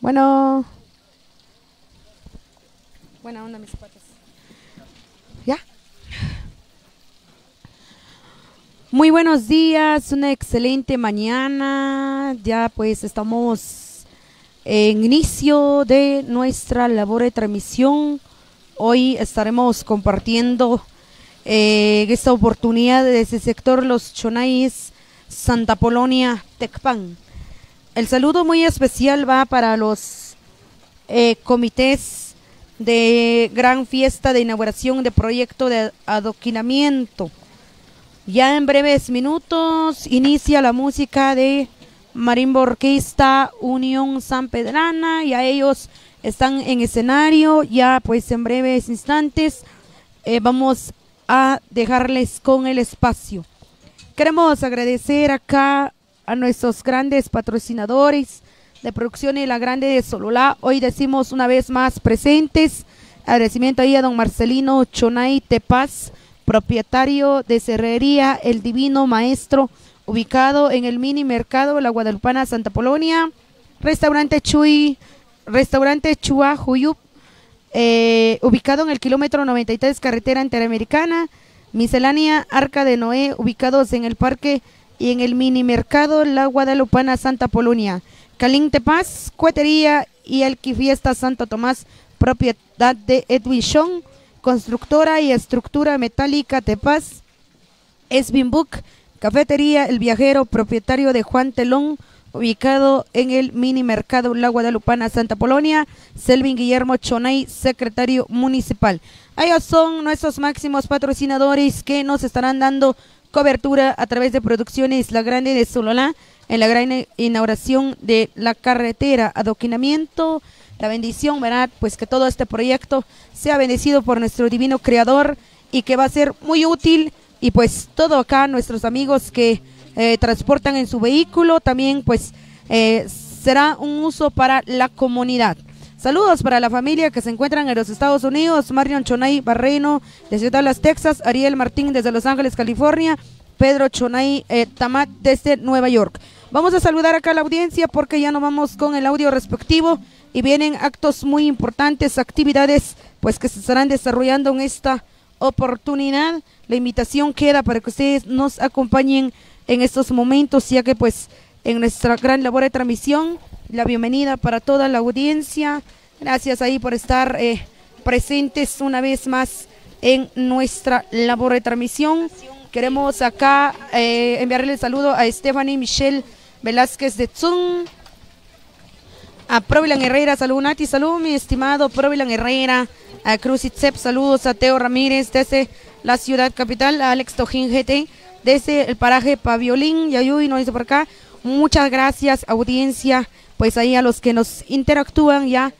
Bueno. Buena onda, mis patas. ¿Ya? Muy buenos días, una excelente mañana. Ya pues estamos en inicio de nuestra labor de transmisión. Hoy estaremos compartiendo eh, esta oportunidad desde el sector Los Chonais, Santa Polonia, Tecpan. El saludo muy especial va para los eh, comités de gran fiesta de inauguración de proyecto de adoquinamiento. Ya en breves minutos inicia la música de Marimba Orquesta Unión San Pedrana. Ya ellos están en escenario. Ya pues en breves instantes eh, vamos a dejarles con el espacio. Queremos agradecer acá a nuestros grandes patrocinadores de producción y la grande de Sololá. Hoy decimos una vez más presentes. Agradecimiento ahí a don Marcelino Chonay Tepaz, propietario de Cerrería El Divino Maestro, ubicado en el mini mercado La Guadalupana Santa Polonia. Restaurante Chuy, Restaurante Chua Juyup, eh, ubicado en el kilómetro 93 carretera interamericana. Miscelánea Arca de Noé, ubicados en el Parque y en el mini mercado La Guadalupana Santa Polonia. Calín Paz, Cuetería y Fiesta Santo Tomás, propiedad de Edwin constructora y estructura metálica Tepaz. Esbin Book, Cafetería El Viajero, propietario de Juan Telón, ubicado en el mini mercado La Guadalupana Santa Polonia. Selvin Guillermo Chonay, secretario municipal. Ellos son nuestros máximos patrocinadores que nos estarán dando cobertura a través de Producciones La Grande de Sololá en la gran inauguración de la carretera, adoquinamiento, la bendición, ¿verdad? Pues que todo este proyecto sea bendecido por nuestro divino creador y que va a ser muy útil y pues todo acá nuestros amigos que eh, transportan en su vehículo también pues eh, será un uso para la comunidad. Saludos para la familia que se encuentran en los Estados Unidos, Marion Chonay Barreno desde Dallas, Texas, Ariel Martín desde Los Ángeles, California, Pedro Chonay eh, Tamat desde Nueva York. Vamos a saludar acá a la audiencia porque ya nos vamos con el audio respectivo y vienen actos muy importantes, actividades pues que se estarán desarrollando en esta oportunidad. La invitación queda para que ustedes nos acompañen en estos momentos, ya que pues en nuestra gran labor de transmisión la bienvenida para toda la audiencia. Gracias ahí por estar eh, presentes una vez más en nuestra labor de transmisión. Queremos acá eh, enviarle el saludo a Stephanie Michelle Velázquez de Tzun, a Provilan Herrera, salud Nati, salud mi estimado Provilan Herrera, a Cruz Itzep, saludos a Teo Ramírez desde la ciudad capital, a Alex Tojín GT, desde el paraje Paviolín, Yayuy, nos dice por acá, muchas gracias audiencia pues ahí a los que nos interactúan ya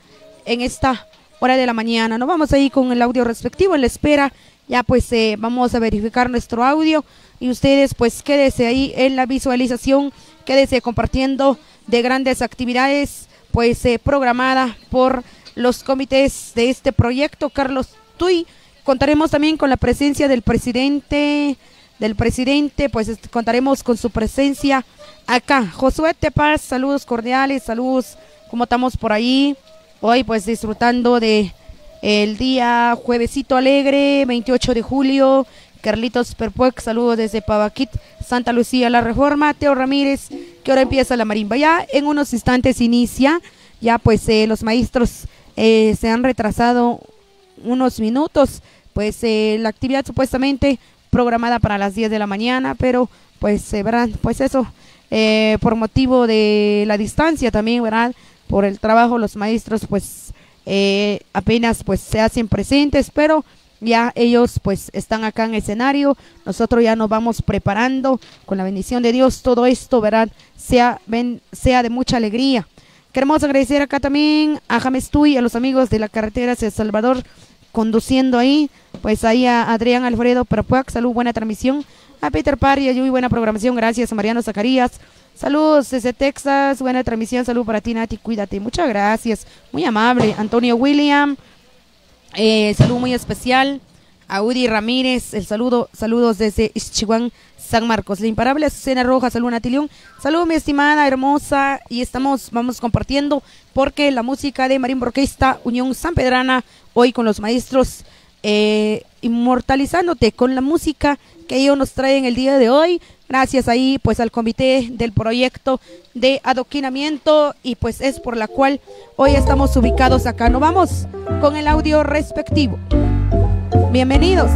en esta hora de la mañana. Nos vamos ahí con el audio respectivo en la espera. Ya pues eh, vamos a verificar nuestro audio y ustedes pues quédese ahí en la visualización, quédese compartiendo de grandes actividades pues eh, programada por los comités de este proyecto. Carlos Tuy, contaremos también con la presencia del presidente, del presidente, pues contaremos con su presencia acá. Josué Tepaz, saludos cordiales, saludos, como estamos por ahí. Hoy pues disfrutando de el día juevesito alegre, 28 de julio. Carlitos Perpuec, saludos desde Pavaquit, Santa Lucía, La Reforma. Teo Ramírez, que ahora empieza la marimba. Ya en unos instantes inicia, ya pues eh, los maestros eh, se han retrasado unos minutos, pues eh, la actividad supuestamente programada para las 10 de la mañana, pero pues se verán, pues eso, eh, por motivo de la distancia también, ¿verdad? Por el trabajo, los maestros pues eh, apenas pues se hacen presentes, pero ya ellos pues están acá en escenario, nosotros ya nos vamos preparando con la bendición de Dios, todo esto, ¿verdad? Sea, ven, sea de mucha alegría. Queremos agradecer acá también a James Tuy, a los amigos de la carretera de Salvador, conduciendo ahí, pues ahí a Adrián Alfredo Prapuac, salud, buena transmisión a Peter Parry, muy buena programación, gracias a Mariano Zacarías. Saludos desde Texas, buena transmisión, salud para ti Nati, cuídate, muchas gracias, muy amable. Antonio William, eh, salud muy especial. A Udi Ramírez, el saludo, saludos desde Chihuahua, San Marcos. La imparable Azucena Rojas, Luna Tilión. Saludos, mi estimada, hermosa. Y estamos, vamos compartiendo porque la música de Marín Orquesta Unión San Pedrana, hoy con los maestros, eh, inmortalizándote con la música que ellos nos traen el día de hoy. Gracias ahí pues al comité del proyecto de adoquinamiento y pues es por la cual hoy estamos ubicados acá. Nos vamos con el audio respectivo. Bienvenidos.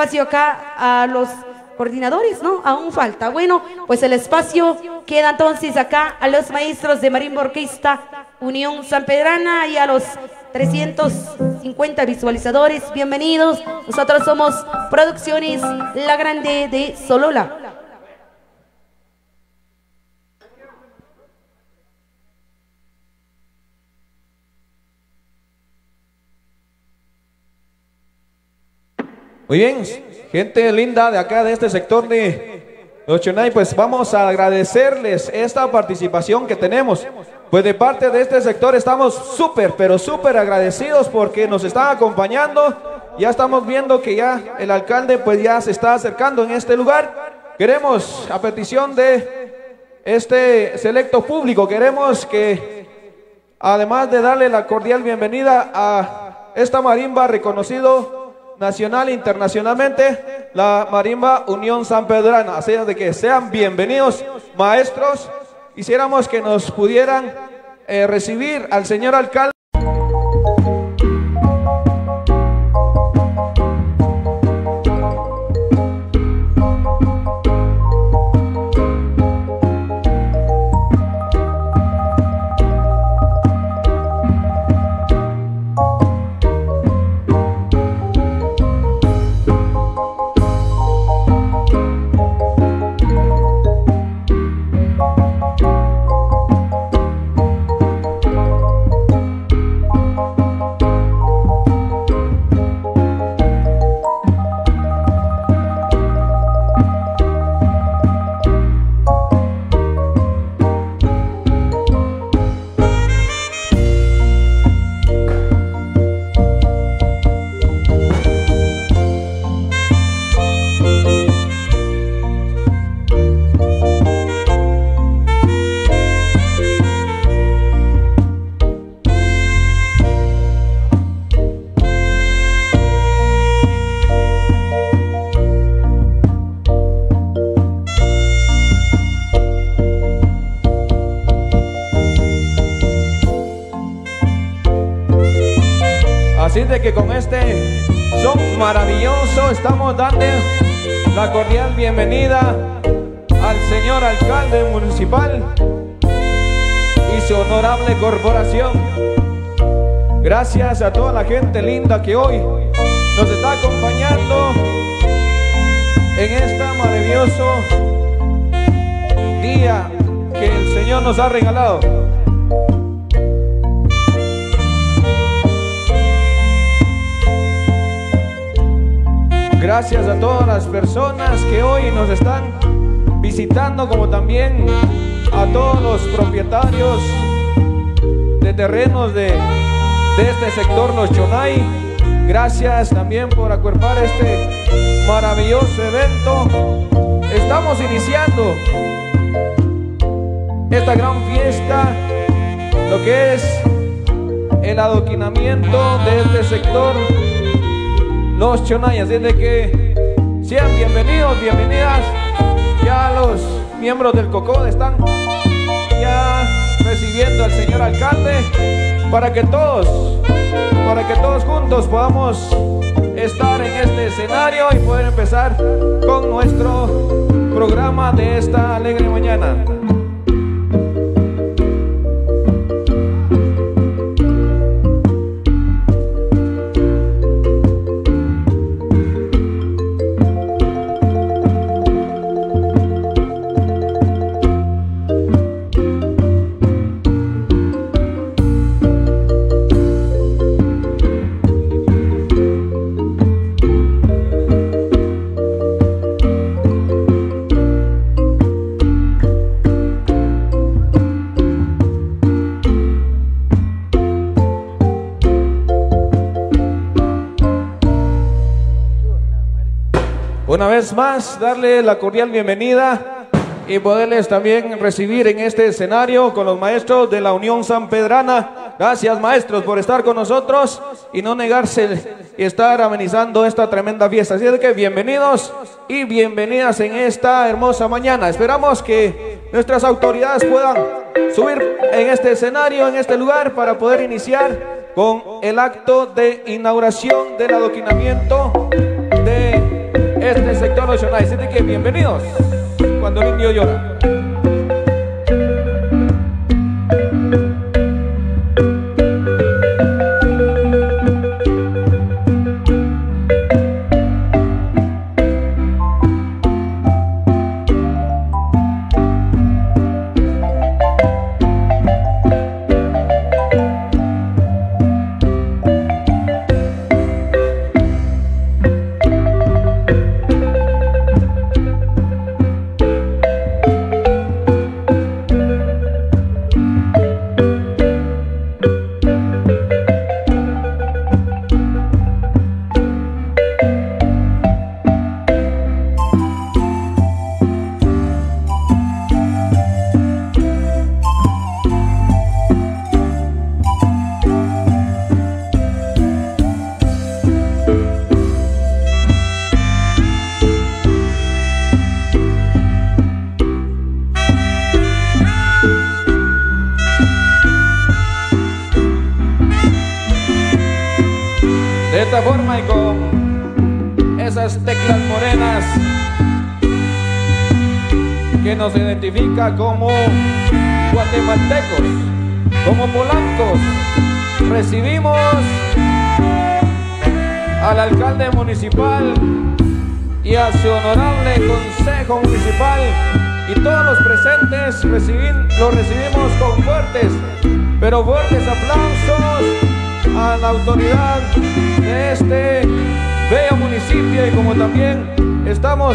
espacio acá a los coordinadores, ¿no? Aún falta. Bueno, pues el espacio queda entonces acá a los maestros de Marimba Orquesta Unión San Pedrana y a los 350 visualizadores. Bienvenidos. Nosotros somos Producciones La Grande de Solola. Muy bien, gente linda de acá, de este sector de Ochonay, pues vamos a agradecerles esta participación que tenemos. Pues de parte de este sector estamos súper, pero súper agradecidos porque nos están acompañando. Ya estamos viendo que ya el alcalde pues ya se está acercando en este lugar. Queremos, a petición de este selecto público, queremos que, además de darle la cordial bienvenida a esta marimba reconocido nacional e internacionalmente, la Marimba Unión San Pedrana. Así de que sean bienvenidos, maestros. Quisiéramos que nos pudieran eh, recibir al señor alcalde. Gracias a toda la gente linda que hoy nos está acompañando en este maravilloso día que el Señor nos ha regalado. Gracias a todas las personas que hoy nos están visitando, como también a todos los propietarios de terrenos de, este sector Los Chonay. Gracias también por acuerpar este maravilloso evento. Estamos iniciando esta gran fiesta, lo que es el adoquinamiento de este sector los Chonay. Así de que sean bienvenidos, bienvenidas. Ya los miembros del COCOD están ya recibiendo al señor alcalde para que todos, para que todos juntos podamos estar en este escenario y poder empezar con nuestro programa de esta alegre mañana. Vez más, darle la cordial bienvenida y poderles también recibir en este escenario con los maestros de la Unión San Pedrana. Gracias maestros por estar con nosotros y no negarse y estar amenizando esta tremenda fiesta. Así que bienvenidos y bienvenidas en esta hermosa mañana. Esperamos que nuestras autoridades puedan subir en este escenario, en este lugar, para poder iniciar con el acto de inauguración del adoquinamiento este sector nacional. Así que bienvenidos cuando el indio llora.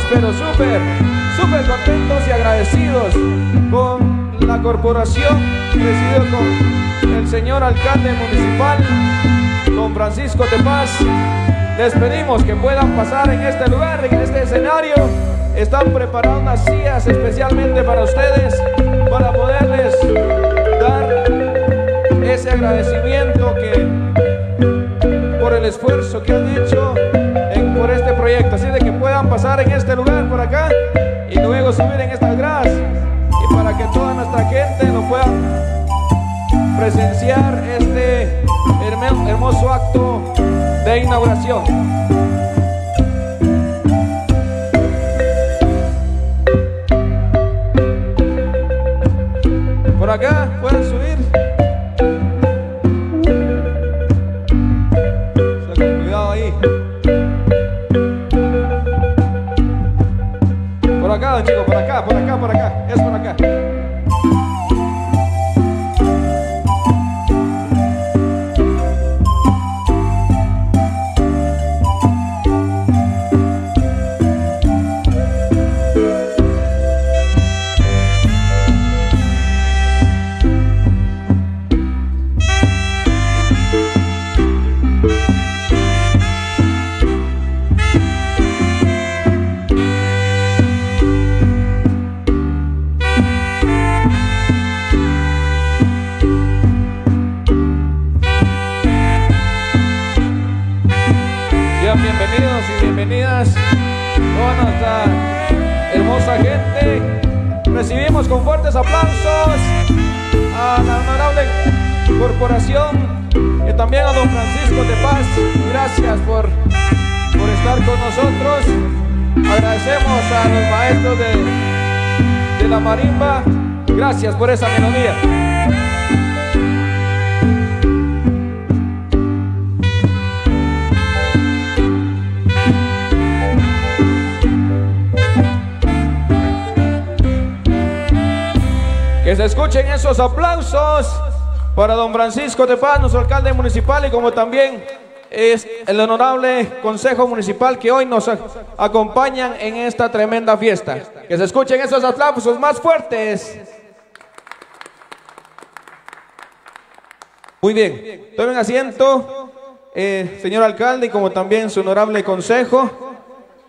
Pero súper súper contentos y agradecidos con la corporación, presidido con el señor alcalde municipal, don Francisco de Paz. Les pedimos que puedan pasar en este lugar, en este escenario. Están preparadas unas sillas especialmente para ustedes, para poderles dar ese agradecimiento que por el esfuerzo que han hecho Así de que puedan pasar en este lugar por acá y luego subir en estas gradas y para que toda nuestra gente lo pueda presenciar este hermoso acto de inauguración. Francisco de Paz, nuestro alcalde municipal, y como también el honorable Consejo Municipal que hoy nos acompañan en esta tremenda fiesta. Que se escuchen esos aplausos más fuertes. Muy bien, tomen asiento, eh, señor alcalde, y como también su honorable consejo.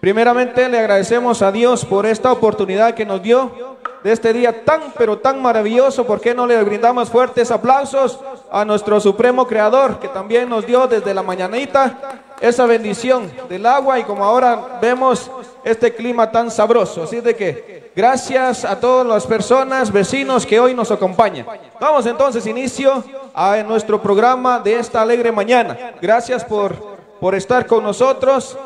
Primeramente le agradecemos a Dios por esta oportunidad que nos dio de este día tan, pero tan maravilloso. ¿Por qué no le brindamos fuertes aplausos a nuestro Supremo Creador, que también nos dio desde la mañanita esa bendición del agua y como ahora vemos este clima tan sabroso? Así de que gracias a todas las personas, vecinos que hoy nos acompañan. Vamos entonces inicio a nuestro programa de esta alegre mañana. Gracias por, por estar con nosotros.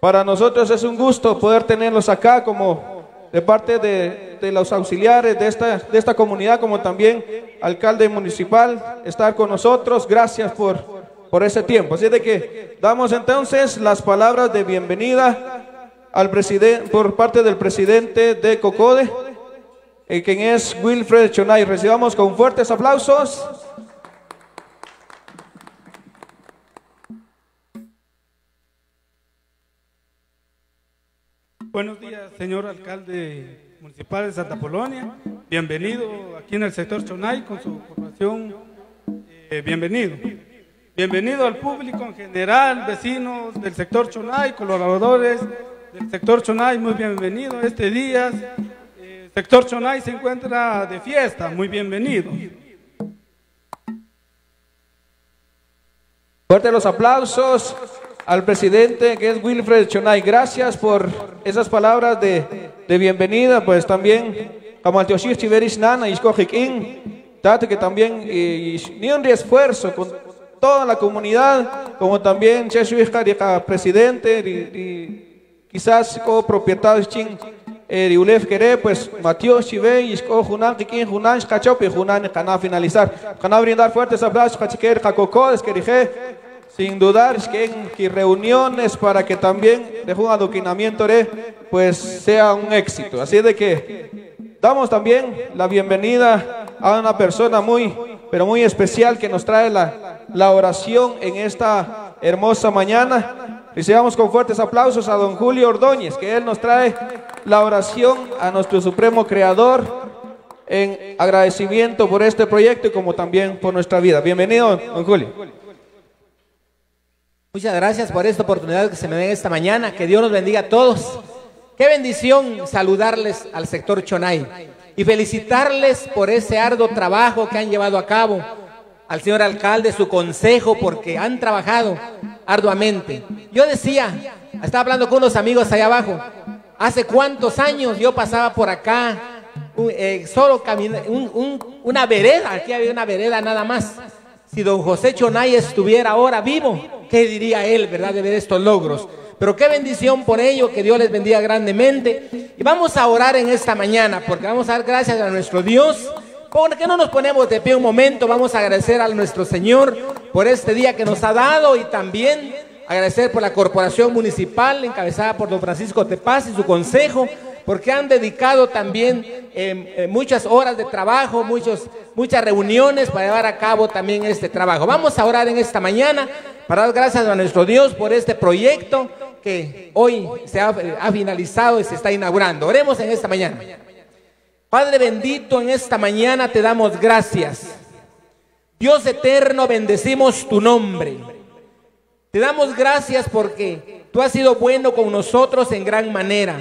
Para nosotros es un gusto poder tenerlos acá como de parte de, los auxiliares de esta, de esta comunidad, como también alcalde municipal, estar con nosotros. Gracias por, por ese tiempo. Así de que damos entonces las palabras de bienvenida al presidente, por parte del presidente de COCODE, eh, quien es Wilfred Chonay. Recibamos con fuertes aplausos. Buenos días, señor alcalde municipal de Santa Polonia. Bienvenido aquí en el sector Chonay con su formación. Eh, bienvenido. Bienvenido al público en general, vecinos del sector Chonay, colaboradores del sector Chonay, muy bienvenido este día. El sector Chonay se encuentra de fiesta, muy bienvenido. Fuerte los aplausos al presidente que es Wilfred Chonay. Gracias por esas palabras de, de bienvenida, pues también Kamaltioshir Chiveris Nana y Tate que también ni un esfuerzo con toda la comunidad, como también Cheshuishka presidente y, quizás copropietarios chin eh, Ulef Quere, pues Matías Chive y Junan Kikin Junan Kachopi Junan Kana finalizar. Kana brindar fuertes aplausos, Kachiker Kakoko, Esquerije, sin dudar que en reuniones para que también de un adoquinamiento pues sea un éxito. Así de que damos también la bienvenida a una persona muy, pero muy especial que nos trae la, la oración en esta hermosa mañana. Recibamos con fuertes aplausos a don Julio Ordóñez, que él nos trae la oración a nuestro Supremo Creador en agradecimiento por este proyecto y como también por nuestra vida. Bienvenido, don Julio. Muchas gracias por esta oportunidad que se me den esta mañana. Que Dios nos bendiga a todos. Qué bendición saludarles al sector Chonay y felicitarles por ese arduo trabajo que han llevado a cabo. Al señor alcalde, su consejo, porque han trabajado arduamente. Yo decía, estaba hablando con unos amigos allá abajo, hace cuántos años yo pasaba por acá, eh, solo caminando, un, un, una vereda, aquí había una vereda nada más. Si don José Chonay estuviera ahora vivo, ¿qué diría él, verdad, de ver estos logros? Pero qué bendición por ello, que Dios les bendiga grandemente. Y vamos a orar en esta mañana, porque vamos a dar gracias a nuestro Dios. ¿Por qué no nos ponemos de pie un momento? Vamos a agradecer a nuestro Señor por este día que nos ha dado y también agradecer por la corporación municipal encabezada por don Francisco Tepaz y su consejo porque han dedicado también eh, eh, muchas horas de trabajo, muchos, muchas reuniones para llevar a cabo también este trabajo. Vamos a orar en esta mañana para dar gracias a nuestro Dios por este proyecto que hoy se ha, ha finalizado y se está inaugurando. Oremos en esta mañana. Padre bendito, en esta mañana te damos gracias. Dios eterno, bendecimos tu nombre. Te damos gracias porque tú has sido bueno con nosotros en gran manera.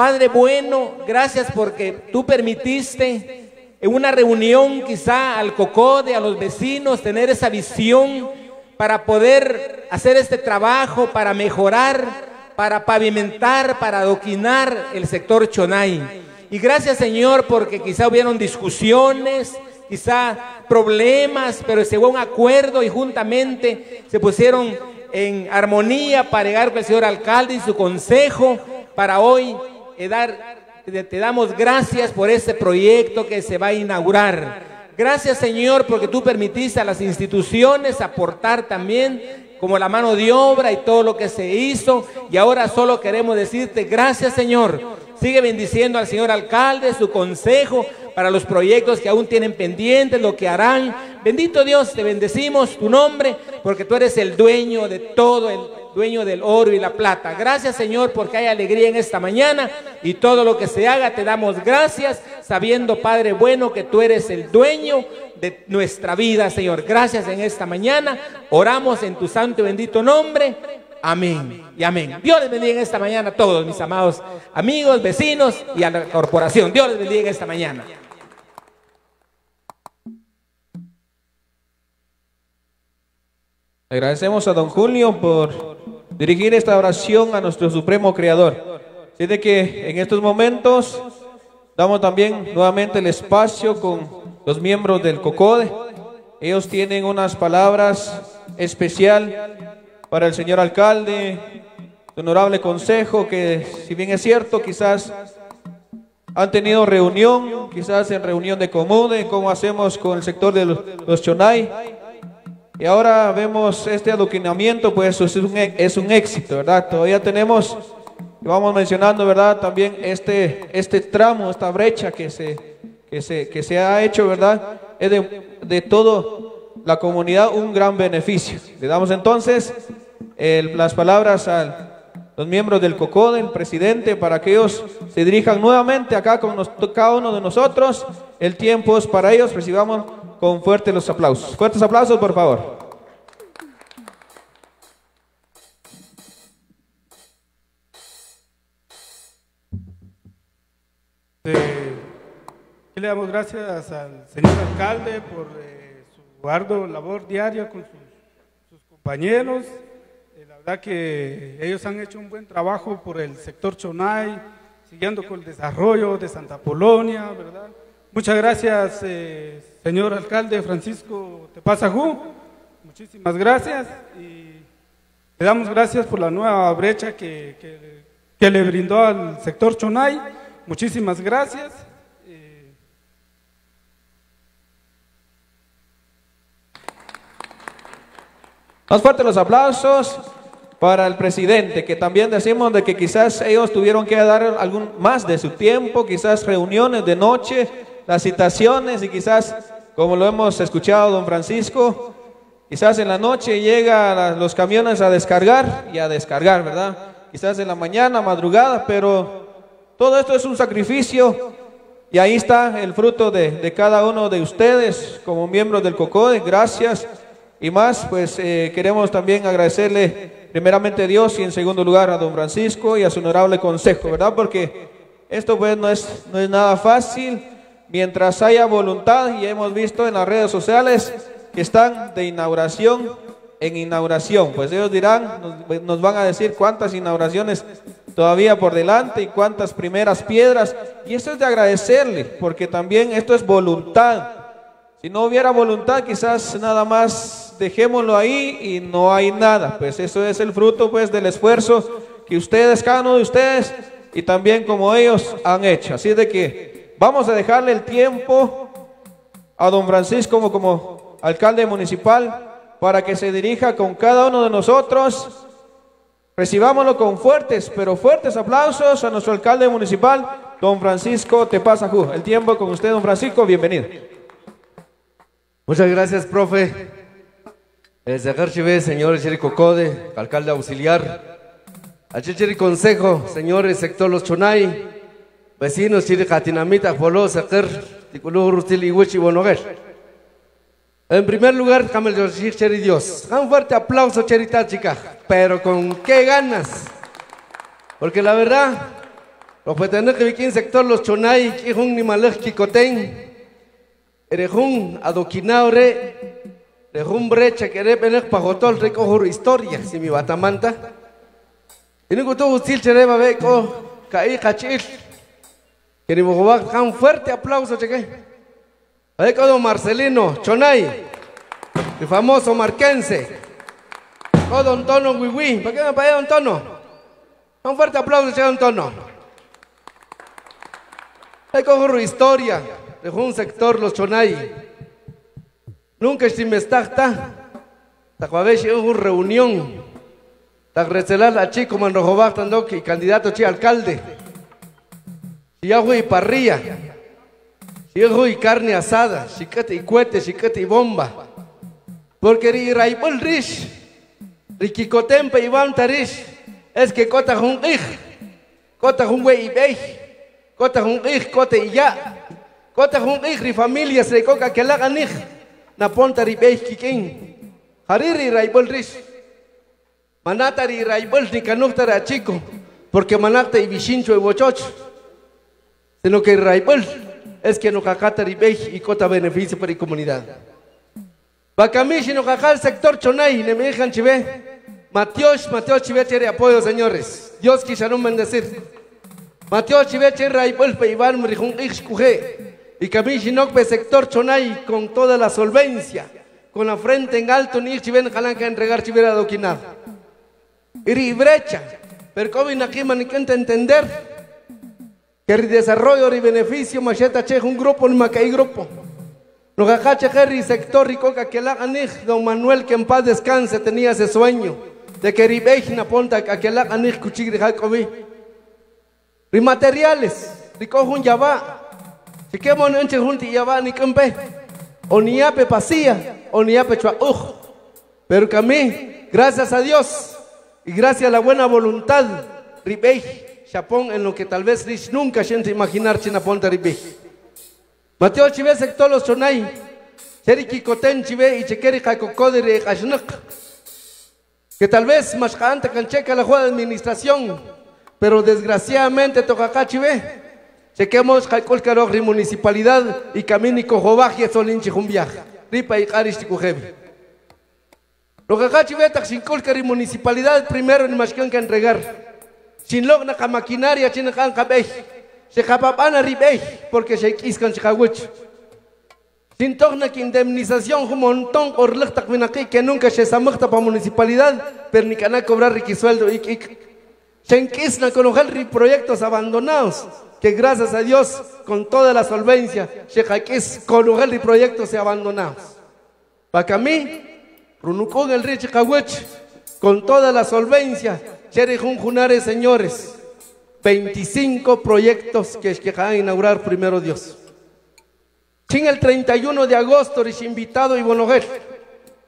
Padre bueno, gracias porque tú permitiste en una reunión quizá al cocode, a los vecinos, tener esa visión para poder hacer este trabajo, para mejorar, para pavimentar, para adoquinar el sector Chonay. Y gracias Señor porque quizá hubieron discusiones, quizá problemas, pero se hubo un acuerdo y juntamente se pusieron en armonía para llegar con el señor alcalde y su consejo para hoy dar, te damos gracias por este proyecto que se va a inaugurar. Gracias Señor porque tú permitiste a las instituciones aportar también como la mano de obra y todo lo que se hizo. Y ahora solo queremos decirte gracias Señor. Sigue bendiciendo al señor alcalde, su consejo, para los proyectos que aún tienen pendientes, lo que harán. Bendito Dios, te bendecimos tu nombre, porque tú eres el dueño de todo, el dueño del oro y la plata. Gracias Señor, porque hay alegría en esta mañana y todo lo que se haga te damos gracias, sabiendo Padre bueno que tú eres el dueño de nuestra vida, Señor. Gracias en esta mañana. Oramos en tu santo y bendito nombre. Amén y amén. Dios les bendiga en esta mañana a todos mis amados amigos, vecinos y a la corporación. Dios les bendiga en esta mañana. Agradecemos a don Julio por dirigir esta oración a nuestro Supremo Creador. Así de que en estos momentos damos también nuevamente el espacio con los miembros del COCODE. Ellos tienen unas palabras especial para el señor alcalde, honorable consejo, que si bien es cierto, quizás han tenido reunión, quizás en reunión de Comude, como hacemos con el sector de los, los Chonay, y ahora vemos este adoquinamiento, pues es un, es un éxito, ¿verdad? Todavía tenemos, vamos mencionando, ¿verdad? También este, este tramo, esta brecha que se, que se, que se ha hecho, ¿verdad? Es de, de toda la comunidad un gran beneficio. Le damos entonces las palabras a los miembros del COCO, del presidente, para que ellos se dirijan nuevamente acá con cada uno de nosotros. El tiempo es para ellos, recibamos con fuertes los aplausos. Fuertes aplausos, por favor. Eh, le damos gracias al señor alcalde por eh, su ardua labor diaria con sus, compañeros. Eh, la verdad que ellos han hecho un buen trabajo por el sector Chonay, siguiendo con el desarrollo de Santa Polonia, ¿verdad? Muchas gracias, eh, señor alcalde Francisco Tepasajú. Muchísimas gracias y le damos gracias por la nueva brecha que, que, le brindó al sector Chonay. Muchísimas gracias. Eh, Más fuertes los aplausos para el presidente, que también decimos de que quizás ellos tuvieron que dar algún más de su tiempo, quizás reuniones de noche, las citaciones y quizás, como lo hemos escuchado, don Francisco, quizás en la noche llega los camiones a descargar y a descargar, ¿verdad? Quizás en la mañana, madrugada, pero todo esto es un sacrificio y ahí está el fruto de, cada uno de ustedes como miembros del COCODE. Gracias. Y más, pues eh, queremos también agradecerle primeramente a Dios y en segundo lugar a don Francisco y a su honorable consejo, ¿verdad? Porque esto pues no es, no es nada fácil mientras haya voluntad, y hemos visto en las redes sociales que están de inauguración en inauguración, pues ellos dirán, nos, van a decir cuántas inauguraciones todavía por delante y cuántas primeras piedras, y esto es de agradecerle, porque también esto es voluntad. Si no hubiera voluntad, quizás nada más dejémoslo ahí y no hay nada, pues eso es el fruto pues del esfuerzo que ustedes, cada uno de ustedes, y también como ellos han hecho. Así de que Vamos a dejarle el tiempo a don Francisco como, alcalde municipal para que se dirija con cada uno de nosotros. Recibámoslo con fuertes, pero fuertes aplausos a nuestro alcalde municipal, don Francisco Tepasajú. El tiempo con usted, don Francisco, bienvenido. Muchas gracias, profe. El señor Cherico Code, alcalde auxiliar. Achichiri Consejo, señores sector Los Chonay, Vecinos chile catinamita follow sacar En primer lugar, Camel Cheri Dios. Un fuerte aplauso, Cherita chica. Pero con qué ganas. Porque la verdad, lo que tener que en sector los chonay, que un ni malej kikoten, erejun adoquinaure, de un brecha que de penek pajotol recojo historia si mi batamanta y no gusto usil chereba ve ko kai kachil que ni mojoba un fuerte aplauso cheque. Ahí don Marcelino Chonay el famoso marquense. Oh don Tono Wiwi. ¿para qué me paga don Tono? un fuerte aplauso cheque don Tono. Ahí cojo historia de un sector los Chonay. Nunca me está, tacuabeshi en una reunión, ta recelar a chico manrojobach tandoki, candidato chi alcalde. Si ya y parrilla, si y carne asada, chiquete y cuete, chiquete y bomba. Porque ri raibol rish, riquicotempe y tarish, es que cota jun ik, cota jun wey y bey, cota jun ik, cote y ya, cota jun ik, ri familia se coca que la ganij na ponta ribeh kiking hariri raibol ris manata ri raibol ni kanukta ra chico. Porque manata y bichincho y bochoch sino que raibol es que no cacata ribeh y cota beneficio para la comunidad. Bacamishi no cacal sector chonay ne me dejan chive. Matios, Matios chive tiene apoyo señores. Dios no bendecir Matios chive tiene raibol pe Iván mrijun ix y Kamishinokpe sector Chonay con toda la solvencia, con la frente en alto, ni chiven jalanca entregar chivera doquinado. Y brecha, pero como aquí maniquente entender que el desarrollo y beneficio macheta che un grupo ni macay grupo. No cacache Jerry sector rico que la don Manuel que en paz descanse tenía ese sueño de que ribejina ponta que la anij cuchigri jacobi. Y materiales, rico un yaba, si quemo enche junti ya ni kempe. O ni ape pasía, o ni ape uj. Pero que a mí, gracias a Dios y gracias a la buena voluntad, ribei, chapón en lo que tal vez Rich nunca siente imaginar china ponta ribei. Mateo chive sector los chonai, cheri kikoten chive y chekeri kakokodere kashnak. Que tal vez más canta cancheca la juega de administración, pero desgraciadamente toca chive Chequemos Jaikolkarogri municipalidad y Caminico Jobaje Solinchi Jumbiaj. Ripa y Karistikujebi. Lo que acá chivetak sin colcari municipalidad primero en Mashkan que entregar. Sin logna ka maquinaria chin kan kabej. Se japapana ribej porque se quiscan chikawich. Sin torna que indemnización un montón por lectak minaki que nunca se samukta para municipalidad, pero ni cana cobrar riquisueldo que se enquisna con proyectos abandonados que gracias a Dios, con toda la solvencia, Shejaquis, con y proyectos se abandonados. Para mí, Runukun el Rich con toda la solvencia, Cherejun Junare, señores, 25 proyectos que van a inaugurar primero Dios. Sin el 31 de agosto, es invitado y bonojer,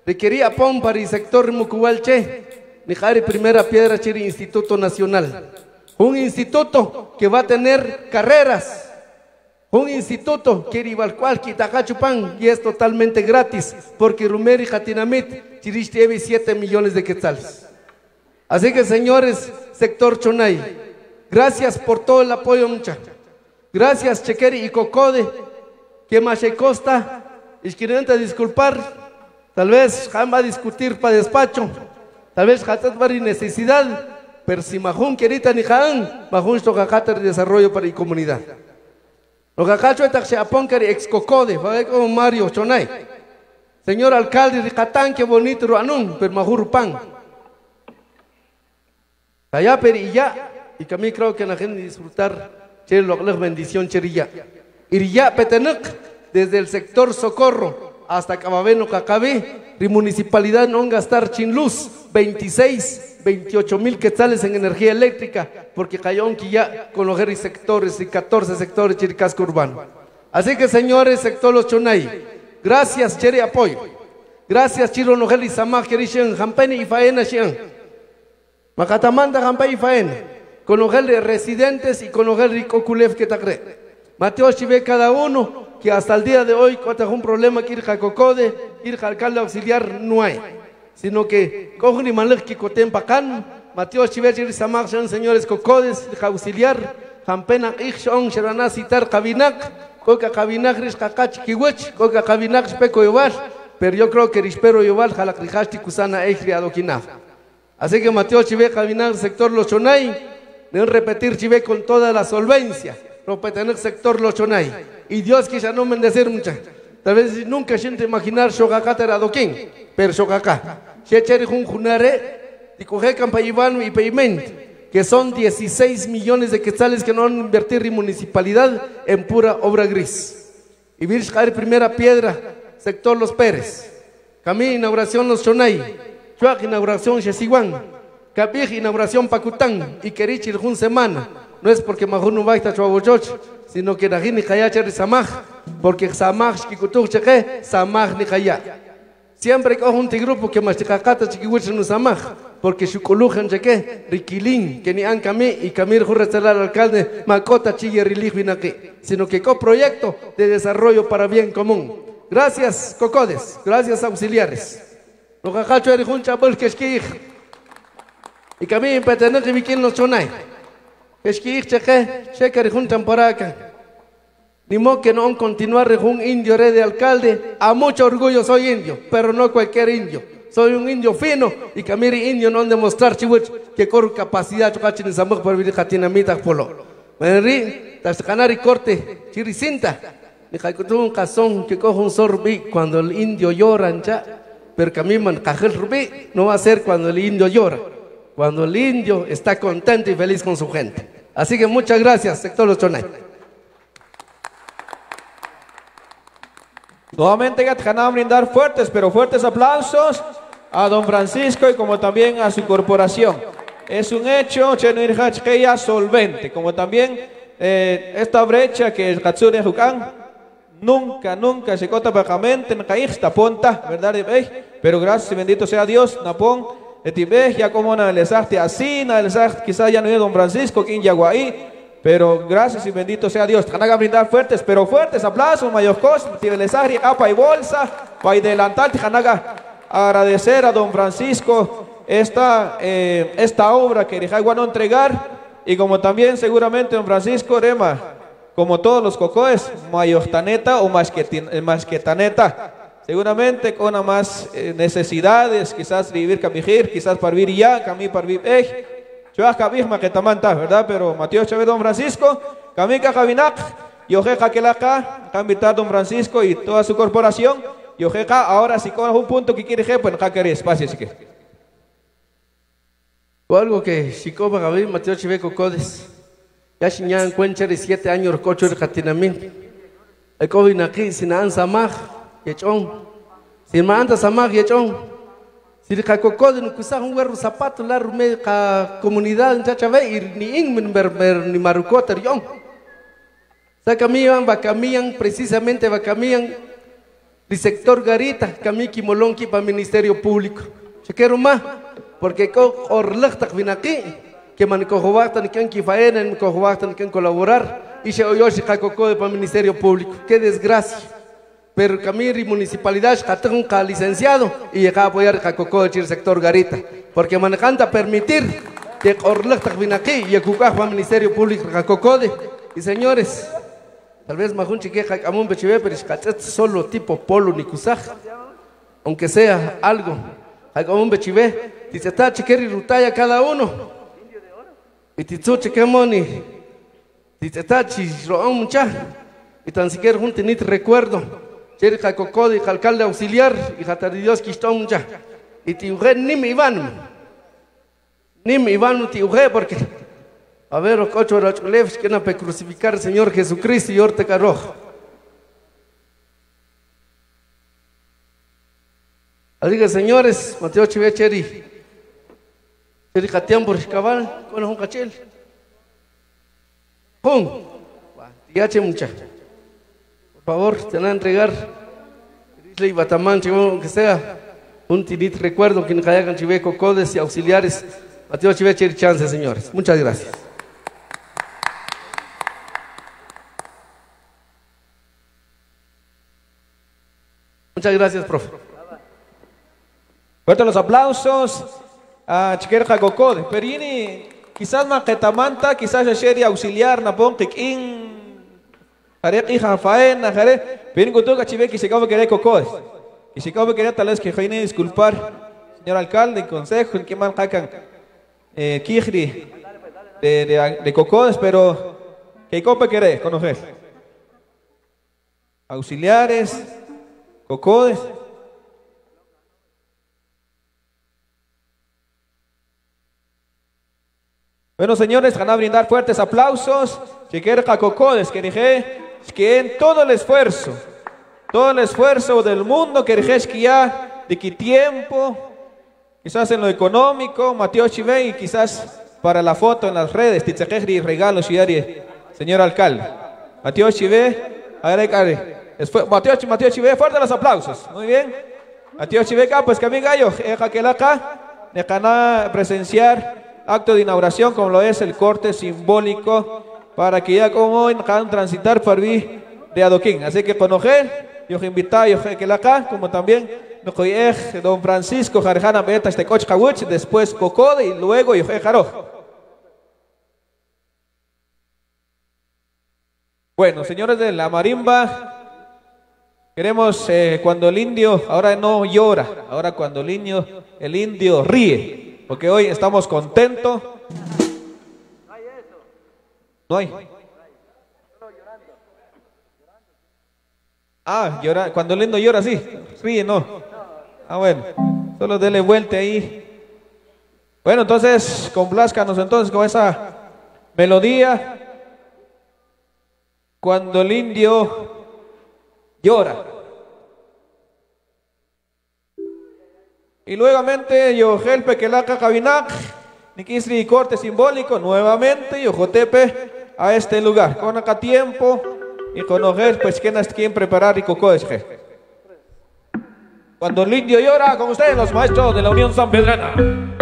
requería Pompar y sector Mucubalche, Nijari primera piedra Chiri Instituto Nacional. Un instituto que va a tener carreras. Un instituto que Rivalcual, Quitacachupan, y es totalmente gratis, porque Rumeri Jatinamit tiene 7 millones de quetzales. Así que, señores, sector Chonay, gracias por todo el apoyo, mucha. Gracias, Chequeri y Cocode, que más costa, y quieren disculpar, tal vez a discutir para despacho, tal vez Hatat va necesidad, pero si majun querita ni jan, majun de desarrollo para la comunidad. Lo cacacho es se aponkari ex cocode, como Mario Chonay. Señor alcalde de Catán, qué bonito ruanun, pero majur pan. Allá pero ya, y mí creo que la gente disfrutar, che lo bendición cherilla. ya petenuk, desde el sector socorro hasta Cababeno Cacabé, la municipalidad no gastar chin luz, 26 28 mil quetzales en energía eléctrica, porque Cayonqui ya con los sectores y 14 sectores chiricasco urbano. Así que señores, sector los chonay, gracias chere apoyo. Gracias chiro samaj kerishen, jampeni y faena jampeni y faena. Con los residentes y con los rico que tacre. Mateo Chive cada uno que hasta el día de hoy, cuando un problema que ir Cocode, ir alcalde auxiliar, no hay sino que cogen y malek que coten pacan, Mateo Chivechi Samar sean señores cocodes, auxiliar, Jampena Ixon, Sherana Citar Kabinak, Coca Kabinak Rish Kakach Kiwich, Coca Kabinak Iwash, pero yo creo que rispero igual jalakrijasti kusana eijri adokinaf. Así que Mateo Chive caminar sector Lochonay, deben repetir Chive con toda la solvencia, repetir sector Lochonay. Y Dios quizá no bendecir mucha. Tal vez nunca siente imaginar Shogakata era doquín, pero Shogaka. Shecheri jun junare, y coge campayivano y payment, que son 16 millones de quetzales que no van a invertir en municipalidad en pura obra gris. Y Virsh primera piedra, sector Los Pérez. Camí inauguración Los Chonay. Chuac inauguración Xesiguan. Capij inauguración Pacután. Y Kerichir Jun semana. No es porque Mahunu Baita Chuabochoch, sino que Rajini Kayacher Samaj. Porque Samaj Kikutuk Cheque, Samaj ni Kaya. Siempre que un grupo que más chicacata chiquiwich no samaj, porque shukulujan cheque, riquilín, que ni han camí y camir al alcalde, macota chille aquí, sino que co proyecto de desarrollo para bien común. Gracias, cocodes, gracias, auxiliares. Eres un chabul que esquij. Y petenek y vikin los chonay. Esquij cheque, cheque eres un temporaca. Ni modo que no continuar un indio rey de alcalde. A mucho orgullo soy indio, pero no cualquier indio. Soy un indio fino y mire indio no demostrar chihuich que con capacidad chocachin samuk para vivir jatinamita polo. Menri, tas canari corte, chiricinta. Ni tuvo un cazón que coja un sorbi cuando el indio llora ya. Pero que a mí man rubí no va a ser cuando el indio llora. Cuando el indio está contento y feliz con su gente. Así que muchas gracias, sector Los Chonay. Nuevamente a brindar fuertes, pero fuertes aplausos a don Francisco y como también a su corporación. Es un hecho, ya solvente, como también eh, esta brecha que es Katsune Jukan, nunca, nunca bajamente en esta ponta, ¿verdad? Pero gracias y bendito sea Dios, Napón, etibej, ya como analizaste así, analizaste quizás ya no es don Francisco, quien ahí, pero gracias y bendito sea Dios. Van brindar fuertes, pero fuertes aplausos, mayocos, tivelesari, apa y bolsa, para adelantar, Tijanaga agradecer a don Francisco esta, eh, esta obra que no entregar. Y como también seguramente don Francisco Rema, como todos los cocoes, mayostaneta o masquetaneta. Seguramente con más eh, necesidades, quizás vivir camijir, quizás para vivir ya, camí para vivir Chuaca Bihma que tamanta, ¿verdad? Pero Mateo Chávez Don Francisco, Kamika Javinak, Yojeja Kelaka, invitar Don Francisco y toda su corporación. Yojeja, ahora si con un punto que quiere pues no querer espacio, que. O algo que Chicoba Gabriel Mateo Chiveco Codes, ya encuentra encuentra siete años cocho de Catinamín. El COVID aquí, sin ansa mag, yechón. Sin manda samag, yechón. Siri ka kokod ni kusah wer sapato la rume ka komunidad chacha ir ni ing men ber ber ni marukoter yong. Sa kami ang bakamiang precisamente bakamiang di sector garita kami ki molonki pa ministerio público. Chequero ma porque ko orlach tak vinaki que man ki faena ni ko ni kan colaborar. Y se oyó si ka kokod pa ministerio público. Qué desgracia. Pero Camiri municipalidad un licenciado y llega a apoyar a el sector garita. Porque manejanta permitir que vin aquí y el el ministerio público Jacocode y señores tal vez majun chique amun bechive pero es solo tipo polo ni kusaj aunque sea algo amun bechive dice está chiqueri rutaya cada uno y titsu chiquemoni dice está chisroón mucha y tan siquiera un tenit recuerdo Cher Jacocodi, alcalde auxiliar, y Jataridios Quistonja. Y Tiuje Nim Iván. Nim Iván Tiuje, porque. A ver, ocho Rachulevs, que no pe crucificar al Señor Jesucristo y Orte Carroj. Diga, señores, Mateo Chive Por cabal, con un cachel. Pum. Ya mucha. Por favor, te van a entregar y Batamán, que sea un tinit recuerdo que hayan chiveco codes y auxiliares. Mateo Chiveche chance, señores. Muchas gracias. Muchas gracias, profe. Fuerte los aplausos a Chiquer Jacocode. Perini, quizás Maquetamanta, quizás Sheri auxiliar, Napón, Kikin, Harek hija faena, jare, pin gutu ka chibe ki se kau kere kokos. Y si como quería tal vez que Jaime disculpar, señor alcalde, consejo, el que man hakan, eh, Kijri, de, de, de Cocodes, pero que copa quiere conocer. Auxiliares, Cocodes. Bueno, señores, van a brindar fuertes aplausos. Chequer Cocodes, que dije que en todo el esfuerzo, todo el esfuerzo del mundo, que dije que ya de qué tiempo, quizás en lo económico, Mateo Chive y quizás para la foto en las redes, y regalos, señor alcalde. Mateo Chive, a ver, a ver. Mateo, Mateo Chive, fuerte los aplausos. Muy bien. Mateo Chive, pues que mi gallo, eja que la acá, de presenciar acto de inauguración como lo es el corte simbólico para que ya como hoy puedan transitar por vi de adoquín. Así que conocer, yo invito yo que la acá, como también don Francisco Jarjana Beta este coche después Cocode y luego yo Jaro. Bueno, señores de la marimba, queremos eh, cuando el indio ahora no llora, ahora cuando el indio, el indio ríe, porque hoy estamos contentos. No hay. Ah, llora, cuando el indio llora, sí, ríe, no. Ah, bueno, solo dele vuelta ahí. Bueno, entonces, complázcanos entonces con esa melodía cuando el indio llora. Y nuevamente Yohelpe Kelaka Kabinak, Nikisri corte simbólico, nuevamente Yojotepe a este lugar. Con acá tiempo y con Ojel, pues quien es quien preparar y cocoesje. Cuando el indio llora, con ustedes los maestros de la Unión San Pedrana.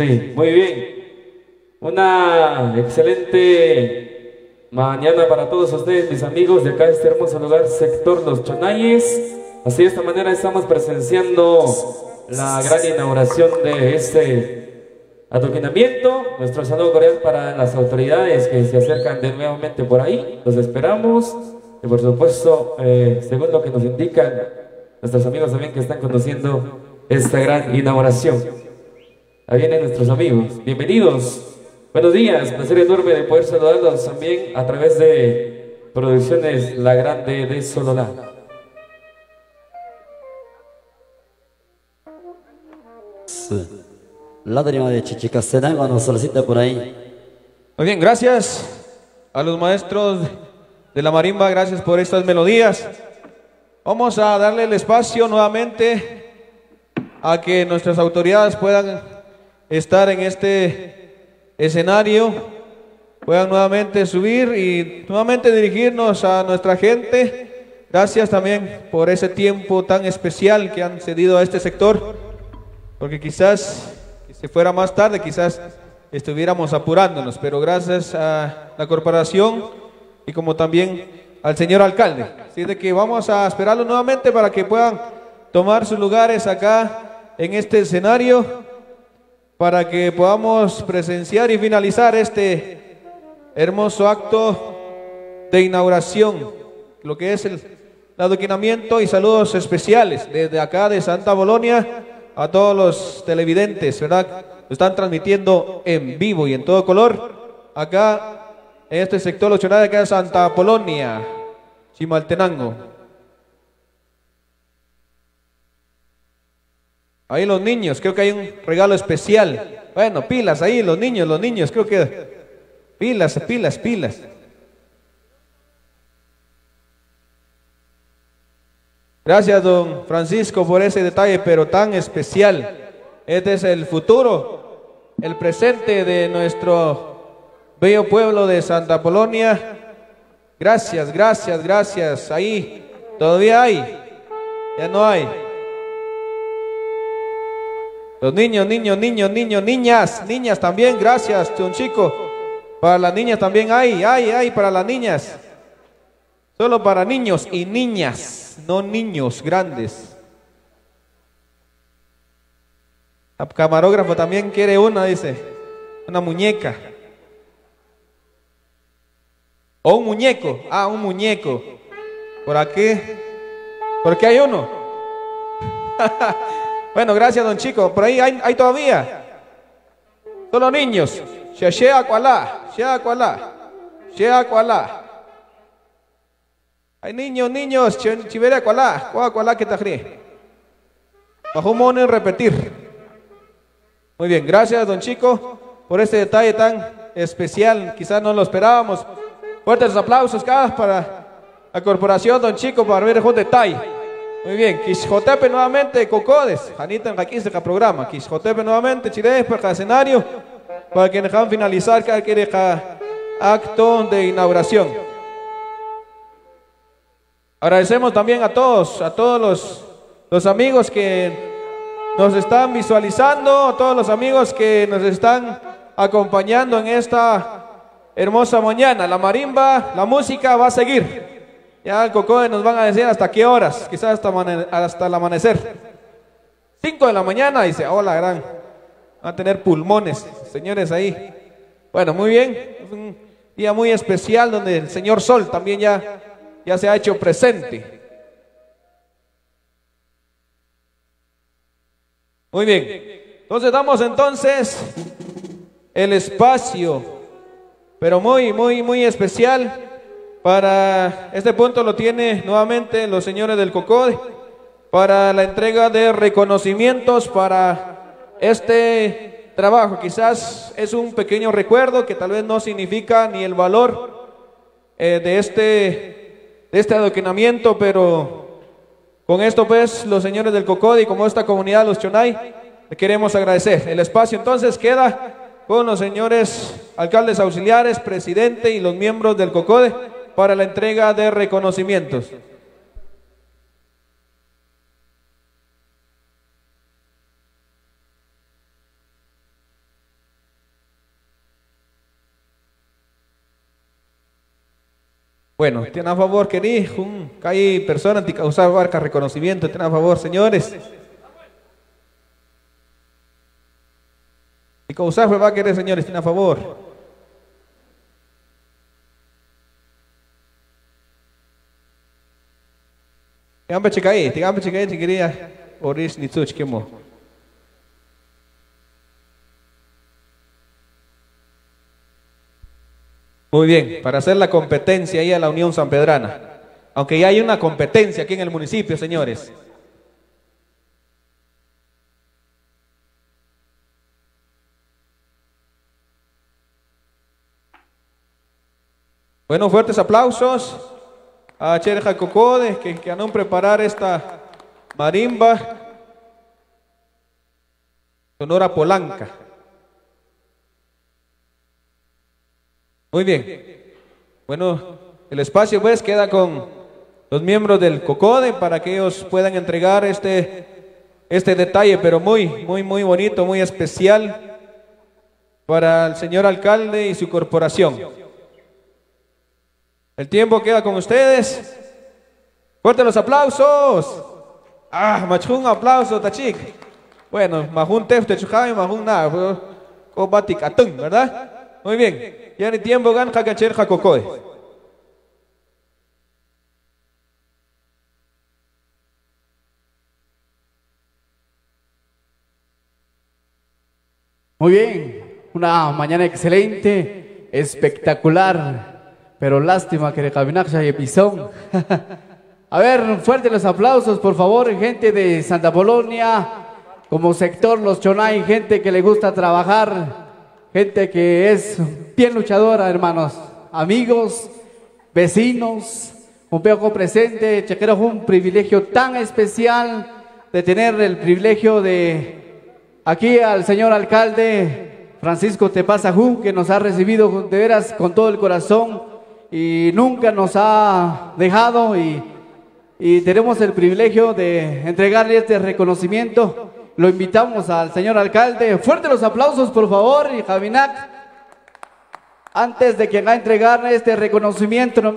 Sí, muy bien. Una excelente mañana para todos ustedes, mis amigos de acá, este hermoso lugar, sector Los Chonayes. Así de esta manera estamos presenciando la gran inauguración de este adoquinamiento. Nuestro saludo cordial para las autoridades que se acercan de nuevamente por ahí. Los esperamos. Y por supuesto, eh, según lo que nos indican nuestros amigos también que están conociendo esta gran inauguración. Ahí vienen nuestros amigos. Bienvenidos. Buenos días. Placer enorme de poder saludarlos también a través de Producciones La Grande de Sololá. Lágrima de Chichicastenango nos solicita por ahí. Muy bien, gracias a los maestros de la marimba, gracias por estas melodías. Vamos a darle el espacio nuevamente a que nuestras autoridades puedan estar en este escenario, puedan nuevamente subir y nuevamente dirigirnos a nuestra gente. Gracias también por ese tiempo tan especial que han cedido a este sector, porque quizás si fuera más tarde, quizás estuviéramos apurándonos, pero gracias a la corporación y como también al señor alcalde. Así de que vamos a esperarlo nuevamente para que puedan tomar sus lugares acá en este escenario para que podamos presenciar y finalizar este hermoso acto de inauguración, lo que es el adoquinamiento y saludos especiales desde acá de Santa Bolonia a todos los televidentes, ¿verdad? Están transmitiendo en vivo y en todo color acá en este sector de acá de Santa Polonia, Chimaltenango. Ahí los niños, creo que hay un regalo especial. Bueno, pilas ahí, los niños, los niños, creo que pilas, pilas, pilas. Gracias, don Francisco, por ese detalle, pero tan especial. Este es el futuro, el presente de nuestro bello pueblo de Santa Polonia. Gracias, gracias, gracias. Ahí todavía hay, ya no hay. Los niños, niños, niños, niños, niñas, niñas también, gracias, un chico. Para las niñas también hay, hay, hay para las niñas. Solo para niños y niñas, no niños grandes. El camarógrafo también quiere una, dice, una muñeca. O un muñeco, ah, un muñeco. ¿Por aquí? ¿Por qué hay uno? Bueno, gracias, don Chico. Por ahí hay, todavía. Solo niños. Shea Kuala, Shea Kuala, Shea Kuala. Hay niños, niños, Chivera Kuala, Kuala Kuala que te Bajo mono repetir. Muy bien, gracias, don Chico, por este detalle tan especial. Quizás no lo esperábamos. Fuertes aplausos cada para la corporación, don Chico, para ver el detalle. Muy bien, Quisjotepe nuevamente, Cocodes, Janita en Jaquín programa, Quisjotepe nuevamente, Chile para escenario, para que dejan finalizar cada acto de inauguración. Agradecemos también a todos, a todos los, los amigos que nos están visualizando, a todos los amigos que nos están acompañando en esta hermosa mañana. La marimba, la música va a seguir. Ya el Cocode nos van a decir hasta qué horas, quizás hasta, el amanecer. 5 de la mañana, dice, hola, gran. Van a tener pulmones, señores ahí. Bueno, muy bien. Es un día muy especial donde el señor Sol también ya, ya se ha hecho presente. Muy bien. Entonces damos entonces el espacio, pero muy, muy, muy especial para este punto lo tiene nuevamente los señores del COCODE para la entrega de reconocimientos para este trabajo. Quizás es un pequeño recuerdo que tal vez no significa ni el valor eh, de, este, de este adoquinamiento, pero con esto pues los señores del COCODE y como esta comunidad, los Chonay, le queremos agradecer. El espacio entonces queda con los señores alcaldes auxiliares, presidente y los miembros del COCODE para la entrega de reconocimientos. Bueno, ten a favor, queridos, que hay personas que causaban barca reconocimiento, ten a favor, señores. Y causar va a querer, señores, ten a favor. Muy bien, para hacer la competencia ahí a la Unión San Pedrana. Aunque ya hay una competencia aquí en el municipio, señores. Bueno, fuertes aplausos a Chereja Cocode, que, que han preparar esta marimba sonora polanca. Muy bien. Bueno, el espacio pues queda con los miembros del COCODE para que ellos puedan entregar este, este detalle, pero muy, muy, muy bonito, muy especial para el señor alcalde y su corporación. El tiempo queda con ustedes. Fuerte los aplausos. Ah, machun aplauso, tachik. Bueno, majun tefte chujay, majun na, cobatic atún, ¿verdad? Muy bien. Ya ni tiempo gan kakancher jacocoy. Muy bien, una mañana excelente, espectacular, pero lástima que de Cabinaxa y Pisón. A ver, fuerte los aplausos, por favor, gente de Santa Polonia, como sector Los Chonay, gente que le gusta trabajar, gente que es bien luchadora, hermanos, amigos, vecinos, un poco presente. Chequero un privilegio tan especial de tener el privilegio de aquí al señor alcalde Francisco Tepasajú, que nos ha recibido de veras con todo el corazón y nunca nos ha dejado y, y tenemos el privilegio de entregarle este reconocimiento lo invitamos al señor alcalde. Fuerte los aplausos, por favor, y Javinac. Antes de que va a entregar este reconocimiento, no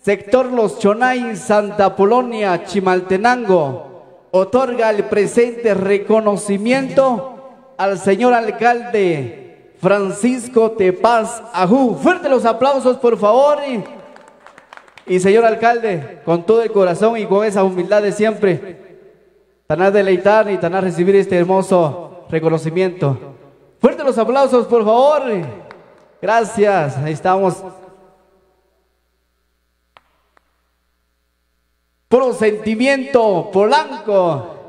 sector Los Chonay, Santa Polonia, Chimaltenango, otorga el presente reconocimiento al señor alcalde Francisco Tepaz Ajú. Fuerte los aplausos, por favor. Y, y señor alcalde, con todo el corazón y con esa humildad de siempre, tan a deleitar y tan a recibir este hermoso reconocimiento. Fuerte los aplausos, por favor. Gracias, ahí estamos. Por sentimiento polanco.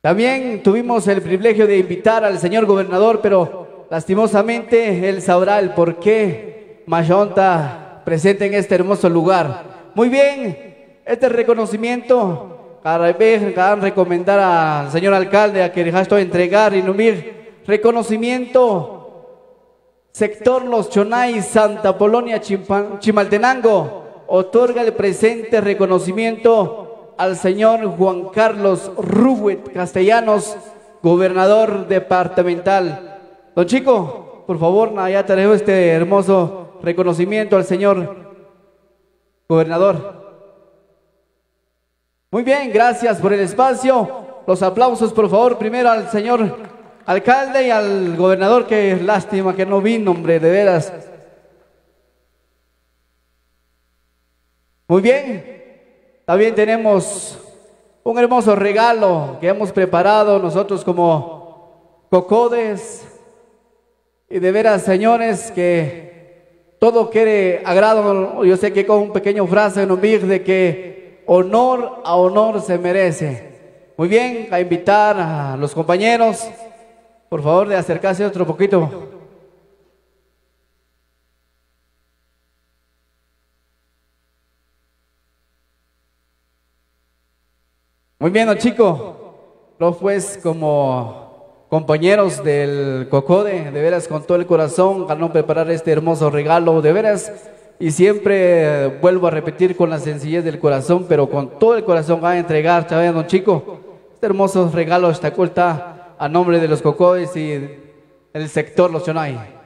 También tuvimos el privilegio de invitar al señor gobernador, pero lastimosamente él sabrá el por qué Mayonta presente en este hermoso lugar. Muy bien, este reconocimiento, van recomendar al señor alcalde a que esto entregar y numir reconocimiento sector Los Chonay, Santa Polonia, Chimaltenango, otorga el presente reconocimiento al señor Juan Carlos Rubuet Castellanos, gobernador departamental. Don Chico, por favor, ya tenemos este hermoso reconocimiento al señor gobernador. Muy bien, gracias por el espacio. Los aplausos, por favor, primero al señor alcalde y al gobernador, que lástima que no vino, hombre, de veras. Muy bien, también tenemos un hermoso regalo que hemos preparado nosotros como cocodes. Y de veras, señores, que todo quiere agrado. Yo sé que con un pequeño frase en un de que honor a honor se merece. Muy bien, a invitar a los compañeros, por favor, de acercarse otro poquito Muy bien, chicos. Los pues como compañeros del Cocode, de veras con todo el corazón, no preparar este hermoso regalo, de veras y siempre vuelvo a repetir con la sencillez del corazón, pero con todo el corazón a entregar, ¿sabes, don chico? Este hermoso regalo esta culta a nombre de los cocodes y el sector Los Chonay.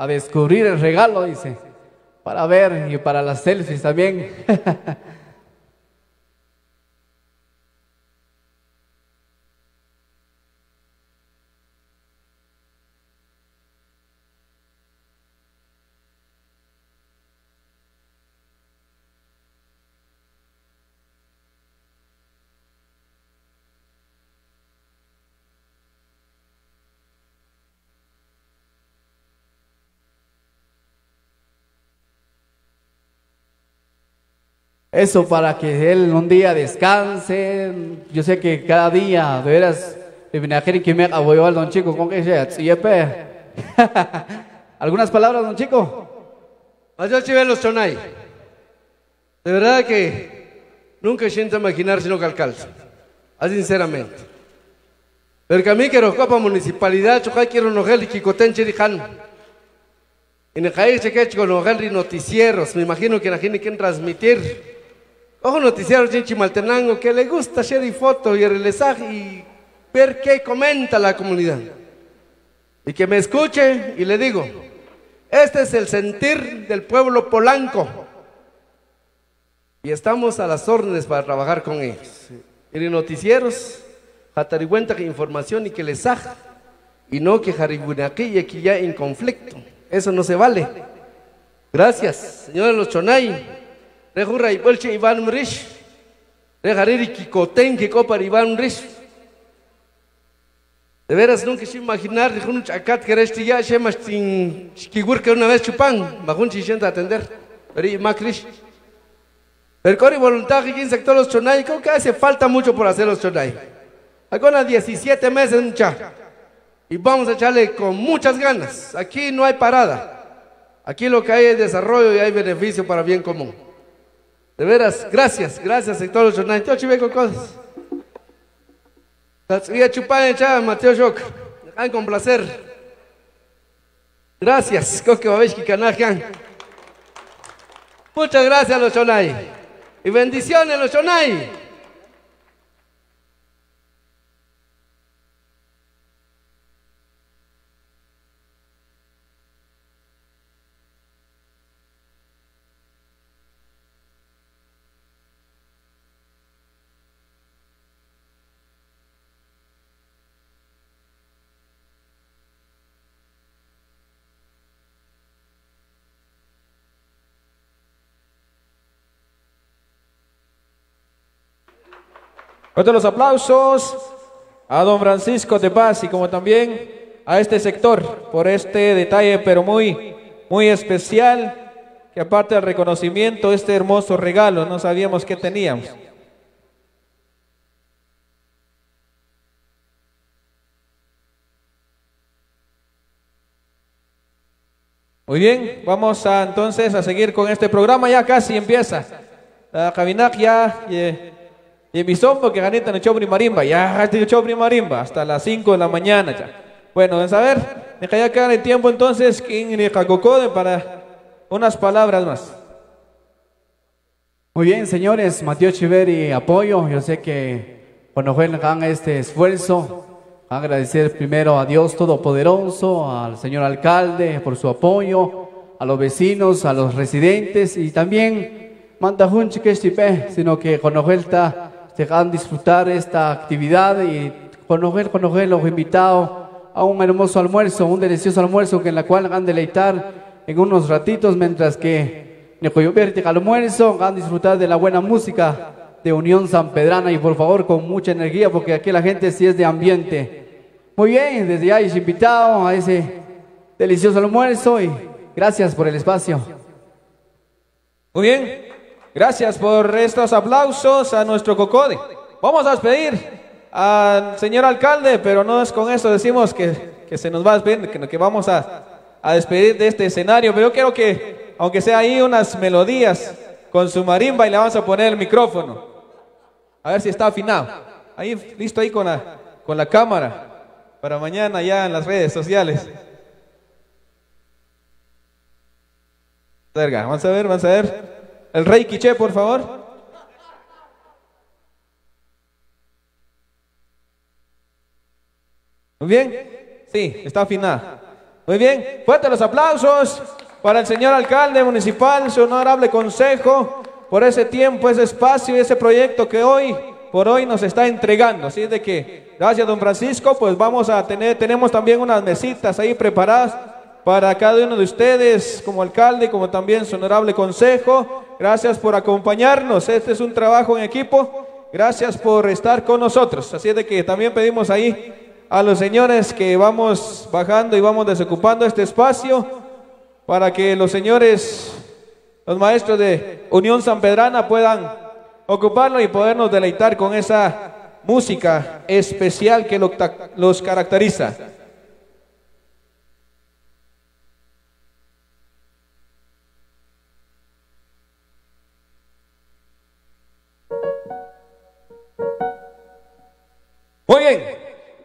A descubrir el regalo, dice, para ver y para las selfies también. Eso para que él un día descanse. Yo sé que cada día, de veras, que me al don chico con que sea, ¿Algunas palabras, don chico? Los chonay. De verdad que nunca siento imaginar sino que alcalde. Sinceramente. Pero que a mí quiero copa municipalidad, chocay quiero nogel y kikoten chirijan. En el país que con nogel noticieros, me imagino que la gente quiere transmitir. Ojo noticiero Chinchi Maltenango que le gusta hacer foto y el y ver qué comenta la comunidad. Y que me escuche y le digo, este es el sentir del pueblo polanco. Y estamos a las órdenes para trabajar con ellos. En noticieros, cuenta que información y que les saja. Y no que jaribunaki y aquí ya en conflicto. Eso no se vale. Gracias, señores los Chonay. Rejurra ipolche Iván Mrish. Rejariri kikoten que copar Iván Mrish. De veras nunca se imaginar de un chacat que resti ya se más sin que una vez chupan, bajun si sienta atender. Pero makrish. Pero con voluntad que quien sector los chonay, creo que hace falta mucho por hacer los chonay. Acá 17 meses mucha. Y vamos a echarle con muchas ganas. Aquí no hay parada. Aquí lo que hay es desarrollo y hay beneficio para bien común. De veras, gracias, gracias sector los jornales. Yo chive con cosas. Voy a chupar en Mateo Shock. con placer. Gracias, Coque Babeshki Kanajan. Muchas gracias los Chonay. Y bendiciones los Chonay. Otros los aplausos a don Francisco de Paz y como también a este sector por este detalle, pero muy, muy especial, que aparte del reconocimiento, este hermoso regalo, no sabíamos que teníamos. Muy bien, vamos a entonces a seguir con este programa, ya casi empieza. La cabina ya... Y mi sombo que ganita en Chobri Marimba, ya el Chobri Marimba, hasta las 5 de la mañana ya. Bueno, a ver, deja ya quedar el tiempo entonces, para unas palabras más. Muy bien, señores, Mateo Chiveri, apoyo. Yo sé que cuando hagan este esfuerzo, agradecer primero a Dios Todopoderoso, al señor alcalde por su apoyo, a los vecinos, a los residentes y también manda sino que cuando está dejan disfrutar esta actividad y conocer, conocer los invitados a un hermoso almuerzo, un delicioso almuerzo que en la cual van a deleitar en unos ratitos mientras que el almuerzo van a disfrutar de la buena música de Unión San Pedrana y por favor con mucha energía porque aquí la gente sí es de ambiente. Muy bien, desde ya es invitado a ese delicioso almuerzo y gracias por el espacio. Muy bien, Gracias por estos aplausos a nuestro Cocode. Vamos a despedir al señor alcalde, pero no es con eso, decimos que, que se nos va a despedir, que, vamos a, a, despedir de este escenario. Pero yo quiero que, aunque sea ahí unas melodías, con su marimba y le vamos a poner el micrófono. A ver si está afinado. Ahí, listo ahí con la, con la cámara. Para mañana ya en las redes sociales. Vamos a ver, vamos a ver. El rey Quiche, por favor. Muy bien. Sí, está afinada. Muy bien. Fuerte los aplausos para el señor alcalde municipal, su honorable consejo, por ese tiempo, ese espacio y ese proyecto que hoy, por hoy nos está entregando. Así de que, gracias don Francisco, pues vamos a tener, tenemos también unas mesitas ahí preparadas para cada uno de ustedes, como alcalde, como también su honorable consejo. Gracias por acompañarnos. Este es un trabajo en equipo. Gracias por estar con nosotros. Así de que también pedimos ahí a los señores que vamos bajando y vamos desocupando este espacio para que los señores, los maestros de Unión San Pedrana puedan ocuparlo y podernos deleitar con esa música especial que los caracteriza.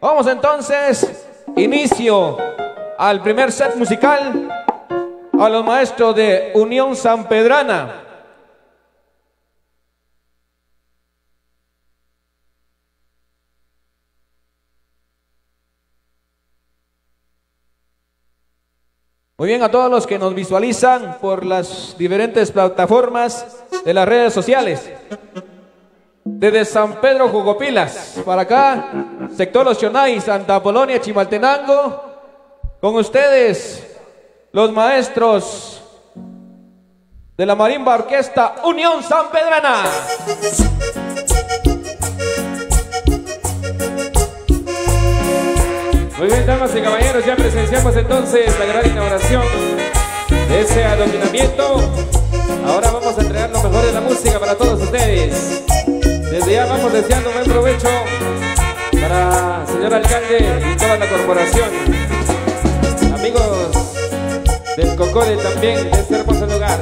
Vamos entonces, inicio al primer set musical a los maestros de Unión San Pedrana. Muy bien, a todos los que nos visualizan por las diferentes plataformas de las redes sociales desde San Pedro Jugopilas, para acá, sector Los Chonay, Santa Polonia, Chimaltenango, con ustedes, los maestros de la Marimba Orquesta Unión San Pedrana. Muy bien, damas y caballeros, ya presenciamos entonces la gran inauguración de ese adoctrinamiento. Ahora vamos a entregar lo mejor de la música para todos ustedes. Desde ya vamos deseando buen provecho para señor alcalde y toda la corporación. Amigos del Cocode también de este hermoso lugar.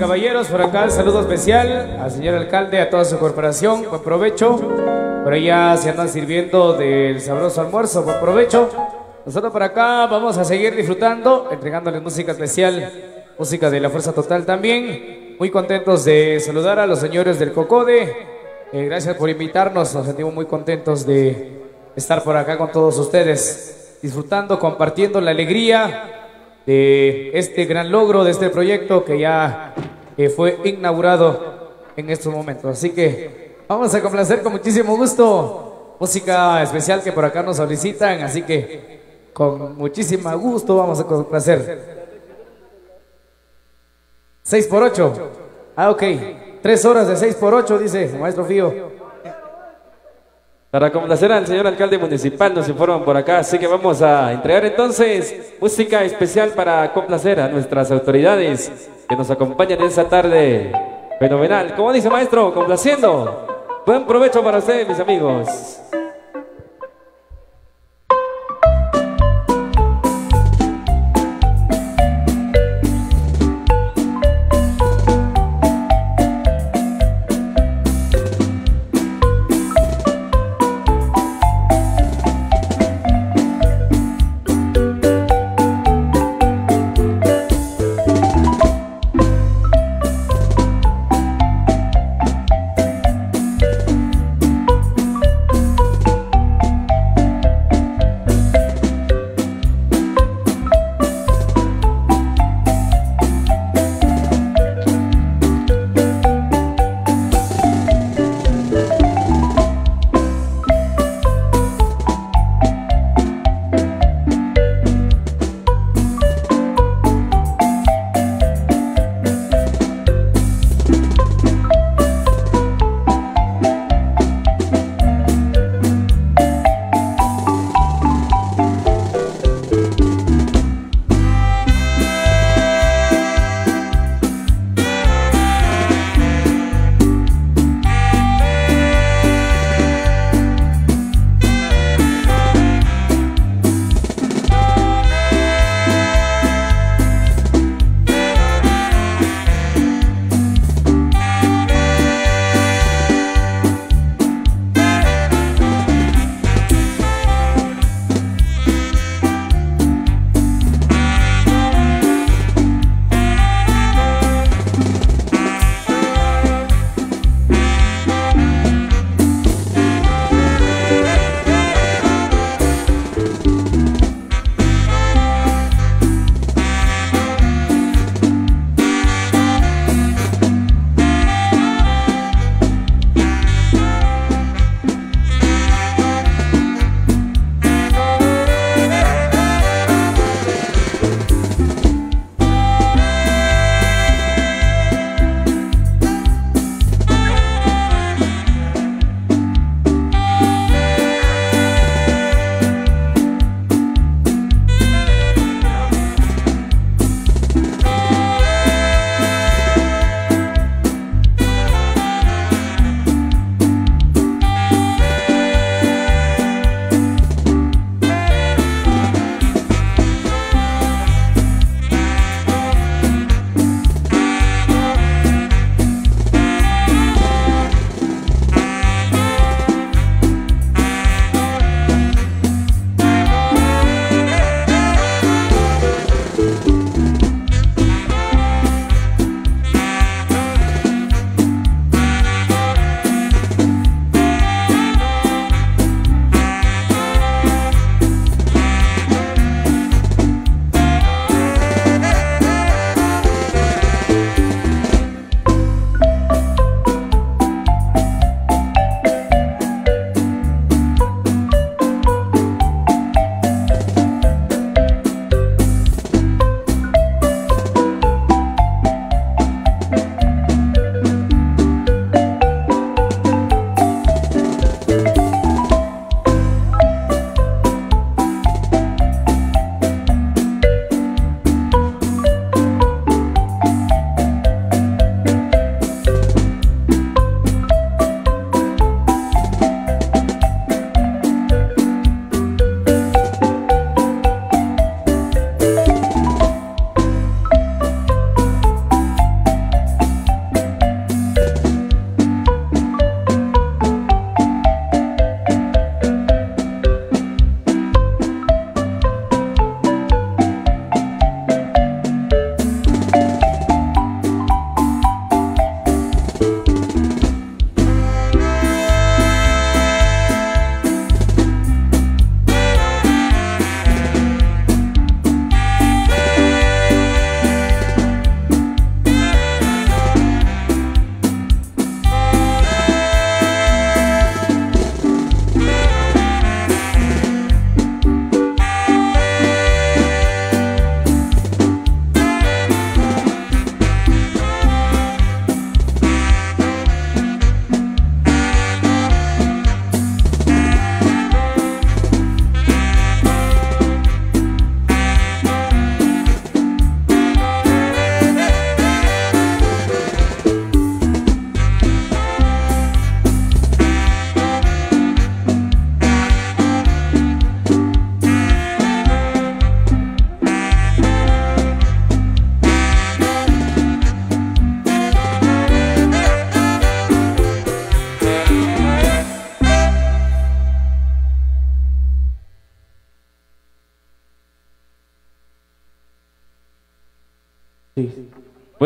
Caballeros, por acá el saludo especial al señor alcalde, a toda su corporación, buen provecho. Por allá se andan sirviendo del sabroso almuerzo, buen provecho. Nosotros por acá vamos a seguir disfrutando, entregándoles música especial, música de la Fuerza Total también. Muy contentos de saludar a los señores del Cocode. Eh, gracias por invitarnos, nos sentimos muy contentos de estar por acá con todos ustedes, disfrutando, compartiendo la alegría de este gran logro, de este proyecto que ya eh, fue inaugurado en estos momentos. Así que vamos a complacer con muchísimo gusto música especial que por acá nos solicitan, así que con muchísimo gusto vamos a complacer. 6 por 8. Ah, ok. Tres horas de 6 por 8, dice el maestro Fío. Para complacer al señor alcalde municipal nos informan por acá, así que vamos a entregar entonces música especial para complacer a nuestras autoridades que nos acompañan en esta tarde fenomenal. Como dice maestro, complaciendo. Buen provecho para ustedes, mis amigos.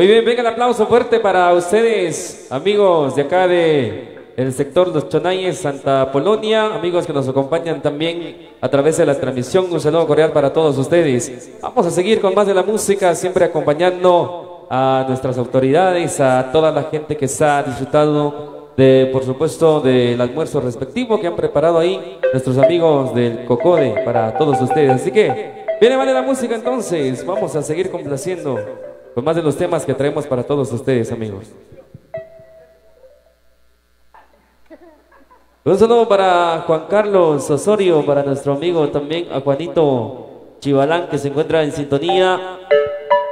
Bien, venga el aplauso fuerte para ustedes, amigos de acá de el sector Los Chonayes, Santa Polonia, amigos que nos acompañan también a través de la transmisión. Un saludo cordial para todos ustedes. Vamos a seguir con más de la música, siempre acompañando a nuestras autoridades, a toda la gente que está disfrutando de, por supuesto, del almuerzo respectivo que han preparado ahí nuestros amigos del Cocode para todos ustedes. Así que, viene vale la música entonces, vamos a seguir complaciendo con más de los temas que traemos para todos ustedes, amigos. Un saludo para Juan Carlos Osorio, para nuestro amigo también, a Juanito Chivalán, que se encuentra en sintonía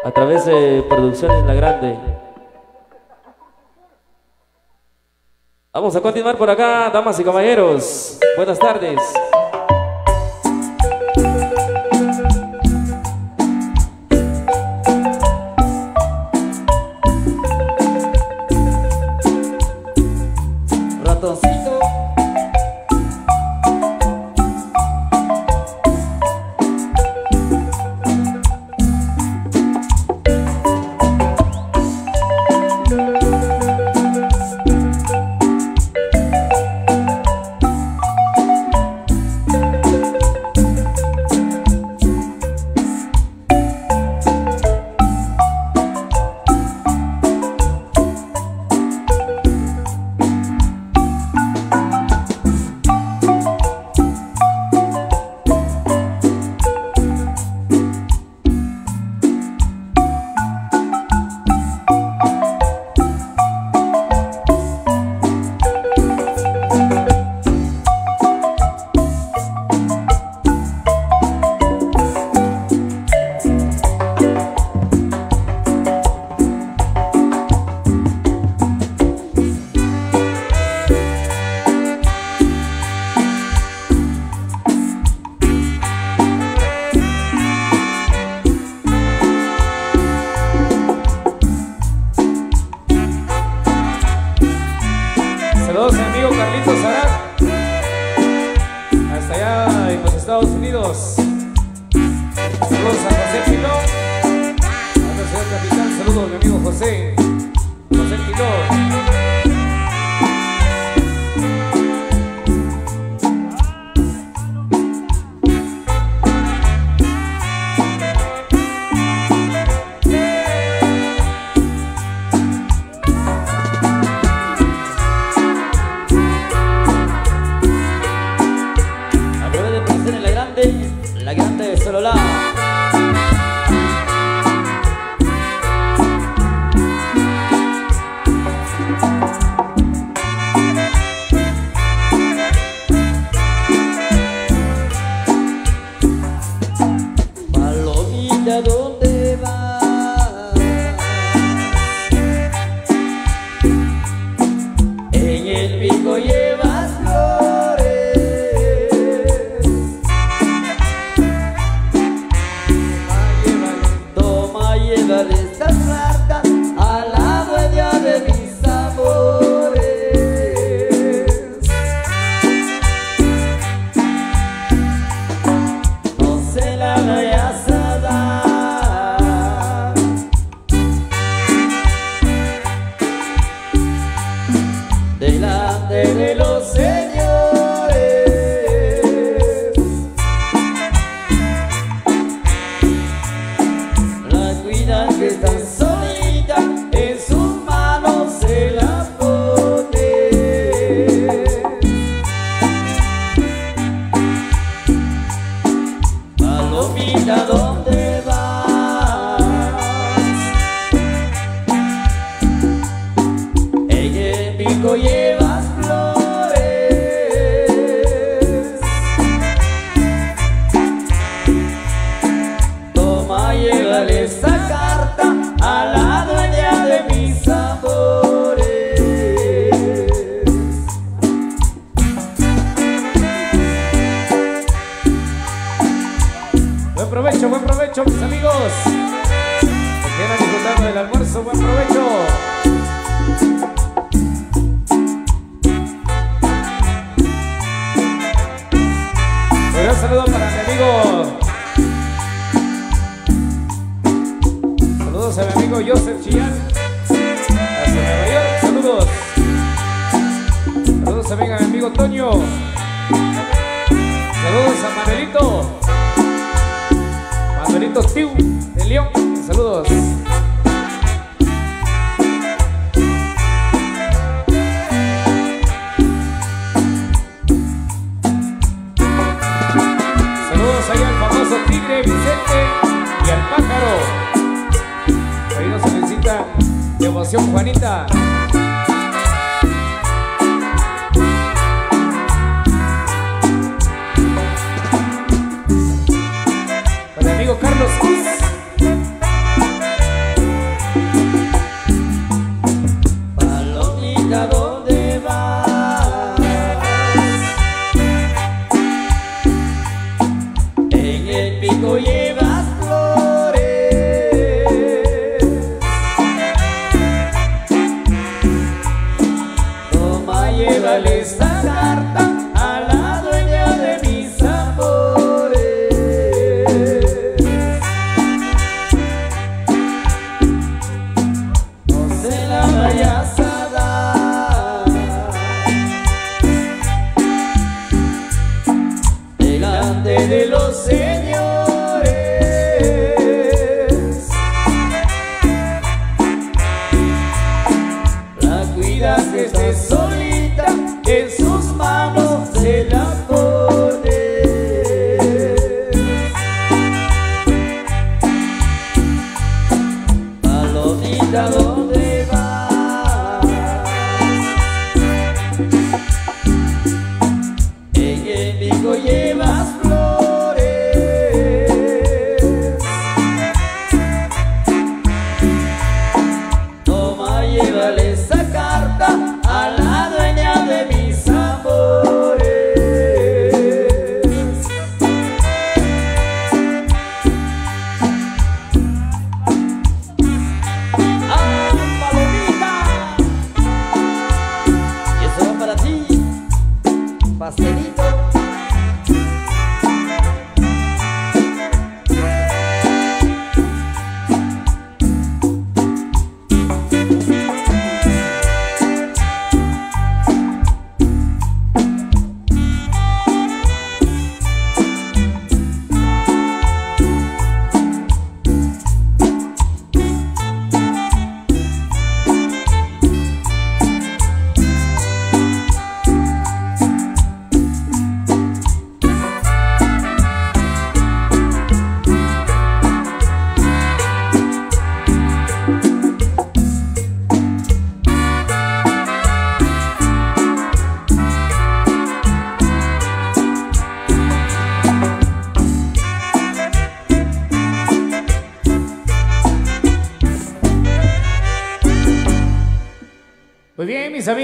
a través de Producciones La Grande. Vamos a continuar por acá, damas y caballeros. Buenas tardes. dançar.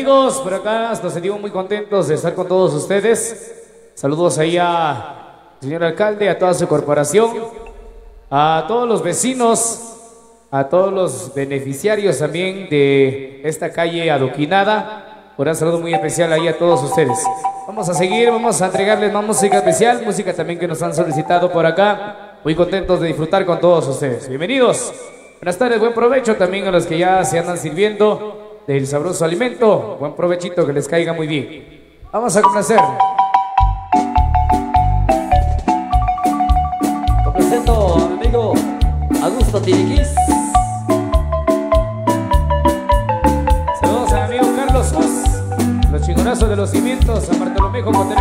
Amigos, por acá nos sentimos muy contentos de estar con todos ustedes. Saludos ahí a señor alcalde, a toda su corporación, a todos los vecinos, a todos los beneficiarios también de esta calle adoquinada. Un saludo muy especial ahí a todos ustedes. Vamos a seguir, vamos a entregarles más música especial, música también que nos han solicitado por acá. Muy contentos de disfrutar con todos ustedes. Bienvenidos. Buenas tardes, buen provecho también a los que ya se andan sirviendo del sabroso alimento. Buen provechito, que les caiga muy bien. Vamos a complacer. Mi amigo Augusto Tiriquís. Saludos a mi amigo Carlos los chingonazos de los cimientos, a Bartolomé Jocotenango,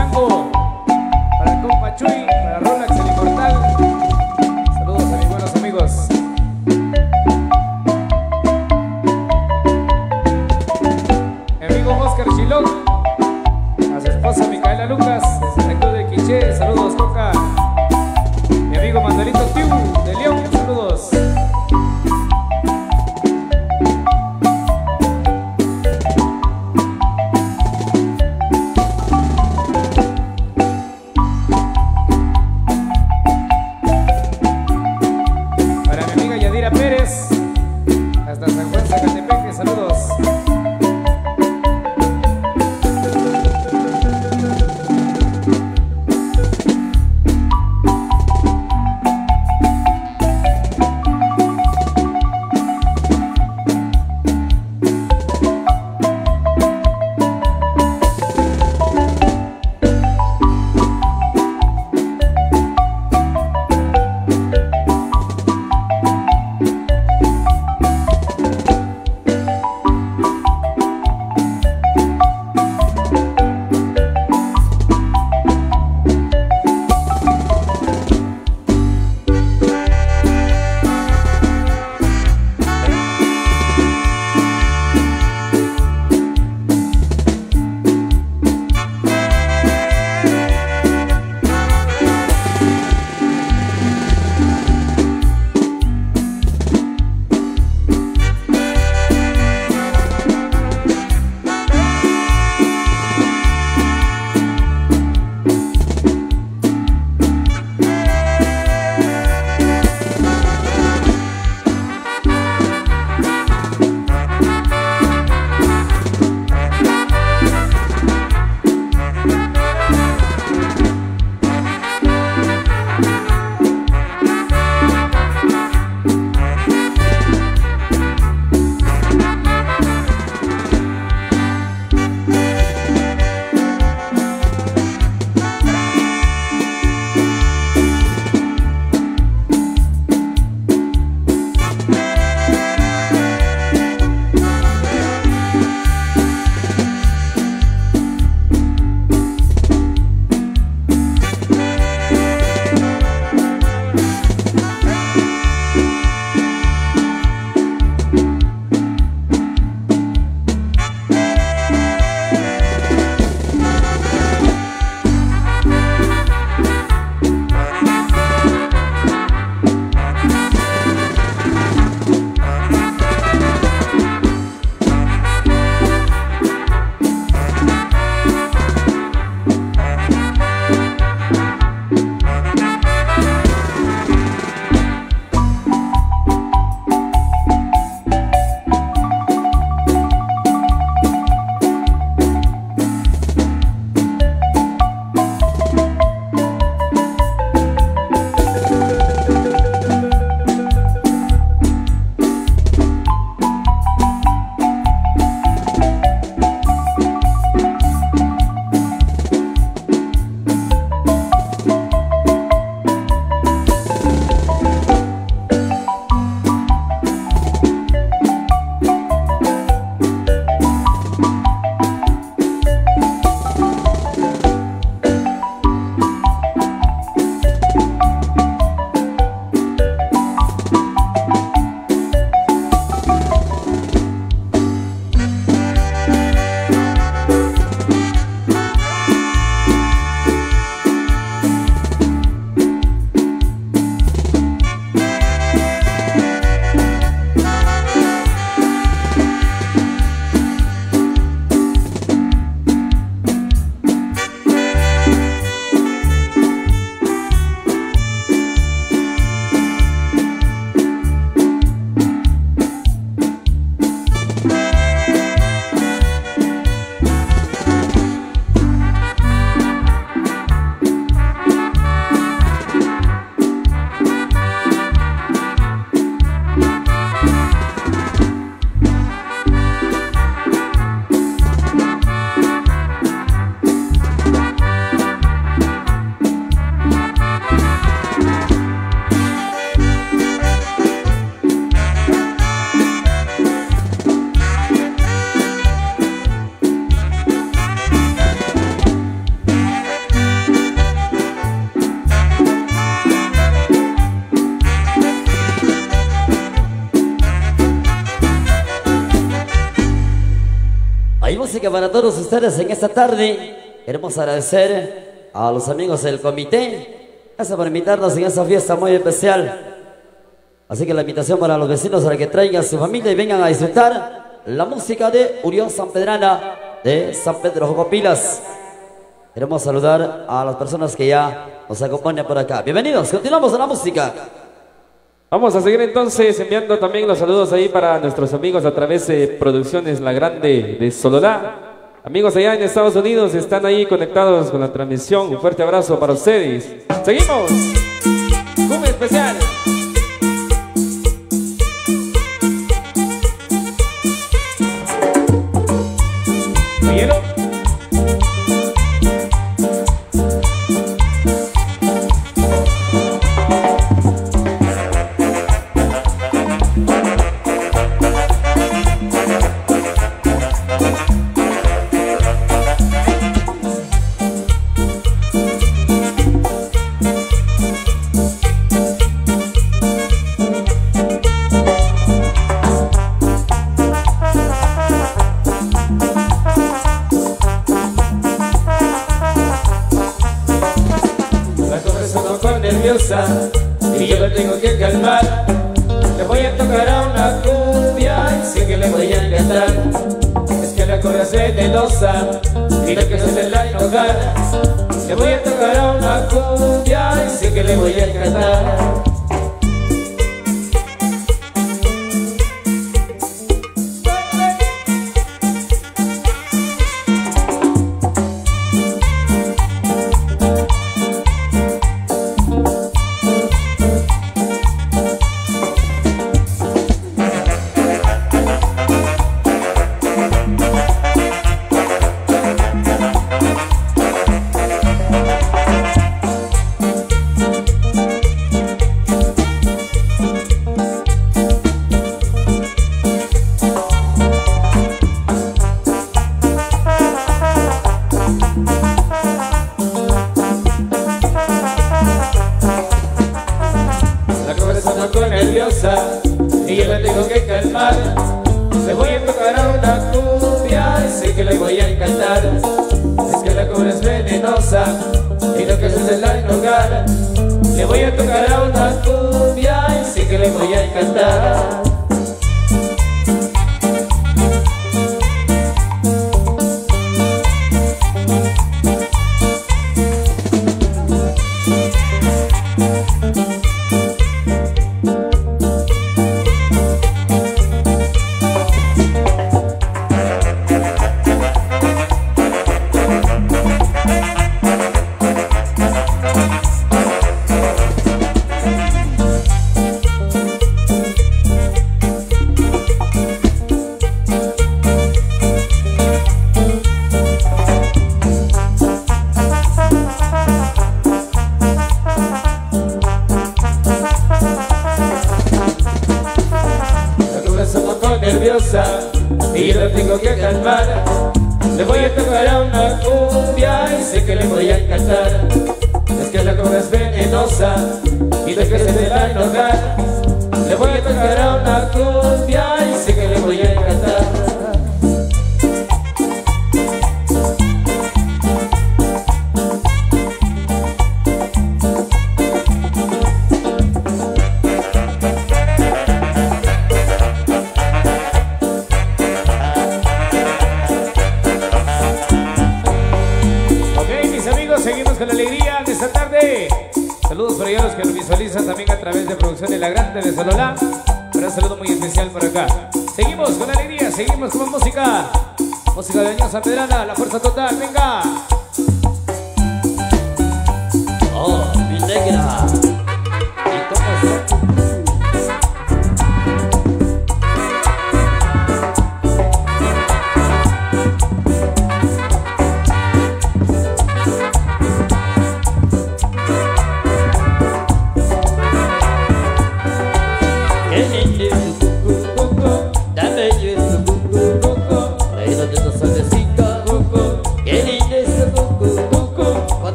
para todos ustedes en esta tarde. Queremos agradecer a los amigos del comité. Gracias por invitarnos en esta fiesta muy especial. Así que la invitación para los vecinos para que traigan a su familia y vengan a disfrutar la música de Unión San Pedrana de San Pedro Jocopilas. Queremos saludar a las personas que ya nos acompañan por acá. Bienvenidos, continuamos a la música. Vamos a seguir entonces enviando también los saludos ahí para nuestros amigos a través de Producciones La Grande de Sololá. Amigos allá en Estados Unidos, están ahí conectados con la transmisión. Un fuerte abrazo para ustedes. Seguimos. Cumbia especial.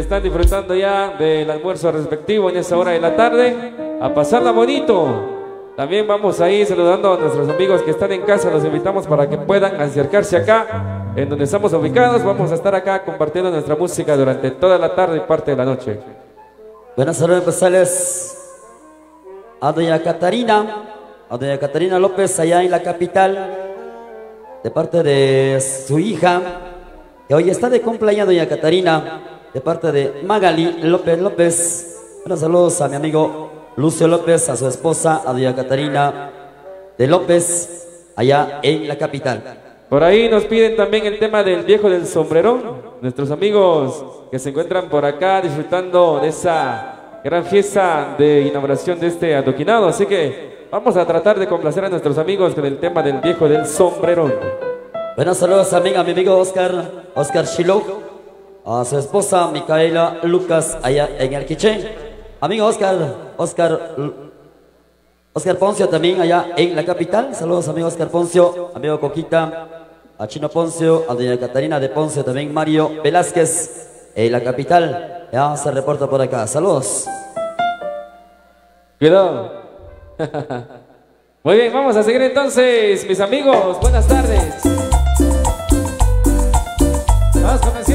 Están disfrutando ya del almuerzo respectivo en esa hora de la tarde, a pasarla bonito. También vamos ahí saludando a nuestros amigos que están en casa, los invitamos para que puedan acercarse acá, en donde estamos ubicados. Vamos a estar acá compartiendo nuestra música durante toda la tarde y parte de la noche. Buenas saludos especiales a doña Catarina, a doña Catarina López allá en la capital, de parte de su hija, que hoy está de cumpleaños doña Catarina, de parte de Magali López López. Buenos saludos a mi amigo Lucio López, a su esposa, a doña Catarina de López, allá en la capital. Por ahí nos piden también el tema del viejo del sombrerón. Nuestros amigos que se encuentran por acá disfrutando de esa gran fiesta de inauguración de este adoquinado. Así que vamos a tratar de complacer a nuestros amigos con el tema del viejo del sombrerón. Buenos saludos también a mi amigo Oscar, Oscar Shiloh, a su esposa Micaela Lucas allá en el Quiché. Amigo Oscar, Oscar, Oscar Poncio también allá en la capital. Saludos amigo Oscar Poncio, amigo Coquita, a Chino Poncio, a doña Catarina de Poncio, también Mario Velázquez en la capital. Ya se reporta por acá. Saludos. Cuidado. Muy bien, vamos a seguir entonces, mis amigos. Buenas tardes. Vamos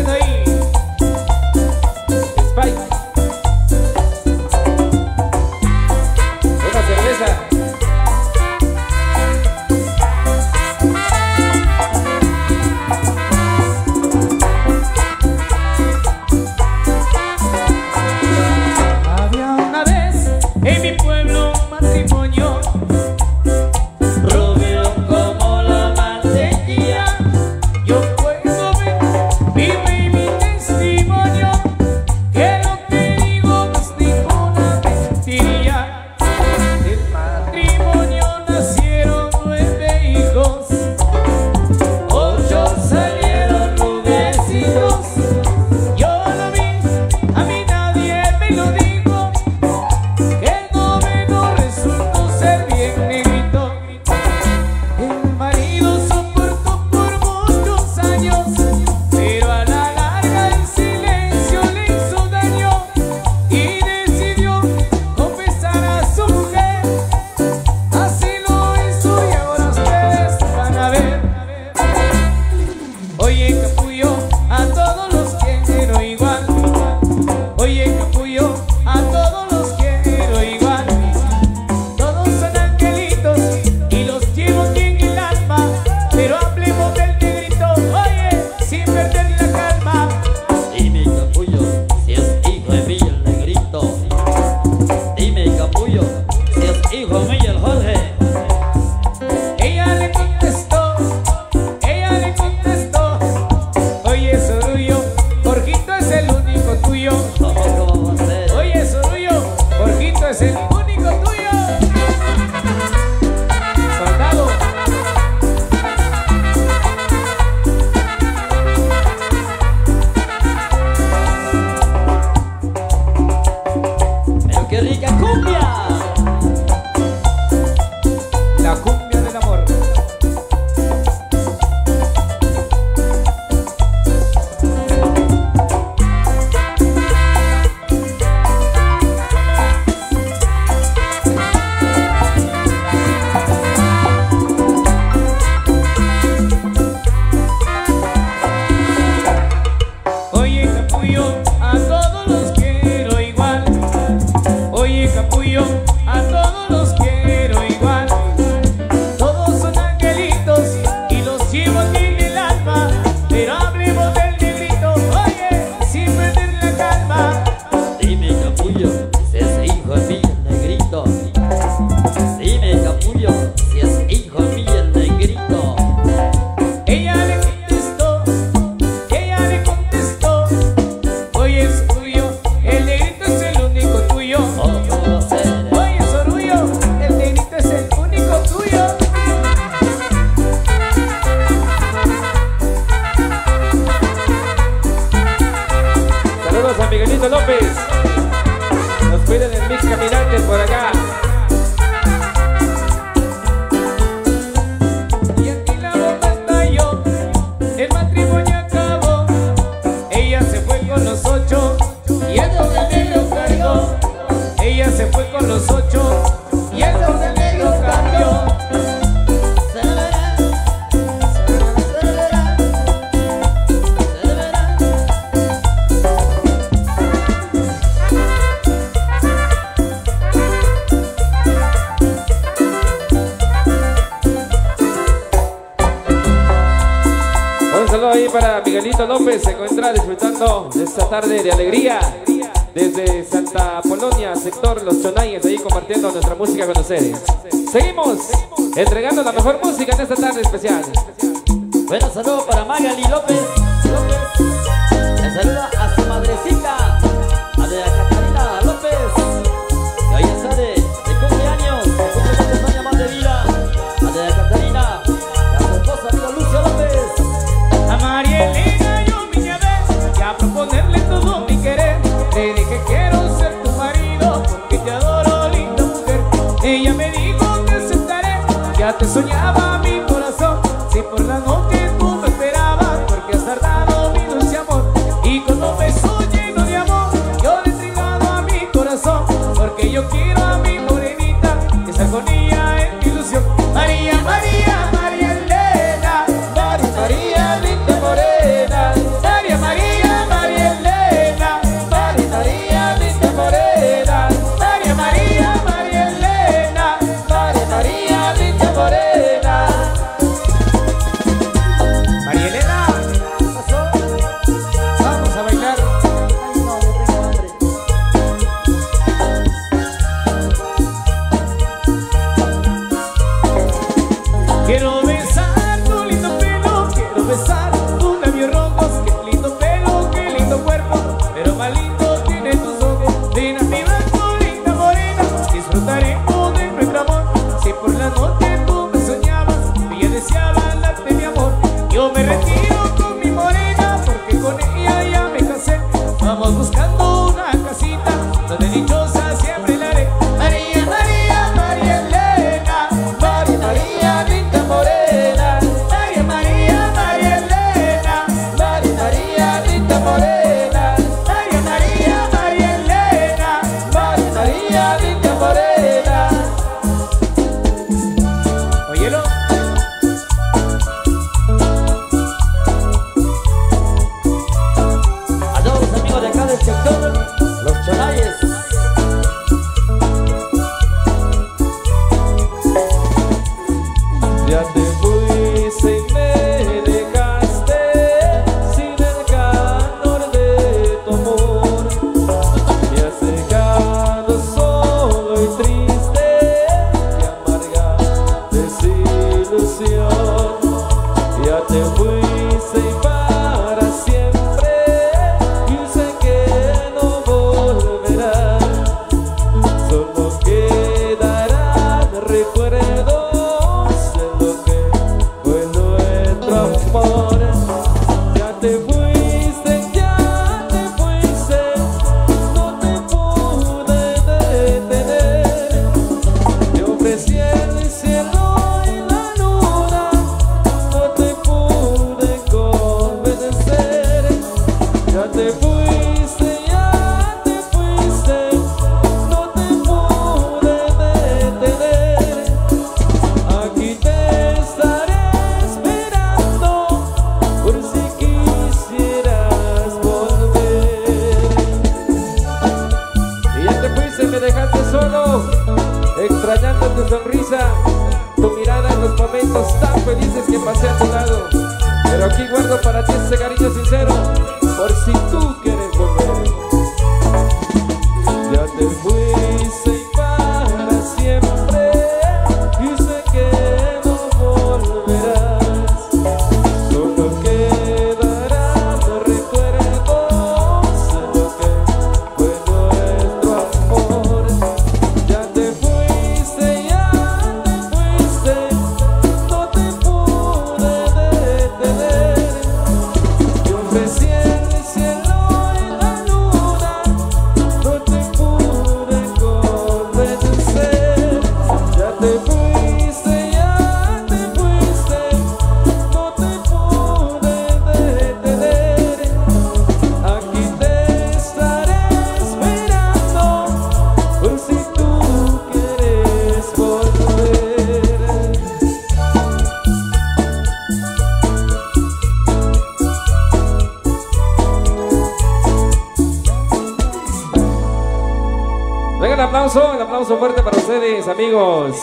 amigos.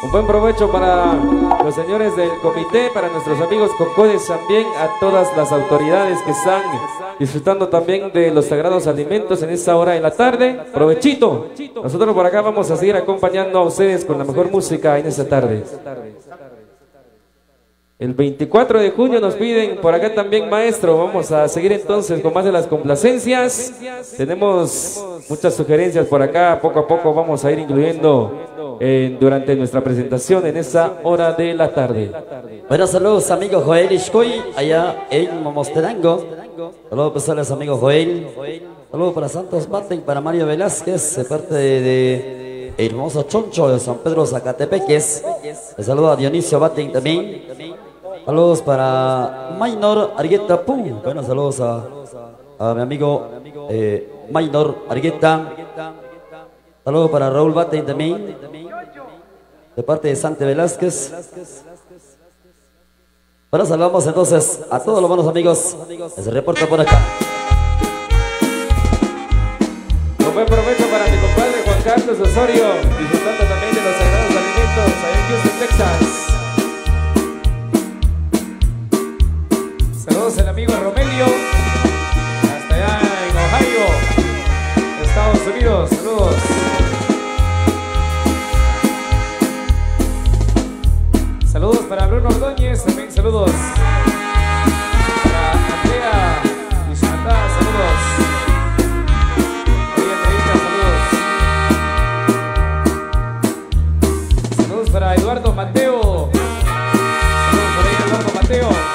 Un buen provecho para los señores del comité, para nuestros amigos Concodes también, a todas las autoridades que están disfrutando también de los sagrados alimentos en esta hora de la tarde. Provechito. Nosotros por acá vamos a seguir acompañando a ustedes con la mejor música en esta tarde. El 24 de junio nos piden por acá también maestro. Vamos a seguir entonces con más de las complacencias. Tenemos muchas sugerencias por acá. Poco a poco vamos a ir incluyendo eh, durante nuestra presentación en esa hora de la tarde. Buenos saludos, amigo Joel Ishkoy, allá en Momosterango. Saludos especiales, amigo Joel. Saludos para Santos Baten, para Mario Velázquez, de parte de, de hermoso Choncho de San Pedro Zacatepeques. Le saludo a Dionisio Baten también. Saludos para Maynor Argueta Pum. Buenos saludos a, mi amigo eh, Maynor Argueta. Saludos para Raúl Baten también. De parte de Sante Velázquez. Bueno, saludamos entonces a todos los buenos amigos que se reporta por acá. Un buen provecho para mi compadre Juan Carlos Osorio, disfrutando también de los sagrados alimentos allá en Houston, Texas. Saludos al amigo Romelio, hasta allá en Ohio, Estados Unidos. Saludos. Saludos para Bruno Ordóñez, también saludos. Para Andrea Ismata, saludos. María Andreita, saludos. Saludos para Eduardo Mateo. Saludos para Eduardo Mateo.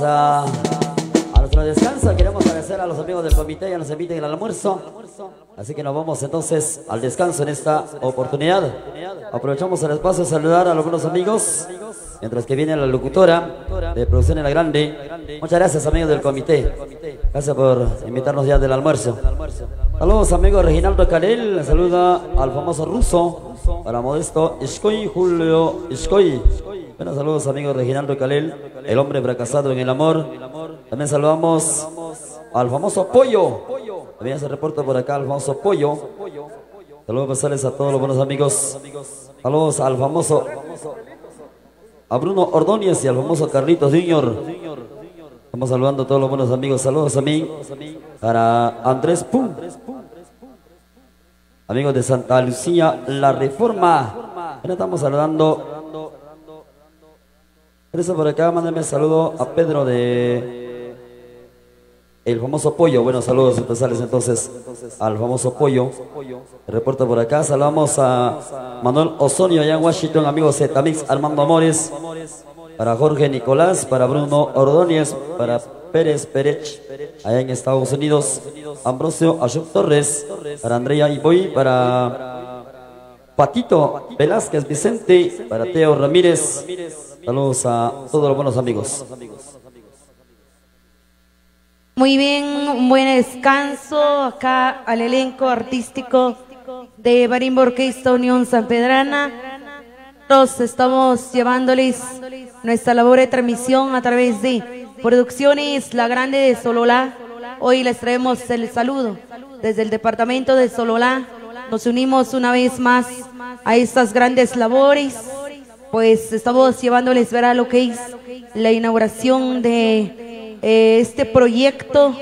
A, nuestro descanso. Queremos agradecer a los amigos del comité, ya nos inviten al almuerzo. Así que nos vamos entonces al descanso en esta oportunidad. Aprovechamos el espacio de saludar a algunos amigos Mientras que viene la locutora de Producción en la Grande. Muchas gracias, amigos del comité. Gracias por invitarnos ya del almuerzo. Saludos, amigo Reginaldo Canel. Saluda al famoso ruso, para Modesto Iscoy, Julio Iscoy. Bueno, saludos, amigo Reginaldo Calel, el hombre fracasado en el amor. También saludamos al famoso Pollo. También se reporta por acá al famoso Pollo. Saludos especiales a todos los buenos amigos. Saludos al famoso a Bruno Ordóñez y al famoso Carlitos Junior. Estamos saludando a todos los buenos amigos. Saludos a mí para Andrés Pum. Amigos de Santa Lucía, La Reforma. Bueno, estamos saludando. Gracias por acá, mándame saludo a Pedro de el famoso pollo, bueno, saludos especiales entonces al famoso pollo. Reporta por acá, saludamos a Manuel Osonio allá en Washington, amigos Zetamix, Armando Amores, para Jorge Nicolás, para Bruno Ordóñez, para Pérez Pérez, allá en Estados Unidos, Ambrosio Ayub Torres, para Andrea Iboy, para Paquito Velázquez Vicente, para Teo Ramírez, saludos a todos los buenos amigos. Muy bien, un buen descanso acá al elenco artístico de Barimbo Orquesta Unión San Pedrana. Estamos llevándoles nuestra labor de transmisión a través de Producciones La Grande de Sololá. Hoy les traemos el saludo desde el departamento de Sololá. Nos unimos una vez más a estas grandes labores, pues estamos llevándoles ver a lo que es la inauguración de eh, este proyecto,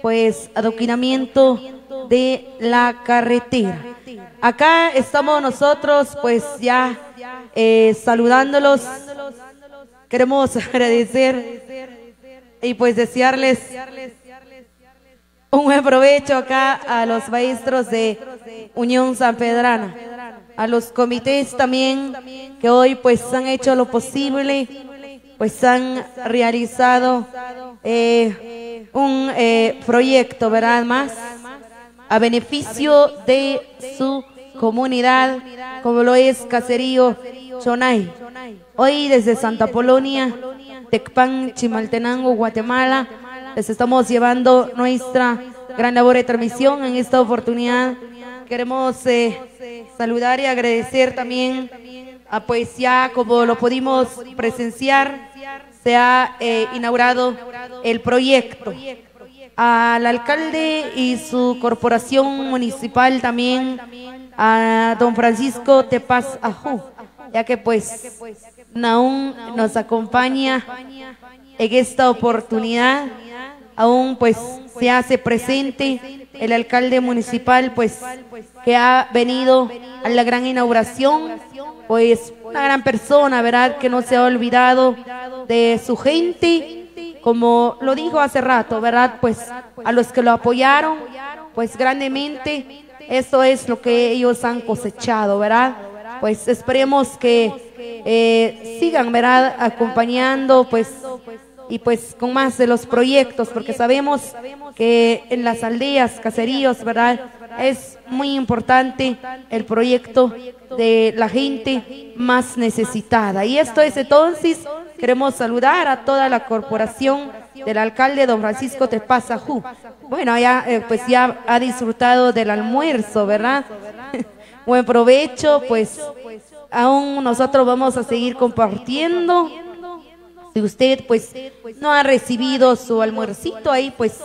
pues, adoquinamiento de la carretera. Acá estamos nosotros, pues, ya eh, saludándolos. Queremos agradecer y pues desearles un buen provecho acá a los maestros de Unión San Pedrana, a los comités también que hoy pues han hecho lo posible pues han realizado eh, un eh, proyecto, ¿verdad? Más a beneficio de su comunidad, como lo es Caserío Chonay. Hoy desde Santa Polonia, Tecpan, Chimaltenango, Guatemala, les estamos llevando nuestra gran labor de transmisión en esta oportunidad. Queremos eh, saludar y agradecer también a ya como lo pudimos presenciar se ha eh, inaugurado el proyecto. Al alcalde y su corporación municipal también, a don Francisco Tepaz Ajú, ya que pues aún nos acompaña en esta oportunidad, aún pues se hace presente el alcalde municipal pues que ha venido a la gran inauguración, pues una gran persona, ¿verdad? Que no se ha olvidado de su gente, como lo dijo hace rato, ¿verdad? Pues a los que lo apoyaron, pues grandemente, eso es lo que ellos han cosechado, ¿verdad? Pues esperemos que eh, sigan, ¿verdad? Acompañando, pues y pues con más de los proyectos, porque sabemos que en las aldeas, caseríos, ¿verdad? Es muy importante el proyecto de la gente más necesitada. Y esto es entonces, queremos saludar a toda la corporación del alcalde don Francisco Tepasajú. Bueno, ya eh, pues ya ha disfrutado del almuerzo, ¿verdad? Buen provecho, pues aún nosotros vamos a seguir compartiendo si usted pues no ha recibido su almuercito ahí, pues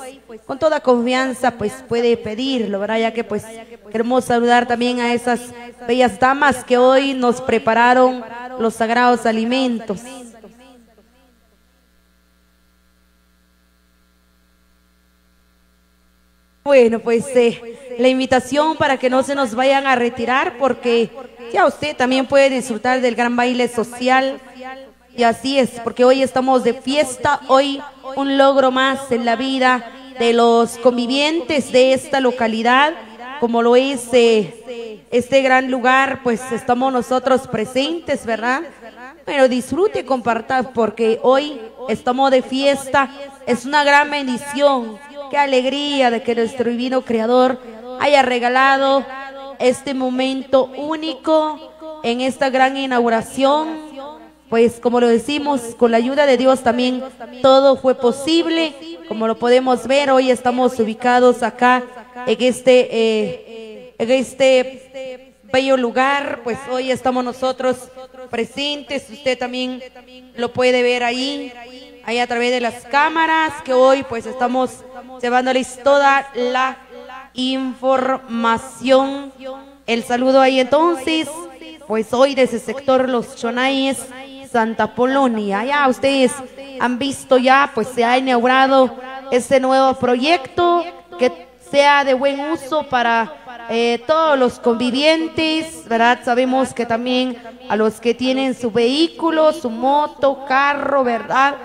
con toda confianza pues puede pedirlo, ¿verdad? Ya que pues queremos saludar también a esas bellas damas que hoy nos prepararon los sagrados alimentos. Bueno, pues eh, la invitación para que no se nos vayan a retirar porque ya usted también puede disfrutar del gran baile social y así es, porque hoy estamos de fiesta, hoy un logro más en la vida de los convivientes de esta localidad, como lo es eh, este gran lugar, pues estamos nosotros presentes, ¿verdad? Pero disfrute y comparta, porque hoy estamos de fiesta, es una gran bendición, qué alegría de que nuestro divino creador haya regalado este momento único en esta gran inauguración pues como lo decimos, con la ayuda de Dios también todo fue posible. Como lo podemos ver, hoy estamos ubicados acá en este, eh, en este bello lugar, pues hoy estamos nosotros presentes, usted también lo puede ver ahí, ahí a través de las cámaras, que hoy pues estamos llevándoles toda la información. El saludo ahí entonces, pues hoy desde el sector Los Chonayes, Santa Polonia. Ya ustedes han visto ya, pues se ha inaugurado este nuevo proyecto que sea de buen uso para eh, todos los convivientes, ¿verdad? Sabemos que también a los que tienen su vehículo, su moto, carro, ¿verdad?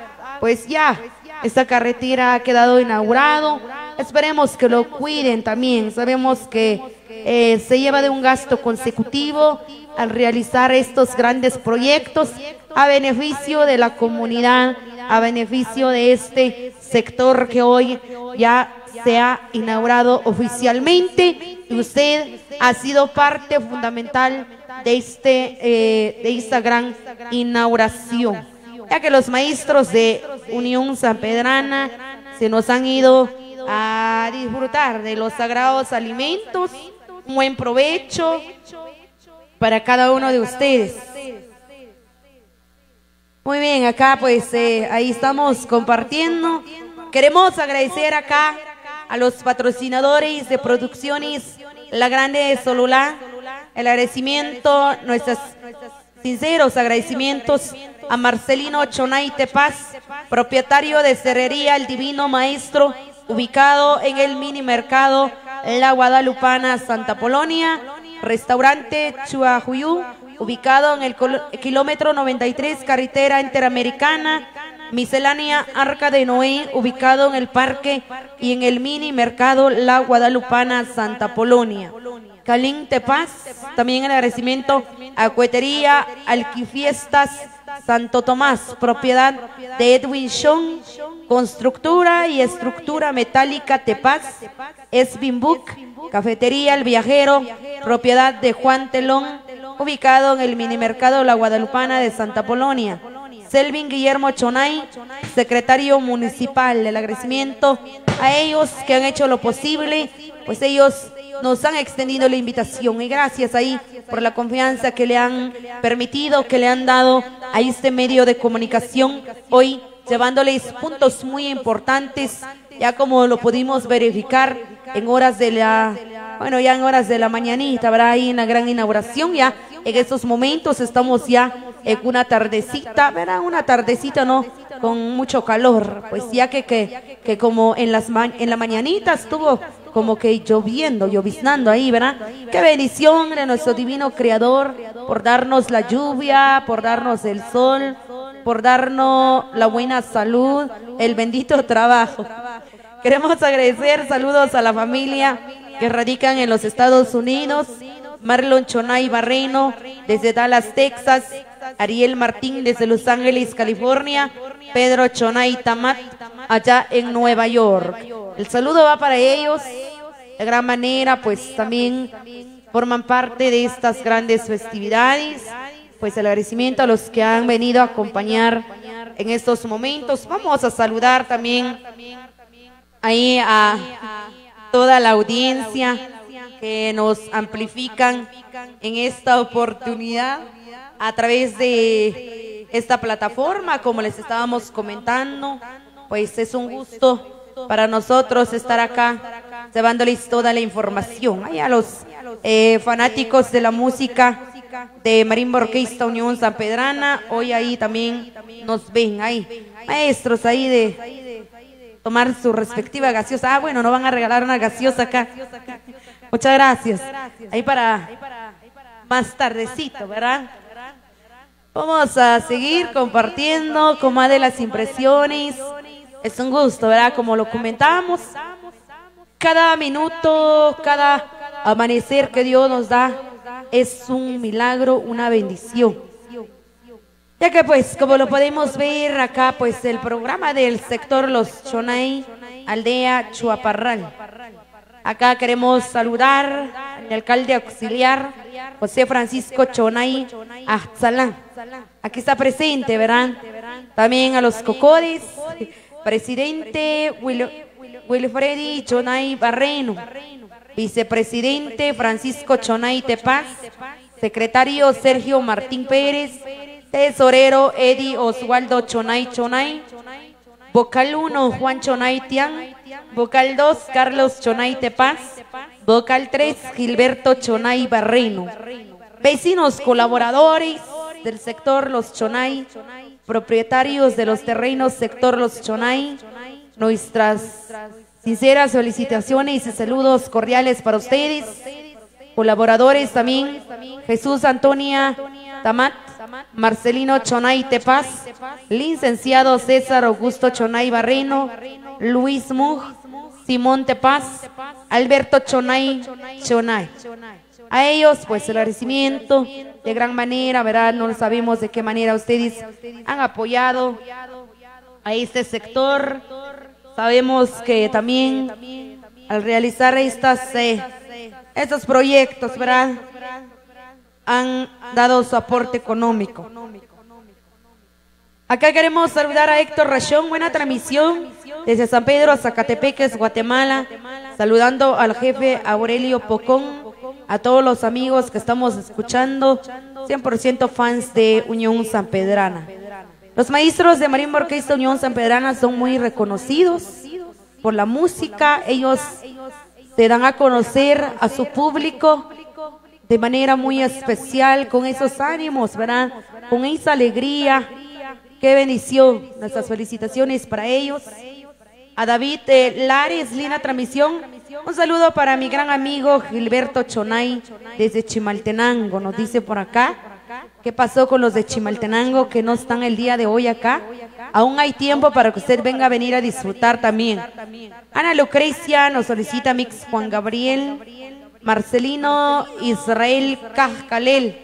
Pues ya, esta carretera ha quedado inaugurado. Esperemos que lo cuiden también. Sabemos que eh, se lleva de un gasto consecutivo al realizar estos grandes proyectos a beneficio de la comunidad, a beneficio de este sector que hoy ya se ha inaugurado oficialmente y usted ha sido parte fundamental de, este, eh, de esta gran inauguración. Ya que los maestros de Unión San Pedrana se nos han ido a disfrutar de los sagrados alimentos, un buen provecho para cada uno de ustedes. Muy bien, acá pues eh, ahí estamos compartiendo. Queremos agradecer acá a los patrocinadores de producciones La Grande de Solulá, el agradecimiento, nuestros sinceros agradecimientos a Marcelino Chonay Tepaz, propietario de Cerrería El Divino Maestro, ubicado en el mini mercado La Guadalupana Santa Polonia, restaurante Chuajuyú, ubicado en el kilómetro 93, carretera interamericana, Miscelánea Arca de Noé, ubicado en el parque y en el mini mercado La Guadalupana, Santa Polonia. Calín Tepaz, también el agradecimiento a Cuetería Alquifiestas Santo Tomás, propiedad de Edwin Sean, constructura y estructura metálica Tepaz, Esbimbuc, Cafetería El Viajero, propiedad de Juan Telón, ubicado en el mini mercado La Guadalupana de Santa Polonia. Selvin Guillermo Chonay, secretario municipal. El agradecimiento a ellos que han hecho lo posible, pues ellos nos han extendido la invitación. Y gracias ahí por la confianza que le han permitido, que le han dado a este medio de comunicación. Hoy, llevándoles puntos muy importantes, ya como lo pudimos verificar en horas de la, bueno, ya en horas de la mañanita, habrá ahí una gran inauguración, ya en estos momentos estamos ya en una tardecita, verán, una tardecita, ¿no? Con mucho calor, pues ya que, que, que como en, las en la mañanita estuvo como que lloviendo, lloviznando ahí, ¿verdad? Qué bendición de nuestro divino Creador por darnos la lluvia, por darnos el sol, por darnos la buena salud, el bendito trabajo. Queremos agradecer saludos a la familia que radican en los Estados Unidos, Marlon Chonay Barreno desde Dallas, Texas, Ariel Martín desde Los Ángeles, California, Pedro Chonay Tamat allá en Nueva York. El saludo va para ellos. De gran manera, pues también forman parte de estas grandes festividades. Pues el agradecimiento a los que han venido a acompañar en estos momentos. Vamos a saludar también ahí a toda la audiencia que nos amplifican en esta oportunidad a través de esta plataforma, como les estábamos comentando, pues es un gusto para nosotros estar acá llevándoles toda la información. Hay a los eh, fanáticos de la música de Marín Unión San Pedrana, hoy ahí también nos ven, ahí maestros ahí de tomar su respectiva gaseosa. Ah, bueno, no van a regalar una gaseosa acá. Muchas gracias. Ahí para más tardecito, ¿verdad? Vamos a seguir compartiendo con más de las impresiones. Es un gusto, ¿verdad? Como lo comentamos, cada minuto, cada amanecer que Dios nos da es un milagro, una bendición. Ya que pues, como lo podemos ver acá, pues el programa del sector Los Chonay, aldea Chuaparral. Acá queremos saludar al alcalde auxiliar José Francisco Chonay Azalán. Aquí está presente, ¿verdad? También a los cocodes, presidente Wil Wilfredi Chonay Barreno, vicepresidente Francisco Chonay Tepaz, secretario Sergio Martín Pérez, tesorero Eddie Oswaldo Chonay Chonay, vocal 1 Juan Chonay Tian, vocal 2 Carlos Chonay Tepaz, vocal 3 Gilberto Chonay Barreno, vecinos colaboradores del sector Los Chonay, propietarios de los terrenos sector Los Chonay, nuestras sinceras felicitaciones y saludos cordiales para ustedes, colaboradores también, Jesús Antonia Tamat, Marcelino Chonay Tepaz, licenciado César Augusto Chonay Barreno, Luis Muj, Simón Tepaz, Alberto Chonay Chonay. A ellos, pues el agradecimiento de gran manera, ¿verdad? No sabemos de qué manera ustedes han apoyado a este sector. Sabemos que también al realizar estas, eh, estos proyectos, ¿verdad? Han dado su aporte económico. Acá queremos saludar a Héctor Rachón, buena transmisión desde San Pedro a Zacatepeques, Guatemala, saludando al jefe Aurelio Pocón, a todos los amigos que estamos escuchando, 100% fans de Unión San Pedrana. Los maestros de Marín Orquesta Unión San Pedrana son muy reconocidos por la música, ellos se dan a conocer a su público de manera muy especial, con esos ánimos, ¿verdad? Con esa alegría. Qué bendición. Nuestras felicitaciones para ellos. A David Lares, linda transmisión. Un saludo para mi gran amigo Gilberto Chonay desde Chimaltenango. Nos dice por acá. ¿Qué pasó con los de Chimaltenango que no están el día de hoy acá? Aún hay tiempo para que usted venga a venir a disfrutar también. Ana Lucrecia nos solicita Mix Juan Gabriel. Marcelino Israel Cascalel,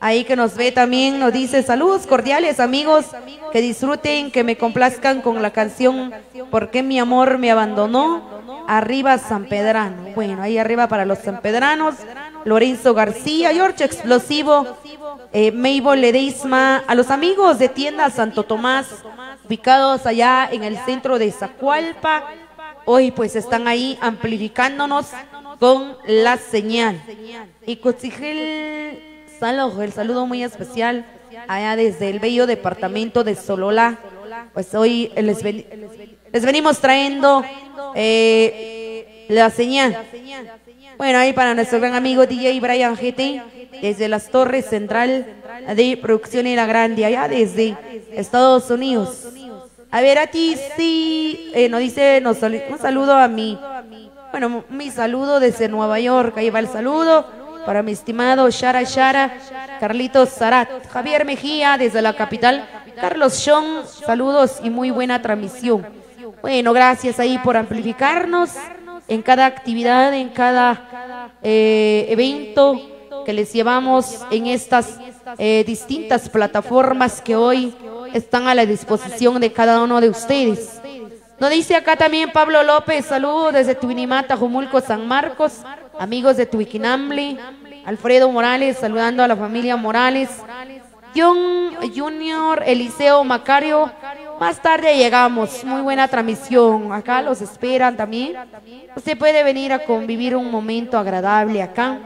ahí que nos ve también, nos dice saludos cordiales amigos, que disfruten, que me complazcan con la canción ¿Por qué mi amor me abandonó? Arriba San Pedrano. Bueno, ahí arriba para los sanpedranos, Lorenzo García, George Explosivo, eh, Mabel Ledesma, a los amigos de tienda Santo Tomás, ubicados allá en el centro de Zacualpa, hoy pues están ahí amplificándonos con la señal. Y Cotzigel Salojo, el saludo muy especial allá desde el bello departamento de Solola. Pues hoy les, les venimos trayendo eh, la señal. Bueno, ahí para nuestro gran amigo DJ Brian GT, desde las Torres Central de Producción y La Grande, allá desde Estados Unidos. A ver, a ti sí, eh, nos dice, nos, un saludo a mi mi saludo desde Nueva York, ahí va el saludo para mi estimado Shara Shara, Carlitos Zarat, Javier Mejía desde la capital, Carlos Sean, saludos y muy buena transmisión. Bueno, gracias ahí por amplificarnos en cada actividad, en cada eh, evento que les llevamos en estas eh, distintas plataformas que hoy están a la disposición de cada uno de ustedes. Nos dice acá también Pablo López, saludos desde Tuinimata, Jumulco, San Marcos, amigos de Tuiquinamble, Alfredo Morales, saludando a la familia Morales, John Junior, Eliseo Macario, más tarde llegamos, muy buena transmisión, acá los esperan también, usted puede venir a convivir un momento agradable acá,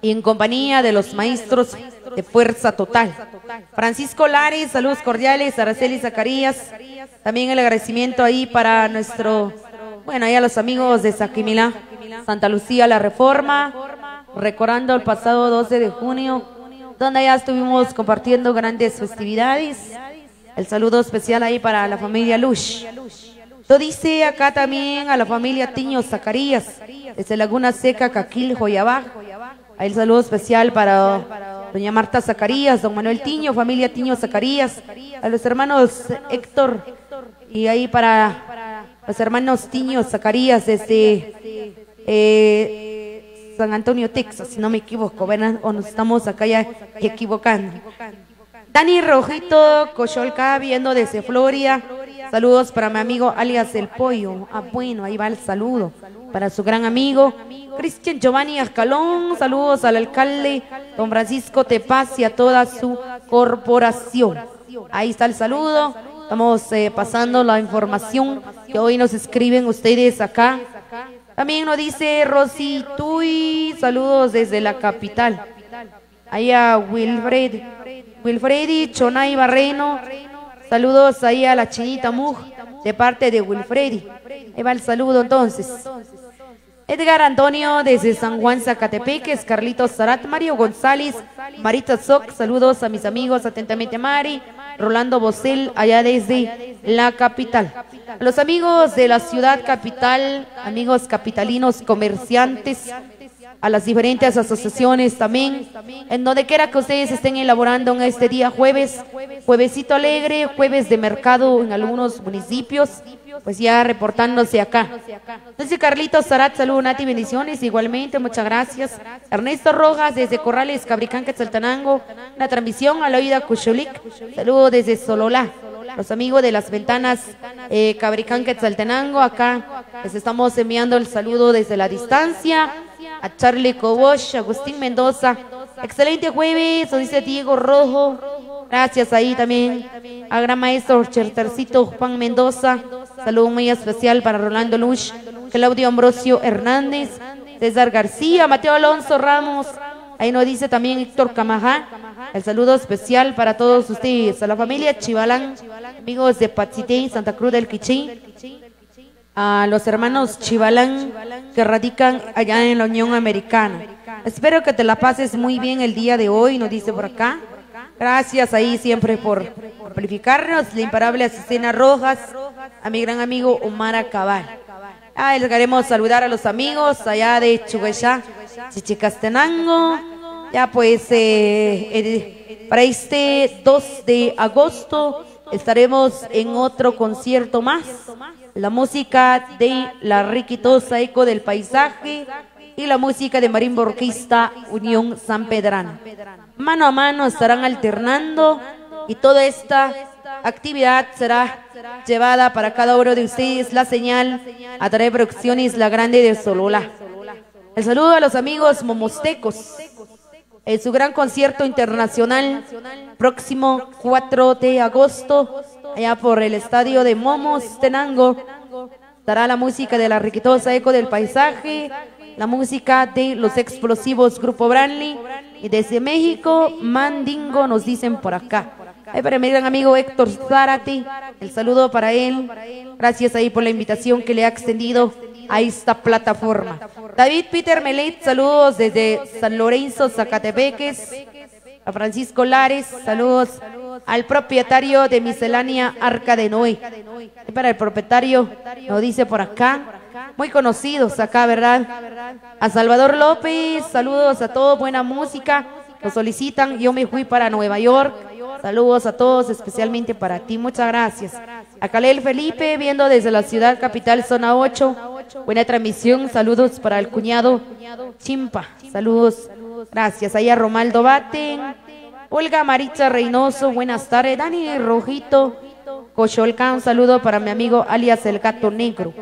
y en compañía de los maestros de Fuerza Total. Francisco Lares, saludos cordiales, Araceli Zacarías, también el agradecimiento ahí para nuestro, bueno, ahí los amigos de Saquimilá, Santa Lucía, La Reforma, recordando el pasado 12 de junio, donde ya estuvimos compartiendo grandes festividades. El saludo especial ahí para la familia Lush. Lo dice acá también a la familia Tiño Zacarías, desde Laguna Seca, Caquil, Joyabá. Ahí el saludo especial para doña Marta Zacarías, don Manuel Tiño, familia Tiño Zacarías, a los hermanos Héctor y ahí para los hermanos Tiño Zacarías desde eh, San Antonio, Texas, si no me equivoco. O nos estamos acá ya equivocando. Dani Rojito Cocholca, viendo desde Floria. Saludos para mi amigo alias El Pollo. Ah, bueno, ahí va el saludo. Para su gran amigo Cristian Giovanni Ascalón. Saludos al alcalde don Francisco Tepaz y a toda su corporación. Ahí está el saludo. Estamos eh, pasando la información que hoy nos escriben ustedes acá. También nos dice Rosy Tuy, saludos desde la capital. Ahí a Wilfred, Wilfredi Chonay Barreno, saludos ahí a la chinita Muj, de parte de Wilfredi. Ahí el saludo entonces. Edgar Antonio desde San Juan Zacatepeques, Carlitos Zarat, Mario González, Marita Soc, saludos a mis amigos, atentamente Mari, Rolando Bosel, allá desde la capital. A los amigos de la ciudad capital, amigos capitalinos, comerciantes, a las diferentes asociaciones también, en donde quiera que ustedes estén elaborando en este día jueves, juevesito alegre, jueves de mercado en algunos municipios, pues ya reportándose acá. Entonces Carlitos Zarat, saludos Nati, bendiciones, igualmente, muchas gracias. Ernesto Rojas desde Corrales, Cabricán, Quetzaltenango, la transmisión a la oída Cuchulic, saludos desde Sololá. Los amigos de las ventanas eh, Cabricán, Quetzaltenango, acá les estamos enviando el saludo desde la distancia a Charlie Cobosh, Agustín Mendoza. Excelente jueves, dice Diego Rojo. Gracias ahí también a gran maestro Chertercito Juan Mendoza. Saludo muy especial para Rolando Luch, Claudio Ambrosio Hernández, César García, Mateo Alonso Ramos. Ahí nos dice también Héctor Camajá. El saludo especial para todos ustedes, a la familia Chivalán, amigos de Patzité, Santa Cruz del Quichí a los hermanos Chivalán que radican allá en la Unión Americana. Espero que te la pases muy bien el día de hoy, nos dice por acá. Gracias ahí siempre por amplificarnos. La imparable Azucena Rojas, a mi gran amigo Omar Acabal. Ah, les queremos saludar a los amigos allá de Chuguayá, Chichicastenango. Ya pues, eh, para este 2 de agosto estaremos en otro concierto más la música de la riquitosa eco del paisaje y la música de Marín Borquista Unión San Pedrano. Mano a mano estarán alternando y toda esta actividad será llevada para cada uno de ustedes la señal a través de Producciones La Grande de Solola. El saludo a los amigos momostecos en su gran concierto internacional próximo 4 de agosto allá por el estadio de Momos, Tenango. Dará la música de la riquitosa eco del paisaje, la música de los explosivos Grupo Branley. Y desde México, Mandingo nos dicen por acá. Ahí para mi gran amigo Héctor Zárate, el saludo para él. Gracias ahí por la invitación que le ha extendido a esta plataforma. David Peter Melet, saludos desde San Lorenzo, Zacatepeques. A Francisco Lares, saludos al propietario de miscelánea Arca de Noé. Para el propietario, lo dice por acá, muy conocidos acá, ¿verdad? A Salvador López, saludos a todos, buena música, lo solicitan, yo me fui para Nueva York, saludos a todos, especialmente para ti, muchas gracias. A Calel Felipe, viendo desde la ciudad capital, zona 8, buena transmisión, saludos para el cuñado Chimpa, saludos, gracias. Ahí a Romaldo Baten, Olga Maritza Reynoso, buenas tardes. Dani Rojito, Cocholca, un saludo para mi amigo alias El Gato Negro.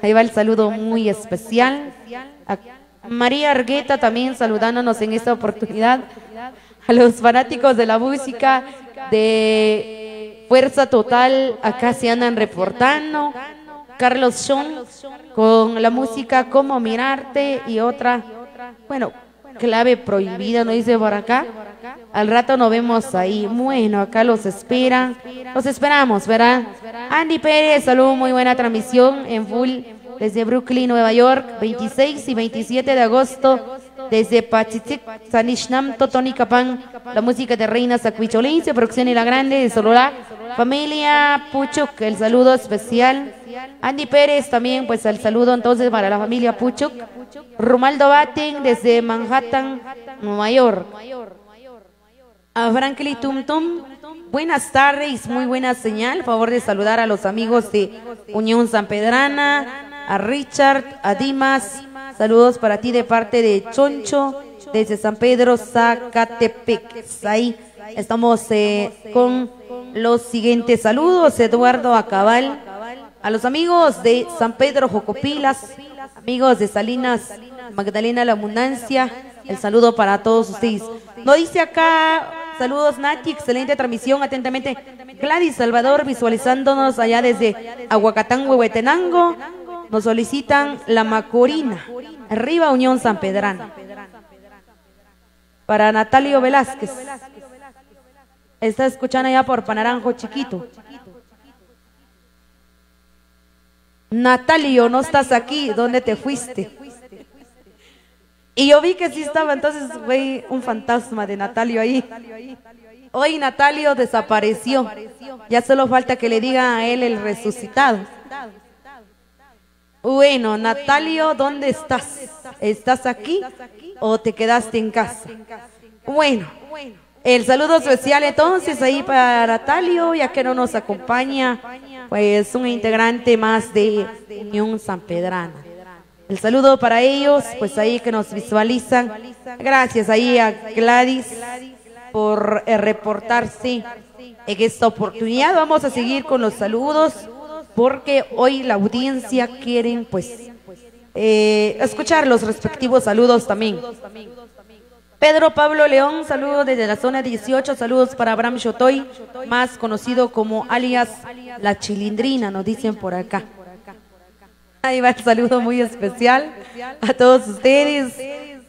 Ahí va el saludo muy especial. María Argueta también saludándonos en esta oportunidad. A los fanáticos de la música de Fuerza Total, acá se andan reportando. Carlos Sean con la música Cómo Mirarte y otra, bueno, clave prohibida, ¿no dice por acá? Al rato nos vemos ahí. Bueno, acá los esperan. Los esperamos, ¿verdad? Andy Pérez, saludo, muy buena transmisión en full desde Brooklyn, Nueva York, 26 y 27 de agosto, desde Pachitic, Sanishnam, Totonicapán, la música de Reina Sacuicholense, producción y la grande de Sololá, familia Puchuc, el saludo especial. Andy Pérez también, pues el saludo entonces para la familia Puchuc. Romaldo Batten desde Manhattan, Nueva York. A Franklin Tum Tum, buenas tardes, muy buena señal. Favor de saludar a los amigos de Unión San Pedrana, a Richard, a Dimas. Saludos para ti de parte de Choncho, desde San Pedro, Zacatepec. Ahí estamos eh, con los siguientes saludos. Eduardo Acabal, a los amigos de San Pedro Jocopilas, amigos de Salinas Magdalena La Abundancia, el saludo para todos ustedes. No dice acá, saludos Nati, excelente transmisión, atentamente Gladys Salvador, visualizándonos allá desde Aguacatán, Huehuetenango, nos solicitan la Macorina, arriba Unión San Pedrano. Para Natalio Velázquez. Está escuchando allá por Panaranjo Chiquito. Natalio, no estás aquí, ¿dónde te fuiste? Y yo vi que sí estaba, entonces fue un fantasma de Natalio ahí. Hoy Natalio desapareció. Ya solo falta que le diga a él el resucitado. Bueno, Natalio, ¿dónde estás? ¿Estás aquí o te quedaste en casa? Bueno, el saludo especial entonces ahí para Natalio, ya que no nos acompaña, pues un integrante más de Unión San Pedrana. El saludo para ellos, pues ahí que nos visualizan. Gracias ahí a Gladys por eh, reportarse en esta oportunidad. Vamos a seguir con los saludos porque hoy la audiencia quieren pues eh, escuchar los respectivos saludos también. Pedro Pablo León, saludo desde la zona 18, saludos para Abraham Shotoy, más conocido como alias La Chilindrina, nos dicen por acá. Ahí va el saludo muy especial a todos ustedes.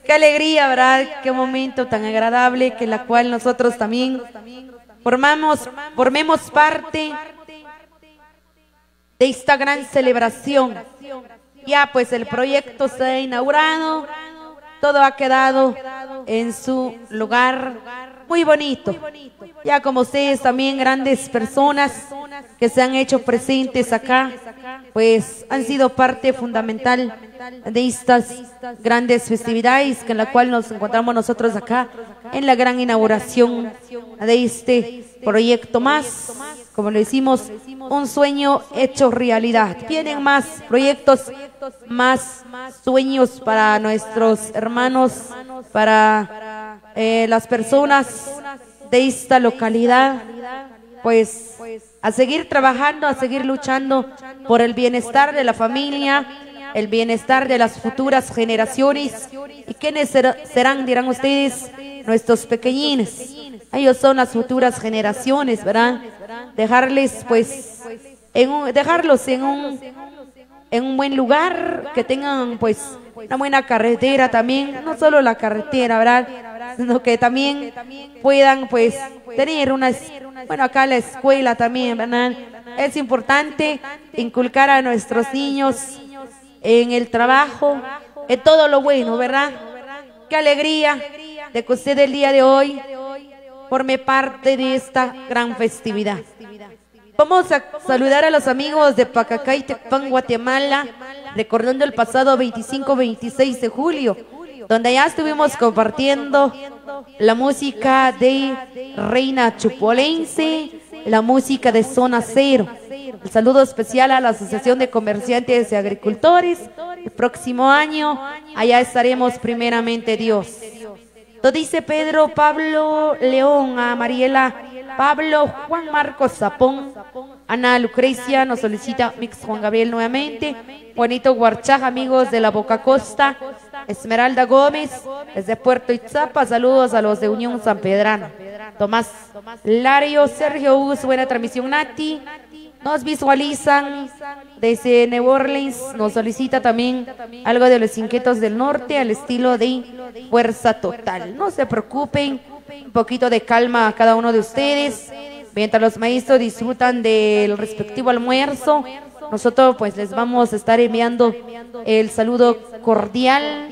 Qué alegría, ¿verdad? Qué momento tan agradable que la cual nosotros también formamos, formemos parte de esta gran celebración. Ya pues el proyecto se ha inaugurado, todo ha quedado en su lugar muy bonito. Ya como ustedes también grandes personas que se han hecho presentes acá, pues han sido parte fundamental de estas grandes festividades en la cual nos encontramos nosotros acá en la gran inauguración de este proyecto más, como le decimos, un sueño hecho realidad. Tienen más proyectos, más sueños para nuestros hermanos, para eh, las personas de esta localidad, pues a seguir trabajando, a seguir luchando por el bienestar de la familia, el bienestar de las futuras generaciones. ¿Y quiénes serán, dirán ustedes, nuestros pequeñines? Ellos son las futuras generaciones, ¿verdad? Dejarles, pues, en dejarlos en un, en un buen lugar, que tengan, pues, una buena carretera también, no solo la carretera, ¿verdad? Sino que también puedan, pues, tener una, bueno, acá la escuela también, ¿verdad? Es importante inculcar a nuestros niños en el trabajo, en todo lo bueno, ¿verdad? Qué alegría de que usted el día de hoy forme parte de esta gran festividad. Vamos a saludar a los amigos de Pacacay, Guatemala, recordando el pasado 25-26 de julio, donde ya estuvimos compartiendo la música de Reina Chupolense, la música de Zona Cero. El saludo especial a la Asociación de Comerciantes y Agricultores. El próximo año allá estaremos primeramente Dios. Lo dice Pedro Pablo León a Mariela Pablo Juan Marcos Zapón. Ana Lucrecia nos solicita Mix Juan Gabriel nuevamente. Juanito Guarchaja, amigos de la Boca Costa. Esmeralda Gómez, desde Puerto Itzapa. Saludos a los de Unión San Pedrano. Tomás Lario, Sergio Us, buena transmisión Nati. Nos visualizan desde New Orleans, nos solicita también algo de los inquietos del norte al estilo de fuerza total. No se preocupen, un poquito de calma a cada uno de ustedes. Mientras los maestros disfrutan del respectivo almuerzo, nosotros pues les vamos a estar enviando el saludo cordial,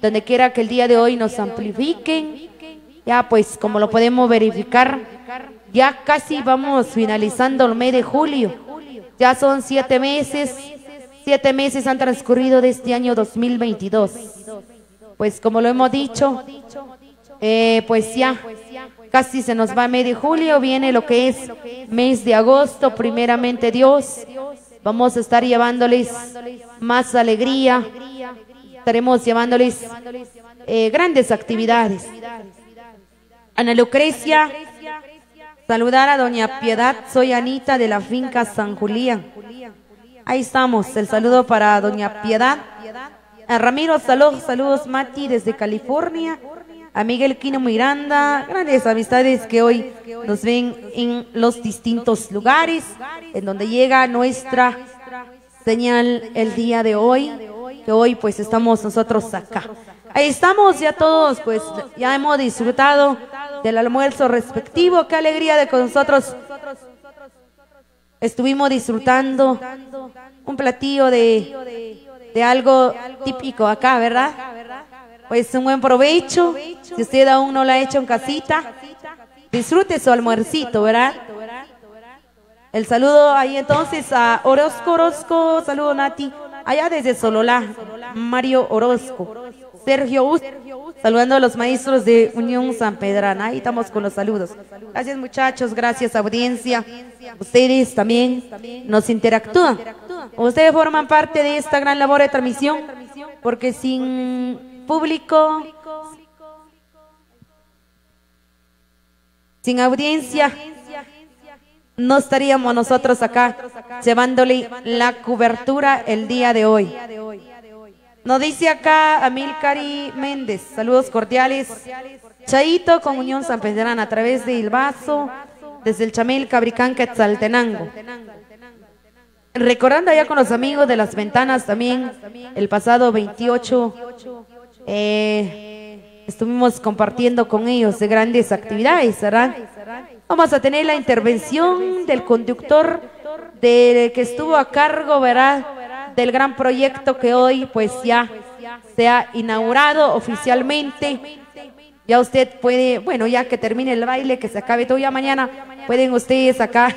donde quiera que el día de hoy nos amplifiquen. Ya pues como lo podemos verificar, ya casi vamos finalizando el mes de julio. Ya son siete meses, siete meses han transcurrido de este año 2022. Pues como lo hemos dicho, eh, pues ya casi se nos va mes de julio, viene lo que es mes de agosto, primeramente Dios. Vamos a estar llevándoles más alegría, estaremos llevándoles eh, grandes actividades. Ana Lucrecia saludar a doña Piedad, soy Anita de la finca San Julián. Ahí estamos, el saludo para doña Piedad. A Ramiro, saludos, saludos Mati desde California. A Miguel Quino Miranda, grandes amistades que hoy nos ven en los distintos lugares en donde llega nuestra señal el día de hoy, que hoy pues estamos nosotros acá. Ahí estamos ya todos, pues ya hemos disfrutado del almuerzo respectivo. Qué alegría de con nosotros estuvimos disfrutando un platillo de, de algo típico acá, ¿verdad? Pues un buen provecho. Si usted aún no lo ha hecho en casita, disfrute su almuercito, ¿verdad? El saludo ahí entonces a Orozco Orozco, saludo Nati, allá desde Sololá, Mario Orozco, Sergio Ust, saludando a los maestros de Unión San Pedrana, ahí estamos con los saludos. Gracias muchachos, gracias audiencia, ustedes también nos interactúan, ustedes forman parte de esta gran labor de transmisión, porque sin público, sin audiencia, no estaríamos nosotros acá llevándole la cobertura el día de hoy. Nos dice acá Amilcari Méndez, saludos cordiales. Chaito con Unión San Pedrana a través de Ilvaso, desde el Chamel Cabricán Quetzaltenango. Recordando allá con los amigos de las ventanas también, el pasado 28 eh, estuvimos compartiendo con ellos de grandes actividades, ¿verdad? Vamos a tener la intervención del conductor de, que estuvo a cargo, ¿verdad? Del gran proyecto que hoy pues ya se ha inaugurado oficialmente. Ya usted puede, bueno, ya que termine el baile, que se acabe todo, ya mañana pueden ustedes acá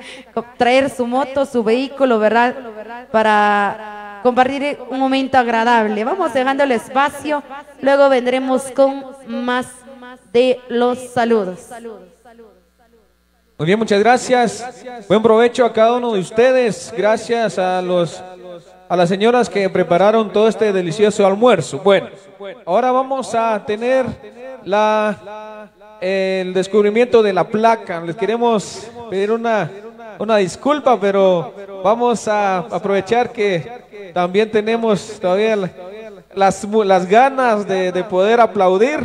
traer su moto, su vehículo, ¿verdad? Para compartir un momento agradable. Vamos dejando el espacio, luego vendremos con más de los saludos. Muy bien, muchas gracias. Buen provecho a cada uno de ustedes. Gracias a los a las señoras que prepararon todo este delicioso almuerzo. Bueno, ahora vamos a tener la el descubrimiento de la placa. Les queremos pedir una una disculpa, pero vamos a aprovechar que también tenemos todavía las, las ganas de, de poder aplaudir.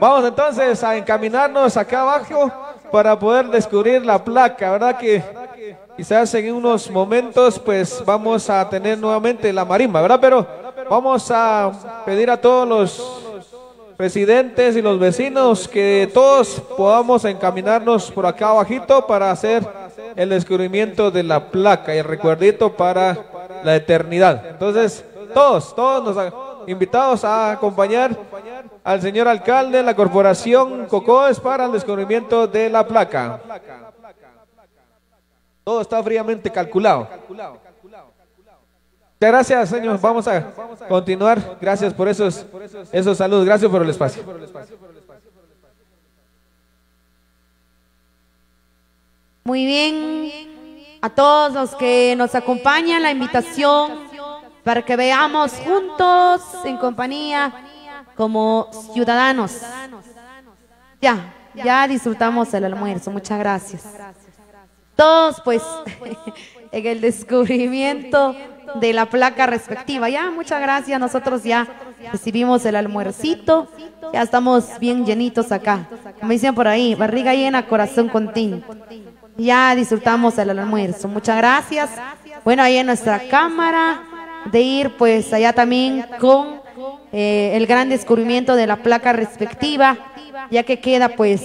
Vamos entonces a encaminarnos acá abajo para poder descubrir la placa, ¿verdad? Que quizás en unos momentos pues vamos a tener nuevamente la marimba, ¿verdad? Pero vamos a pedir a todos los presidentes y los vecinos que todos podamos encaminarnos por acá abajito para hacer el descubrimiento de la placa y el recuerdito para la eternidad. Entonces, todos, todos nos invitados a acompañar al señor alcalde, la corporación Cocoes para el descubrimiento de la placa. Todo está fríamente calculado. Gracias, señor. Vamos a continuar. Gracias por esos, esos saludos. Gracias por el espacio. Muy bien. A todos los que nos acompañan, la invitación para que veamos juntos, en compañía, como ciudadanos. Ya, ya disfrutamos el almuerzo. Muchas gracias. Todos, pues, en el descubrimiento de la placa respectiva. Ya, muchas gracias. Nosotros ya recibimos el almuercito. Ya estamos bien llenitos acá. Como dicen por ahí, barriga llena, corazón contigo. Ya disfrutamos el almuerzo. Muchas gracias. Bueno, ahí en nuestra cámara de ir pues allá también con eh, el gran descubrimiento de la placa respectiva, ya que queda pues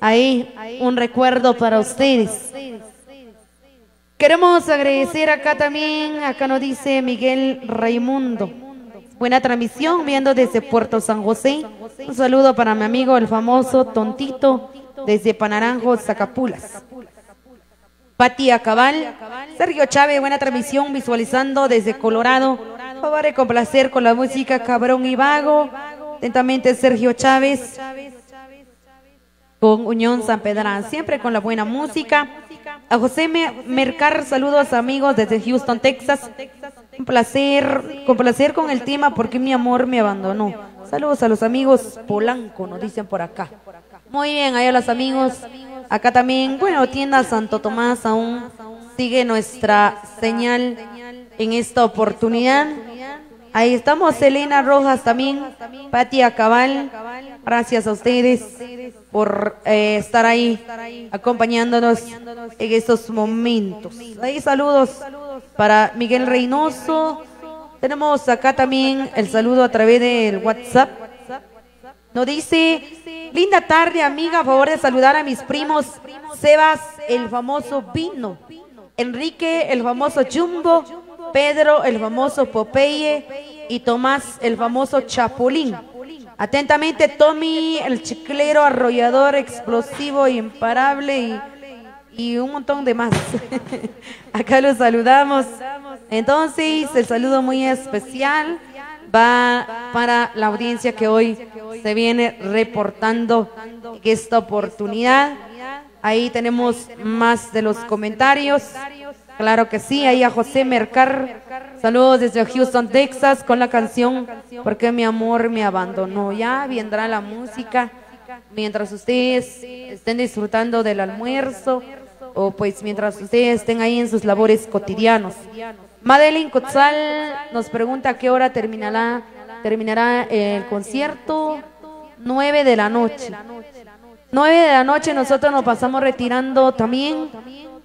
ahí un recuerdo para ustedes. Queremos agradecer acá también, acá nos dice Miguel Raimundo. Buena transmisión, viendo desde Puerto San José. Un saludo para mi amigo el famoso Tontito desde Panaranjo, Zacapulas. Pati Acabal, Sergio Chávez, buena transmisión, visualizando desde Colorado. Favor de complacer con la música Cabrón y Vago. Atentamente Sergio Chávez con Unión San Pedrán, siempre con la buena música. A José Mercar, saludos amigos desde Houston, Texas. Un placer, con placer con el tema porque mi amor me abandonó. Saludos a los amigos Polanco, nos dicen por acá. Muy bien, ahí a los amigos Acá también, bueno, tienda Santo Tomás aún sigue nuestra señal en esta oportunidad. Ahí estamos, Elena Rojas también, Patia Cabal. Gracias a ustedes por eh, estar ahí acompañándonos en estos momentos. Ahí saludos para Miguel Reynoso. Tenemos acá también el saludo a través del WhatsApp. Nos dice, linda tarde amiga, a favor de saludar a mis primos Sebas, el famoso Vino, Enrique, el famoso Jumbo, Pedro, el famoso Popeye y Tomás, el famoso Chapulín. Atentamente, Tommy, el chiclero, arrollador, explosivo imparable y, y un montón de más. Acá los saludamos. Entonces, el saludo muy especial va para la audiencia que hoy se viene reportando esta oportunidad. Ahí tenemos más de los comentarios. Claro que sí, ahí a José Mercar. Saludos desde Houston, Texas, con la canción Porque mi amor me abandonó. Ya vendrá la música mientras ustedes estén disfrutando del almuerzo o pues mientras ustedes estén ahí en sus labores cotidianos. Madeline Cotzal nos pregunta a qué hora terminará, terminará el concierto. 9 de la noche. 9 de la noche nosotros nos pasamos retirando también.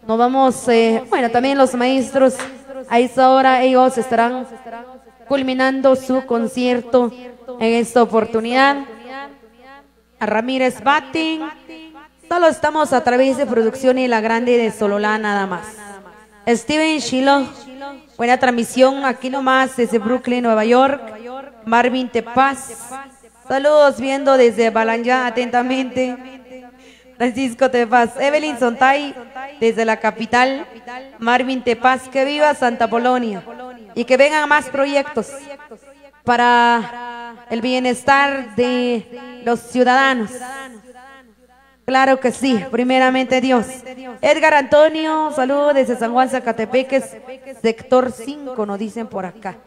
Nos vamos, eh, bueno, también los maestros a esa hora ellos estarán culminando su concierto en esta oportunidad. A Ramírez Batin. Solo estamos a través de Producción y La Grande de Sololá nada más. Steven Shiloh, buena transmisión aquí nomás desde Brooklyn, Nueva York. Marvin Tepaz, saludos viendo desde Balanya atentamente. Francisco Tepaz, Evelyn Sontay desde la capital. Marvin Tepaz, que viva Santa Polonia y que vengan más proyectos para el bienestar de los ciudadanos. Claro que sí, primeramente Dios. Edgar Antonio, saludos desde San Juan Zacatepeques, sector 5, nos dicen por acá.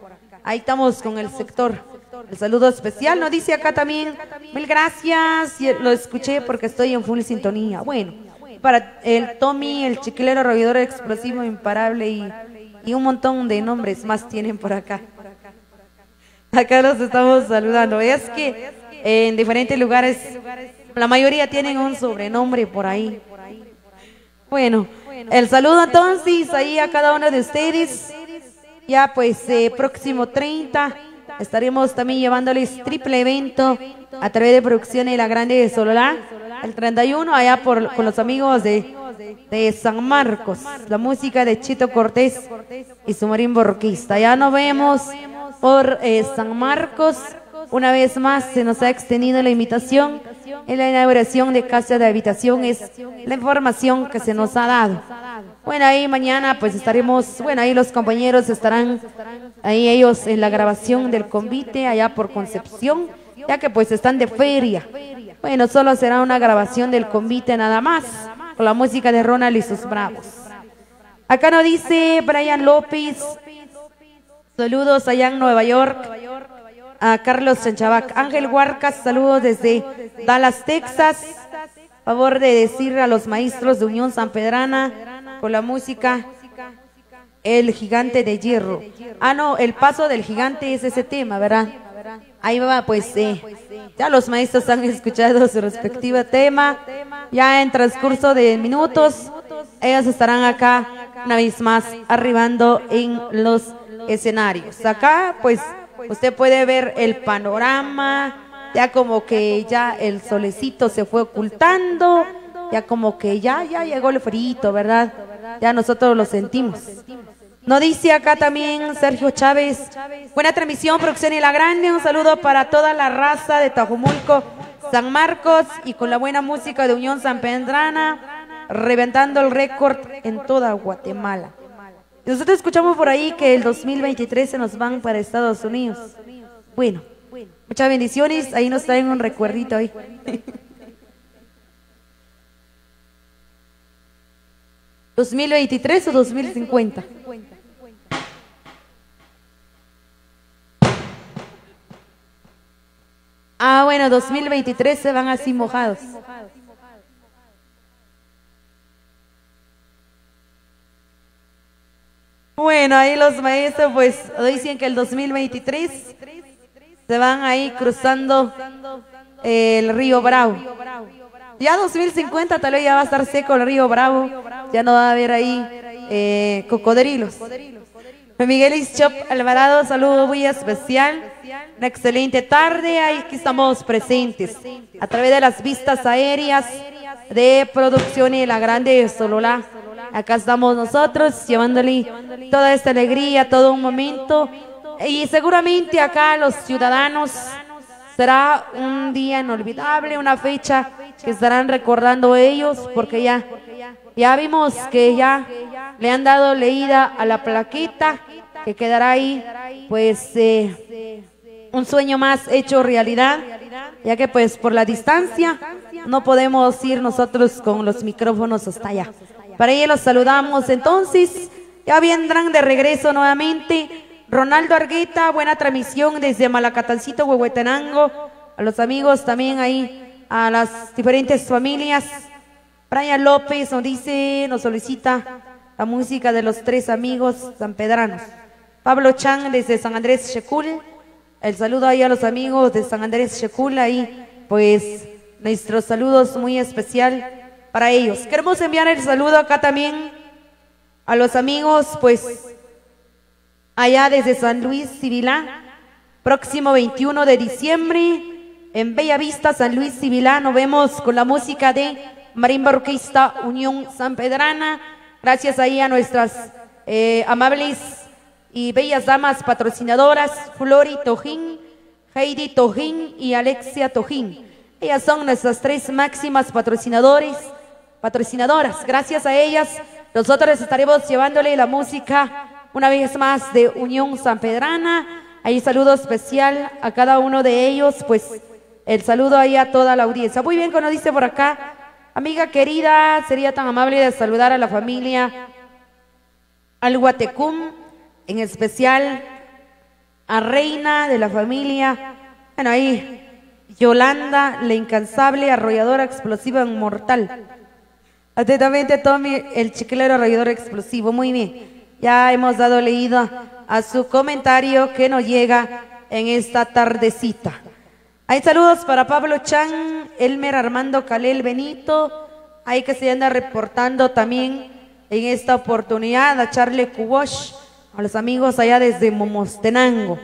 Ahí estamos con el sector. El saludo especial nos dice acá también, mil gracias, lo escuché porque estoy en full sintonía. Bueno, para el Tommy, el chiquilero, rovidor explosivo, imparable y, y un montón de nombres más tienen por acá. Acá los estamos saludando. Es que en diferentes lugares la mayoría tienen un sobrenombre por ahí. Bueno, el saludo entonces ahí a cada uno de ustedes. Ya pues eh, próximo 30 estaremos también llevándoles triple evento a través de producción y la grande de Sololá. El 31 allá por, con los amigos de, de San Marcos. La música de Chito Cortés y su marimbo roquista. Ya nos vemos por eh, San Marcos. Una vez más se nos ha extendido la invitación en la inauguración de casa de habitación es la información que se nos ha dado. Bueno, ahí mañana pues estaremos, bueno, ahí los compañeros estarán, ahí ellos en la grabación del convite allá por Concepción, ya que pues están de feria. Bueno, solo será una grabación del convite nada más, con la música de Ronald y sus bravos. Acá nos dice Brian López, saludos allá en Nueva York a Carlos Chanchavac. Ángel Huarcas, saludos desde Dallas, Texas. Favor de decir a los maestros de Unión San Pedrana con la música El Gigante de Hierro. Ah, no, el paso del gigante es ese tema, ¿verdad? Ahí va, pues eh, ya los maestros han escuchado su respectivo tema. Ya en transcurso de minutos, ellos estarán acá una vez más arribando en los escenarios. Acá, pues Usted puede ver el panorama, ya como que ya el solecito se fue ocultando, ya como que ya, ya llegó el frito, ¿verdad? Ya nosotros lo sentimos. Nos dice acá también Sergio Chávez, buena transmisión, producción y la grande, un saludo para toda la raza de Tajumulco, San Marcos y con la buena música de Unión San Pedrana, reventando el récord en toda Guatemala. Nosotros escuchamos por ahí que el 2023 se nos van para Estados Unidos. Bueno, muchas bendiciones. Ahí nos traen un recuerdito ahí. ¿2023 o 2050? Ah, bueno, 2023 se van así mojados. Bueno, ahí los maestros pues dicen que el 2023 se van ahí cruzando el río Bravo. Ya 2050 tal vez ya va a estar seco el río Bravo, ya no va a haber ahí eh, cocodrilos. Miguel Ischop Alvarado, saludo muy especial. Una excelente tarde, aquí estamos presentes a través de las vistas aéreas de producción y la grande Solola. Acá estamos nosotros llevándole toda esta alegría, todo un momento. Y seguramente acá los ciudadanos será un día inolvidable, una fecha que estarán recordando ellos porque ya, ya vimos que ya le han dado leída a la plaquita que quedará ahí, pues eh, un sueño más hecho realidad, ya que pues por la distancia no podemos ir nosotros con los micrófonos hasta allá. Para ello los saludamos entonces, ya vendrán de regreso nuevamente. Ronaldo Argueta, buena transmisión desde Malacatancito, Huehuetenango, a los amigos también ahí, a las diferentes familias. Brian López nos dice, nos solicita la música de los tres amigos sanpedranos. Pablo Chan desde San Andrés Shekul. El saludo ahí a los amigos de San Andrés Shekul. Ahí, pues, nuestros saludos muy especial para ellos. Queremos enviar el saludo acá también a los amigos, pues, allá desde San Luis Civilá. Próximo 21 de diciembre, en Bella Vista, San Luis Civilá, nos vemos con la música de Marimba Orquesta Unión San Pedrana. Gracias ahí a nuestras eh, amables y bellas damas patrocinadoras, Flori Tojín, Heidi Tojín y Alexia Tojín. Ellas son nuestras tres máximas patrocinadores, patrocinadoras. Gracias a ellas, nosotros estaremos llevándole la música una vez más de Unión San Pedrana. Ahí saludo especial a cada uno de ellos, pues el saludo ahí a toda la audiencia. Muy bien, como dice por acá, amiga querida, sería tan amable de saludar a la familia al Guatecum, en especial a Reina de la familia, bueno, ahí Yolanda, la incansable arrolladora explosiva inmortal. Atentamente, Tommy, el chiquilero arrollador explosivo. Muy bien. Ya hemos dado leída a su comentario que nos llega en esta tardecita. Hay saludos para Pablo Chan, Elmer Armando Calel Benito, hay que se anda reportando también en esta oportunidad a Charlie Cubosh, a los amigos allá desde Momostenango,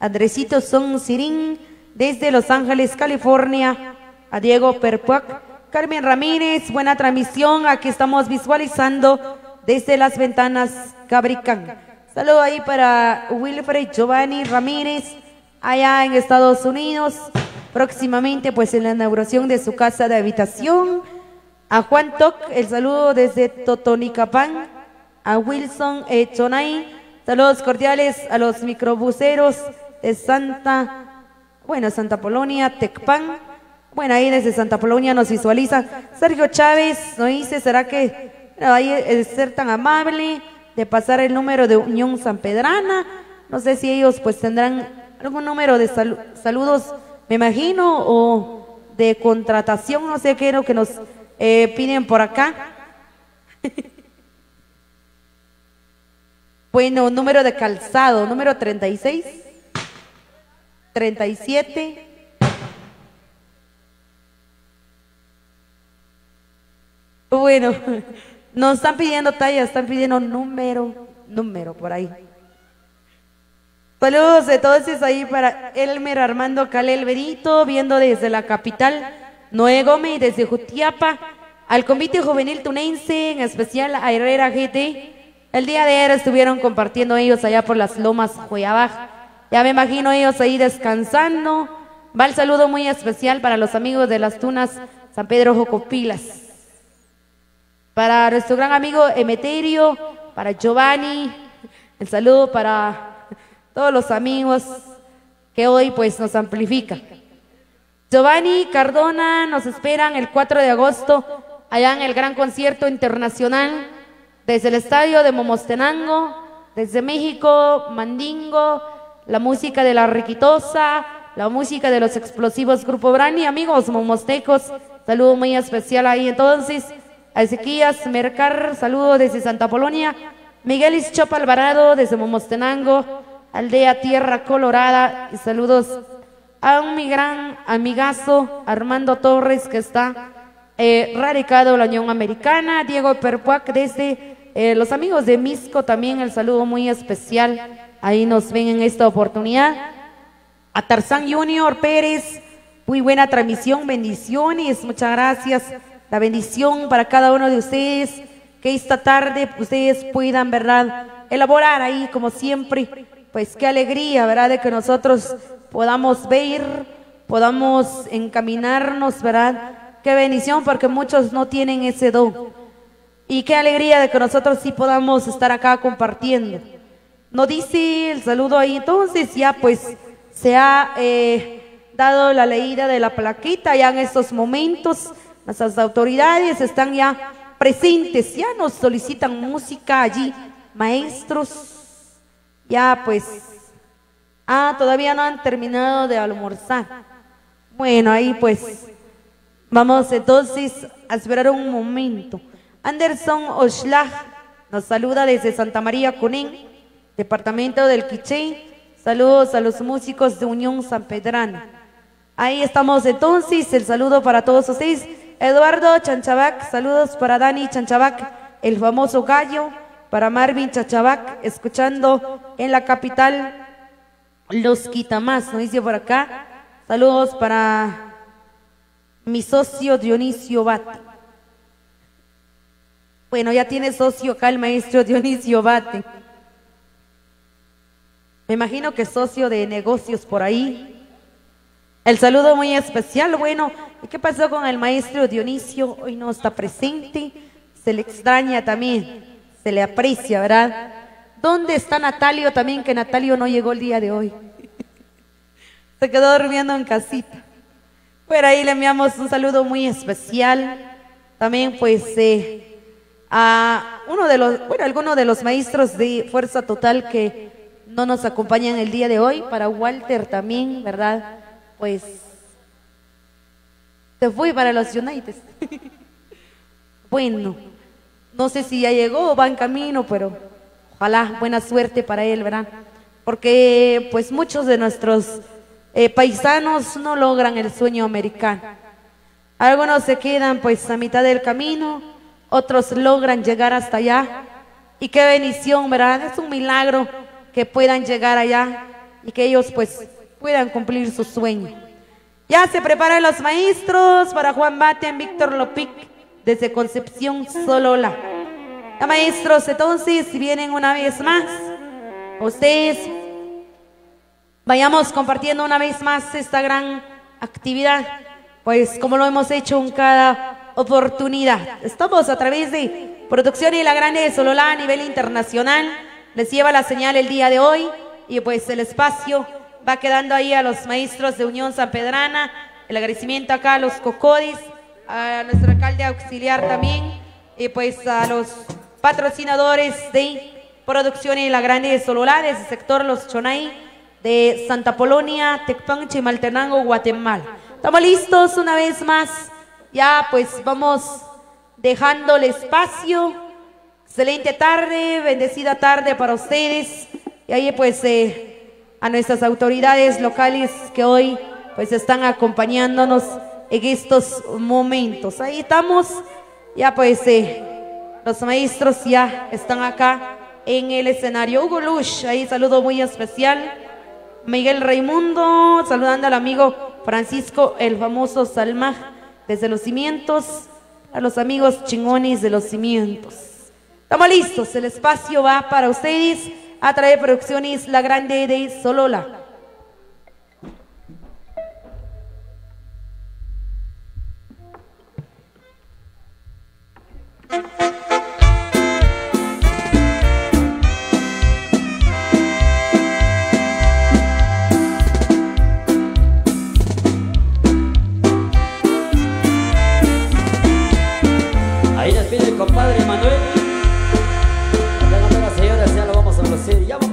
Andresito Son Sirín, desde Los Ángeles, California, a Diego Perpuac, Carmen Ramírez, buena transmisión, aquí estamos visualizando desde las ventanas Cabricán. Saludo ahí para Wilfred Giovanni Ramírez, allá en Estados Unidos, próximamente pues en la inauguración de su casa de habitación. A Juan Toc, el saludo desde Totonicapán, a Wilson Echonay, saludos cordiales a los microbuseros de Santa, bueno, Santa Polonia, Tecpan. Bueno, ahí desde Santa Polonia nos visualiza. Sergio Chávez nos dice, ¿será que ahí es ser tan amable de pasar el número de Unión San Pedrana? No sé si ellos pues tendrán algún número de saludos, me imagino, o de contratación, no sé qué es lo que nos eh, piden por acá. bueno, número de calzado, número 36, 37. Bueno, nos están pidiendo talla, están pidiendo número, número por ahí. Saludos entonces ahí para Elmer Armando Calel Benito, viendo desde la capital, Noé Gómez desde Jutiapa, al Convite Juvenil Tunense, en especial a Herrera GT. El día de ayer estuvieron compartiendo ellos allá por las lomas Joyabaj. Ya me imagino ellos ahí descansando. Va el saludo muy especial para los amigos de las Tunas San Pedro Jocopilas. Para nuestro gran amigo Emeterio, para Giovanni, el saludo para todos los amigos que hoy pues nos amplifican. Giovanni Cardona nos esperan el 4 de agosto allá en el gran concierto internacional desde el estadio de Momostenango, desde México, Mandingo, la música de la Riquitosa, la música de los explosivos Grupo Brani, amigos momostecos, saludo muy especial ahí entonces. A Ezequías Mercar, saludo desde Santa Polonia. Miguel Ischop Alvarado desde Momostenango, aldea Tierra Colorada. Y saludos a un mi gran amigazo Armando Torres que está eh, radicado en la Unión Americana. Diego Perpuac desde eh, los amigos de Misco también el saludo muy especial. Ahí nos ven en esta oportunidad. A Tarzán Junior Pérez, muy buena transmisión, bendiciones, muchas gracias. La bendición para cada uno de ustedes, que esta tarde ustedes puedan, ¿verdad? Elaborar ahí, como siempre, pues qué alegría, ¿verdad? De que nosotros podamos ver, podamos encaminarnos, ¿verdad? Qué bendición, porque muchos no tienen ese don. Y qué alegría de que nosotros sí podamos estar acá compartiendo. No dice el saludo ahí, entonces ya pues se ha eh, dado la leída de la plaquita ya en estos momentos. Nuestras autoridades están ya presentes, ya nos solicitan música allí, maestros, ya pues, ah, todavía no han terminado de almorzar. Bueno, ahí pues, vamos entonces a esperar un momento. Anderson Oshlag nos saluda desde Santa María Cunín, departamento del Quiché. Saludos a los músicos de Unión San Pedrana. Ahí estamos entonces, el saludo para todos ustedes. Eduardo Chanchabac, saludos para Dani Chanchabac, el famoso gallo, para Marvin Chanchabac, escuchando en la capital Los Quitamás, nos dice por acá. Saludos para mi socio Dionisio Bate. Bueno, ya tiene socio acá el maestro Dionisio Bate. Me imagino que socio de negocios por ahí. El saludo muy especial. Bueno, ¿y qué pasó con el maestro Dionisio? Hoy no está presente. Se le extraña también. Se le aprecia, ¿verdad? ¿Dónde está Natalio también? Que Natalio no llegó el día de hoy. Se quedó durmiendo en casita. Pero ahí le enviamos un saludo muy especial. También pues eh, a uno de los, bueno, algunos de los maestros de Fuerza Total que no nos acompañan el día de hoy. Para Walter también, ¿verdad? Pues se fue para los United. bueno, no sé si ya llegó o va en camino, pero ojalá buena suerte para él, ¿verdad? Porque pues muchos de nuestros eh, paisanos no logran el sueño americano. Algunos se quedan pues a mitad del camino, otros logran llegar hasta allá. Y qué bendición, ¿verdad? Es un milagro que puedan llegar allá y que ellos pues puedan cumplir su sueño. Ya se preparan los maestros para Juan Baten, Víctor Lopic, desde Concepción Solola. Ya maestros, entonces vienen una vez más. Ustedes vayamos compartiendo una vez más esta gran actividad, pues como lo hemos hecho en cada oportunidad. Estamos a través de Producción y la Grande de Solola a nivel internacional les lleva la señal el día de hoy y pues el espacio va quedando ahí a los maestros de Unión San Pedrana, el agradecimiento acá a los cocodis, a nuestro alcalde auxiliar también y pues a los patrocinadores de producción y la grande de Sololá, del sector Los Chonay, de Santa Polonia, Tecpan, Chimaltenango, Guatemala. Estamos listos una vez más, ya pues vamos dejando el espacio Excelente tarde, bendecida tarde para ustedes. Y ahí pues eh, a nuestras autoridades locales que hoy pues están acompañándonos en estos momentos. Ahí estamos, ya pues eh, los maestros ya están acá en el escenario. Hugo Lush, ahí saludo muy especial. Miguel Raimundo, saludando al amigo Francisco, el famoso Salmaj, desde los cimientos, a los amigos chingones de los cimientos. Estamos listos, el espacio va para ustedes a través de Producciones La Grande de Solola.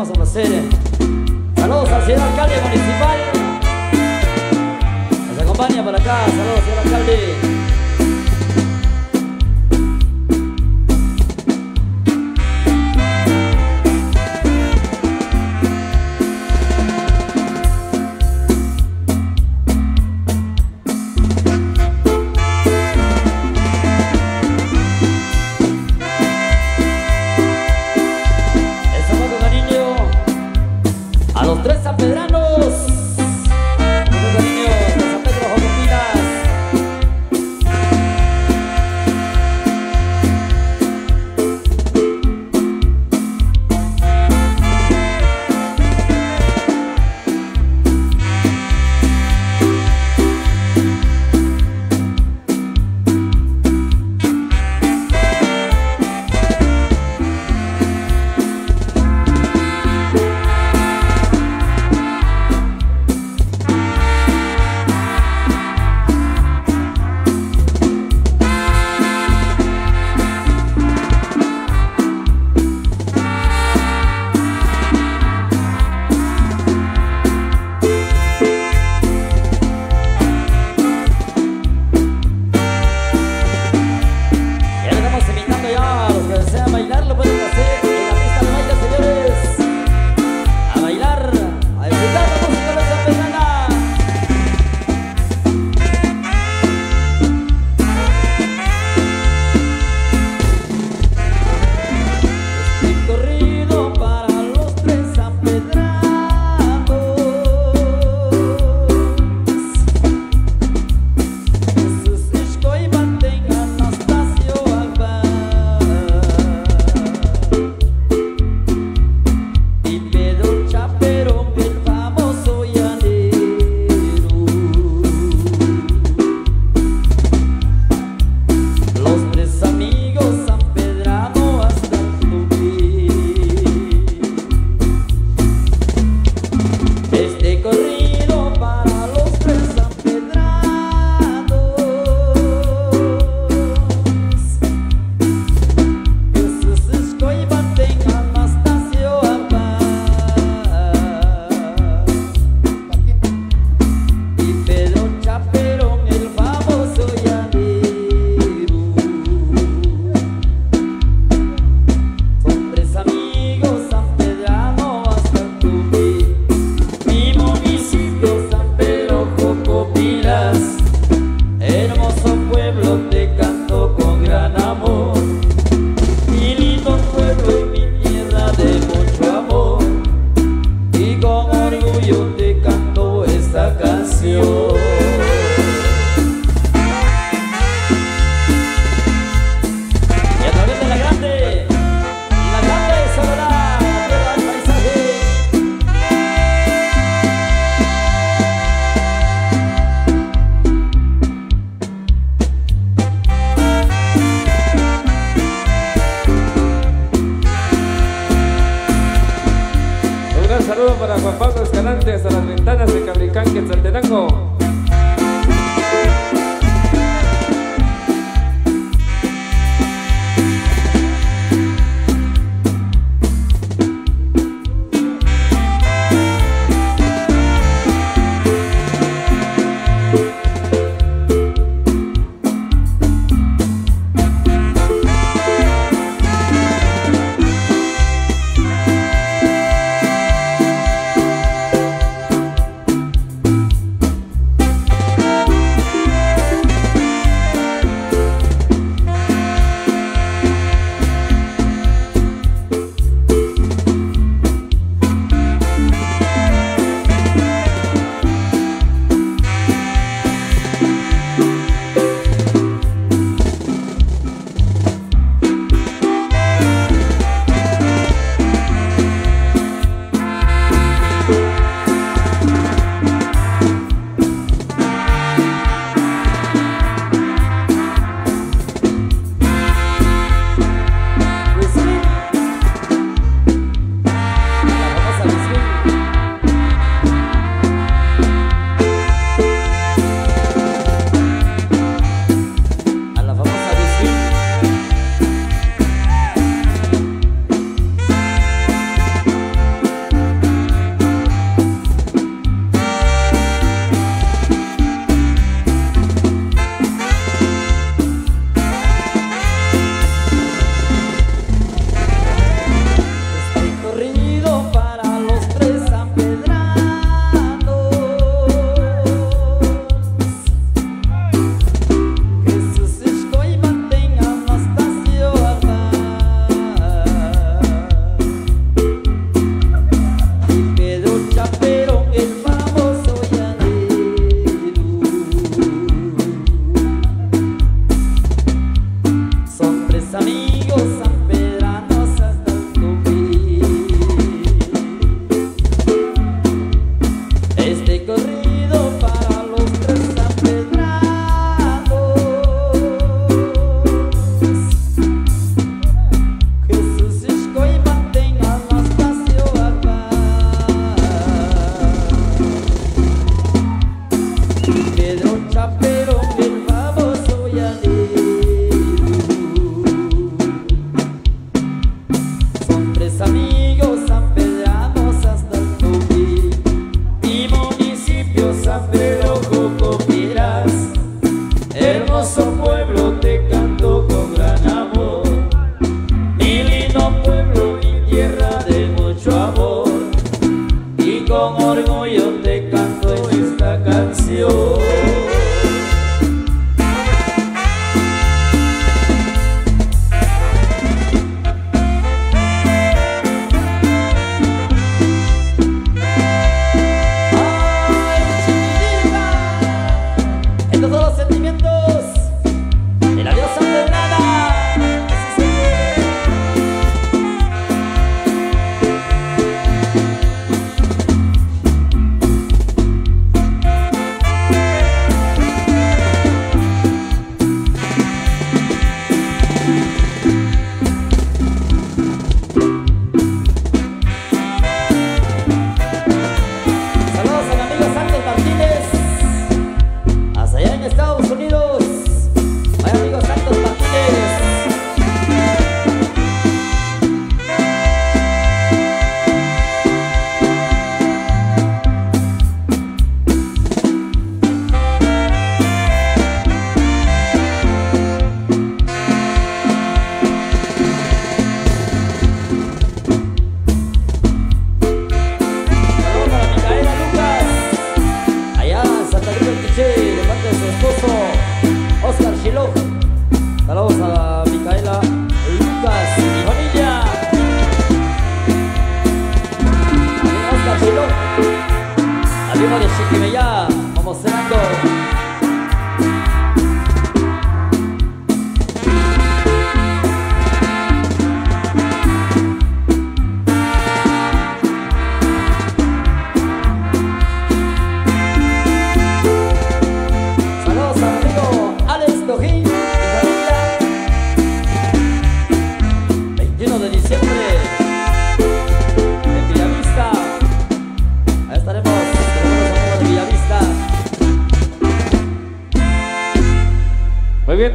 Conocer. Saludos al señor alcalde municipal. Nos acompaña por acá. Saludos, señor alcalde.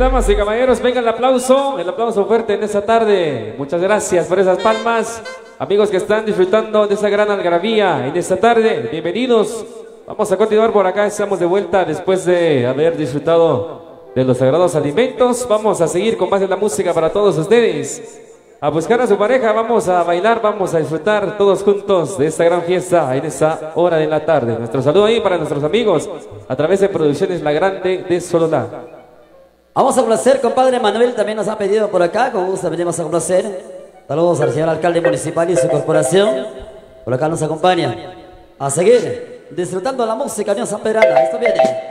Damas y caballeros, venga el aplauso, el aplauso fuerte en esta tarde. Muchas gracias por esas palmas. Amigos que están disfrutando de esa gran algarabía en esta tarde, bienvenidos. Vamos a continuar por acá, estamos de vuelta después de haber disfrutado de los sagrados alimentos. Vamos a seguir con más de la música para todos ustedes. A buscar a su pareja, vamos a bailar, vamos a disfrutar todos juntos de esta gran fiesta en esa hora de la tarde. Nuestro saludo ahí para nuestros amigos a través de Producciones La Grande de Sololá. Vamos a complacer, compadre Manuel, también nos ha pedido por acá, con gusto venimos a complacer. Saludos al señor alcalde municipal y su corporación. Por acá nos acompaña a seguir disfrutando la música Unión San Pedrana. Esto viene.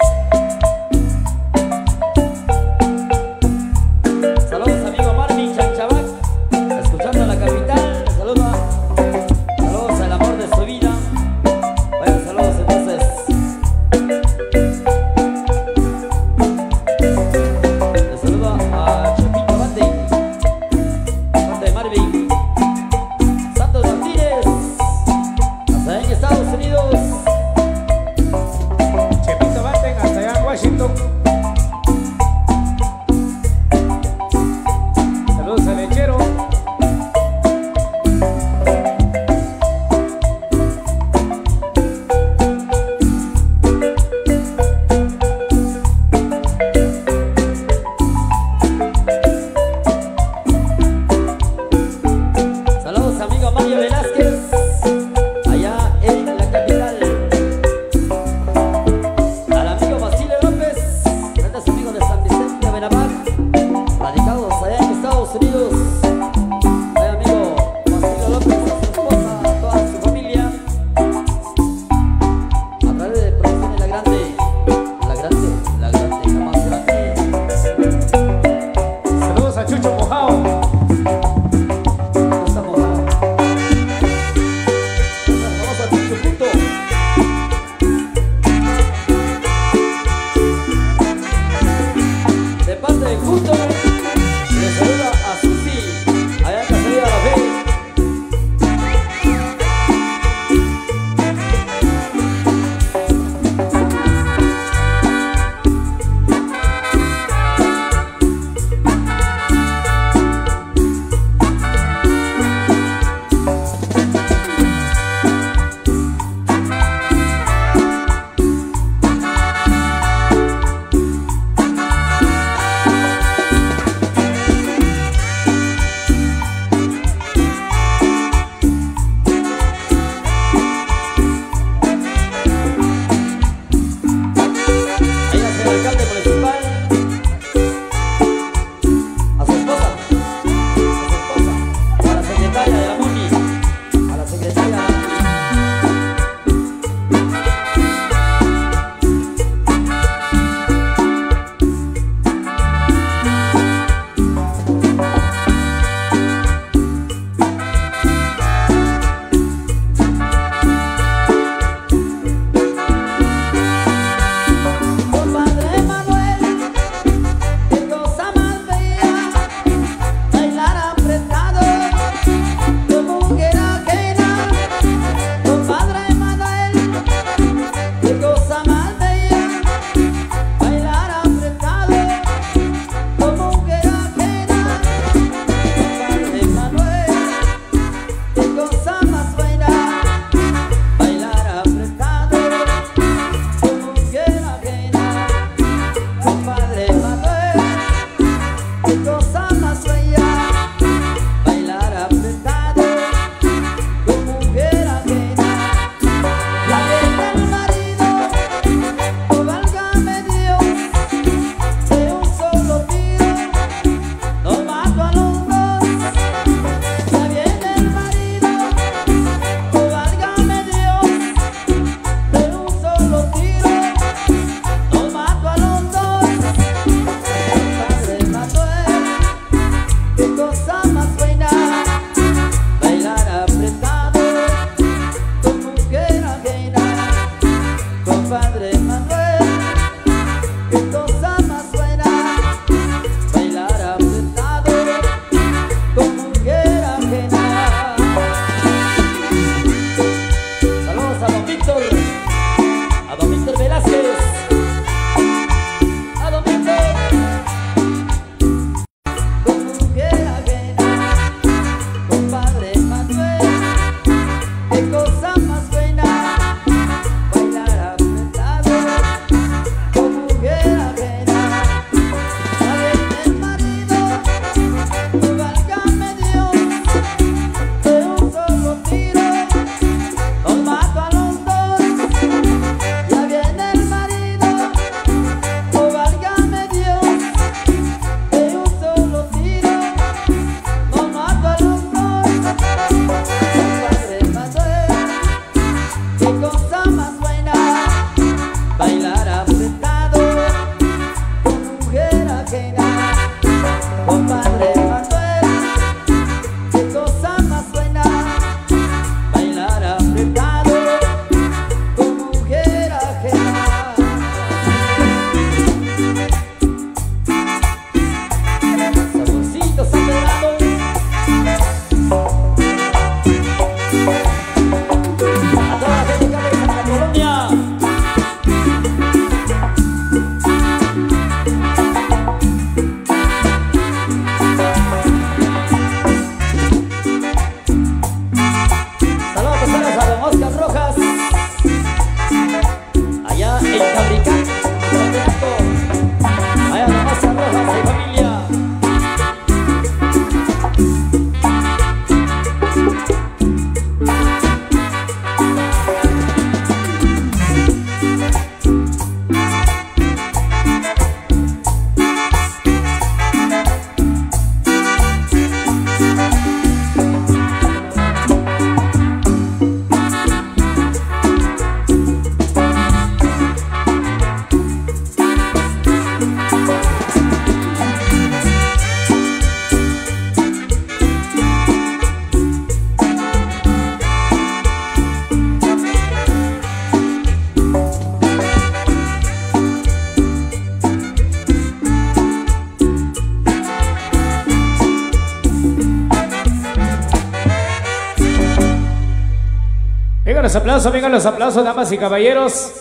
Los aplausos, vengan los aplausos, damas y caballeros.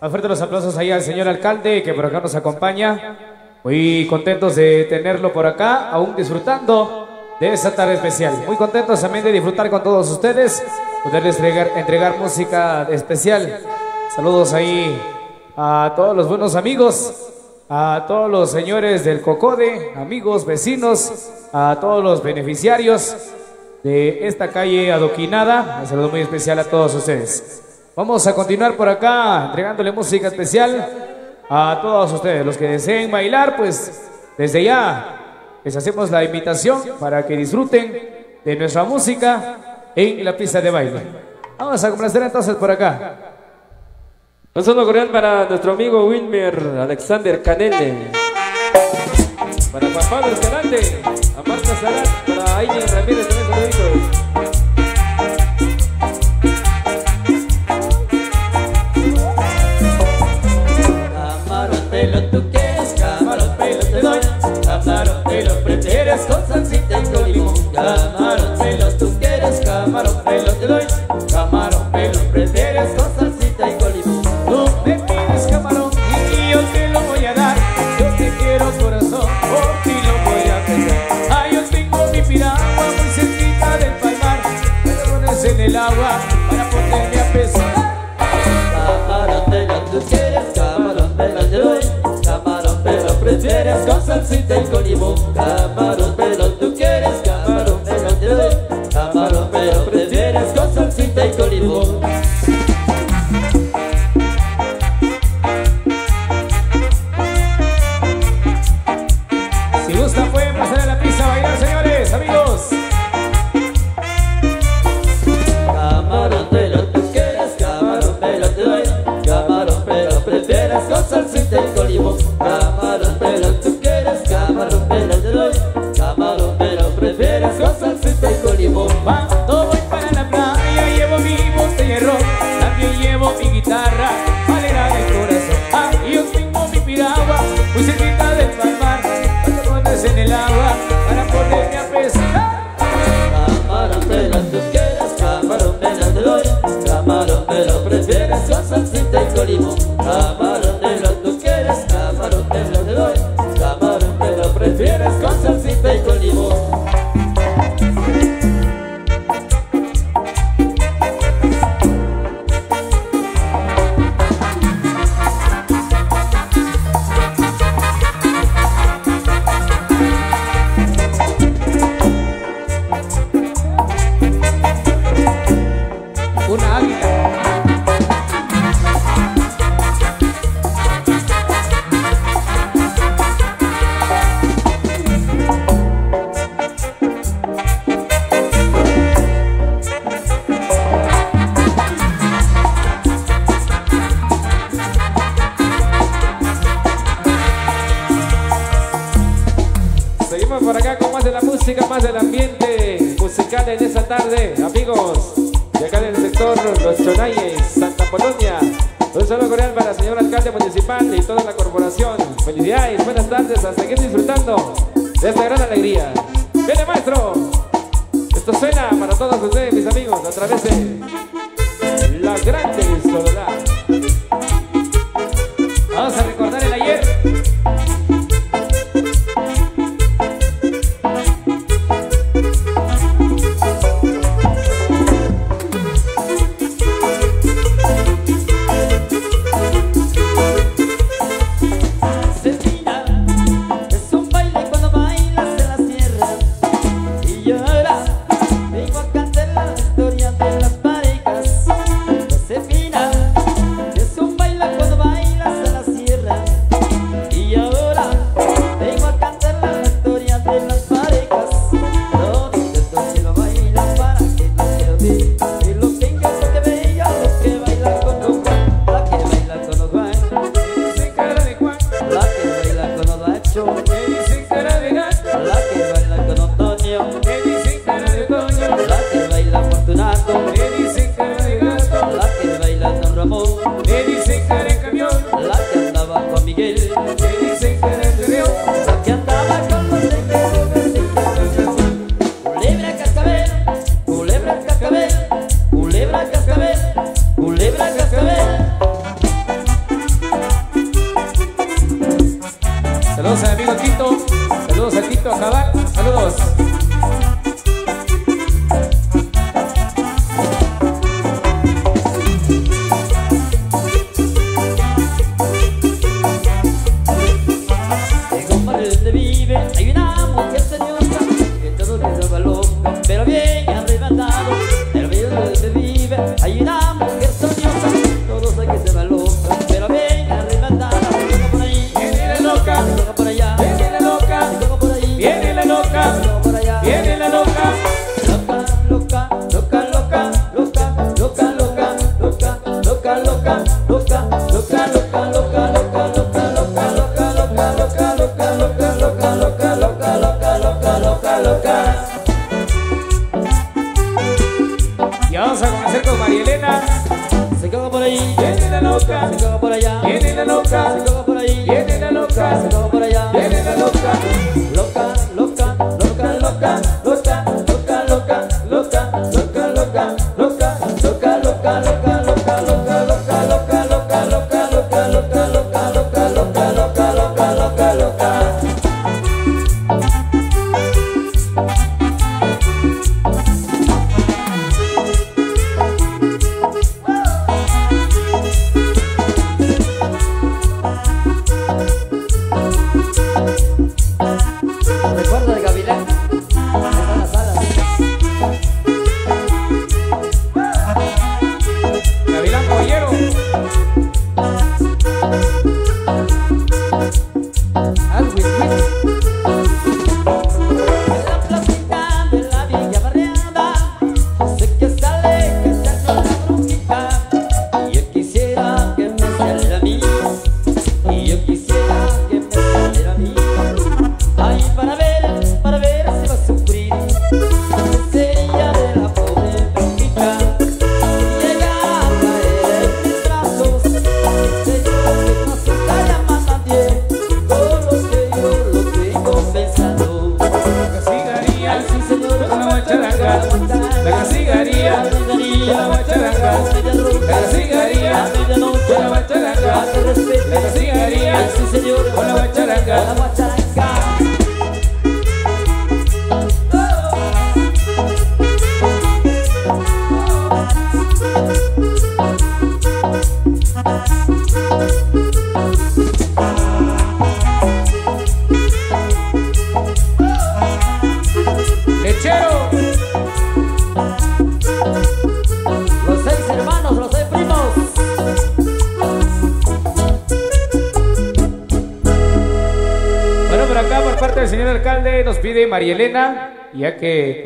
Más fuerte los aplausos ahí al señor alcalde que por acá nos acompaña. Muy contentos de tenerlo por acá, aún disfrutando de esta tarde especial. Muy contentos también de disfrutar con todos ustedes, poderles entregar, entregar música especial. Saludos ahí a todos los buenos amigos, a todos los señores del Cocode, amigos, vecinos, a todos los beneficiarios de esta calle adoquinada. Un saludo muy especial a todos ustedes. Vamos a continuar por acá entregándole música especial a todos ustedes. Los que deseen bailar, pues desde ya les hacemos la invitación para que disfruten de nuestra música en la pista de baile. Vamos a complacer entonces por acá. Un saludo cordial para nuestro amigo Wilmer Alexander Canele. Para Juan Pablo Escalante, a Marta Salat, para Aileen Ramírez también saluditos. Con salsita y con limón. Camarón te lo tú quieres, camarón te lo te doy el agua para ponerme a pescar. Camarón te lo tú quieres, camarón te lo te doy Camarón te lo prefieres con salsita y con limón. Camarón te lo tú quieres, camarón te lo te doy Camarón te lo prefieres con salsita y con limón prefieres con salsita y con limón voy para la playa llevo mi de ron, también llevo mi guitarra para alegrar el corazón. Ah, yo tengo mi piragua muy cerquita del palmar, para pones en el agua para ponerme a pescar. Camarón lo tú quieres, camarón te lo te doy. Camarón te lo prefieres con salsita y con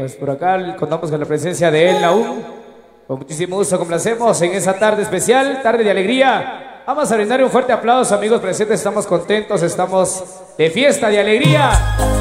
Pues, por acá contamos con la presencia de él, Naúm. Con muchísimo gusto complacemos en esa tarde especial, tarde de alegría. Vamos a brindar un fuerte aplauso, amigos presentes. Estamos contentos, estamos de fiesta, de alegría.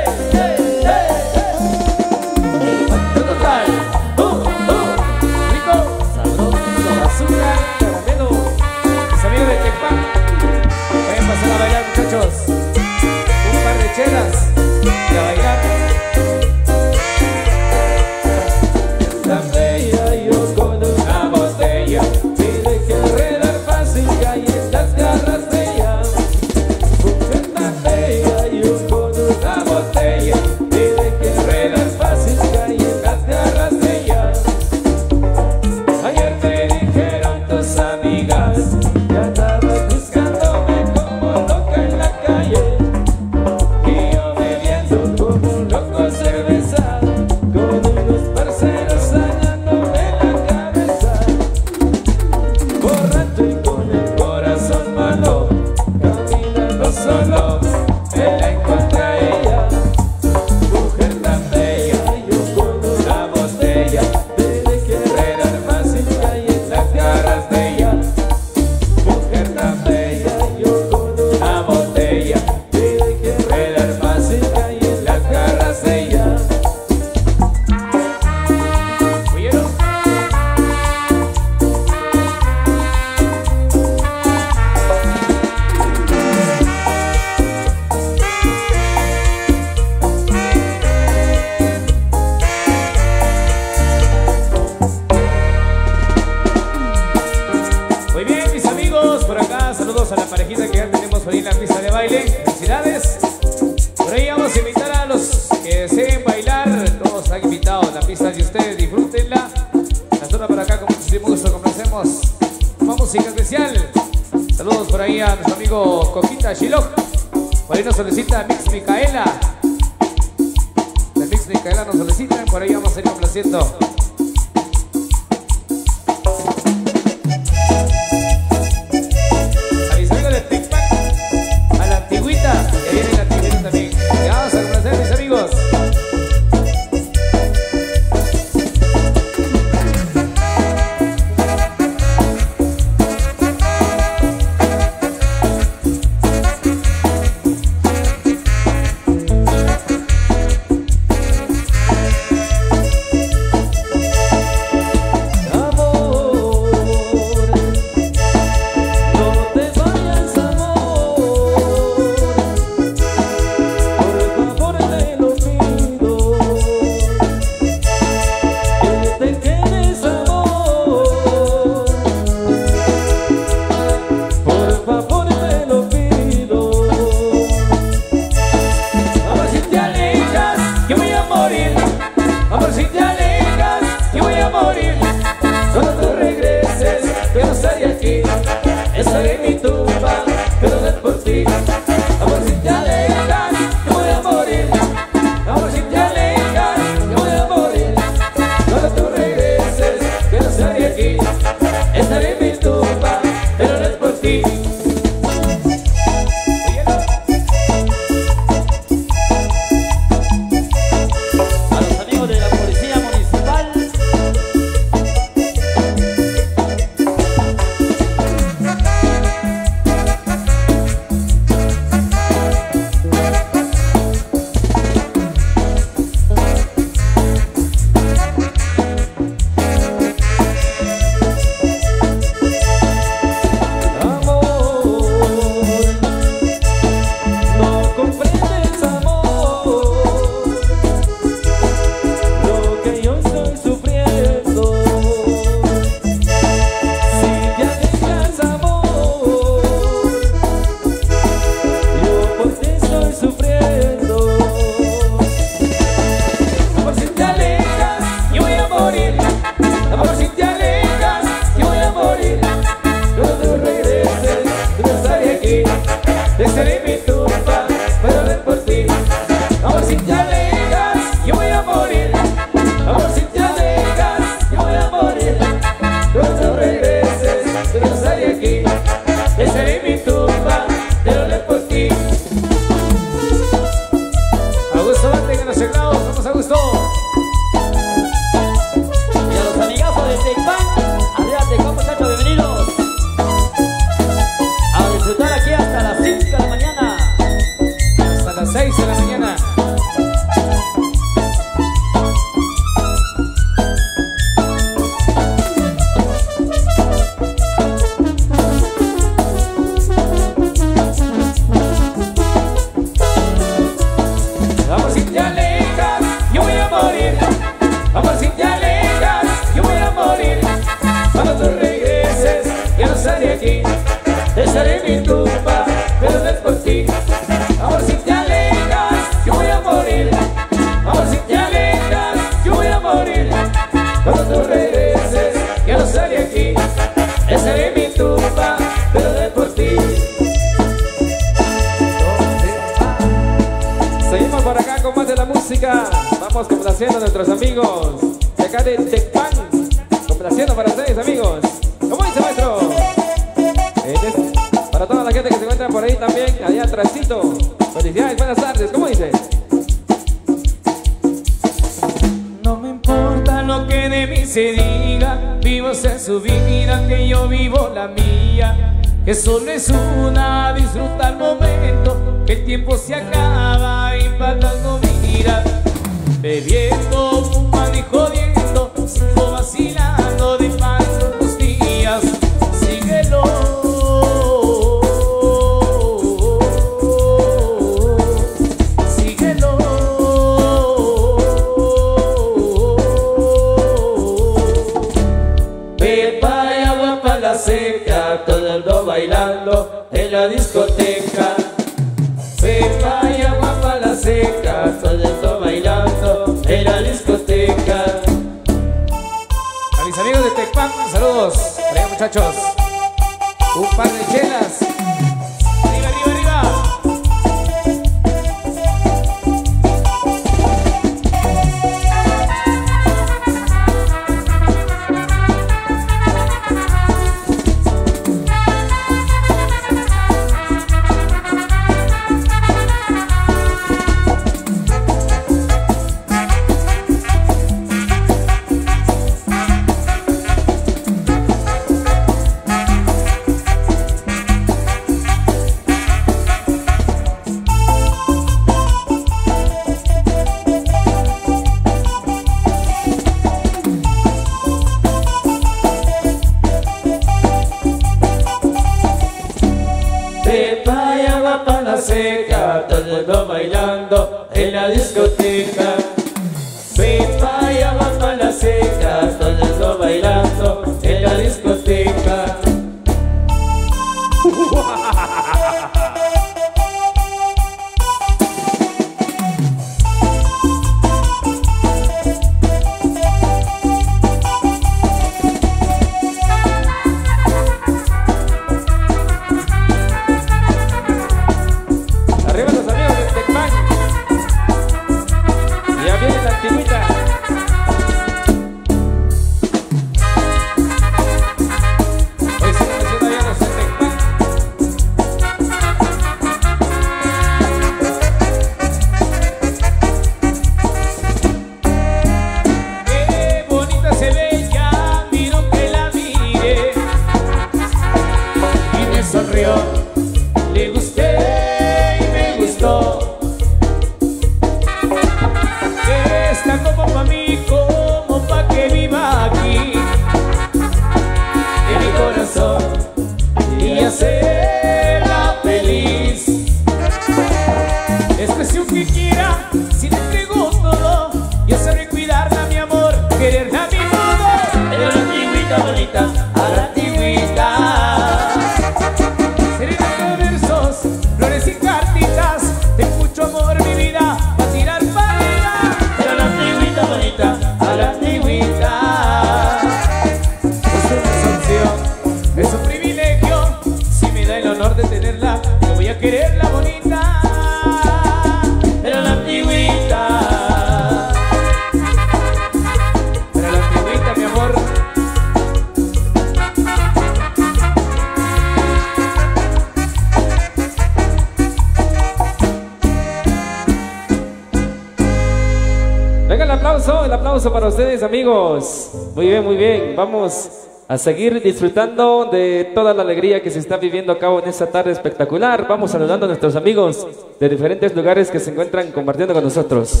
a seguir disfrutando de toda la alegría que se está viviendo a cabo en esta tarde espectacular. Vamos saludando a nuestros amigos de diferentes lugares que se encuentran compartiendo con nosotros.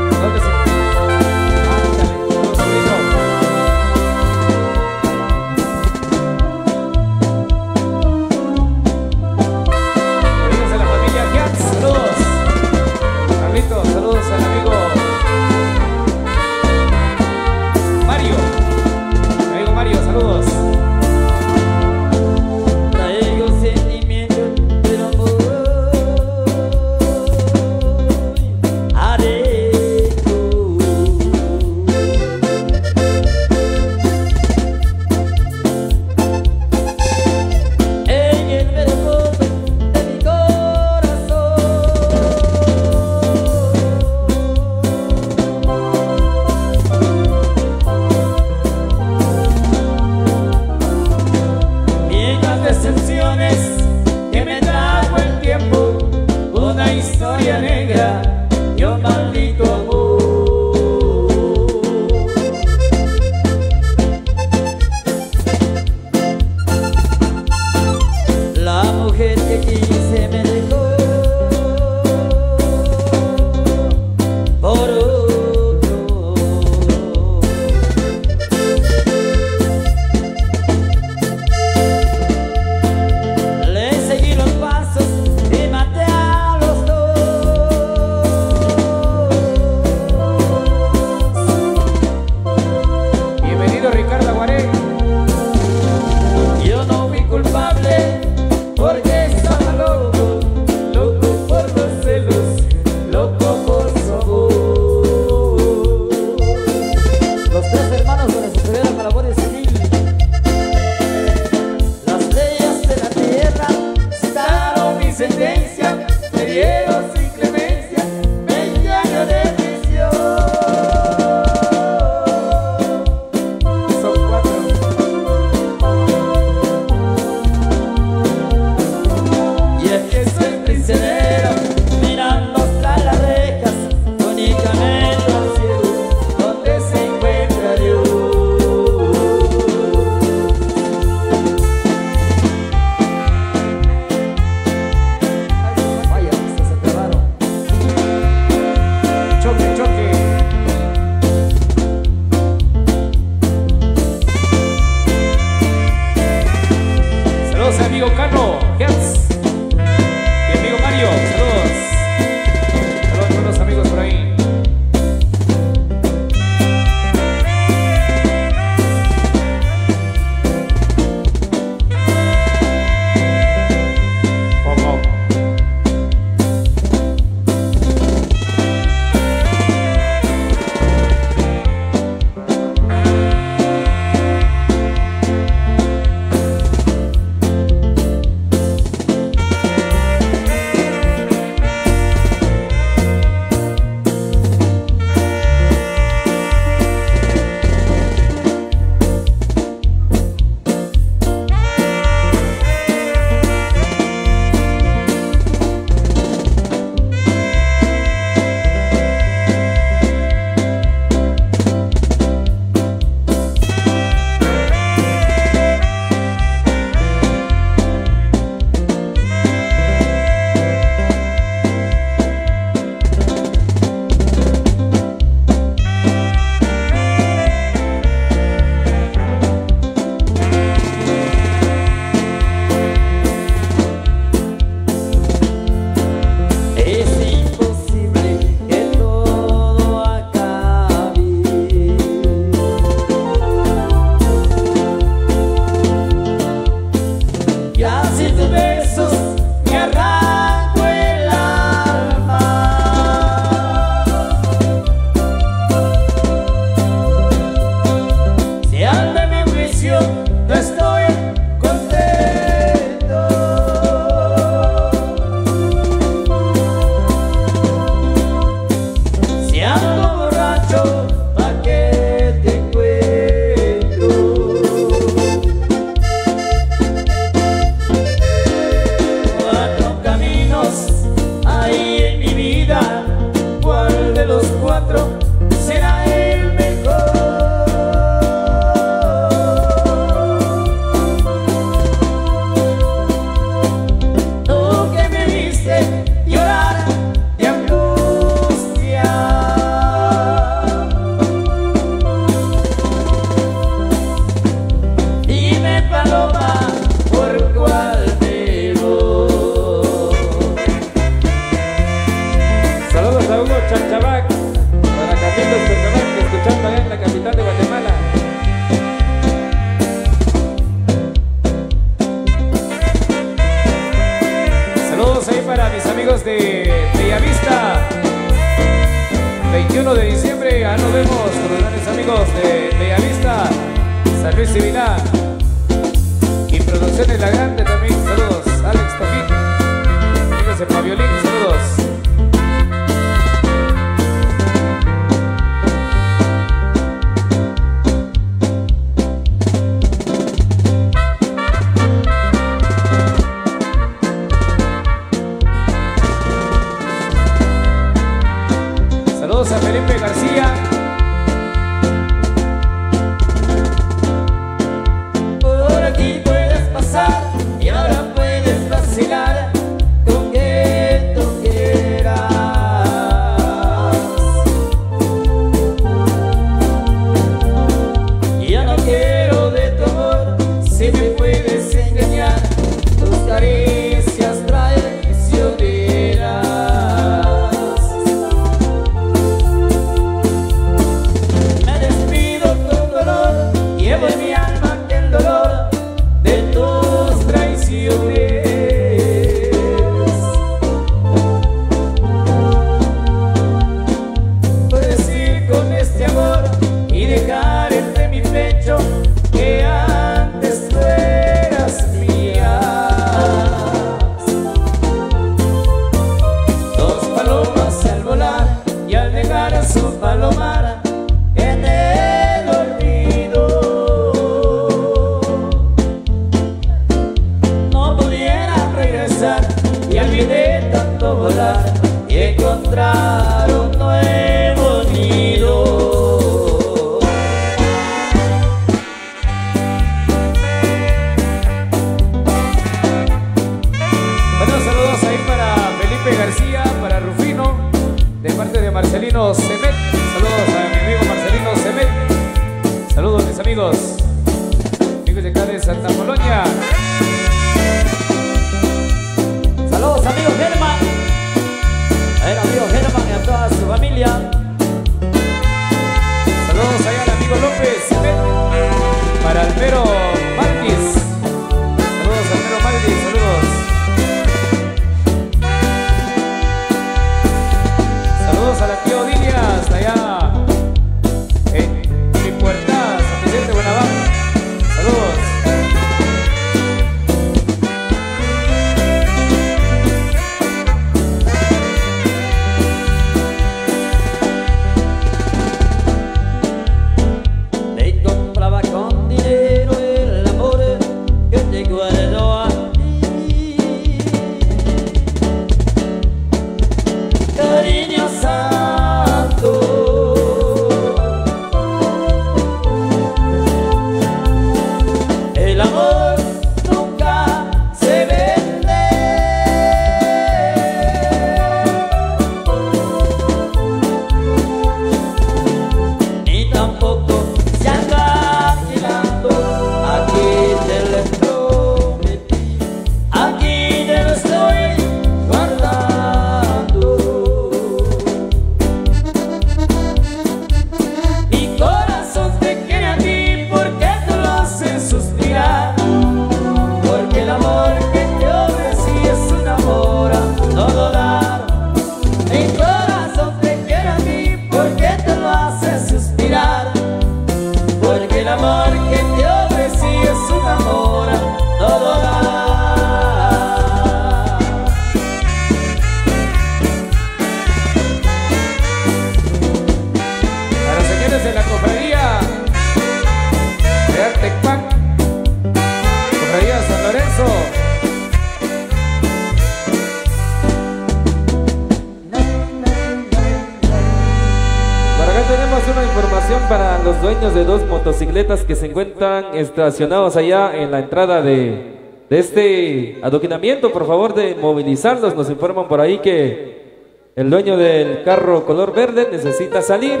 Están estacionados allá en la entrada de, este adoquinamiento, por favor de movilizarlos. Nos informan por ahí que el dueño del carro color verde necesita salir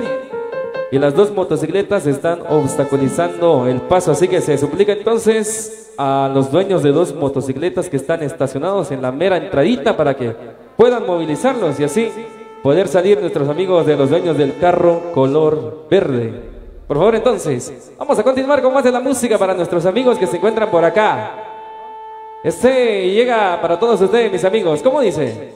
y las dos motocicletas están obstaculizando el paso. Así que se suplica entonces a los dueños de dos motocicletas que están estacionados en la mera entradita para que puedan movilizarlos y así poder salir nuestros amigos de los dueños del carro color verde. Por favor entonces, Vamos a continuar con más de la música para nuestros amigos que se encuentran por acá. Este llega para todos ustedes, mis amigos. ¿Cómo dice?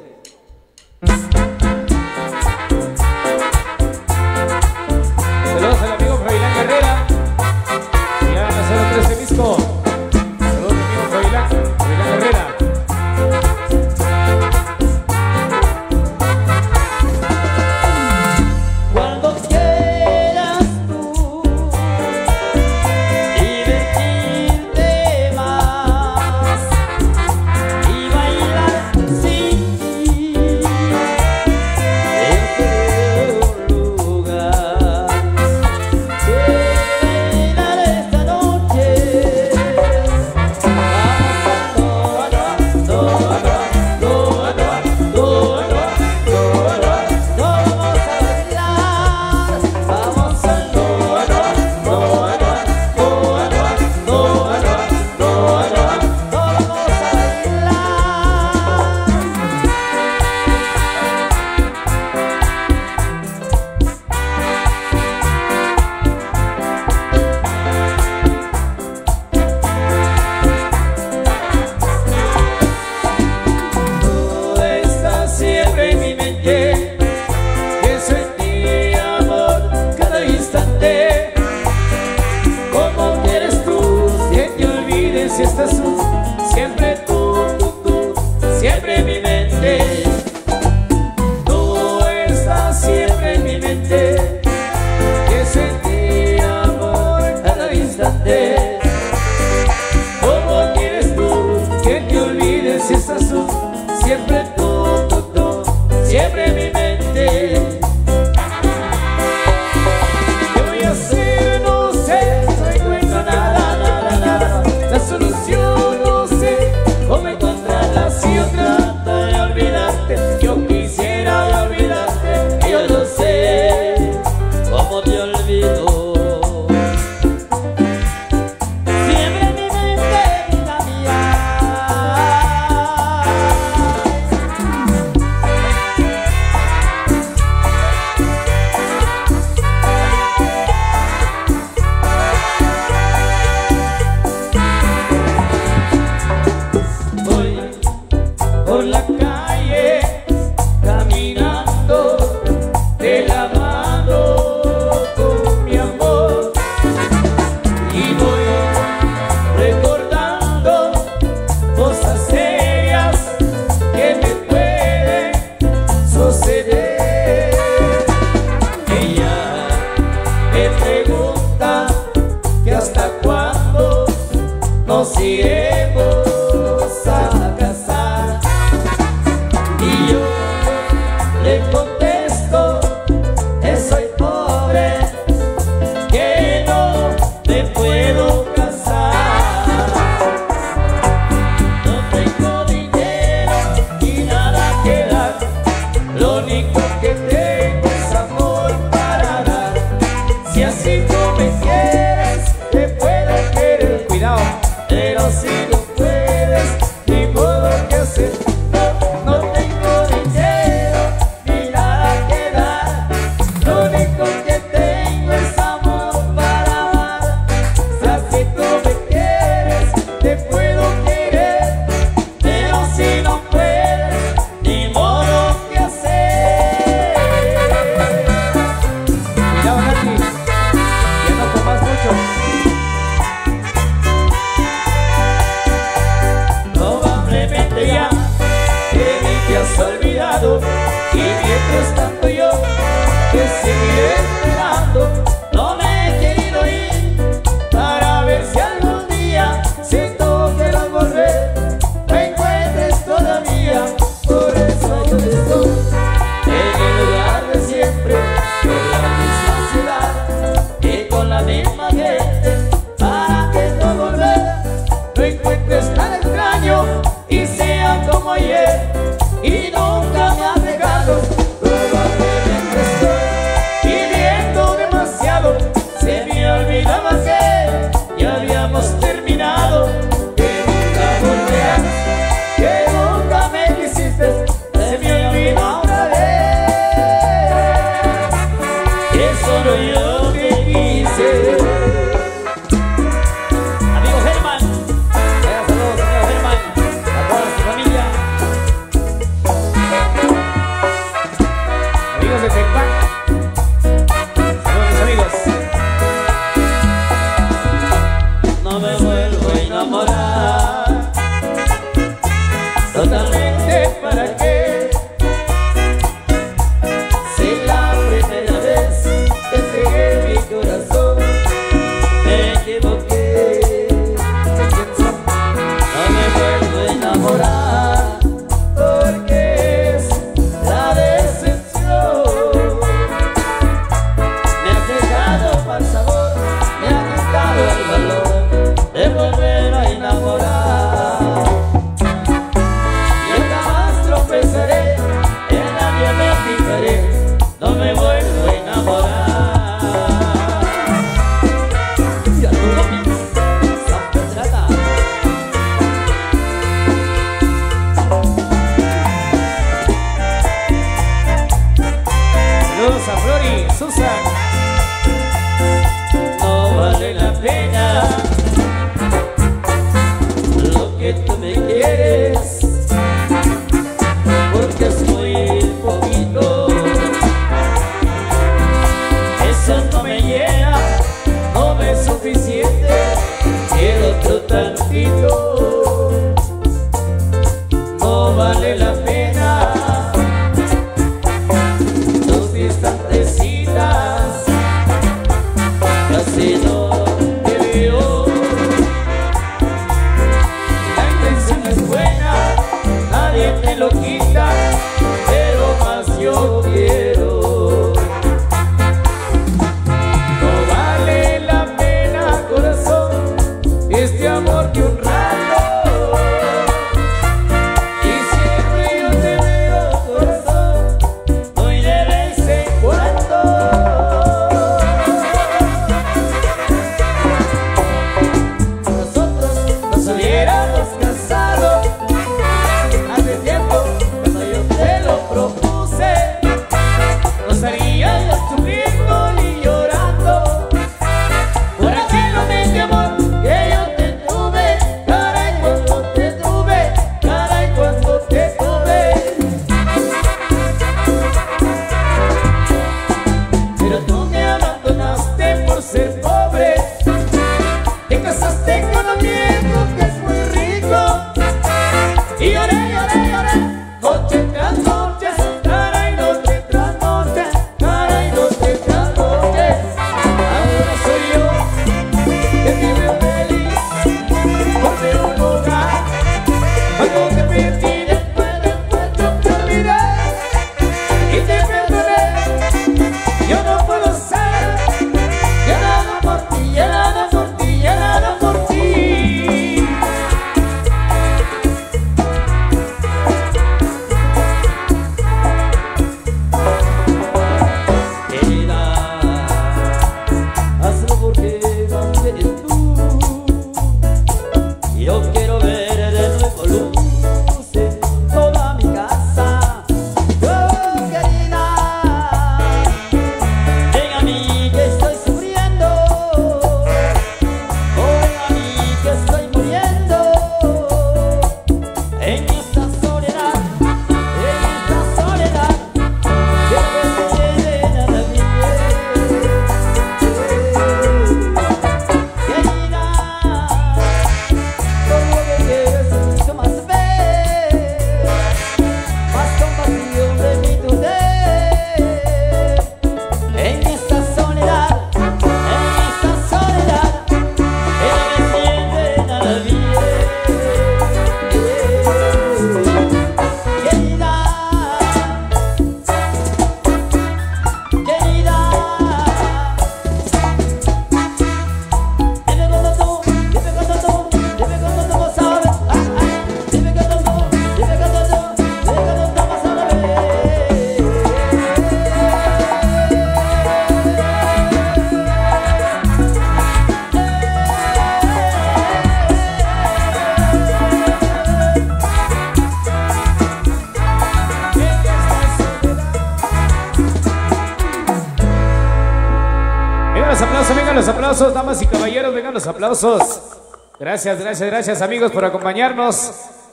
Gracias, gracias, gracias amigos por acompañarnos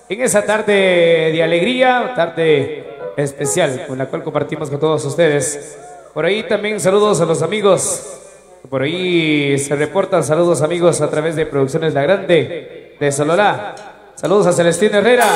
en esa tarde de alegría, tarde especial con la cual compartimos con todos ustedes. Por ahí también saludos a los amigos. Por ahí se reportan saludos amigos a través de Producciones La Grande de Sololá. Saludos a Celestina Herrera.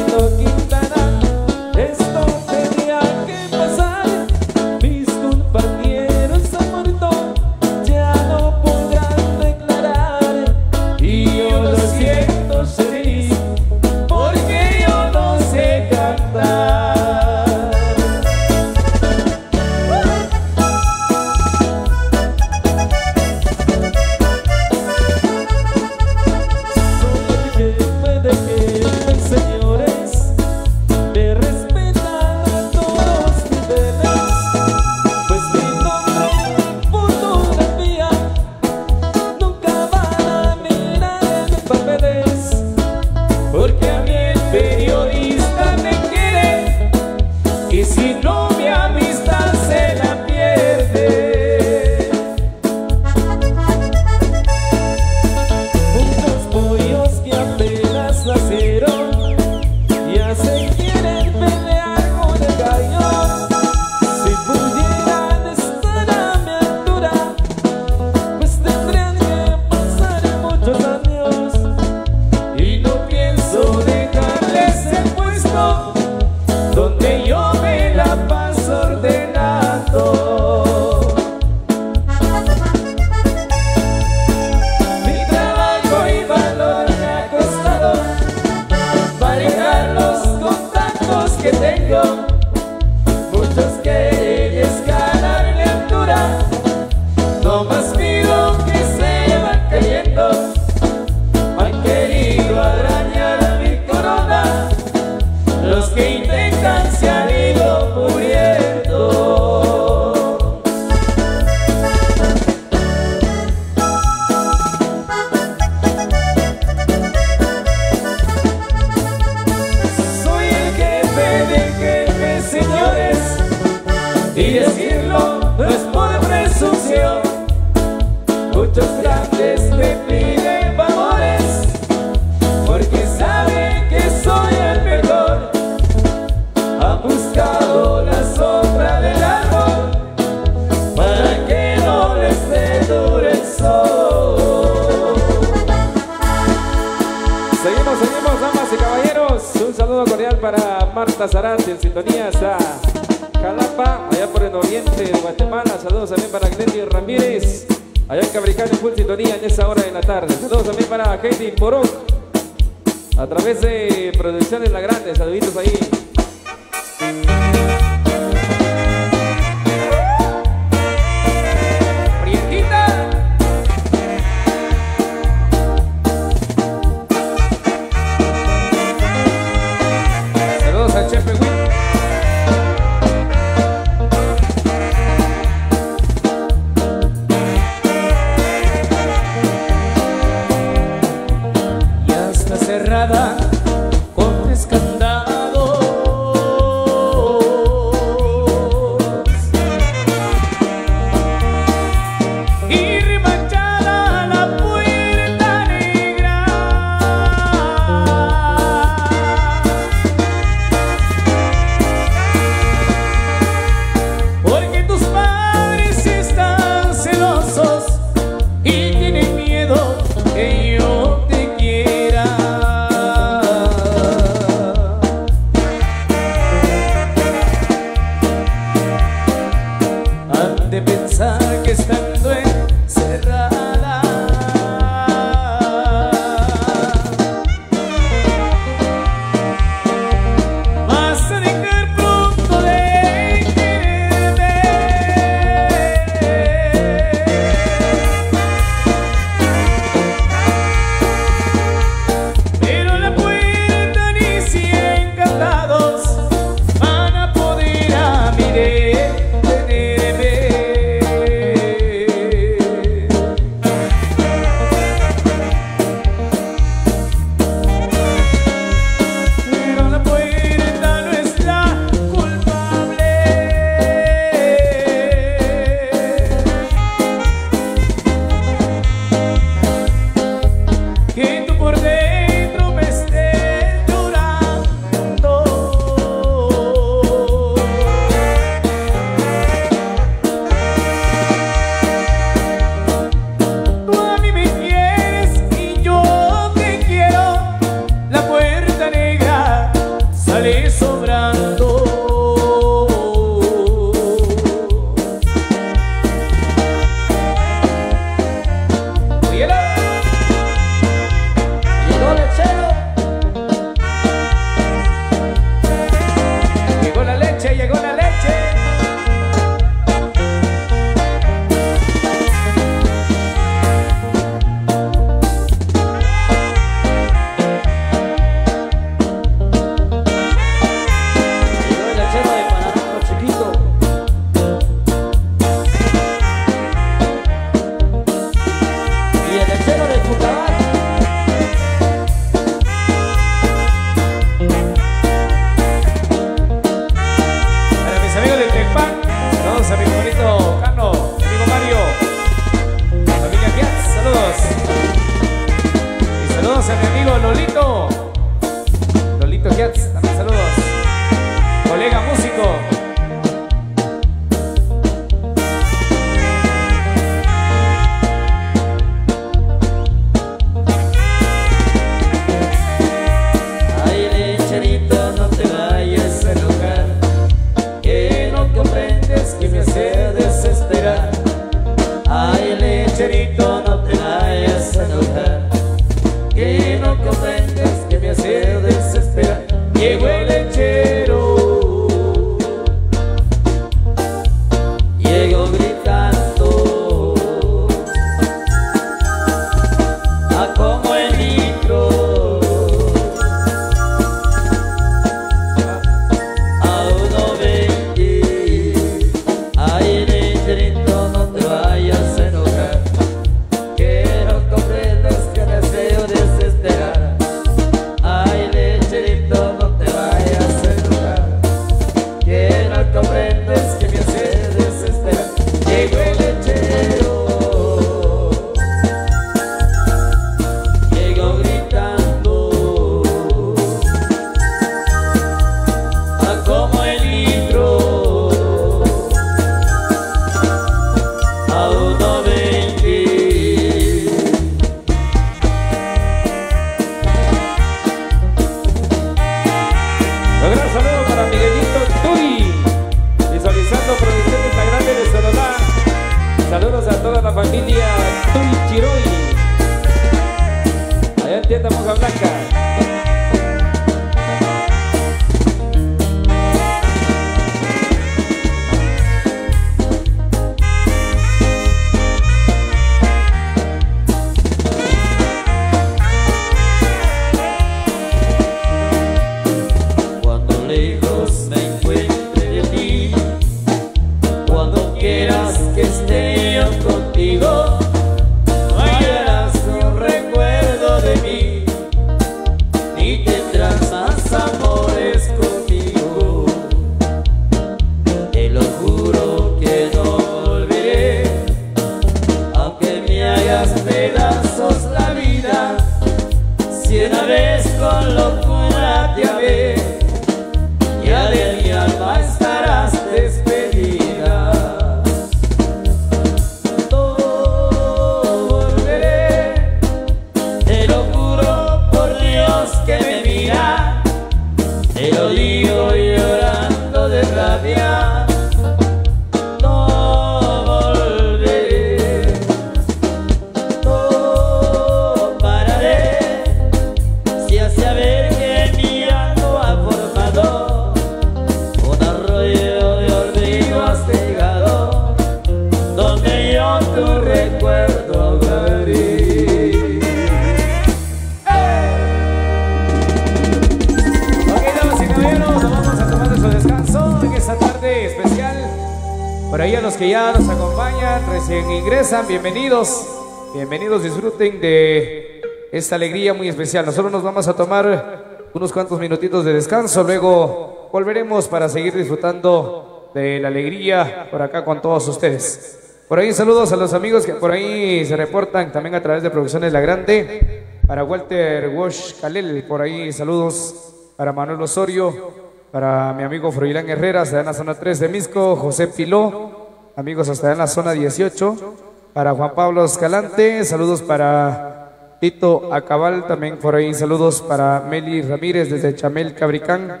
Disfruten de esta alegría muy especial. Nosotros nos vamos a tomar unos cuantos minutitos de descanso, luego volveremos para seguir disfrutando de la alegría por acá con todos ustedes. Por ahí saludos a los amigos que por ahí se reportan también a través de Producciones La Grande. Para Walter Wash Kalel, por ahí saludos para Manuel Osorio, para mi amigo Froilán Herrera, hasta en la zona 3 de Misco, José Piló, amigos hasta en la zona 18, para Juan Pablo Escalante, saludos para Tito Acabal, también por ahí saludos para Meli Ramírez desde Chamel Cabricán,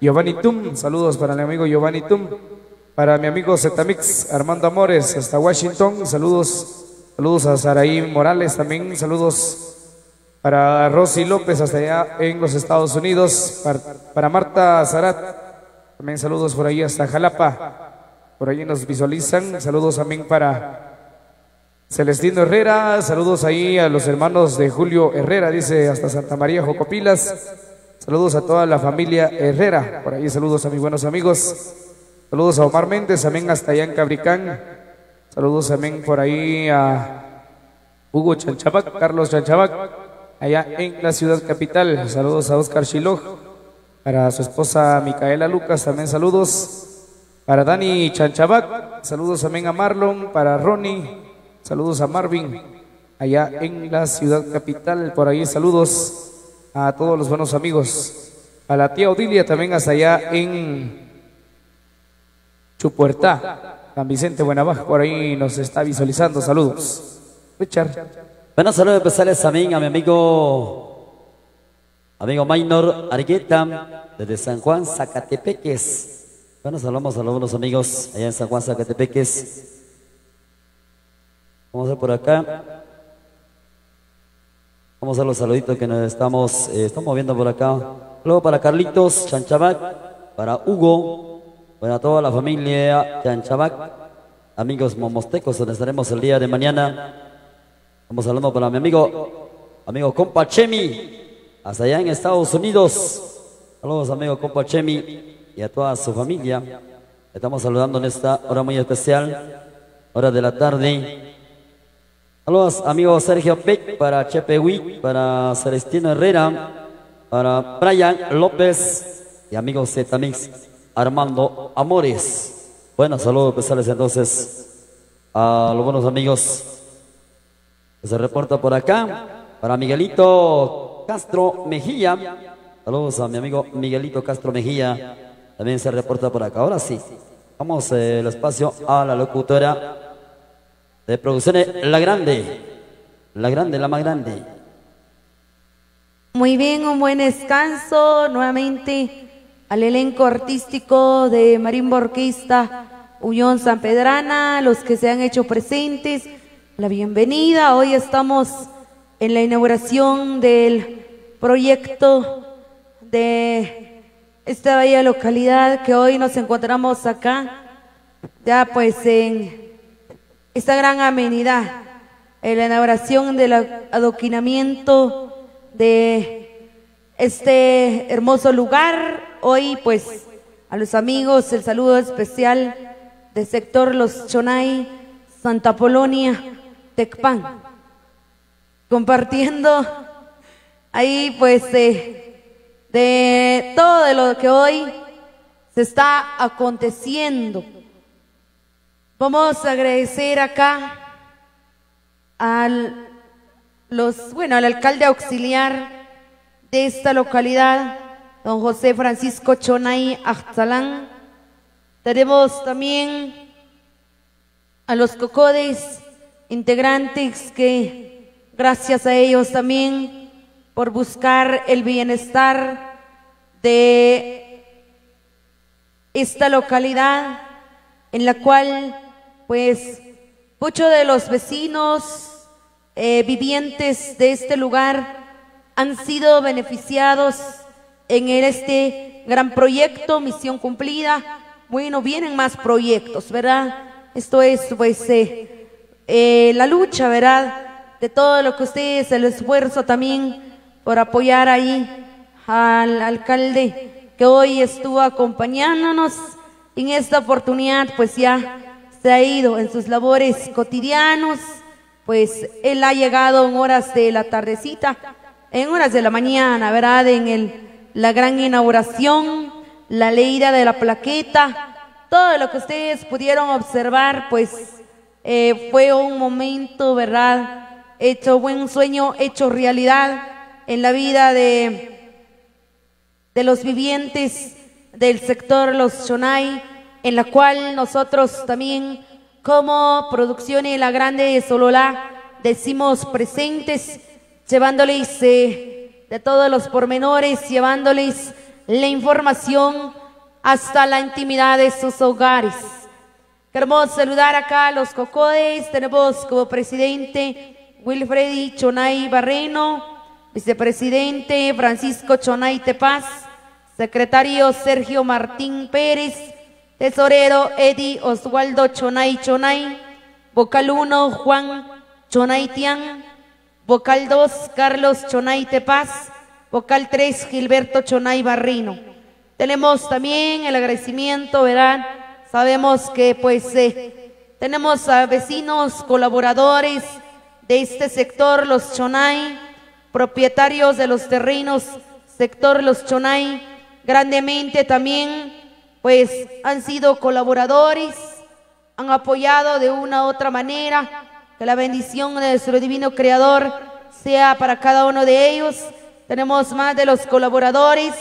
Giovanni Tum, saludos para mi amigo Giovanni Tum, para mi amigo Zetamix Armando Amores hasta Washington, saludos, saludos a Saraí Morales también, saludos. Para Rosy López hasta allá en los Estados Unidos, para, para Marta Zarat, también saludos por ahí hasta Jalapa, por ahí nos visualizan, saludos también para Celestino Herrera, saludos ahí a los hermanos de Julio Herrera, dice hasta Santa María Jocopilas, saludos a toda la familia Herrera, por ahí saludos a mis buenos amigos, saludos a Omar Méndez, también hasta allá en Cabricán, saludos también por ahí a Hugo Chanchabac, Carlos Chanchabac, allá en la ciudad capital. Saludos a Oscar Shiloj, para su esposa Micaela Lucas, también saludos. Para Dani Chanchabac, saludos también a Marlon, para Ronnie, saludos a Marvin, allá en la ciudad capital. Por ahí saludos a todos los buenos amigos. A la tía Odilia también hasta allá en Chupuerta, San Vicente Buenavaja, por ahí nos está visualizando. Saludos. Richard. Bueno, saludos especiales también a mi amigo, amigo Maynor Argueta, desde San Juan, Zacatepeques. Bueno, saludamos a los buenos amigos allá en San Juan, Zacatepeques. Vamos a por acá. Vamos a los saluditos que nos estamos, eh, estamos viendo por acá. Luego para Carlitos Chanchabac, para Hugo, para toda la familia Chanchabac, amigos momostecos, donde estaremos el día de mañana. Estamos hablando para mi amigo, amigo compa Chemi, hasta allá en Estados Unidos. Saludos amigo compa Chemi y a toda su familia. Estamos saludando en esta hora muy especial, hora de la tarde. Saludos amigo Sergio Peck, para Chepe Wick, para Celestino Herrera, para Brian López y amigo Zetamix Armando Amores. Bueno, saludos especiales entonces a los buenos amigos que se reporta por acá. Para Miguelito Castro Mejía. Saludos a mi amigo Miguelito Castro Mejía. También se reporta por acá. Ahora sí, vamos eh, el espacio a la locutora de producciones La Grande. La Grande, la más grande. Muy bien, un buen descanso nuevamente al elenco artístico de Marín Orquesta Ullón San Pedrana, los que se han hecho presentes, la bienvenida. Hoy estamos en la inauguración del proyecto de esta bella localidad que hoy nos encontramos acá, ya pues en esta gran amenidad, en la inauguración del adoquinamiento de este hermoso lugar. Hoy pues a los amigos el saludo especial del sector Los Chonay, Santa Polonia, Tecpan, compartiendo ahí pues de todo lo que hoy se está aconteciendo. Vamos a agradecer acá al los bueno al alcalde auxiliar de esta localidad, don José Francisco Chonay Achtalán. Tenemos también a los cocodes integrantes que gracias a ellos también por buscar el bienestar de esta localidad en la cual pues muchos de los vecinos eh, vivientes de este lugar han sido beneficiados en este gran proyecto, misión cumplida. Bueno, vienen más proyectos, ¿verdad? Esto es pues eh, eh, la lucha, ¿verdad? De todo lo que ustedes, el esfuerzo también por apoyar ahí al alcalde que hoy estuvo acompañándonos. En esta oportunidad pues ya ido en sus labores cotidianos, pues él ha llegado en horas de la tardecita en horas de la mañana, ¿verdad? En el, la gran inauguración, la leída de la plaqueta, todo lo que ustedes pudieron observar, pues eh, fue un momento, ¿verdad? Hecho buen sueño, hecho realidad en la vida de, de los vivientes del sector Los Chonay, en la cual nosotros también, como Producciones La Grande de Sololá, decimos presentes llevándoles eh, de todos los pormenores, llevándoles la información hasta la intimidad de sus hogares. Queremos saludar acá a los cocodes. Tenemos como presidente Wilfredi Chonay Barreno, vicepresidente Francisco Chonay Tepaz, secretario Sergio Martín Pérez, tesorero Eddie Oswaldo Chonay Chonay, vocal 1 Juan Chonay Tian, Vocal 2, Carlos Chonay Tepaz. Vocal 3, Gilberto Chonay Barrino. Tenemos también el agradecimiento, ¿verdad? Sabemos que pues eh, tenemos a vecinos, colaboradores de este sector, los Chonay, propietarios de los terrenos, sector los Chonay, grandemente también pues han sido colaboradores, han apoyado de una u otra manera que la bendición de nuestro divino Creador sea para cada uno de ellos. Tenemos más de los colaboradores,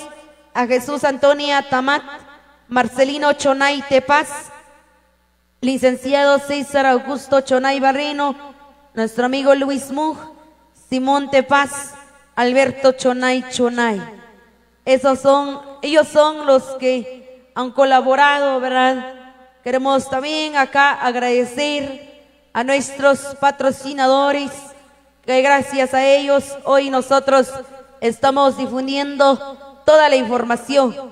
a Jesús Antonia Tamat, Marcelino Chonay Tepaz, licenciado César Augusto Chonay Barrino, nuestro amigo Luis Muj, Simón Tepaz, Alberto Chonay Chonay. Esos son, ellos son los que han colaborado, ¿verdad? Queremos también acá agradecer a nuestros patrocinadores, que gracias a ellos hoy nosotros estamos difundiendo toda la información.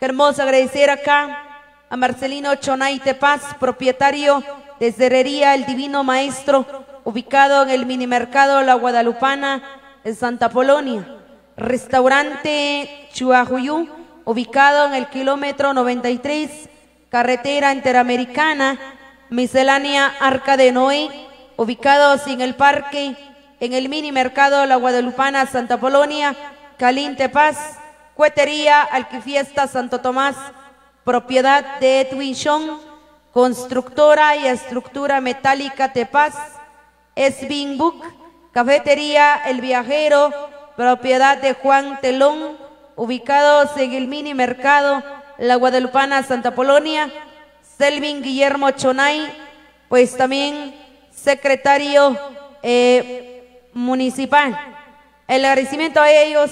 Queremos agradecer acá a Marcelino Chonay Tepaz, propietario de Cerrería El Divino Maestro, ubicado en el minimercado La Guadalupana en Santa Polonia. Restaurante Chuajuyú, ubicado en el kilómetro 93, carretera interamericana Miscelánea Arca de Noé, ubicados en el parque, en el mini mercado La Guadalupana Santa Polonia, Calinte Paz, Cuetería Alquifiesta Santo Tomás, propiedad de Edwin Sean, constructora y estructura metálica Tepaz, Esbin cafetería El Viajero, propiedad de Juan Telón, ubicados en el mini mercado La Guadalupana Santa Polonia, Selvin Guillermo Chonay, pues también secretario eh, municipal. El agradecimiento a ellos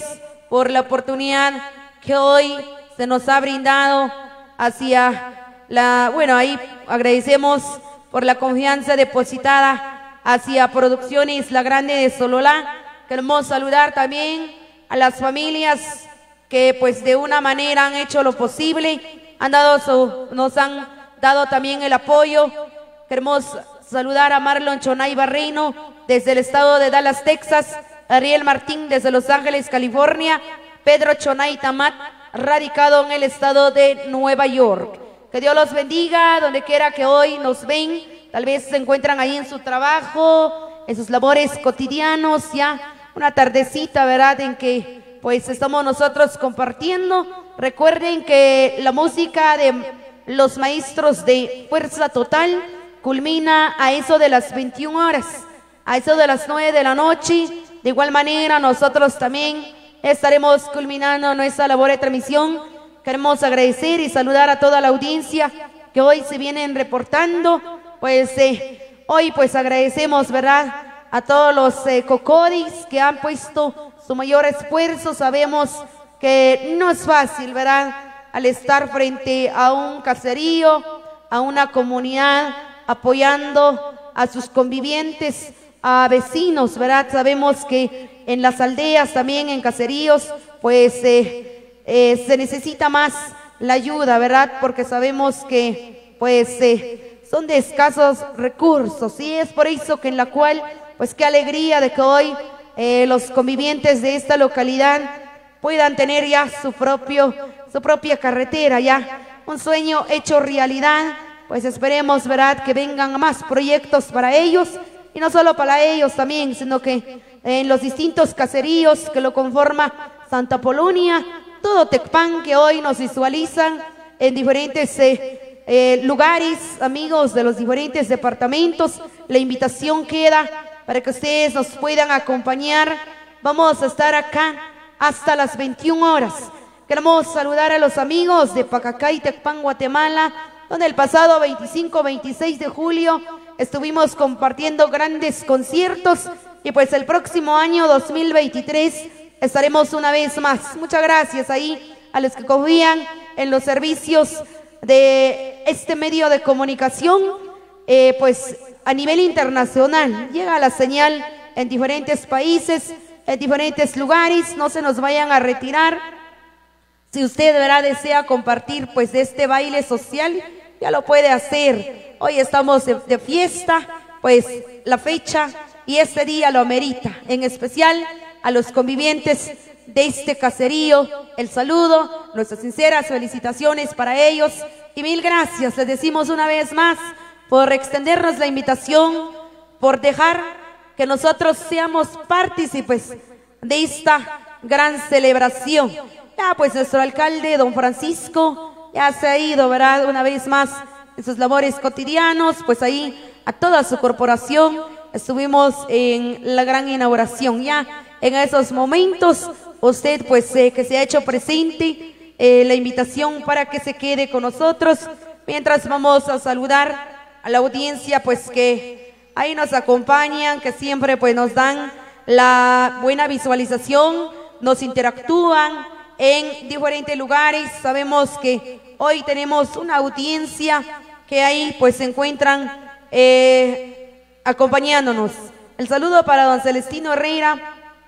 por la oportunidad que hoy se nos ha brindado hacia la, bueno, ahí agradecemos por la confianza depositada hacia Producciones La Grande de Sololá. Queremos saludar también a las familias que pues de una manera han hecho lo posible, han dado su, nos han dado también el apoyo. Queremos saludar a Marlon Chonay Barreino desde el estado de Dallas, Texas, Ariel Martín desde Los Ángeles, California, Pedro Chonay Tamat, radicado en el estado de Nueva York. Que Dios los bendiga donde quiera que hoy nos ven. Tal vez se encuentran ahí en su trabajo, en sus labores cotidianos, ya una tardecita, ¿verdad? En que pues estamos nosotros compartiendo. Recuerden que la música de los maestros de Fuerza Total culmina a eso de las 21 horas, a eso de las 9 de la noche. De igual manera, nosotros también estaremos culminando nuestra labor de transmisión. Queremos agradecer y saludar a toda la audiencia que hoy se vienen reportando. Pues eh, hoy pues agradecemos, ¿verdad? A todos los eh, cocodis que han puesto su mayor esfuerzo. Sabemos que no es fácil, ¿verdad? Al estar frente a un caserío, a una comunidad, apoyando a sus convivientes, a vecinos, ¿verdad? Sabemos que en las aldeas, también en caseríos, pues eh, eh, se necesita más la ayuda, ¿verdad? Porque sabemos que pues eh, son de escasos recursos y es por eso que en la cual, pues qué alegría de que hoy los convivientes de esta localidad puedan tener ya su propio, su propia carretera, ya un sueño hecho realidad, pues esperemos, ¿verdad? Que vengan más proyectos para ellos y no solo para ellos también, sino que en los distintos caseríos que lo conforma Santa Polonia, todo Tecpan que hoy nos visualizan en diferentes eh, eh, lugares, amigos de los diferentes departamentos, la invitación queda para que ustedes nos puedan acompañar. Vamos a estar acá hasta las 21 horas. Queremos saludar a los amigos de Pacacay, Tecpan, Guatemala, donde el pasado 25-26 de julio estuvimos compartiendo grandes conciertos y pues el próximo año 2023 estaremos una vez más. Muchas gracias ahí a los que confían en los servicios de este medio de comunicación, eh, pues a nivel internacional. Llega la señal en diferentes países, en diferentes lugares, no se nos vayan a retirar. Si usted de verdad desea compartir pues este baile social, ya lo puede hacer. Hoy estamos de, fiesta, pues la fecha y este día lo amerita. En especial a los convivientes de este caserío, el saludo, nuestras sinceras felicitaciones para ellos y mil gracias, les decimos una vez más, por extendernos la invitación, por dejar que nosotros seamos partícipes de esta gran celebración. Ya pues nuestro alcalde, don Francisco, ya se ha ido, ¿verdad? Una vez más en sus labores cotidianos, pues ahí a toda su corporación estuvimos en la gran inauguración. Ya en esos momentos, usted pues eh, que se ha hecho presente, eh, la invitación para que se quede con nosotros, mientras vamos a saludar a la audiencia pues que ahí nos acompañan, que siempre pues nos dan la buena visualización, nos interactúan en diferentes lugares. Sabemos que hoy tenemos una audiencia que ahí pues se encuentran eh, acompañándonos. El saludo para don Celestino Herrera,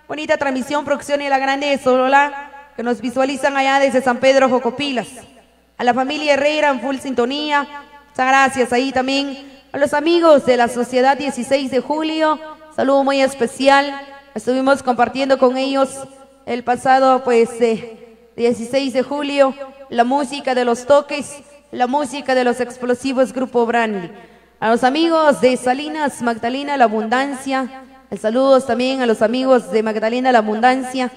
bonita transmisión, producción y la grande de Solola, que nos visualizan allá desde San Pedro Jocopilas. A la familia Herrera en full sintonía, muchas gracias ahí también. A los amigos de la Sociedad 16 de Julio, saludo muy especial. Estuvimos compartiendo con ellos el pasado pues eh, 16 de julio, la música de los toques, la música de los explosivos Grupo Brandy. A los amigos de Salinas Magdalena La Abundancia, el saludos también a los amigos de Magdalena La Abundancia,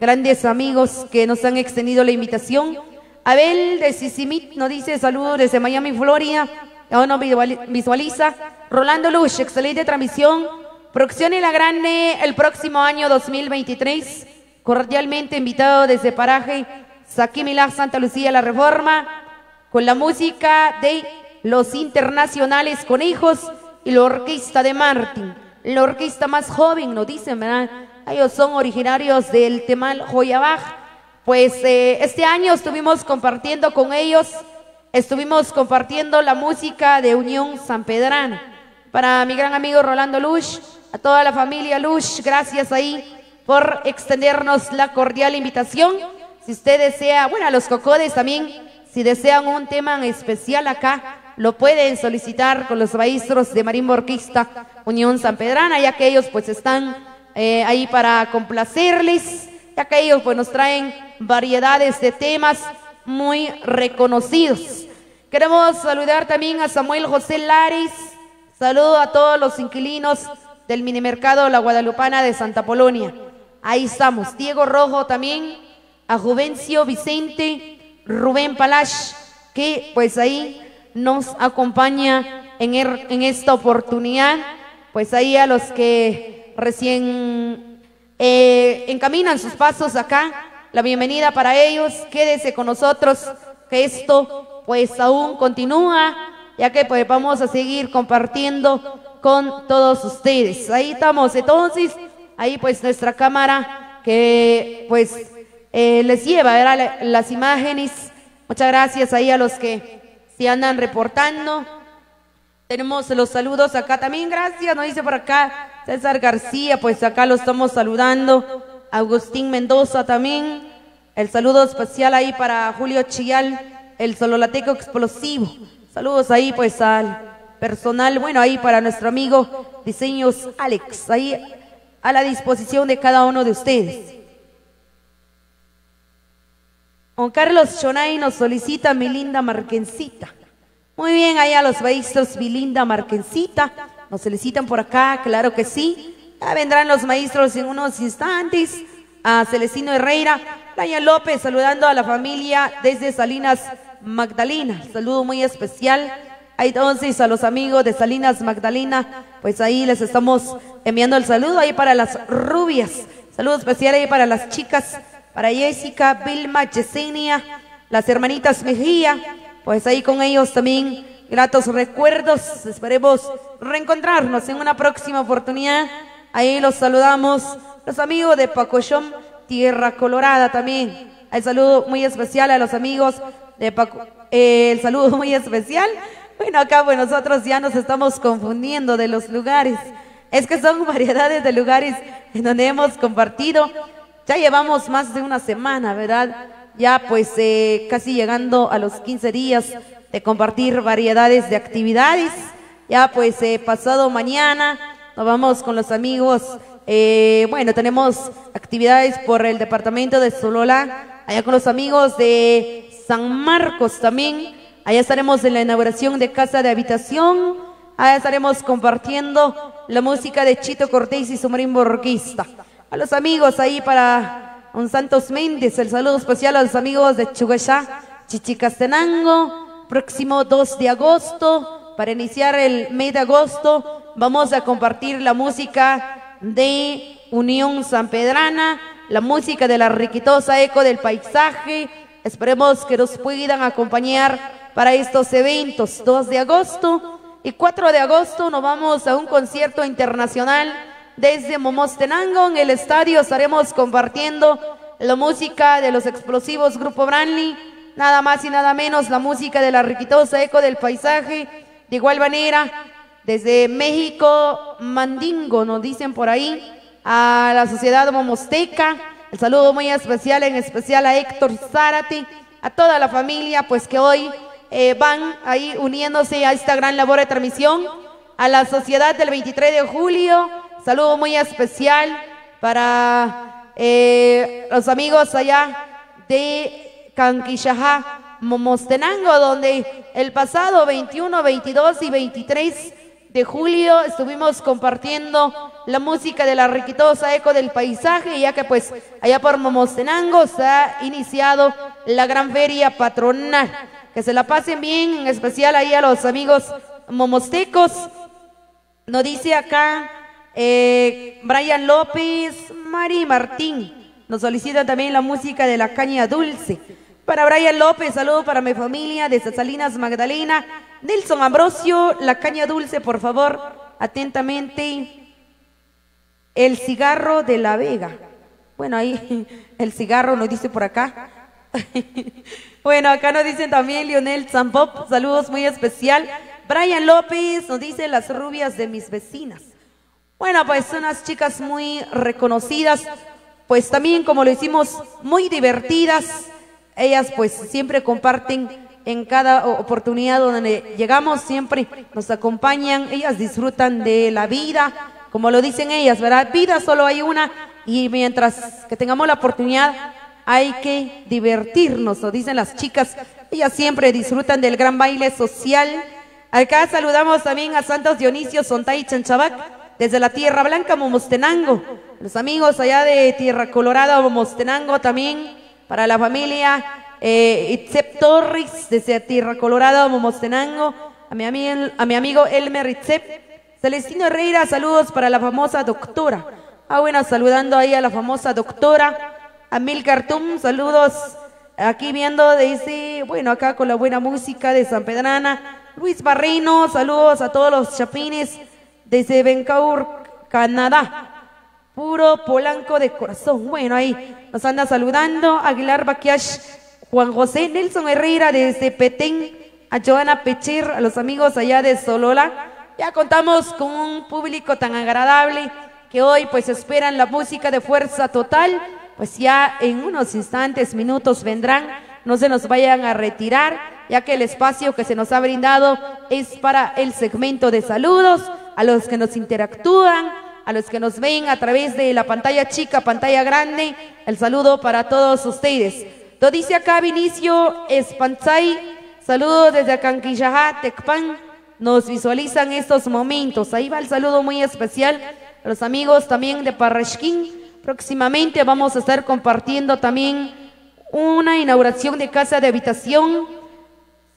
grandes amigos que nos han extendido la invitación. Abel de Sisimit nos dice saludos desde Miami, Florida. Aún no visualiza. Rolando Lush, excelente transmisión. Producción y la Grande el próximo año 2023 cordialmente invitado desde Paraje, Saquimilá, Santa Lucía, La Reforma, con la música de los internacionales conejos y la orquesta de Martín. La orquesta más joven, nos dicen, ¿verdad? Ellos son originarios del Temal Joyabaj. Pues eh, este año estuvimos compartiendo con ellos, estuvimos compartiendo la música de Unión San Pedrana. para mi gran amigo Rolando Lush, a toda la familia Lush, gracias ahí por extendernos la cordial invitación. Si usted desea, bueno, a los cocodes también, si desean un tema en especial acá, lo pueden solicitar con los maestros de Marín Borquista Unión San Pedrana, ya que ellos pues están eh, ahí para complacerles, ya que ellos pues nos traen variedades de temas muy reconocidos. Queremos saludar también a Samuel José Lares, saludo a todos los inquilinos del minimercado La Guadalupana de Santa Polonia. Ahí estamos, Diego Rojo también, a Juvencio Vicente, Rubén Palash, que pues ahí nos acompaña en, er, en esta oportunidad, pues ahí a los que recién eh, encaminan sus pasos acá, la bienvenida para ellos, quédese con nosotros, que esto pues aún continúa, ya que pues vamos a seguir compartiendo con todos ustedes. Ahí estamos, entonces, ahí pues nuestra cámara que pues eh, les lleva ¿verdad? las imágenes. Muchas gracias ahí a los que se andan reportando. Tenemos los saludos acá también, gracias, nos dice por acá César García, pues acá lo estamos saludando. Agustín Mendoza también. El saludo especial ahí para Julio Chillal, el sololateco explosivo. Saludos ahí pues al personal, bueno, ahí para nuestro amigo Diseños Alex, ahí a la disposición de cada uno de ustedes. Juan Carlos Chonay nos solicita mi linda Marquencita. Muy bien, ahí a los maestros mi linda Marquencita. Nos solicitan por acá, claro que sí. Ya vendrán los maestros en unos instantes. A Celestino Herrera, Brian López, saludando a la familia desde Salinas Magdalena. Saludo muy especial. Ahí entonces a los amigos de Salinas Magdalena, pues ahí les estamos enviando el saludo ahí para las rubias. Saludo especial ahí para las chicas para Jessica, Vilma, Yesenia, las hermanitas Mejía, pues ahí con ellos también gratos recuerdos. Esperemos reencontrarnos en una próxima oportunidad. Ahí los saludamos, los amigos de Pacochón, Tierra Colorada también. El saludo muy especial a los amigos de Paco, eh, el saludo muy especial. Bueno, acá pues nosotros ya nos estamos confundiendo de los lugares. Es que son variedades de lugares en donde hemos compartido ya llevamos más de una semana, ¿verdad? Ya pues eh, casi llegando a los 15 días de compartir variedades de actividades. Ya pues eh, pasado mañana nos vamos con los amigos. Eh, bueno, tenemos actividades por el departamento de Solola, allá con los amigos de San Marcos también. Allá estaremos en la inauguración de casa de habitación. Allá estaremos compartiendo la música de Chito Cortés y su marín borquista. A los amigos ahí para un Santos Méndez, el saludo especial a los amigos de Chugashá, Chichicastenango, próximo 2 de agosto, para iniciar el mes de agosto, vamos a compartir la música de Unión San Pedrana, la música de la riquitosa eco del paisaje, esperemos que nos puedan acompañar para estos eventos, 2 de agosto y 4 de agosto nos vamos a un concierto internacional desde Momostenango. En el estadio estaremos compartiendo la música de los explosivos Grupo Branly, nada más y nada menos la música de la riquitosa eco del paisaje. De igual manera, desde México, Mandingo, nos dicen por ahí, a la sociedad momosteca. El saludo muy especial, en especial a Héctor Zárate, a toda la familia, pues que hoy eh, van ahí uniéndose a esta gran labor de transmisión, a la sociedad del 23 de julio, Saludo muy especial para eh, los amigos allá de Canquillajá, Momostenango, donde el pasado 21, 22 y 23 de julio estuvimos compartiendo la música de la riquitosa eco del paisaje, ya que pues allá por Momostenango se ha iniciado la gran feria patronal. Que se la pasen bien, en especial ahí a los amigos momostecos. Nos dice acá eh, Brian López, Mari Martín. Nos solicitan también la música de la caña dulce. Para Brian López, saludo para mi familia de Salinas Magdalena. Nelson Ambrosio, la caña dulce, por favor. Atentamente. El cigarro de la Vega. Bueno, ahí el cigarro nos dice por acá. bueno, acá nos dicen también Lionel Zampop. Saludos muy especial Brian López nos dice las rubias de mis vecinas. Bueno, pues son unas chicas muy reconocidas, pues también como lo hicimos, muy divertidas. Ellas pues siempre comparten en cada oportunidad donde llegamos, siempre nos acompañan, ellas disfrutan de la vida, como lo dicen ellas, ¿verdad? Vida solo hay una y mientras que tengamos la oportunidad hay que divertirnos, lo dicen las chicas, ellas siempre disfrutan del gran baile social. Acá saludamos también a Santos Dionisio Sontay Chanchabac, desde la Tierra Blanca, Momostenango. Los amigos allá de Tierra Colorada, Momostenango también, para la familia eh, Itzep Torres, desde Tierra Colorada, Momostenango. A mi, amigo, a mi Elmer Itzep. Celestino Herrera, saludos para la famosa doctora. Ah, bueno, saludando ahí a la famosa doctora. A Mil Cartum, saludos. Aquí viendo, dice, bueno, acá con la buena música de San Pedrana. Luis Barrino, saludos a todos los chapines desde Bencaur, Canadá. Puro Polanco de corazón. Bueno, ahí nos anda saludando Aguilar Baquiash, Juan José Nelson Herrera desde Petén, a Joana Pecher, a los amigos allá de Solola. Ya contamos con un público tan agradable que hoy pues esperan la música de fuerza total. Pues ya en unos instantes, minutos vendrán. No se nos vayan a retirar, ya que el espacio que se nos ha brindado es para el segmento de saludos a los que nos interactúan, a los que nos ven a través de la pantalla chica, pantalla grande. El saludo para todos ustedes. Lo dice acá Vinicio Espanzay. Saludos desde Acanquillajá, Tecpan. Nos visualizan estos momentos. Ahí va el saludo muy especial a los amigos también de Parreshkin. Próximamente vamos a estar compartiendo también una inauguración de casa de habitación.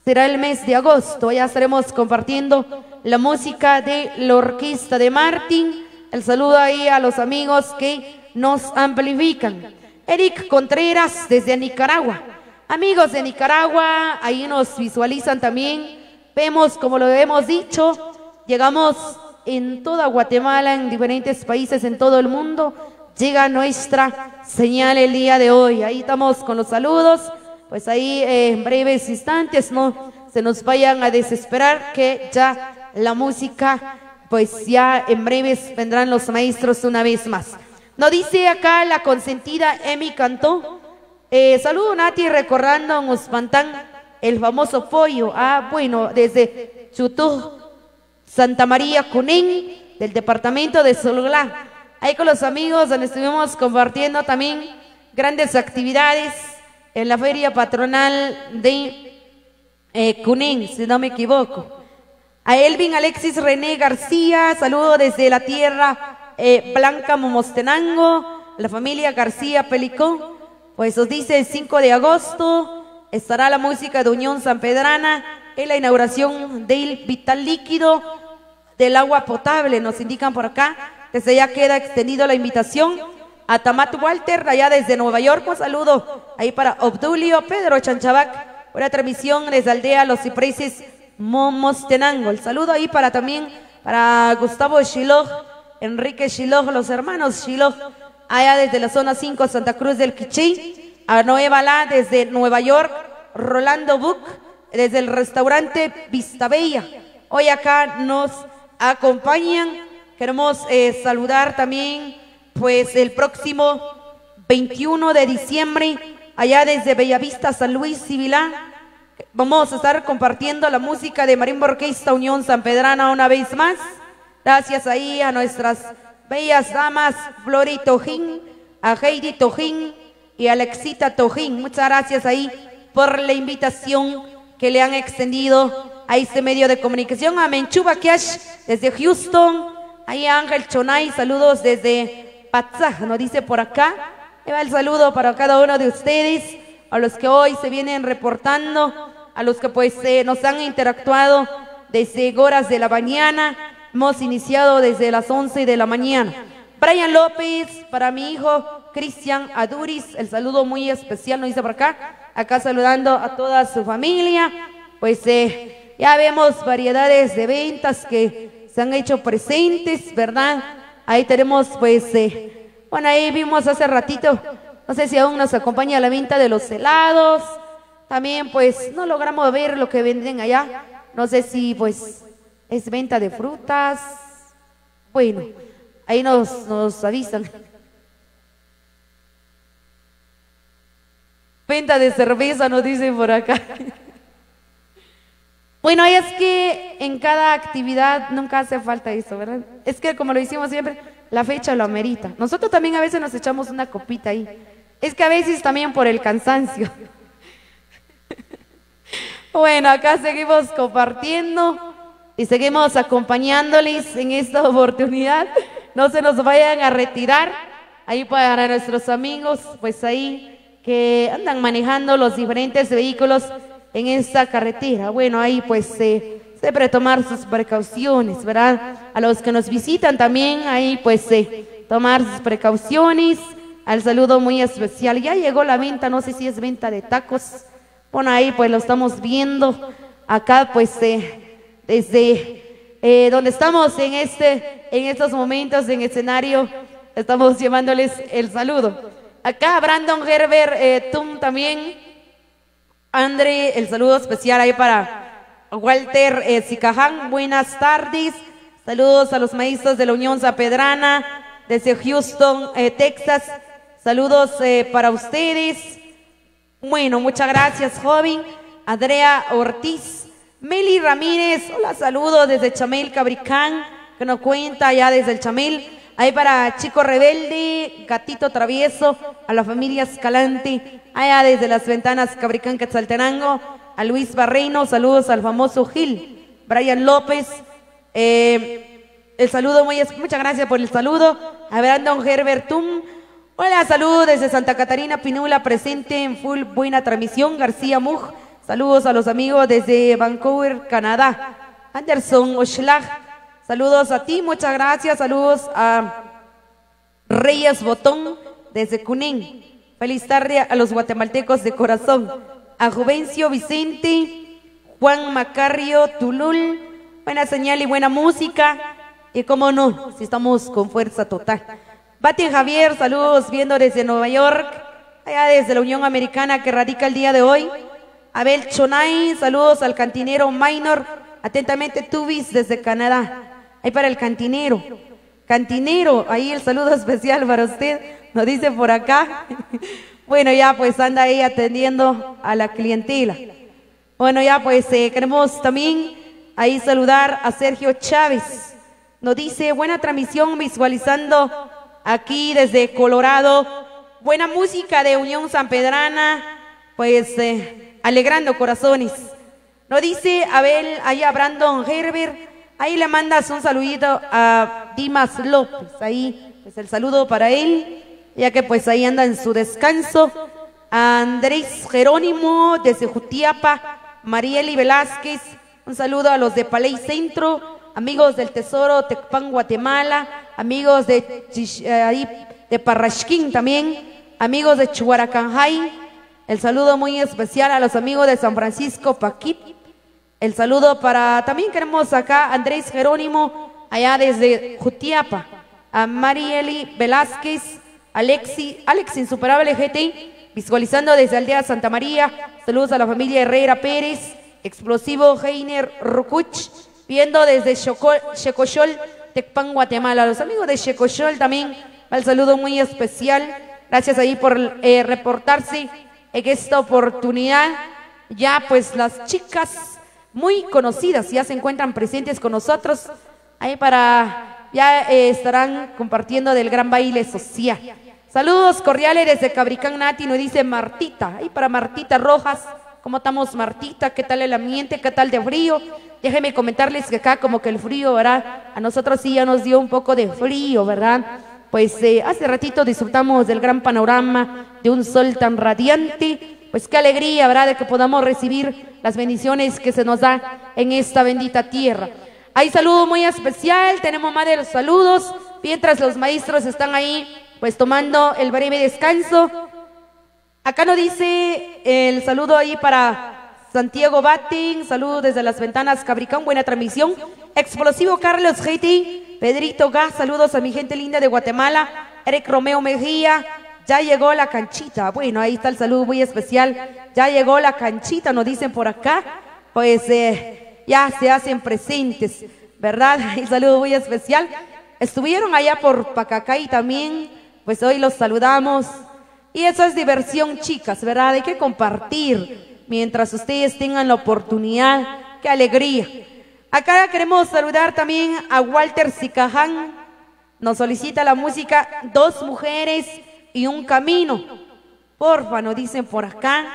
Será el mes de agosto. Ya estaremos compartiendo la música de la orquesta de Martín. El saludo ahí a los amigos que nos amplifican. Eric Contreras desde Nicaragua. Amigos de Nicaragua, ahí nos visualizan también. Vemos, como lo hemos dicho, llegamos en toda Guatemala, en diferentes países, en todo el mundo. Llega nuestra señal el día de hoy. Ahí estamos con los saludos. Pues ahí eh, en breves instantes no se nos vayan a desesperar que ya la música, pues ya en breves vendrán los maestros una vez más. Nos dice acá la consentida Emi Cantó. Eh, saludo Nati recordando en Uspantán el famoso pollo. Ah, bueno, desde Chutú, Santa María Cunén, del departamento de Sololá. Ahí con los amigos donde estuvimos compartiendo también grandes actividades en la feria patronal de eh, si no me equivoco. A Elvin Alexis René García, saludo desde la tierra eh, Blanca Momostenango, la familia García Pelicón. Pues os dice el 5 de agosto estará la música de Unión San Pedrana en la inauguración del vital líquido del agua potable, nos indican por acá. Desde ya queda extendido la invitación a Tamat Walter, allá desde Nueva York. Un saludo ahí para Obdulio Pedro Chanchabac, una transmisión desde Aldea Los Cipreses Momostenango. El saludo ahí para también para Gustavo Shiloh, Enrique Shiloh, los hermanos Shiloh, allá desde la zona 5 Santa Cruz del Quiché, a Balá desde Nueva York, Rolando Buc desde el restaurante Vista Bella. Hoy acá nos acompañan. Queremos eh, saludar también pues el próximo 21 de diciembre allá desde Bellavista, San Luis, Civilá Vamos a estar compartiendo la música de Marín Orquesta Unión San Pedrana una vez más. Gracias ahí a nuestras bellas damas, Flori Tojín, a Heidi Tojín y Alexita Tojín. Muchas gracias ahí por la invitación que le han extendido a este medio de comunicación. A Menchuba Kiash desde Houston. Ahí a Ángel Chonay, saludos desde Patzaj, nos dice por acá. va el saludo para cada uno de ustedes, a los que hoy se vienen reportando a los que pues eh, nos han interactuado desde horas de la mañana. Hemos iniciado desde las 11 de la mañana. Brian López, para mi hijo Cristian Aduris, el saludo muy especial, nos dice por acá, acá saludando a toda su familia. Pues eh, ya vemos variedades de ventas que se han hecho presentes, ¿verdad? Ahí tenemos pues, eh, bueno, ahí vimos hace ratito, no sé si aún nos acompaña la venta de los helados, también pues no logramos ver lo que venden allá, No sé si pues es venta de frutas. Bueno, ahí nos, nos avisan. Venta de cerveza, nos dicen por acá. Bueno, es que en cada actividad nunca hace falta eso, ¿verdad? Es que como lo hicimos siempre, la fecha lo amerita. Nosotros también a veces nos echamos una copita ahí. Es que a veces también por el cansancio. Bueno, acá seguimos compartiendo y seguimos acompañándoles en esta oportunidad. No se nos vayan a retirar. Ahí para nuestros amigos, pues ahí que andan manejando los diferentes vehículos en esta carretera. Bueno, ahí pues eh, siempre tomar sus precauciones, ¿verdad? A los que nos visitan también, ahí pues eh, tomar sus precauciones. Al saludo muy especial. Ya llegó la venta, no sé si es venta de tacos. Bueno, ahí pues lo estamos viendo. Acá pues eh, desde eh, donde estamos en, este, en estos momentos en escenario, estamos llevándoles el saludo. Acá Brandon Gerber, eh, Tum también. André, el saludo especial ahí para Walter eh. Buenas tardes. Saludos a los maestros de la Unión Zapedrana desde Houston, eh, Texas. Saludos eh, para ustedes. Bueno, muchas gracias, joven. Andrea Ortiz. Meli Ramírez, hola, saludo desde Chamel Cabricán, que nos cuenta ya desde el Chamel. Ahí para Chico Rebelde, Gatito Travieso, a la familia Escalante, allá desde las ventanas Cabricán Quetzaltenango, a Luis Barreino, saludos al famoso Gil, Brian López, eh, el saludo, muy, muchas gracias por el saludo, a Brandon Herbert Tum, hola, saludos desde Santa Catarina Pinula, presente en full buena transmisión, García Muj, saludos a los amigos desde Vancouver, Canadá, Anderson Oshlag, Saludos a ti, muchas gracias. Saludos a Reyes Botón desde Cunín. Feliz tarde a los guatemaltecos de corazón. A Juvencio Vicente, Juan Macario Tulul. Buena señal y buena música. Y cómo no, si estamos con fuerza total. Bati Javier, saludos viendo desde Nueva York. Allá desde la Unión Americana que radica el día de hoy. Abel Chonay, saludos al cantinero Minor. Atentamente, Tubis desde Canadá. Ahí para el cantinero. Cantinero, ahí el saludo especial para usted. Nos dice por acá. Bueno, ya pues anda ahí atendiendo a la clientela. Bueno, ya pues eh, queremos también ahí saludar a Sergio Chávez. Nos dice buena transmisión visualizando aquí desde Colorado. Buena música de Unión San Pedrana, pues eh, alegrando corazones. Nos dice Abel, allá Brandon Herbert. Ahí le mandas un saludito a Dimas López, ahí pues el saludo para él, ya que pues ahí anda en su descanso. A Andrés Jerónimo desde Jutiapa, Marieli Velázquez, un saludo a los de Paley Centro, amigos del Tesoro Tecpan Guatemala, amigos de, ahí, de Parrashquín también, amigos de Chuaracanjay, el saludo muy especial a los amigos de San Francisco Paquit, el saludo para, también queremos acá Andrés Jerónimo, allá desde Jutiapa, a Marieli Velázquez, Alexi, Alex Insuperable GT, visualizando desde Aldea Santa María, saludos a la familia Herrera Pérez, Explosivo Heiner Rucuch, viendo desde Checochol, Tecpan, Guatemala. A los amigos de Checochol también, el saludo muy especial. Gracias ahí por eh, reportarse en esta oportunidad. Ya pues las chicas muy conocidas, ya se encuentran presentes con nosotros, ahí para, ya eh, estarán compartiendo del gran baile social. Saludos cordiales desde Cabricán Nati, nos dice Martita, ahí para Martita Rojas, ¿cómo estamos Martita? ¿Qué tal el ambiente? ¿Qué tal de frío? Déjenme comentarles que acá como que el frío, ¿verdad? A nosotros sí ya nos dio un poco de frío, ¿verdad? Pues eh, hace ratito disfrutamos del gran panorama de un sol tan radiante pues qué alegría, ¿verdad?, de que podamos recibir las bendiciones que se nos da en esta bendita tierra. Hay saludo muy especial, tenemos más de los saludos, mientras los maestros están ahí, pues tomando el breve descanso. Acá nos dice el saludo ahí para Santiago Batin, saludo desde las ventanas Cabricán, buena transmisión. Explosivo Carlos GT, Pedrito Gas, saludos a mi gente linda de Guatemala. Eric Romeo Mejía, ya llegó la canchita. Bueno, ahí está el saludo muy especial. Ya llegó la canchita, nos dicen por acá. Pues eh, ya se hacen presentes, ¿verdad? Y saludo muy especial. Estuvieron allá por Pacacay también, pues hoy los saludamos. Y eso es diversión, chicas, ¿verdad? Hay que compartir mientras ustedes tengan la oportunidad. ¡Qué alegría! Acá queremos saludar también a Walter Sicaján. Nos solicita la música Dos Mujeres y un Camino. Porfa, nos dicen por acá.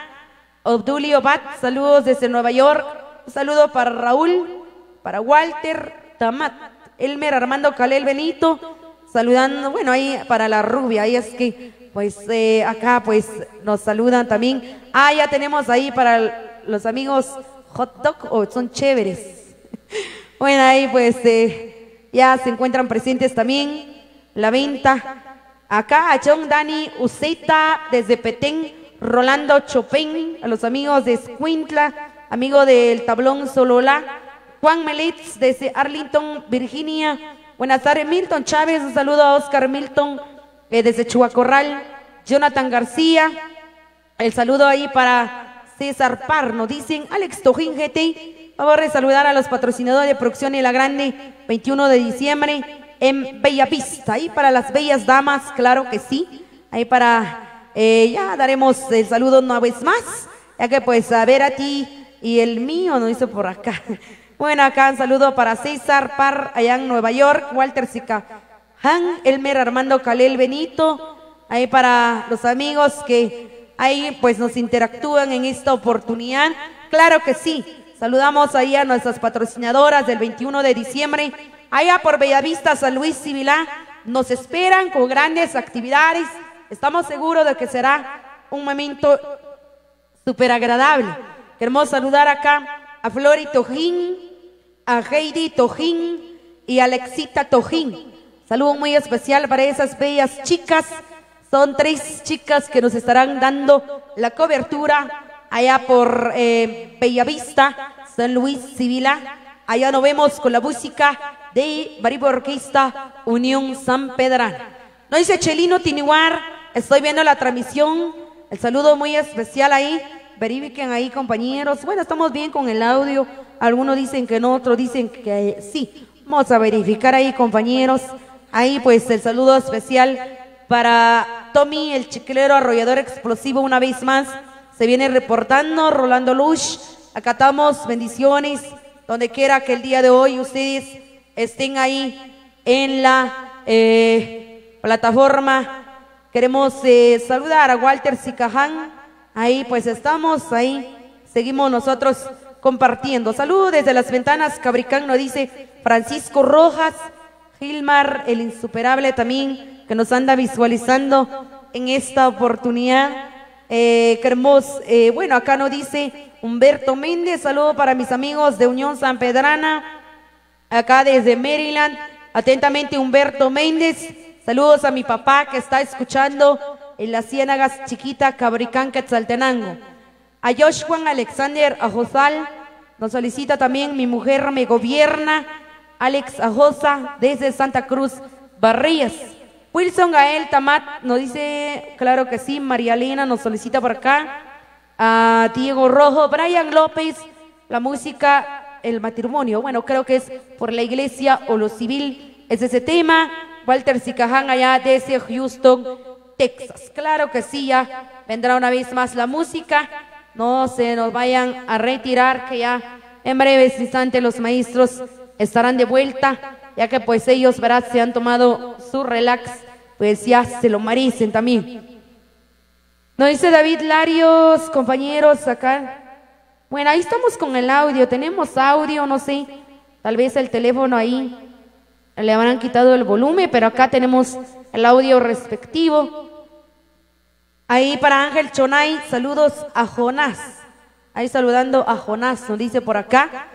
Obdulio Bat, saludos desde Nueva York. Un saludo para Raúl, para Walter Tamat, Elmer Armando Calel Benito, saludando, bueno, ahí para la rubia, ahí es que, pues eh, acá pues nos saludan también. Ah, ya tenemos ahí para los amigos hot dog, oh, son chéveres. Bueno, ahí pues eh, ya se encuentran presentes también la venta. Acá a John Dani Uceta desde Petén, Rolando Chopin, a los amigos de Escuintla, amigo del tablón Solola, Juan Melitz desde Arlington, Virginia. Buenas tardes, Milton Chávez, un saludo a Oscar Milton eh, desde Chuacorral, Jonathan García, el saludo ahí para César Par, nos dicen Alex Tojín GT. Vamos a saludar a los patrocinadores de Producción y La Grande, 21 de diciembre en Bella Vista. Ahí para las bellas damas, claro que sí. Ahí para, eh, ya daremos el saludo una vez más, ya que pues a ver a ti y el mío, no hizo por acá. Bueno, acá un saludo para César Par, allá en Nueva York, Walter Sica, Han, Elmer Armando Calel Benito, ahí para los amigos que ahí pues nos interactúan en esta oportunidad. Claro que sí, saludamos ahí a nuestras patrocinadoras del 21 de diciembre, allá por Bellavista, San Luis Civilá, nos esperan con grandes actividades, estamos seguros de que será un momento súper agradable. Queremos saludar acá a Flori Tojín, a Heidi Tojín y a Alexita Tojín. Saludo muy especial para esas bellas chicas. Son tres chicas que nos estarán dando la cobertura allá por eh, Bellavista, San Luis Civila. Allá nos vemos con la música de Baribo Orquesta Unión San Pedrano. Nos dice Chelino Tiniwar, estoy viendo la transmisión. El saludo muy especial ahí verifiquen ahí compañeros. Bueno, estamos bien con el audio. Algunos dicen que no, otros dicen que sí. Vamos a verificar ahí compañeros. Ahí pues el saludo especial para Tommy, el chiquilero arrollador explosivo una vez más. Se viene reportando Rolando Lush. Acatamos bendiciones donde quiera que el día de hoy ustedes estén ahí en la eh, plataforma. Queremos eh, saludar a Walter Sicaján, Ahí pues estamos, ahí seguimos nosotros compartiendo. Saludos desde las ventanas, Cabricán nos dice Francisco Rojas, Gilmar, el insuperable también, que nos anda visualizando en esta oportunidad. Eh, hermoso. Eh, bueno, acá nos dice Humberto Méndez, saludo para mis amigos de Unión San Pedrana, acá desde Maryland. Atentamente Humberto Méndez, saludos a mi papá que está escuchando en las ciénagas chiquita Cabricán Quetzaltenango. A Josh Juan Alexander Ajosal nos solicita también mi mujer me gobierna, Alex Ajosa desde Santa Cruz Barrías. Wilson Gael Tamat nos dice, claro que sí, María Elena nos solicita por acá. A Diego Rojo, Brian López, la música, el matrimonio. Bueno, creo que es por la iglesia o lo civil, es ese tema. Walter Sicaján allá desde Houston, Texas. Claro que sí, ya vendrá una vez más la música. No se nos vayan a retirar, que ya en breves instantes los maestros estarán de vuelta, ya que pues ellos, verás, se han tomado su relax, pues ya se lo merecen también. Nos dice David Larios, compañeros, acá. Bueno, ahí estamos con el audio, tenemos audio, no sé, tal vez el teléfono ahí le habrán quitado el volumen, pero acá tenemos el audio respectivo. Ahí para Ángel Chonay, saludos a Jonás. Ahí saludando a Jonás, nos dice por acá.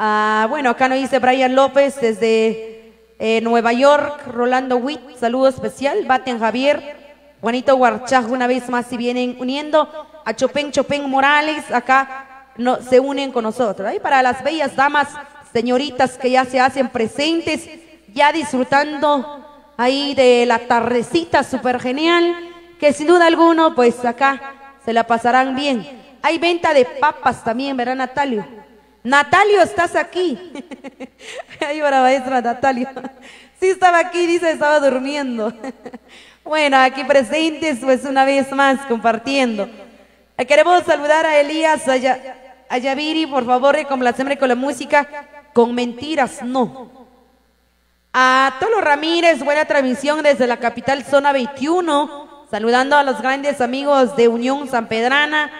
Ah, bueno, acá nos dice Brian López desde eh, Nueva York, Rolando Witt, saludo especial. Baten Javier, Juanito Guarchajo, una vez más se vienen uniendo. A Chopin Chopin Morales, acá no, se unen con nosotros. Ahí para las bellas damas, señoritas que ya se hacen presentes, ya disfrutando ahí de la tardecita súper genial que sin duda alguno, pues acá se la pasarán bien. Hay venta de papas también, ¿verdad, Natalio? Natalio, ¿estás aquí? Ahí para maestra Natalio. Sí estaba aquí, dice, estaba durmiendo. Bueno, aquí presentes, pues una vez más compartiendo. Eh, Queremos saludar a Elías Aya- Ayaviri, por favor, y complacerme con la música. Con mentiras, no. A Tolo Ramírez, buena transmisión desde la capital zona 21, saludando a los grandes amigos de Unión San Pedrana,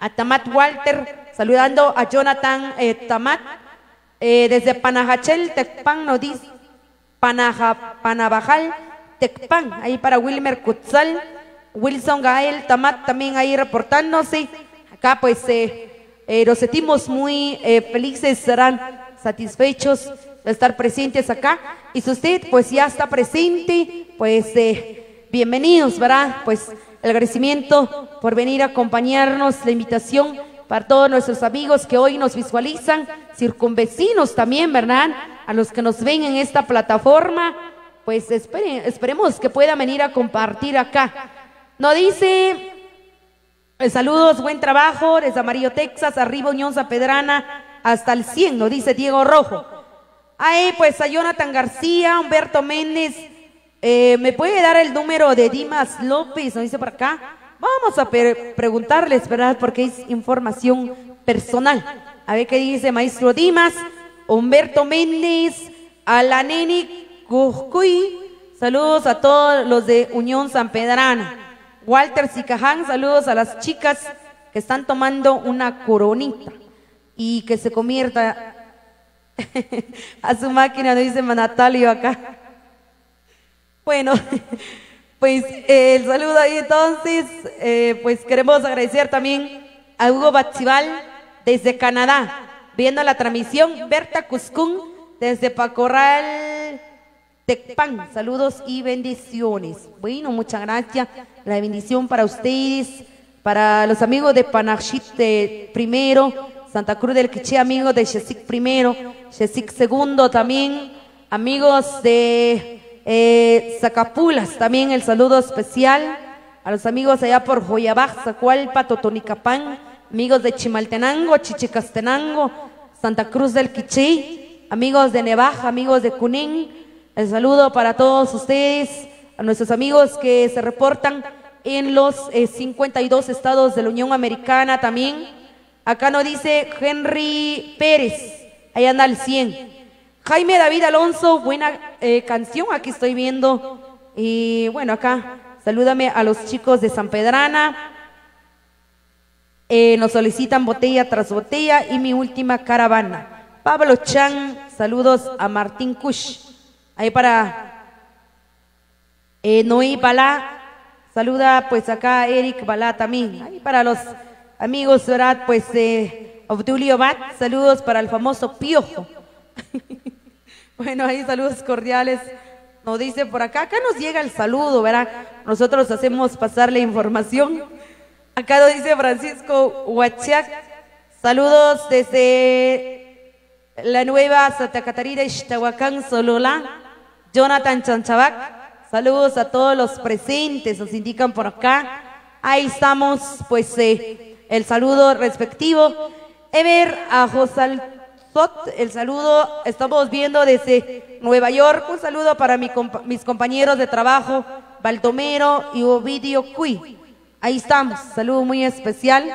a Tamat Walter, saludando a Jonathan eh, Tamat, eh, desde Panajachel, Tecpan, nos dice, Panaja, Panabajal, Tecpan, ahí para Wilmer Kutzal, Wilson Gael, Tamat también ahí reportándose, acá pues eh, eh, nos sentimos muy felices, serán satisfechos de estar presentes acá. Y si usted pues ya está presente, pues eh, bienvenidos, ¿verdad? Pues el agradecimiento por venir a acompañarnos, la invitación para todos nuestros amigos que hoy nos visualizan, circunvecinos también, ¿verdad? A los que nos ven en esta plataforma, pues espere- esperemos que puedan venir a compartir acá. Nos dice eh, Saludos, buen trabajo desde Amarillo, Texas, arriba Unión San Pedrana, hasta el 100, nos dice Diego Rojo. Ahí, pues a Jonathan García, Humberto Méndez, eh, ¿me puede dar el número de Dimas López? Nos dice por acá. Vamos a pre- preguntarles, ¿verdad? Porque es información personal. A ver qué dice maestro Dimas, Humberto Méndez, Alaneni Guzcuy. Saludos a todos los de Unión San Pedrana. Walter Sicaján, saludos a las chicas que están tomando una coronita y que se convierta a su máquina, dice Natalio acá. Bueno, pues eh, el saludo ahí entonces, eh, pues queremos agradecer también a Hugo Bachival desde Canadá, viendo la transmisión, Berta Cuscún desde Pacorral Tecpan, saludos y bendiciones. Bueno, muchas gracias, la bendición para ustedes, para los amigos de Panachit primero, Santa Cruz del Quiché, amigos de Chesic primero, Chesic segundo también, amigos de eh, Zacapulas, también el saludo especial a los amigos allá por Joyabaj, Zacualpa, Totonicapán, amigos de Chimaltenango, Chichicastenango, Santa Cruz del Quiché, amigos de Nevaja, amigos de Cunín, el saludo para todos ustedes, a nuestros amigos que se reportan en los eh, 52 estados de la Unión Americana también. Acá nos dice Henry Pérez, ahí anda el 100. Jaime David Alonso, buena eh, canción, aquí estoy viendo. Y bueno, acá salúdame a los chicos de San Pedrana. Eh, nos solicitan botella tras botella y mi última caravana. Pablo Chan, saludos a Martín Kush. Ahí para eh, Noé Balá, saluda pues acá Eric Balá también. Ahí para los amigos, ¿verdad? Pues eh, Obdulio Bat, saludos para el famoso Piojo. bueno, ahí saludos cordiales. Nos dice por acá, acá nos llega el saludo, ¿verdad? Nosotros hacemos pasar la información. Acá nos dice Francisco Huachac, saludos desde la nueva Santa Catarina, Ixtahuacán, Sololá. Jonathan Chanchabac, saludos a todos los presentes, nos indican por acá. Ahí estamos, pues, eh, el saludo respectivo. Ever a Josal el saludo, estamos viendo desde Nueva York. Un saludo para mi compa- mis compañeros de trabajo, Baldomero y Ovidio Cui. Ahí estamos, saludo muy especial.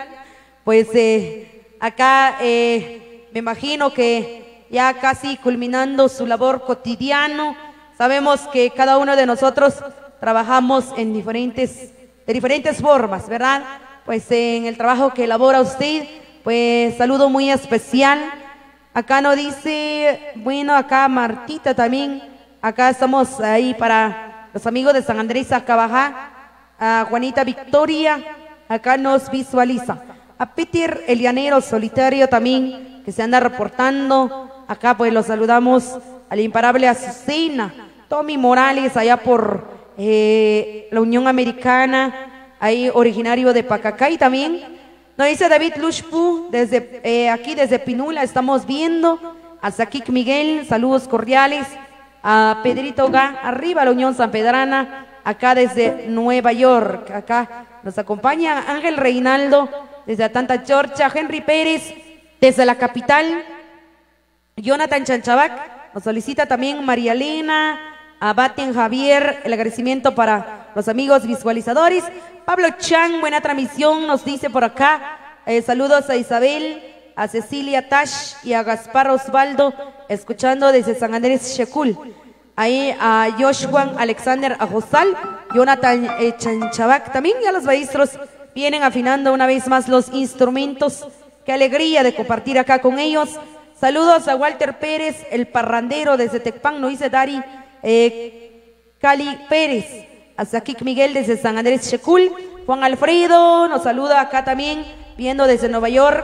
Pues eh, acá eh, me imagino que ya casi culminando su labor cotidiano, sabemos que cada uno de nosotros trabajamos en diferentes, de diferentes formas, ¿verdad? Pues en el trabajo que elabora usted, pues saludo muy especial. Acá nos dice, bueno, acá Martita también, acá estamos ahí para los amigos de San Andrés Acabajá, a Juanita Victoria, acá nos visualiza. A Peter Elianero Solitario también, que se anda reportando. Acá pues los saludamos al imparable Azucena. Tommy Morales, allá por eh, la Unión Americana, ahí originario de Pacacay también. Nos dice David Lushpu, desde eh, aquí desde Pinula, estamos viendo. A Sakik Miguel, saludos cordiales. A Pedrito Ga, arriba la Unión San Pedrana, acá desde Nueva York. Acá nos acompaña Ángel Reinaldo, desde Atlanta, Georgia. Henry Pérez, Desde la capital, Jonathan Chanchabac nos solicita también María Elena, Abaten Javier, el agradecimiento para los amigos visualizadores. Pablo Chan, buena transmisión, nos dice por acá. Eh, saludos a Isabel, a Cecilia Tash y a Gaspar Osvaldo, escuchando desde San Andrés Shekul. Ahí a Joshua Alexander Ajosal, Jonathan eh, Chanchabac también y a los maestros vienen afinando una vez más los instrumentos. Qué alegría de compartir acá con ellos. Saludos a Walter Pérez, el parrandero desde Tecpan, nos dice Dari eh, Cali Pérez. A Zakik Miguel desde San Andrés Checul. Juan Alfredo nos saluda acá también, viendo desde Nueva York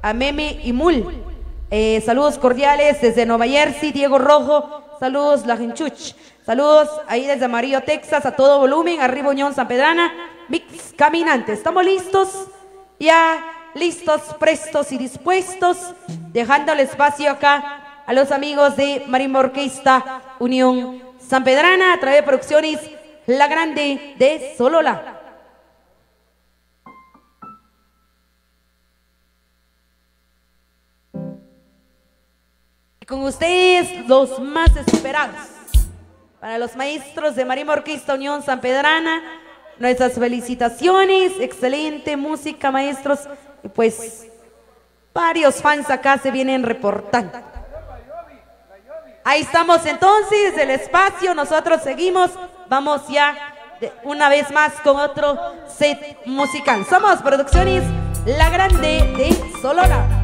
a Meme y Mul. Eh, saludos cordiales desde Nueva Jersey, Diego Rojo. Saludos, La Genchuch. Saludos ahí desde Amarillo, Texas, a todo volumen. Arriba Unión San Pedrana. Mix Caminante. ¿Estamos listos? Ya listos, prestos y dispuestos. Dejando el espacio acá a los amigos de Marimba Orquesta Unión San Pedrana a través de Producciones La Grande de Solola. Y con ustedes los más esperados. Para los maestros de Marimba Orquesta Unión San Pedrana, nuestras felicitaciones, excelente música maestros. Y pues varios fans acá se vienen reportando. Ahí estamos entonces, el espacio, nosotros seguimos, vamos ya una vez más con otro set musical. Somos Producciones La Grande de Solora.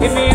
Que me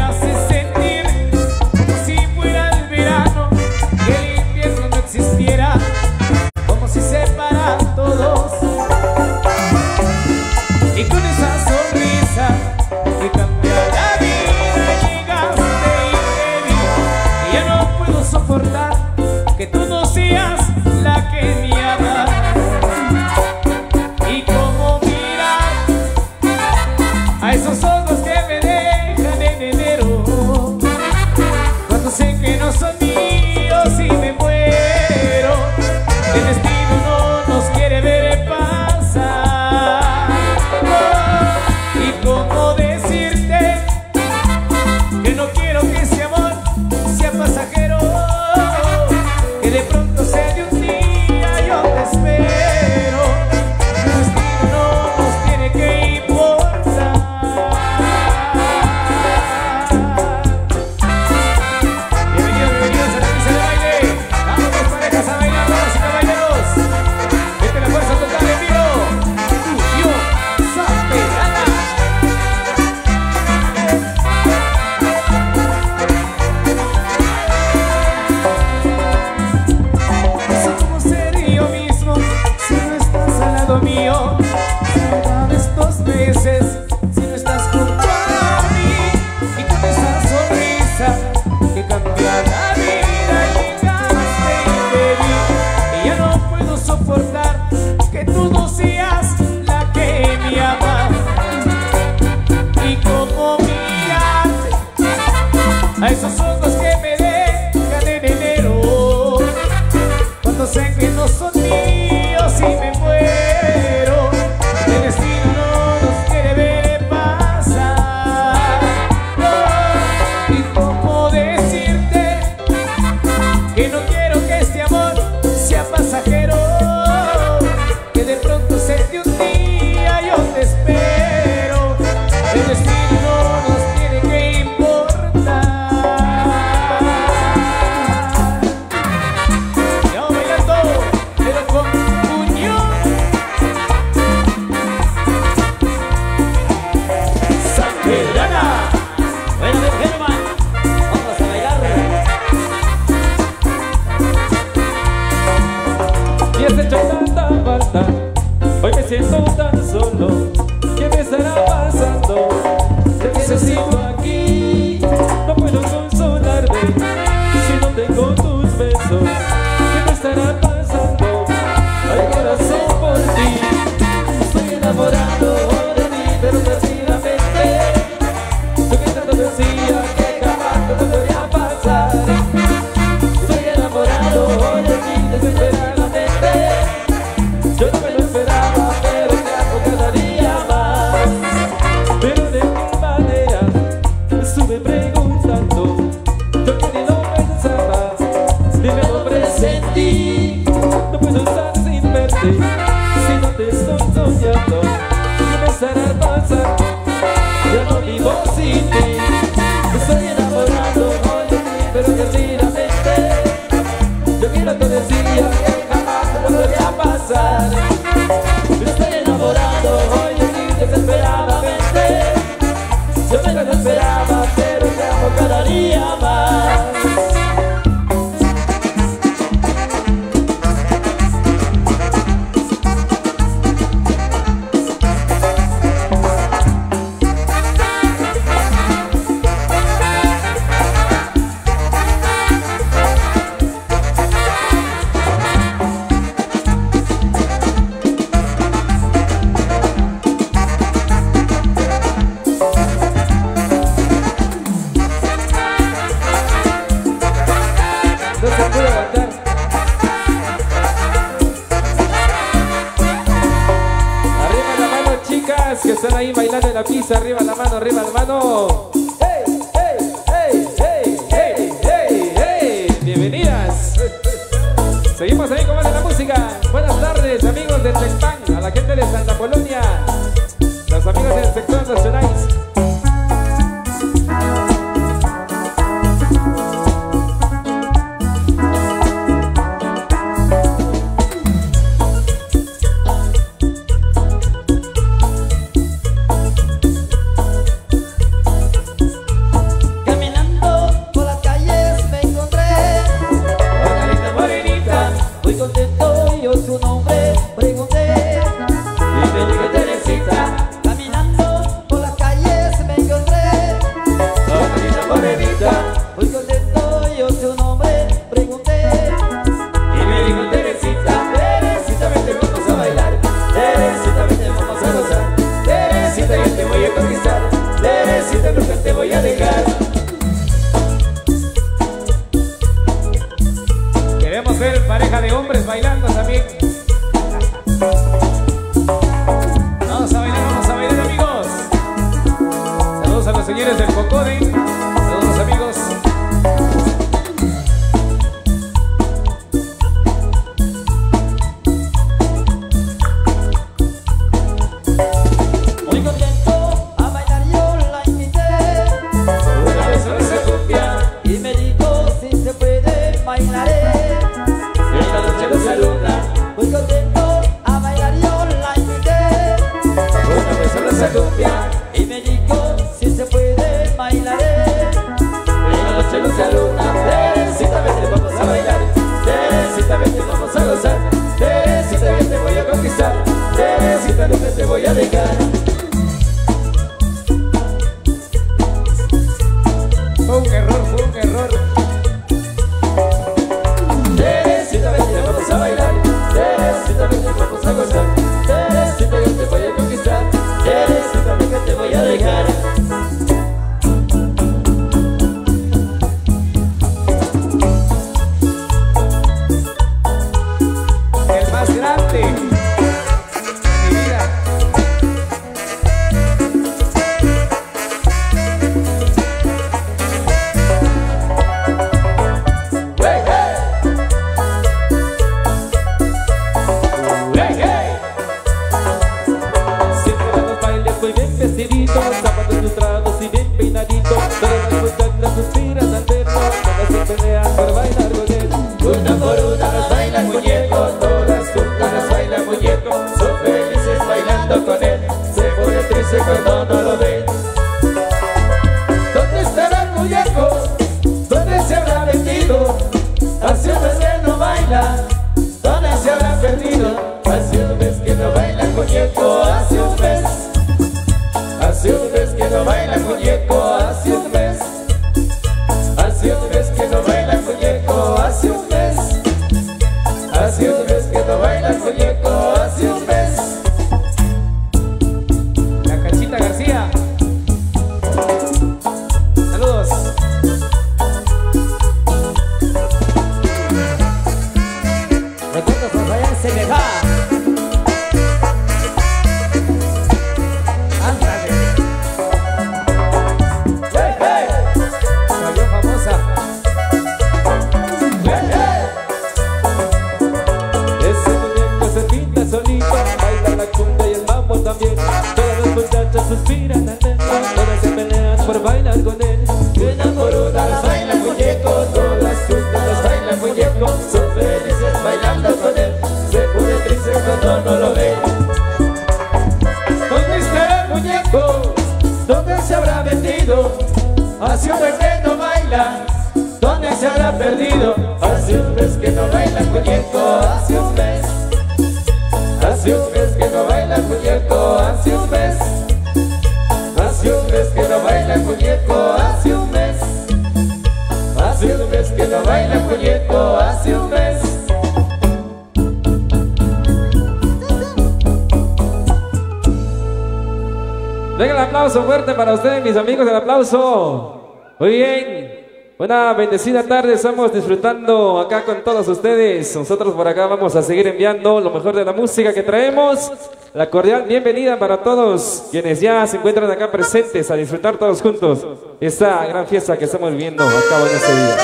aplauso. Muy bien. Una bendecida tarde, estamos disfrutando acá con todos ustedes. Nosotros por acá vamos a seguir enviando lo mejor de la música que traemos. La cordial bienvenida para todos quienes ya se encuentran acá presentes a disfrutar todos juntos esta gran fiesta que estamos viviendo acá en este día.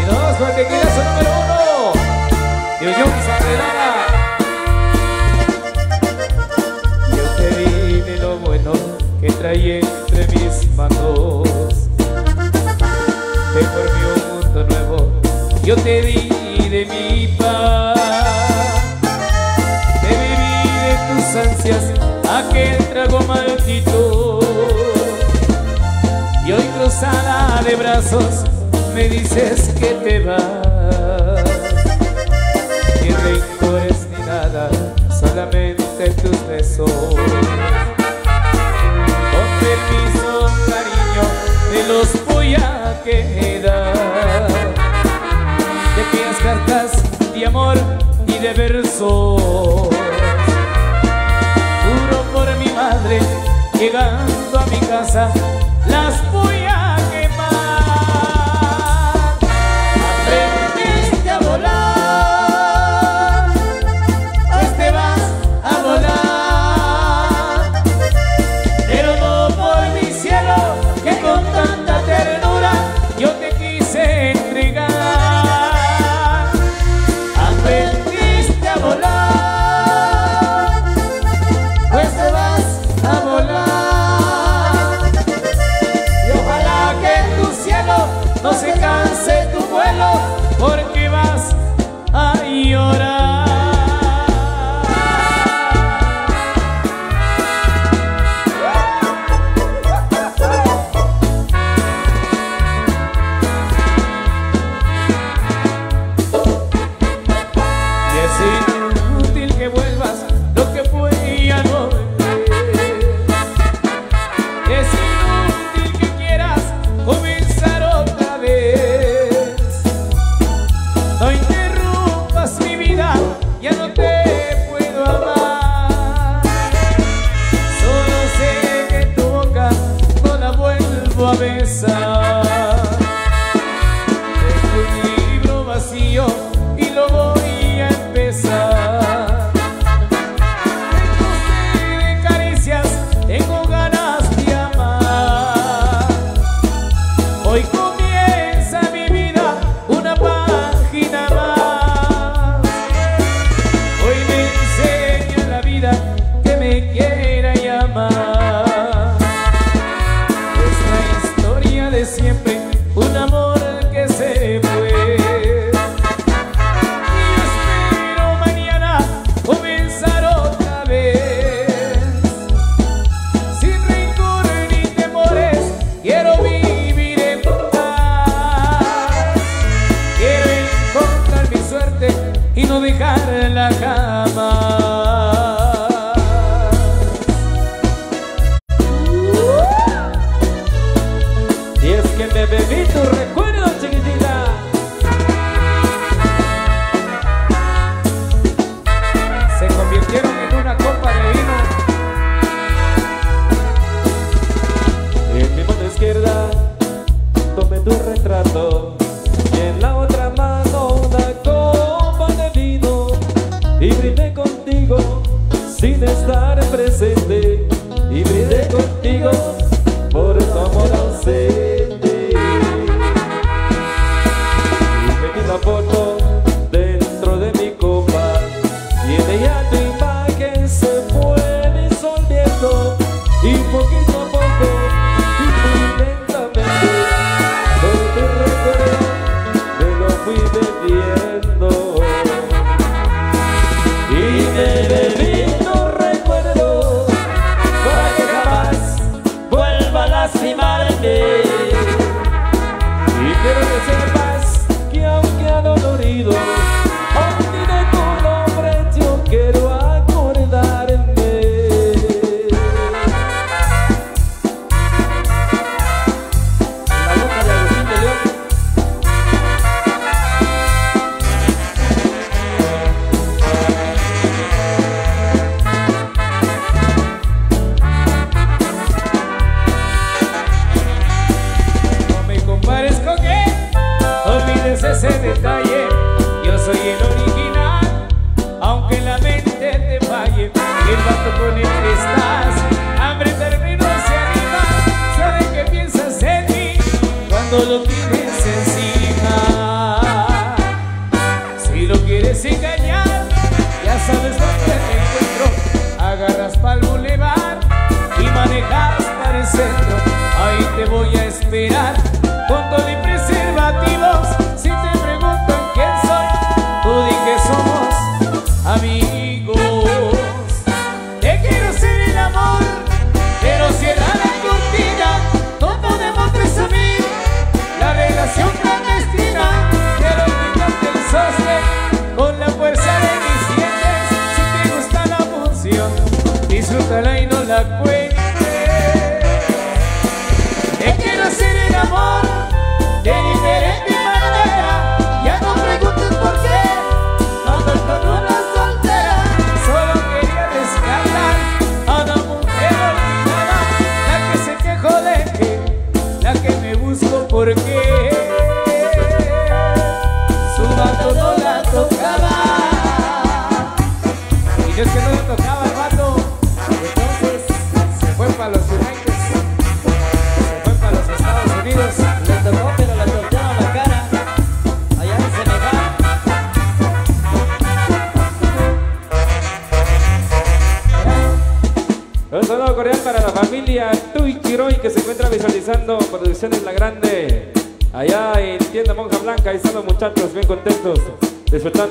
Y nos,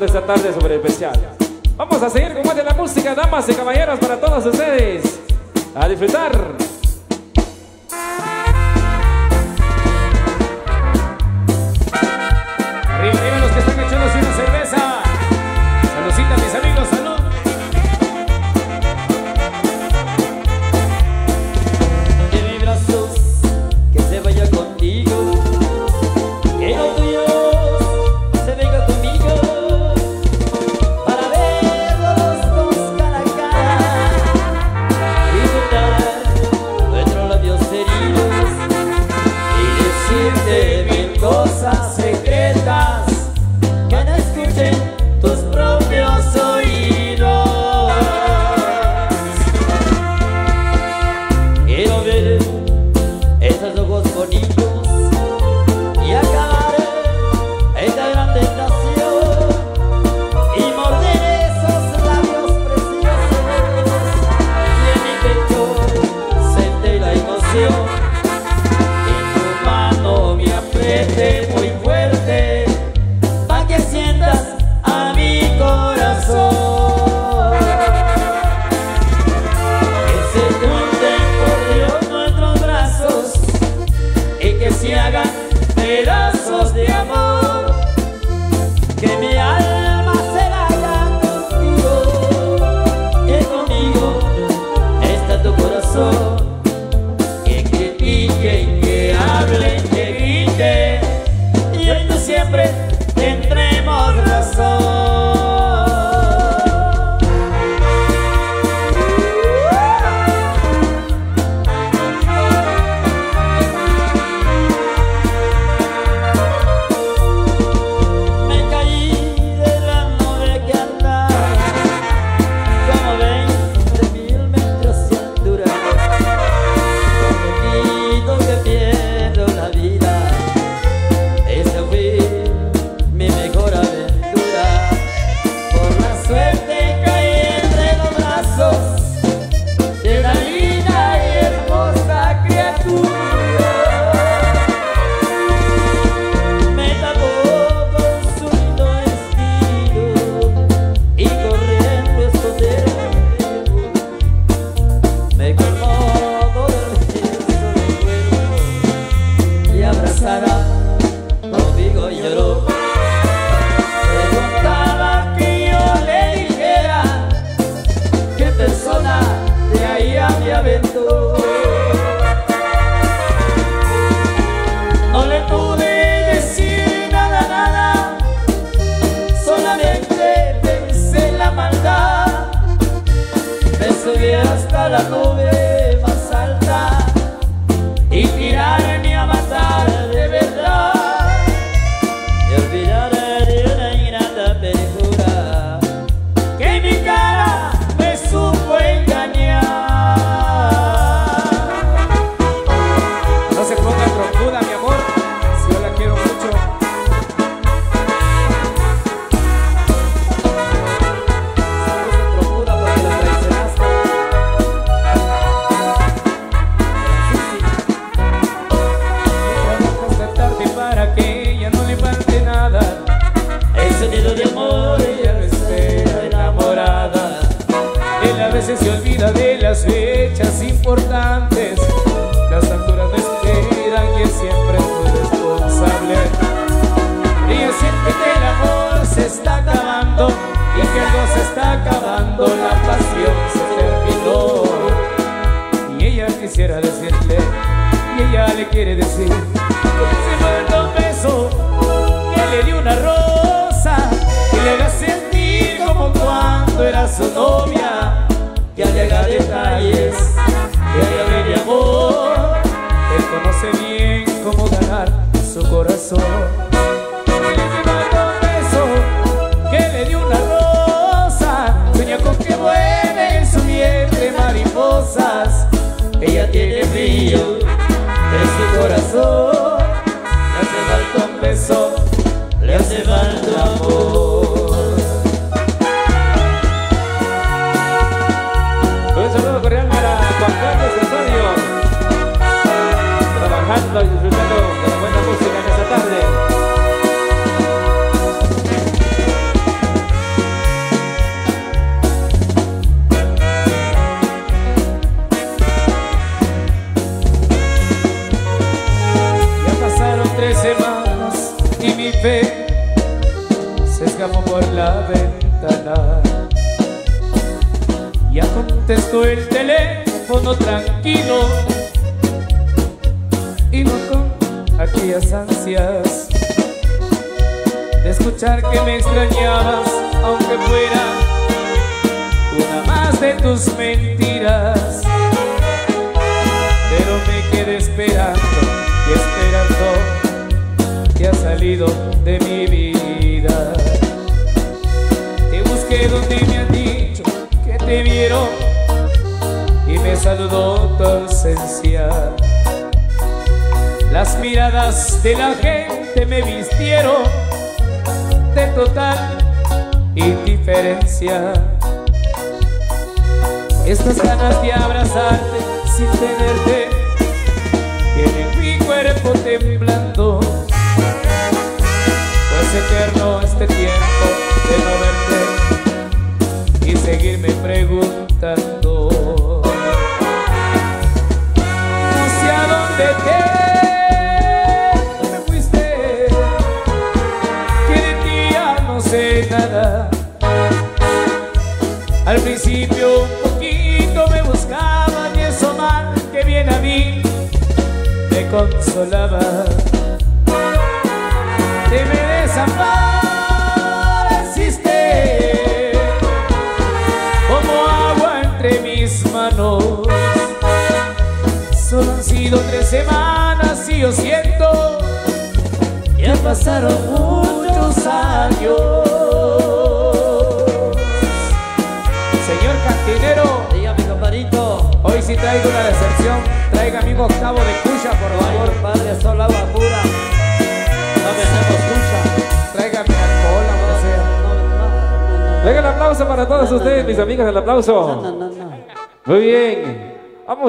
esta tarde sobre especial. Vamos a seguir con más de la música, damas y caballeros, para todos ustedes. A disfrutar.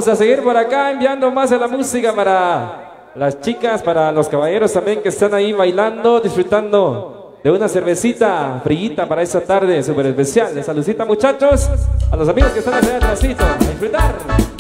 Vamos a seguir por acá enviando más a la música para las chicas, para los caballeros también que están ahí bailando, disfrutando de una cervecita frillita para esta tarde súper especial. Les muchachos, a los amigos que están allá atrásito, a disfrutar.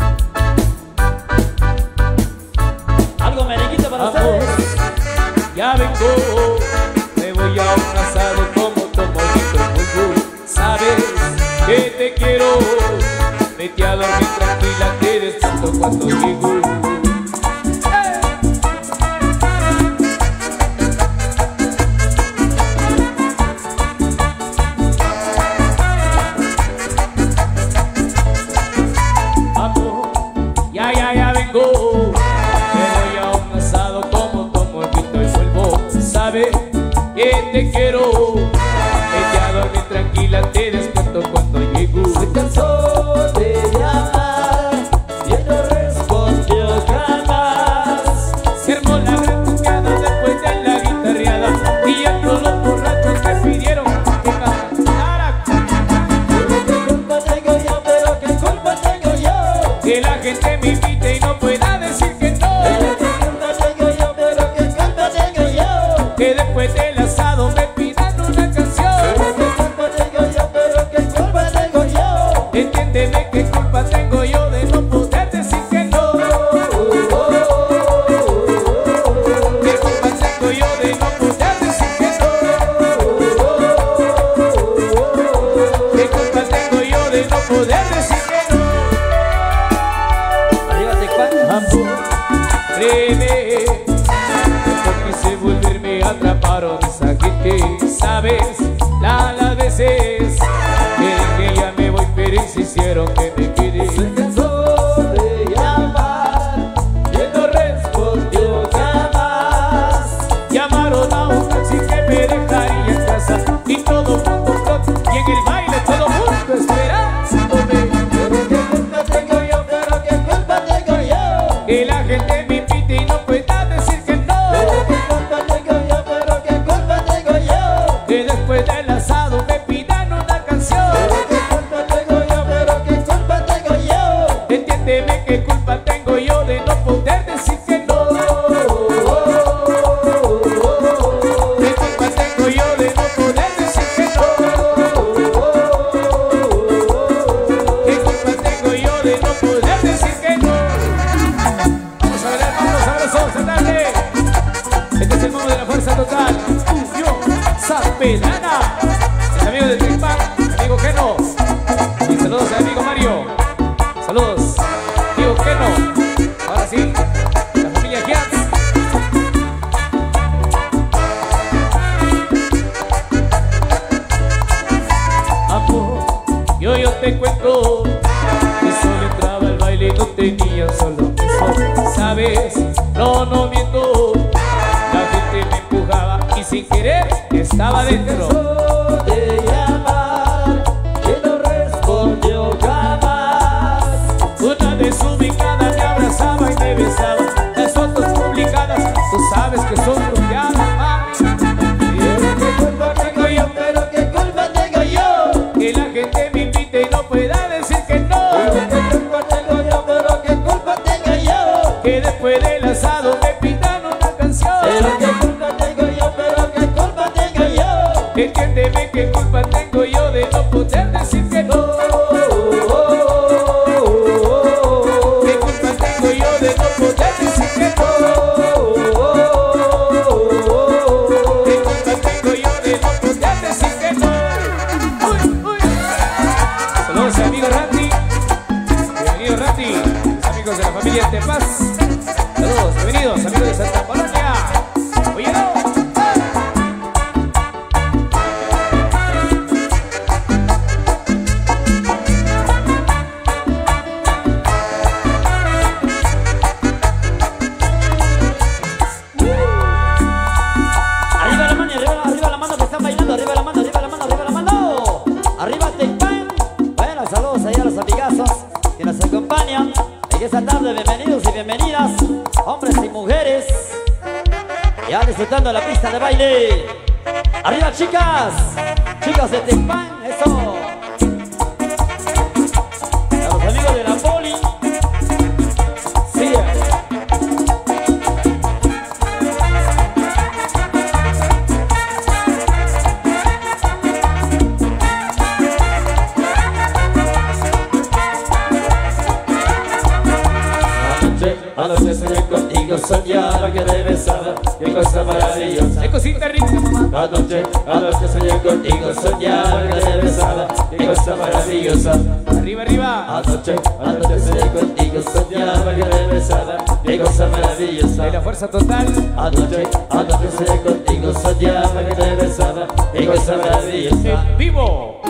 En vivo.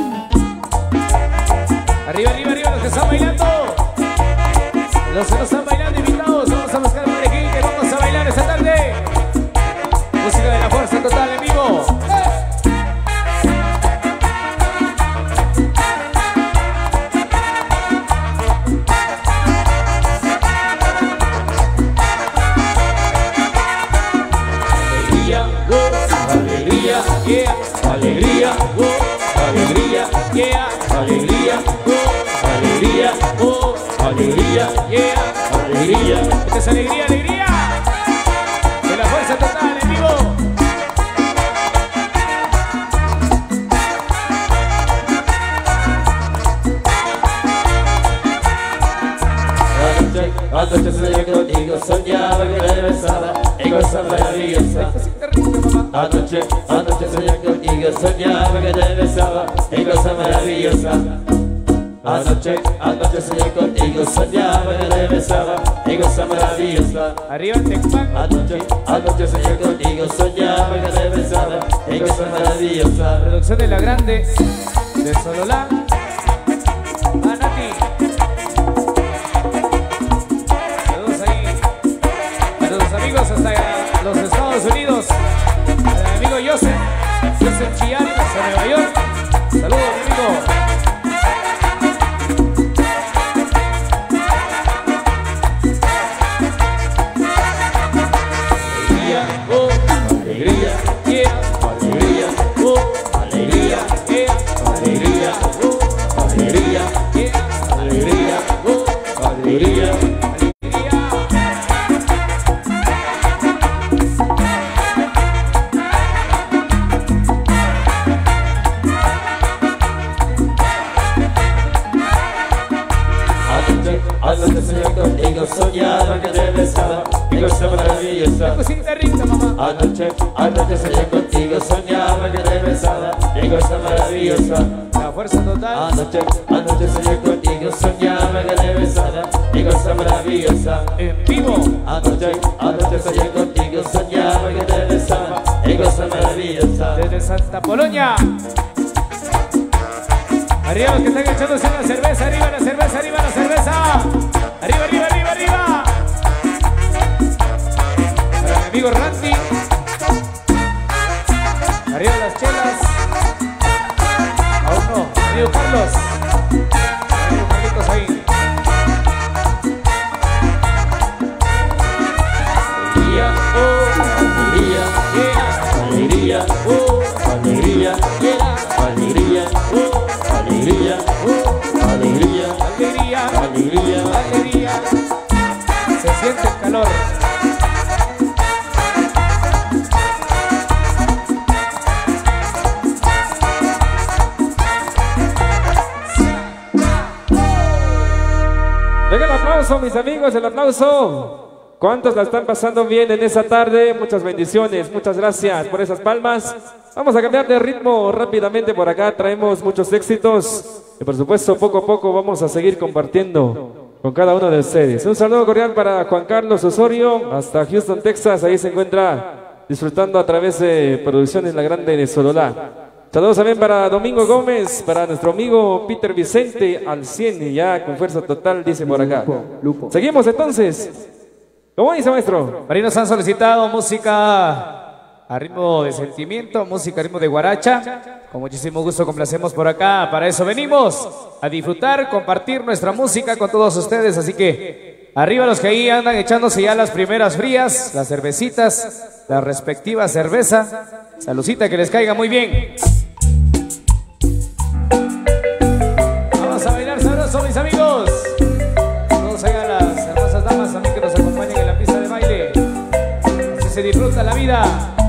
Arriba, arriba, arriba, los que están bailando. Los que no están bailando, invitados. alegría, yeah, alegría, esta es alegría. fiesta. Arriba Texpaco. Anoche, anoche soñé contigo, soñaba que te besaba en esa maravillosa. Producción de la grande de Sololá. ¿Cuántos la están pasando bien en esa tarde? Muchas bendiciones, muchas gracias por esas palmas. Vamos a cambiar de ritmo rápidamente por acá, traemos muchos éxitos y por supuesto poco a poco vamos a seguir compartiendo con cada uno de ustedes. Un saludo cordial para Juan Carlos Osorio, hasta Houston, Texas, ahí se encuentra disfrutando a través de Producciones La Grande de Sololá. Saludos también para Domingo Gómez, para nuestro amigo Peter Vicente al 100 y ya con fuerza total, dice por acá. Seguimos entonces. ¿Cómo dice, maestro? Marinos han solicitado música a ritmo de sentimiento, música a ritmo de guaracha. Con muchísimo gusto complacemos por acá. Para eso venimos a disfrutar, compartir nuestra música con todos ustedes. Así que arriba los que ahí andan echándose ya las primeras frías, las cervecitas, la respectiva cerveza. Salucita, que les caiga muy bien. se disfruta la vida.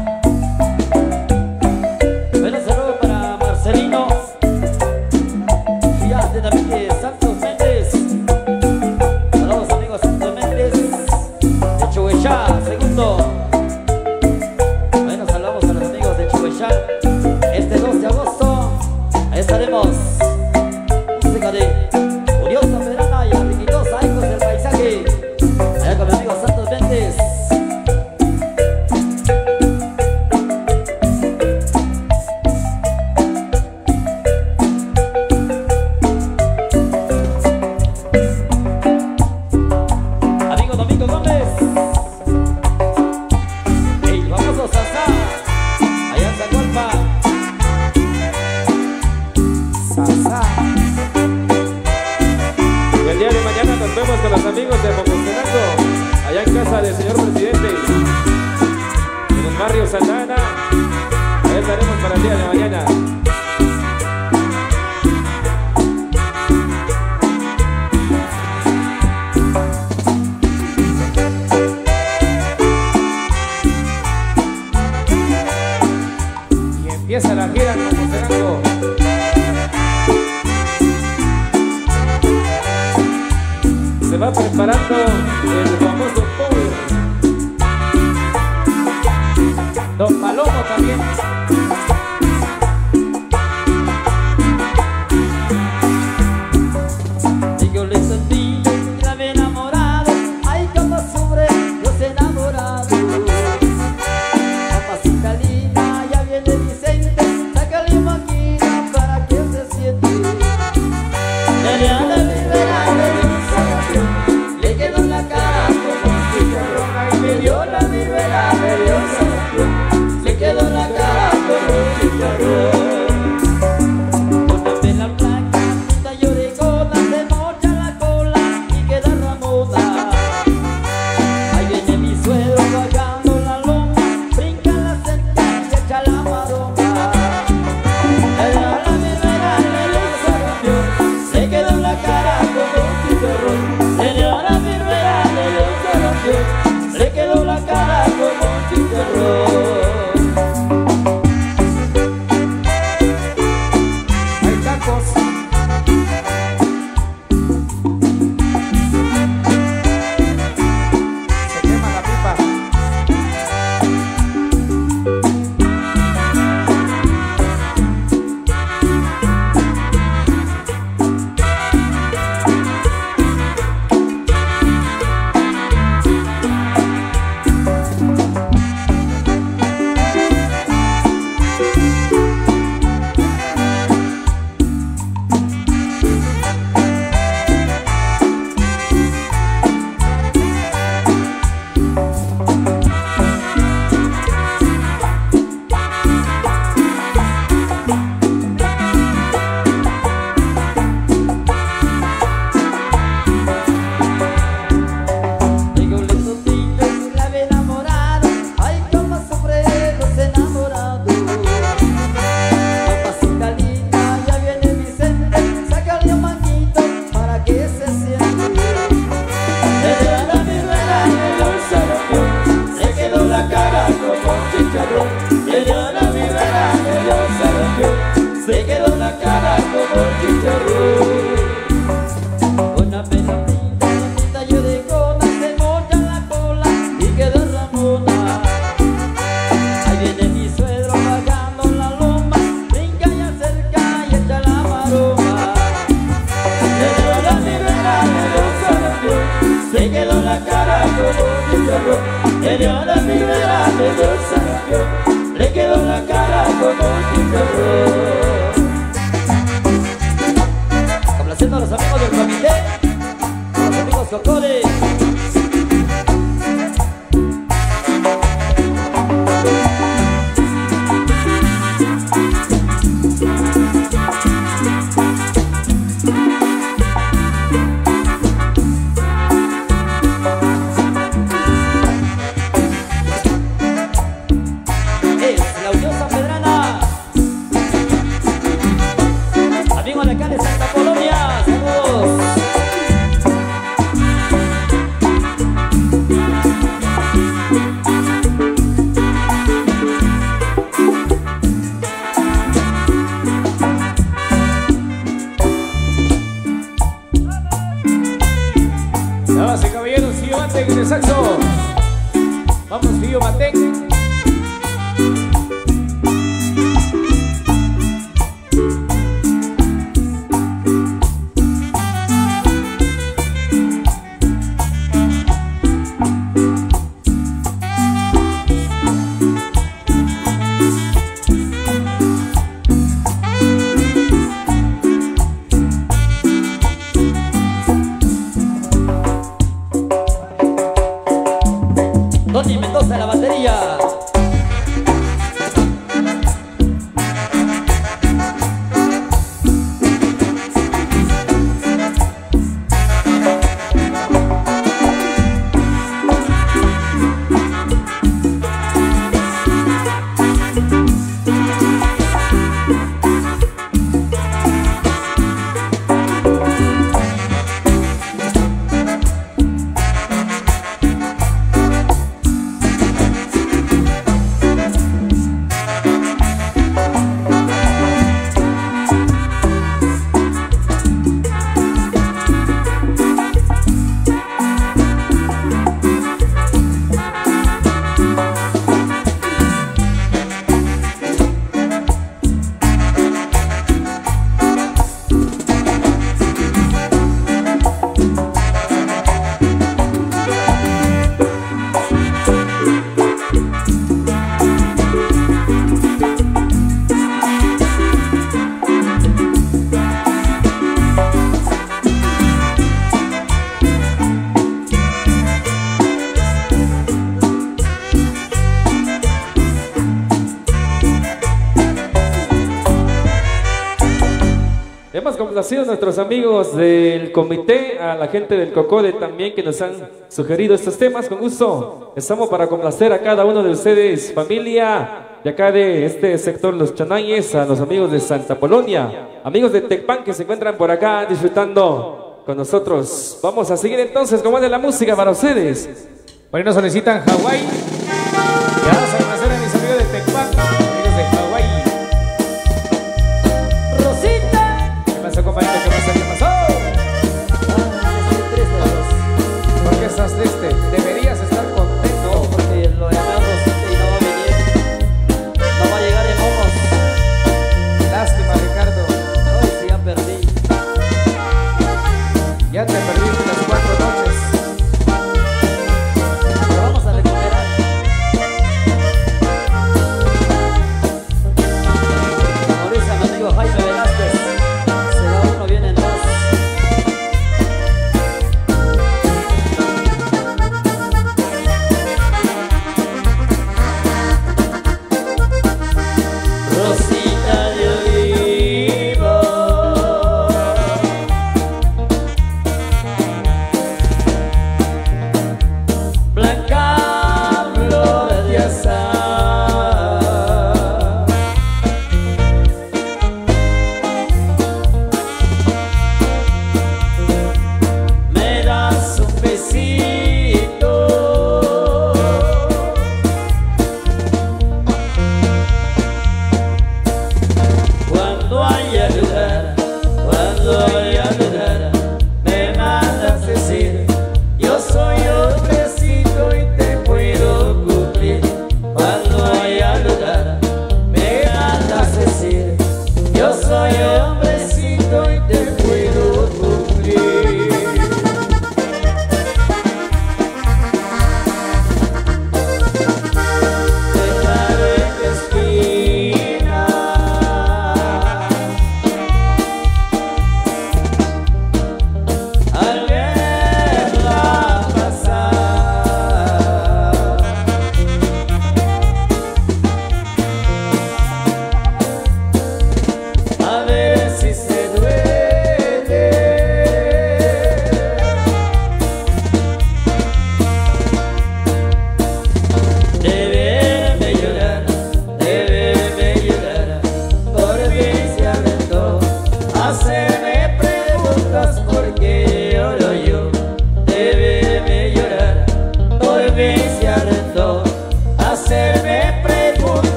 Hemos complacido a nuestros amigos del comité, a la gente del COCODE también que nos han sugerido estos temas. Con gusto, estamos para complacer a cada uno de ustedes, familia de acá de este sector Los Chanayes, a los amigos de Santa Polonia, amigos de Tecpan que se encuentran por acá disfrutando con nosotros. Vamos a seguir entonces con más de la música para ustedes. Nos solicitan Hawái.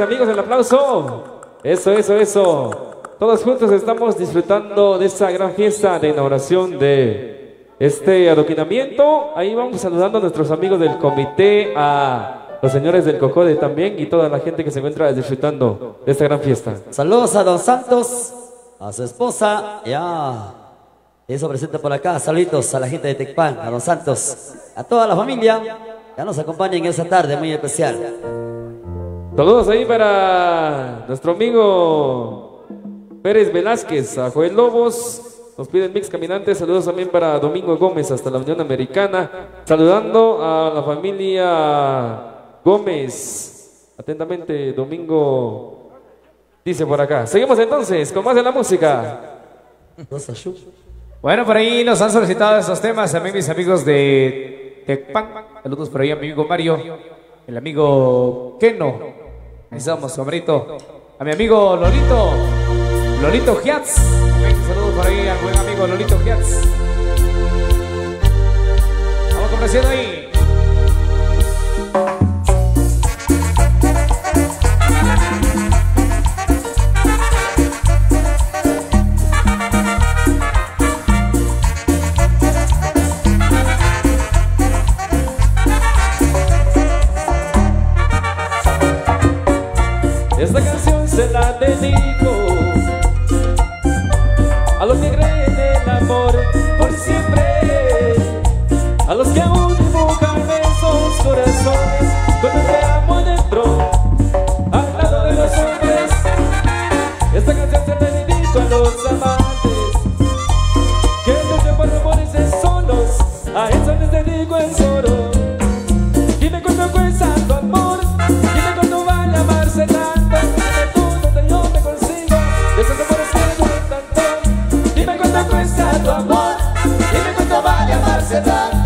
Amigos, el aplauso. Eso, eso, eso. Todos juntos estamos disfrutando de esta gran fiesta de inauguración de este adoquinamiento. Ahí vamos saludando a nuestros amigos del comité, a los señores del Cocode también y toda la gente que se encuentra disfrutando de esta gran fiesta. Saludos a Don Santos, a su esposa y a eso presente por acá. Saluditos a la gente de Tecpan, a Don Santos, a toda la familia que nos acompaña en esta tarde muy especial. Saludos ahí para nuestro amigo Pérez Velázquez, a Joel Lobos. Nos piden mix caminantes. Saludos también para Domingo Gómez hasta la Unión Americana. Saludando a la familia Gómez. Atentamente, Domingo dice por acá. Seguimos entonces con más de la música. Bueno, por ahí nos han solicitado estos temas también mis amigos de Tecpan. Saludos por ahí mi amigo Mario, el amigo Keno, Estamos, hombrito. A mi amigo Lolito. Lolito Giatz. Un saludo por ahí al buen amigo Lolito Giatz. Vamos complaciendo ahí. se la dedico a los que creen en el amor por siempre, a los que aún dibujan esos corazones con el te amo dentro, al lado de los hombres. Esta canción se la dedico a los amantes, que no se por amores son solos, a eso les dedico el solo. Ambassador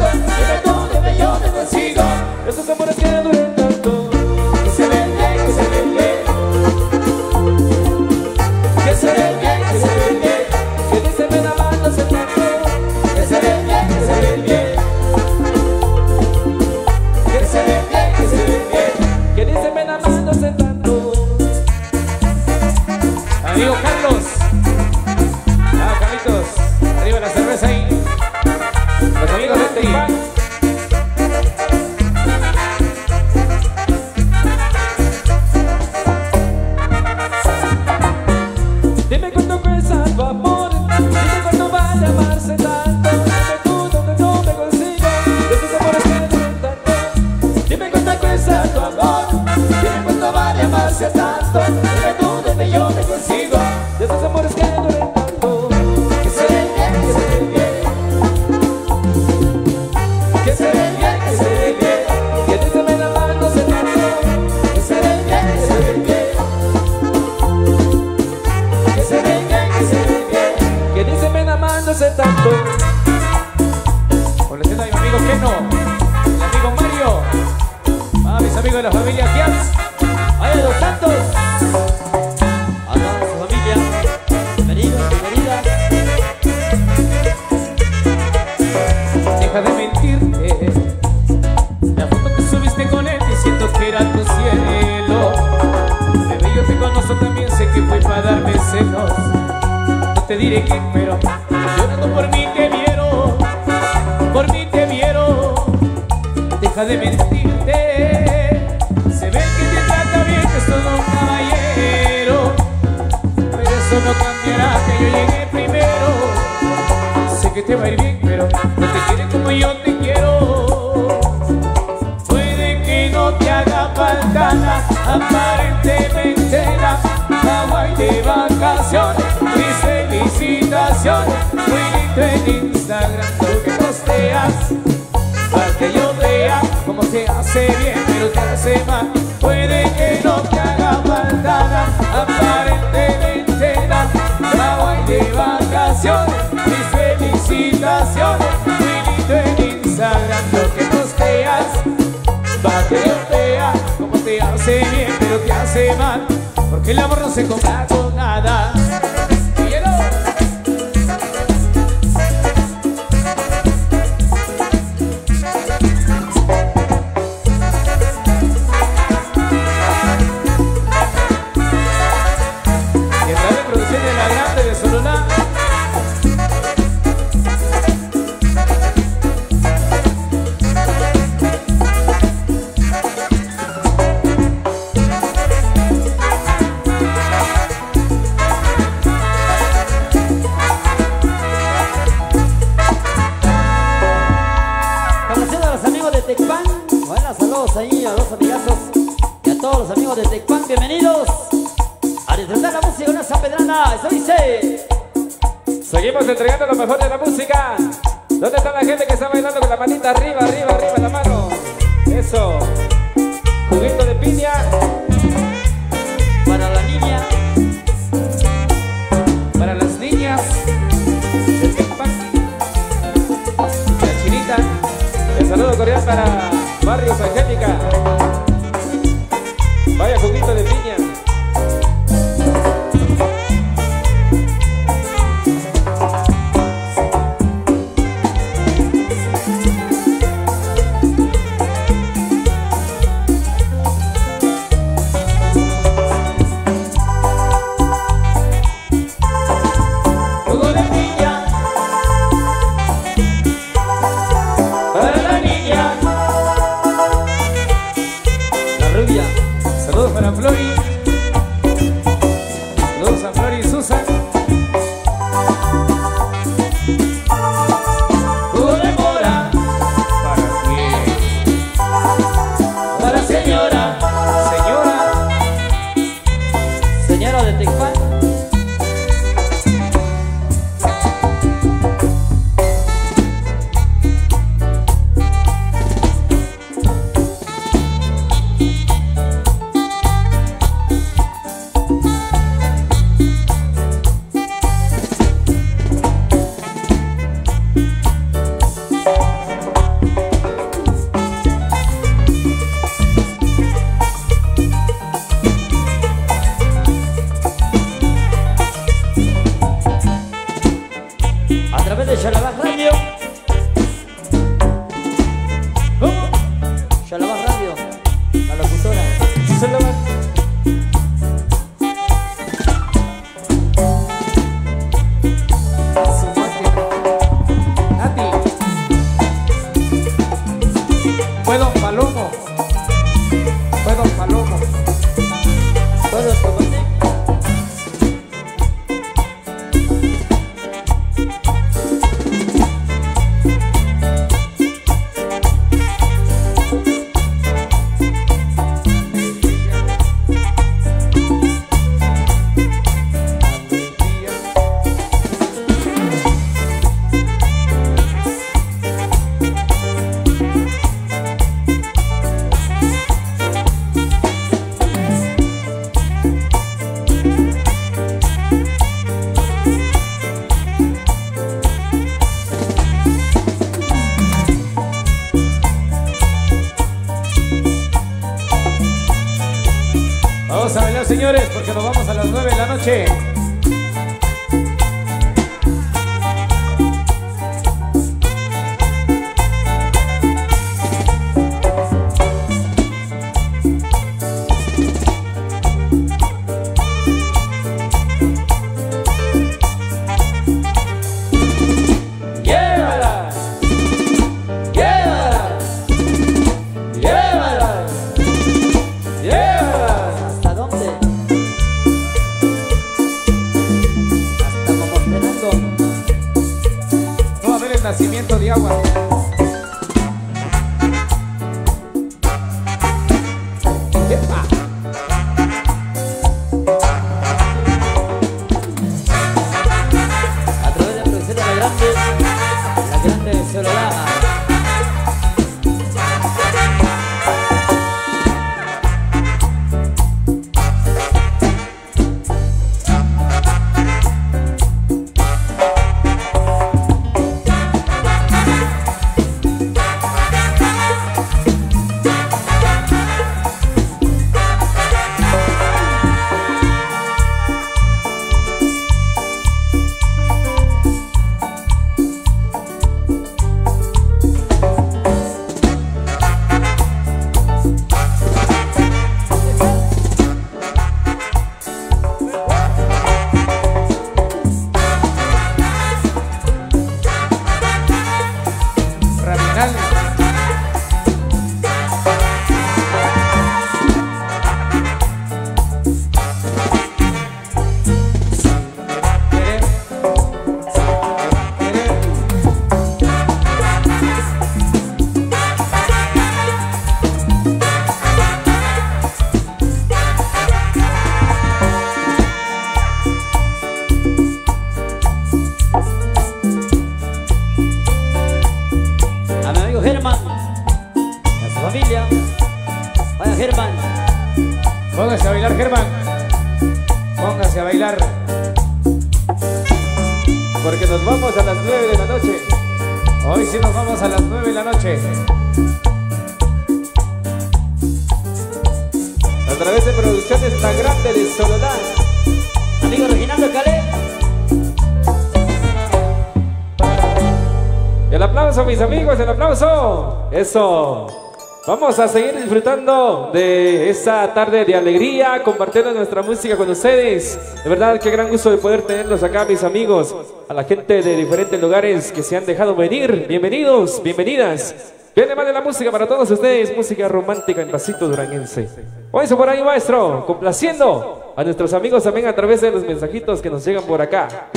Vamos a seguir disfrutando de esta tarde de alegría, compartiendo nuestra música con ustedes. De verdad, qué gran gusto de poder tenerlos acá, mis amigos. A la gente de diferentes lugares que se han dejado venir. Bienvenidos, bienvenidas. Viene más de la música para todos ustedes, música romántica en pasito duranguense. Hoy por ahí, maestro, complaciendo a nuestros amigos también a través de los mensajitos que nos llegan por acá.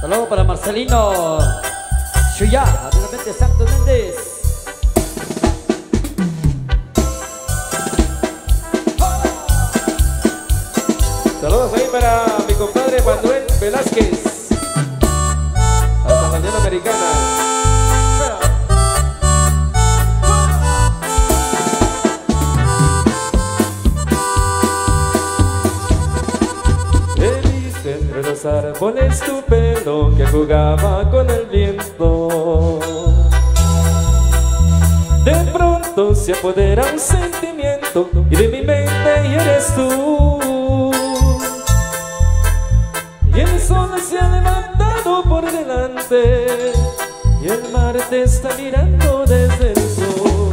Saludos para Marcelino atentamente Santos Méndez. Velázquez. Hasta la Americana. Entre los árboles tu pelo que jugaba con el viento. De pronto se apodera un sentimiento y de mi mente y eres tú. Y el mar te está mirando desde el sur.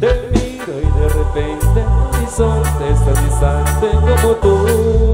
Te miro y de repente el horizonte está distante como tú.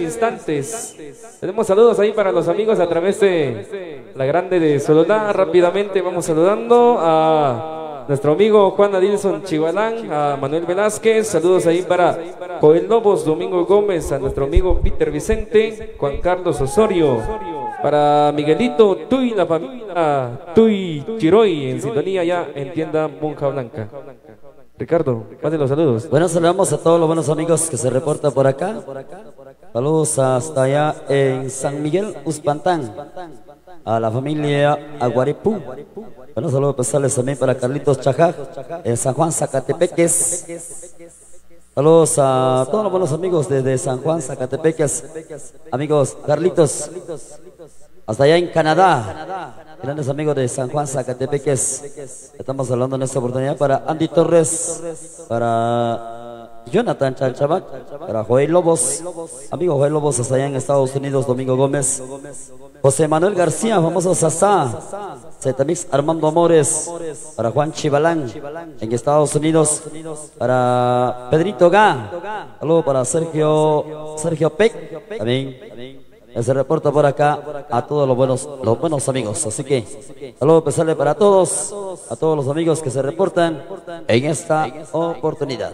Instantes. Tenemos saludos ahí para los amigos a través de la grande de Solodá. Rápidamente vamos saludando a nuestro amigo Juan Adilson Chihualán, a Manuel Velázquez. Saludos ahí para Joel Lobos, Domingo Gómez, a nuestro amigo Peter Vicente, Juan Carlos Osorio. Para Miguelito Tuy, la familia Tuy Chiroy, en sintonía ya en tienda Monja Blanca. Ricardo, manden los saludos. Bueno, saludamos a todos los buenos amigos que se reportan por acá. Saludos hasta allá en San Miguel, Uspantán. A la familia Aguaripú. Bueno, saludos especiales también para Carlitos Chajaj, en San Juan Zacatepeques. Saludos a todos los buenos amigos desde San Juan Zacatepeques. Amigos Carlitos, hasta allá en Canadá. Grandes amigos de San Juan Zacatepeques. Estamos hablando en esta oportunidad para Andy Torres, para Jonathan Chanchabac, para Joel Lobos, amigo Joel Lobos hasta allá en Estados Unidos, Domingo Gómez, José Manuel García, famoso Sasá, Zetamix Armando Amores, para Juan Chibalán en Estados Unidos, para Pedrito Gá, saludo para Sergio, Sergio Peck, también. Se reporta por acá a todos los buenos, los buenos amigos. Así que saludo especial para todos, a todos los amigos que se reportan en esta oportunidad.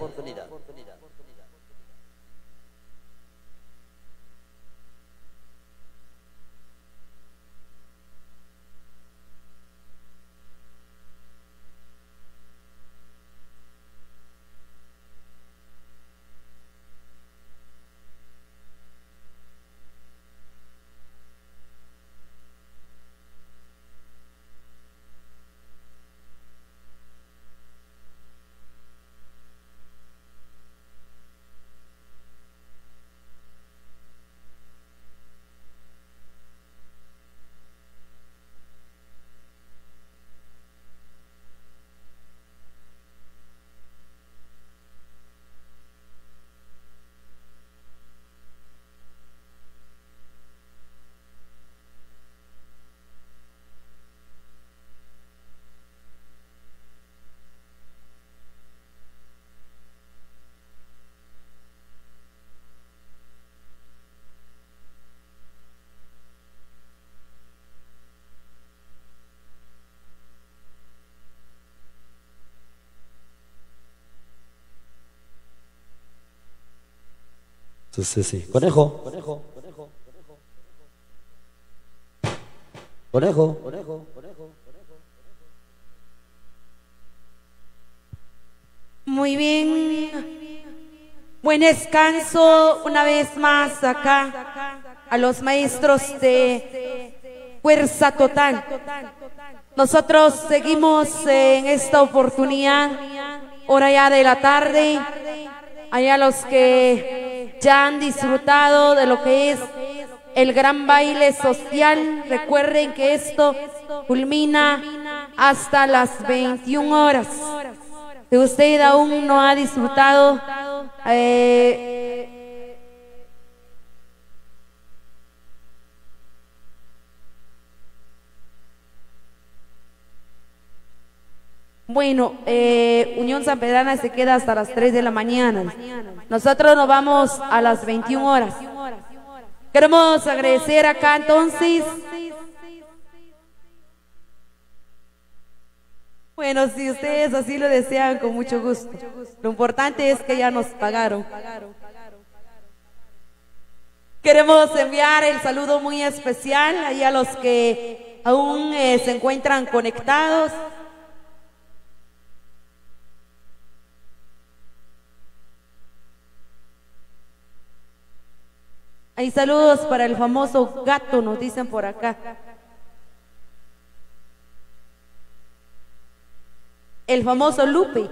Entonces, sí. Conejo. Conejo. Conejo. Muy bien. Buen descanso una vez más acá a los maestros de Fuerza Total. Nosotros seguimos en esta oportunidad, hora ya de la tarde, allá los que ya han disfrutado de lo que es el gran baile social. Recuerden que esto culmina hasta las 21 horas. Si usted aún no ha disfrutado, eh, bueno, eh, Unión San Pedrana se queda hasta las 3 de la mañana. Nosotros nos vamos a las 21 horas. Queremos agradecer acá entonces. Bueno, si ustedes así lo desean, con mucho gusto. Lo importante es que ya nos pagaron. Queremos enviar el saludo muy especial ahí a los que aún eh, se encuentran conectados. Hay saludos para el famoso gato, nos dicen por acá. El famoso Lupe.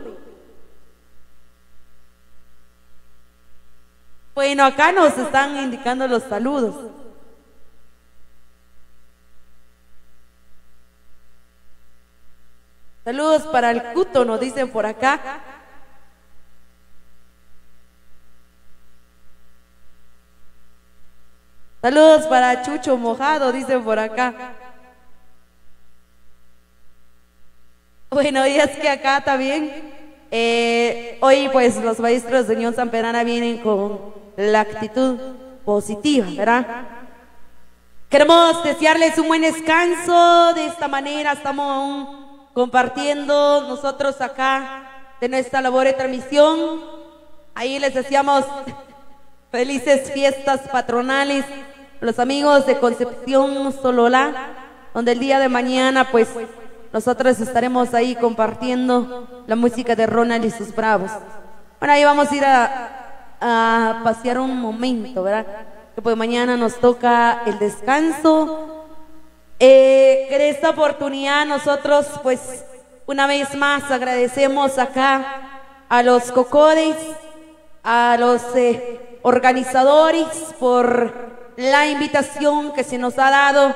Bueno, acá nos están indicando los saludos. Saludos para el Cuto, nos dicen por acá. Saludos para Chucho Mojado, dicen por acá. Bueno, y es que acá también, eh, hoy pues los maestros de Unión San Pedrana vienen con la actitud positiva, ¿verdad? Queremos desearles un buen descanso, de esta manera estamos compartiendo nosotros acá de nuestra labor de transmisión. Ahí les deseamos felices fiestas patronales, los amigos de Concepción Sololá, donde el día de mañana pues nosotros estaremos ahí compartiendo la música de Ronald y sus bravos. Bueno, ahí vamos a ir a, a pasear un momento, ¿verdad? Que pues mañana nos toca el descanso. Eh, de esta oportunidad nosotros pues una vez más agradecemos acá a los cocodes, a los eh, organizadores por la invitación que se nos ha dado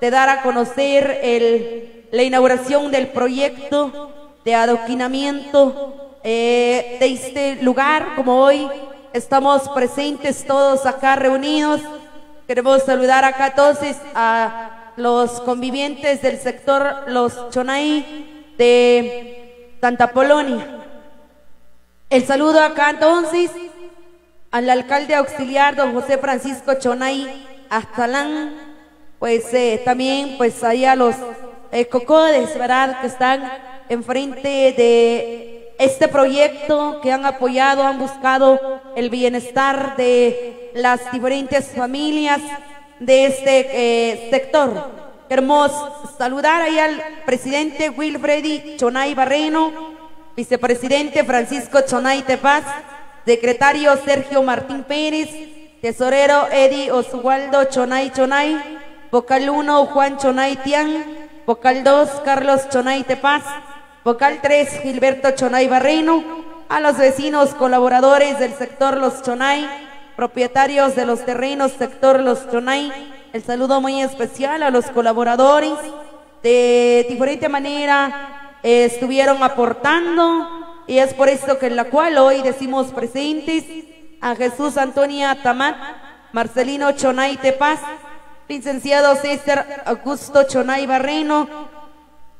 de dar a conocer el la inauguración del proyecto de adoquinamiento eh, de este lugar, como hoy estamos presentes todos acá reunidos. Queremos saludar acá entonces a los convivientes del sector Los Chonay de Santa Polonia. El saludo acá entonces al alcalde auxiliar don José Francisco Chonay Aztalán, pues eh, también pues ahí a los eh, cocodes, ¿verdad? Que están enfrente de este proyecto, que han apoyado, han buscado el bienestar de las diferentes familias de este eh, sector. Queremos saludar ahí al presidente Wilfredi Chonay Barreno, vicepresidente Francisco Chonay Tepaz, secretario Sergio Martín Pérez, tesorero Eddie Oswaldo Chonay Chonay, vocal 1 Juan Chonay Tian, Vocal 2, Carlos Chonay Tepaz. Vocal 3, Gilberto Chonay Barreno. A los vecinos colaboradores del sector Los Chonay, propietarios de los terrenos sector Los Chonay. El saludo muy especial a los colaboradores. De diferente manera eh, estuvieron aportando y es por eso que en la cual hoy decimos presentes a Jesús Antonia Tamat, Marcelino Chonay Tepaz, licenciado César Augusto Chonay Barreno,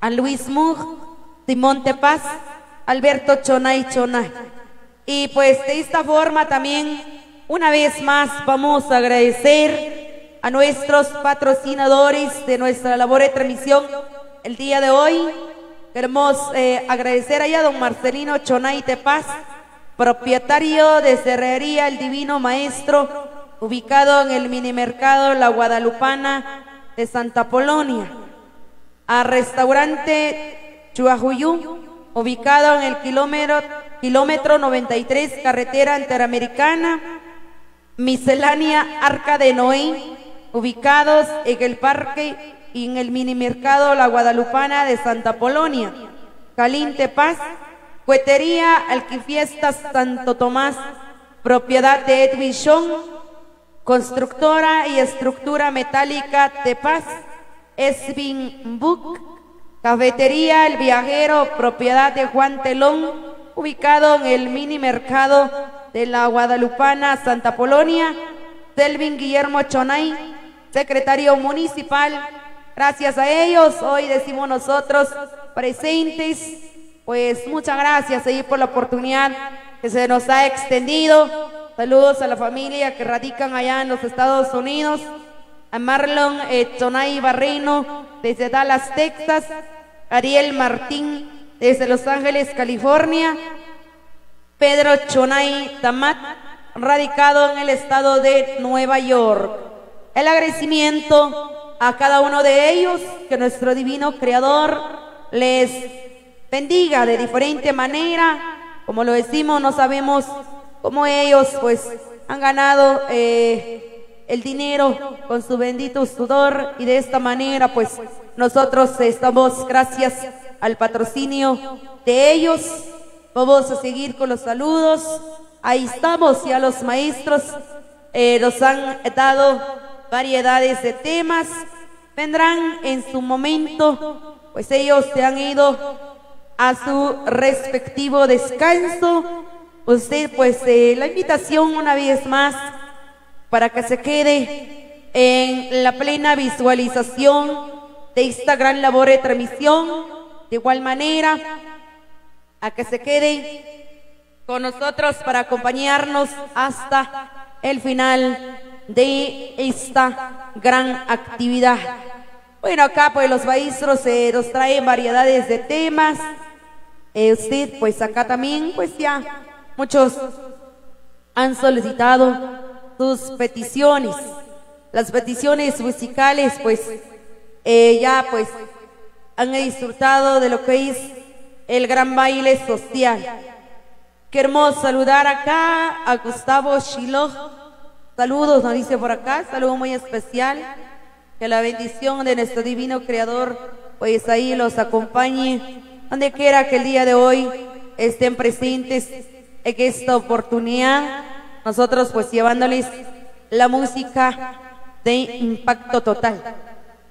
a Luis Mug, Simón Tepaz, Alberto Chonay Chonay. Y pues de esta forma también, una vez más, vamos a agradecer a nuestros patrocinadores de nuestra labor de transmisión el día de hoy. Queremos eh, agradecer allá a don Marcelino Chonay Tepaz, propietario de Cerrería El Divino Maestro ubicado en el minimercado La Guadalupana de Santa Polonia, a restaurante Chuajuyú, ubicado en el kilómetro, kilómetro 93, carretera interamericana, miscelánea Arca de Noé, ubicados en el parque y en el minimercado La Guadalupana de Santa Polonia, Calinte Paz, Cuetería Alquifiestas Santo Tomás, propiedad de Edwin Sean, Constructora y estructura metálica de Paz, Esvin Book, Cafetería El Viajero, propiedad de Juan Telón, ubicado en el mini mercado de la Guadalupana, Santa Polonia, Selvin Guillermo Chonay, secretario municipal. Gracias a ellos, hoy decimos nosotros presentes, pues muchas gracias ahí por la oportunidad que se nos ha extendido Saludos a la familia que radican allá en los Estados Unidos. A Marlon eh, Chonay Barreno desde Dallas, Texas. Ariel Martín desde Los Ángeles, California. Pedro Chonay Tamat, radicado en el estado de Nueva York. El agradecimiento a cada uno de ellos, que nuestro divino Creador les bendiga de diferente manera. Como lo decimos, no sabemos como ellos pues han ganado eh, el dinero con su bendito sudor y de esta manera pues nosotros estamos gracias al patrocinio de ellos. Vamos a seguir con los saludos. Ahí estamos, ya los maestros eh, nos han dado variedades de temas. Vendrán en su momento, pues ellos se han ido a su respectivo descanso usted pues eh, la invitación una vez más para que se quede en la plena visualización de esta gran labor de transmisión de igual manera a que se queden con nosotros para acompañarnos hasta el final de esta gran actividad. Bueno, acá pues los maestros eh, nos traen variedades de temas. Eh, usted pues acá también pues ya muchos han solicitado sus peticiones. Las peticiones musicales pues eh, ya pues han disfrutado de lo que es el gran baile social. Qué hermoso saludar acá a Gustavo Shiloh. Saludos, nos dice por acá, saludo muy especial. Que la bendición de nuestro divino creador, pues ahí los acompañe, donde quiera que el día de hoy estén presentes en esta oportunidad. Nosotros pues llevándoles la música de impacto total.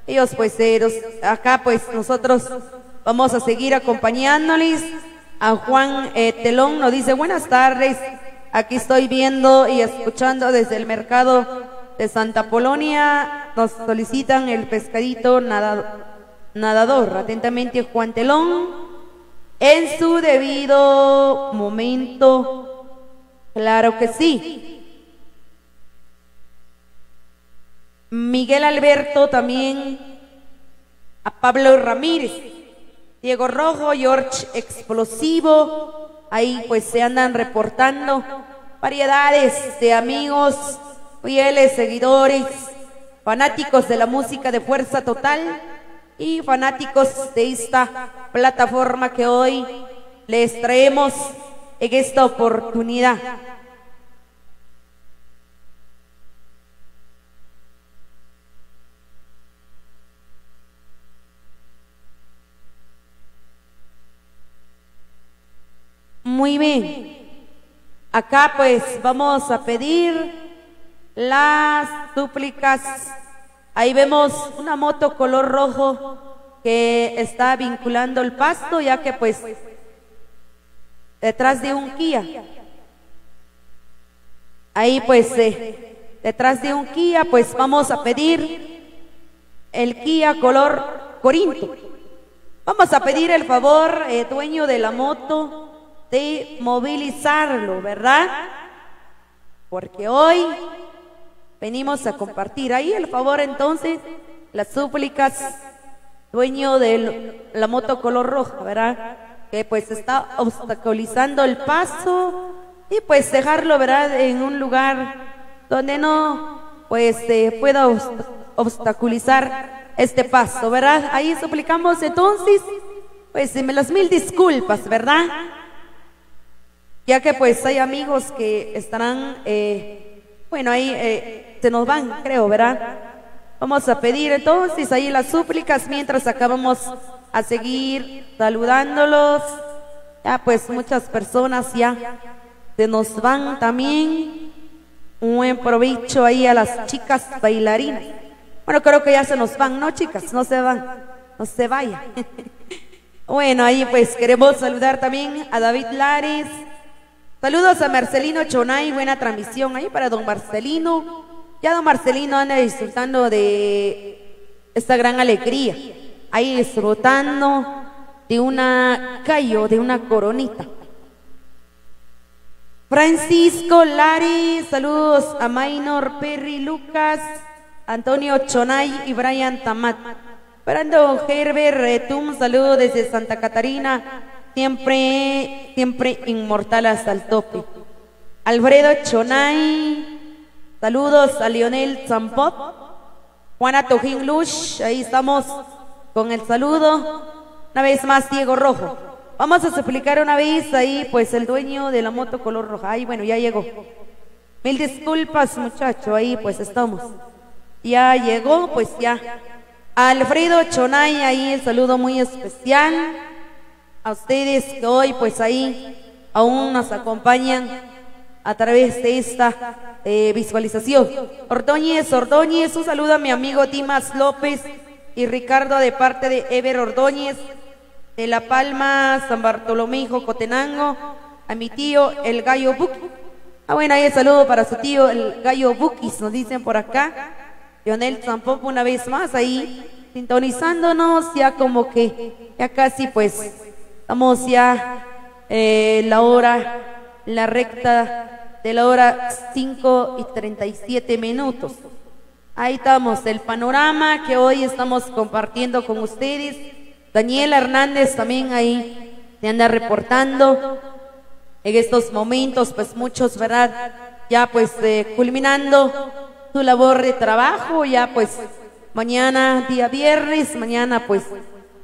Ellos pues eh, acá pues nosotros vamos a seguir acompañándoles. A Juan eh, Telón nos dice buenas tardes. Aquí estoy viendo y escuchando desde el mercado de Santa Polonia. Nos solicitan el pescadito nadador. Atentamente Juan Telón. En su debido momento. Claro que sí. Miguel Alberto también, a Pablo Ramírez, Diego Rojo, George Explosivo, ahí pues se andan reportando variedades de amigos, fieles seguidores, fanáticos de la música de fuerza total y fanáticos de esta plataforma que hoy les traemos en esta oportunidad. Muy bien. Acá pues vamos a pedir las súplicas. Ahí vemos una moto color rojo que está vinculando el pasto, ya que pues detrás de un Kia. Ahí pues eh, detrás de un Kia pues vamos a pedir el Kia color Corinto. Vamos a pedir el favor, eh, dueño de la moto, de movilizarlo, ¿verdad? Porque hoy venimos a compartir. Ahí el favor entonces, las súplicas, dueño de la moto color roja, ¿verdad? Que pues está obstaculizando el paso y pues dejarlo, ¿verdad? En un lugar donde no pues se pueda obstaculizar este paso, ¿verdad? Ahí suplicamos entonces, pues las mil disculpas, ¿verdad? Ya que pues hay amigos que estarán, eh, bueno, ahí eh, se nos van, creo, ¿verdad? Vamos a pedir entonces ahí las súplicas mientras acabamos a seguir saludándolos. Ya pues muchas personas ya se nos van también. Un buen provecho ahí a las chicas bailarinas. Bueno, creo que ya se nos van, ¿no, chicas? No se van, no se vayan. bueno, ahí pues queremos saludar también a David Lares, Saludos a Marcelino Chonay, buena transmisión ahí para don Marcelino. Ya don Marcelino anda disfrutando de esta gran alegría, ahí disfrutando de una callo, de una coronita. Francisco Lari, saludos a Maynor Perry Lucas, Antonio Chonay y Brian Tamat. Brando Herbert Retum, saludos desde Santa Catarina, siempre, siempre inmortal hasta el tope. Alfredo Chonay, saludos a Lionel Zampot, Juana Tojín Lush, ahí estamos con el saludo. Una vez más, Diego Rojo. Vamos a explicar una vez ahí, pues el dueño de la moto color roja. Ahí, bueno, ya llegó. Mil disculpas, muchacho, ahí pues estamos. Ya llegó, pues ya. Alfredo Chonay, ahí el saludo muy especial a ustedes que hoy pues ahí aún nos acompañan a través de esta eh, visualización. Ordóñez, Ordóñez, un saludo a mi amigo Dimas López y Ricardo de parte de Ever Ordóñez de La Palma, San Bartolomé, Jocotenango, a mi tío el Gallo Buki. Ah, bueno, ahí el saludo para su tío el Gallo Bukis, nos dicen por acá. Lionel tampoco una vez más ahí sintonizándonos ya como que Ya casi pues estamos ya eh, la hora, la recta de la hora 5 y 37 minutos. Ahí estamos, el panorama que hoy estamos compartiendo con ustedes. Daniela Hernández también ahí se anda reportando en estos momentos, pues muchos, ¿verdad? Ya pues eh, culminando su labor de trabajo, ya pues mañana, día viernes, mañana pues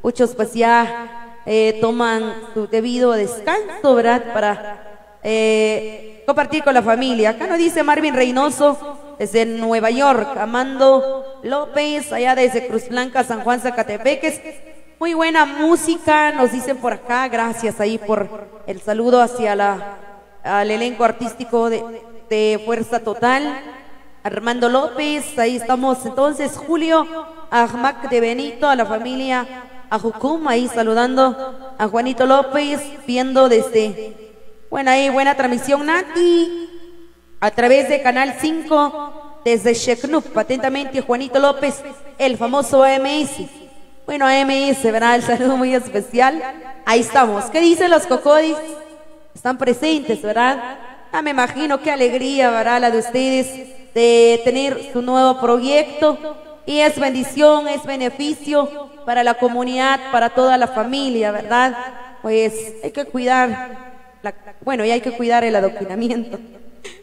muchos pues ya eh, toman su debido descanso, ¿verdad? Para eh, compartir con la familia. Acá nos dice Marvin Reynoso desde Nueva York, Amando López, allá desde Cruz Blanca, San Juan Zacatepeques. Muy buena música, nos dicen por acá, gracias ahí por el saludo hacia la, al elenco artístico de, de Fuerza Total. Armando López, ahí estamos entonces, Julio Ahmac de Benito, a la familia Ajucum, ahí saludando a Juanito López, viendo desde, bueno, ahí buena transmisión, Nati, a través de Canal 5, desde Sheknup, atentamente Juanito López, el famoso AMS. Bueno, AMS, ¿verdad? El saludo muy especial. Ahí estamos. ¿Qué dicen los cocodis? Están presentes, ¿verdad? Ah, me imagino qué alegría, ¿verdad? La de ustedes de tener su nuevo proyecto. Y es bendición, es beneficio para la comunidad, para toda la familia, ¿verdad? Pues hay que cuidar, la, bueno, y hay que cuidar el adoctrinamiento.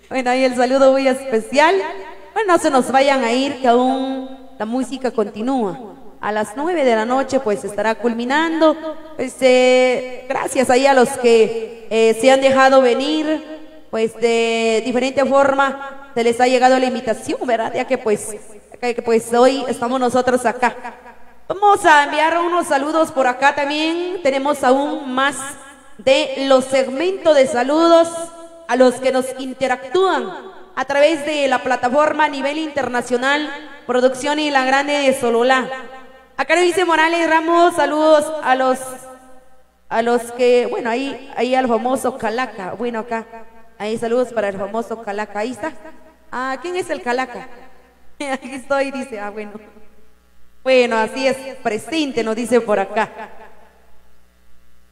Bueno, ahí el saludo muy especial. Bueno, no se nos vayan a ir, que aún la música continúa. A las nueve de la noche, pues estará culminando. Pues, eh, gracias ahí a los que eh, se han dejado venir, pues de diferente forma se les ha llegado la invitación, ¿verdad? Ya que pues, que, pues hoy estamos nosotros acá. Vamos a enviar unos saludos por acá también. Tenemos aún más de los segmentos de saludos a los que nos interactúan a través de la plataforma a nivel internacional Producción y la Grande de Sololá. Acá nos dice Morales Ramos, saludos a los a los que, bueno, ahí ahí al famoso Calaca. Bueno, acá ahí saludos para el famoso Calaca. Ahí está. Ah, ¿quién es el Calaca? Aquí estoy, dice. Ah, bueno. Bueno, así es, presente, nos dice por acá.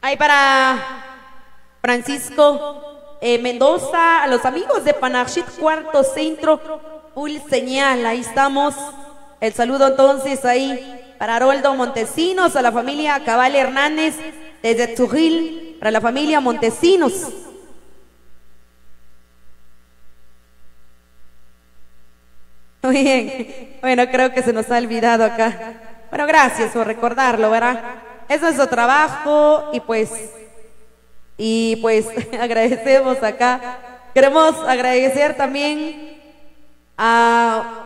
Ahí para Francisco eh, Mendoza, a los amigos de Panachit Cuarto Centro, full señal, ahí estamos. El saludo entonces ahí para Haroldo Montesinos, a la familia Cabal Hernández desde Tujil, para la familia Montesinos. Muy bien, bueno, creo que se nos ha olvidado acá. Bueno, gracias por recordarlo, ¿verdad? Es nuestro trabajo y pues, y pues agradecemos acá. Queremos agradecer también a,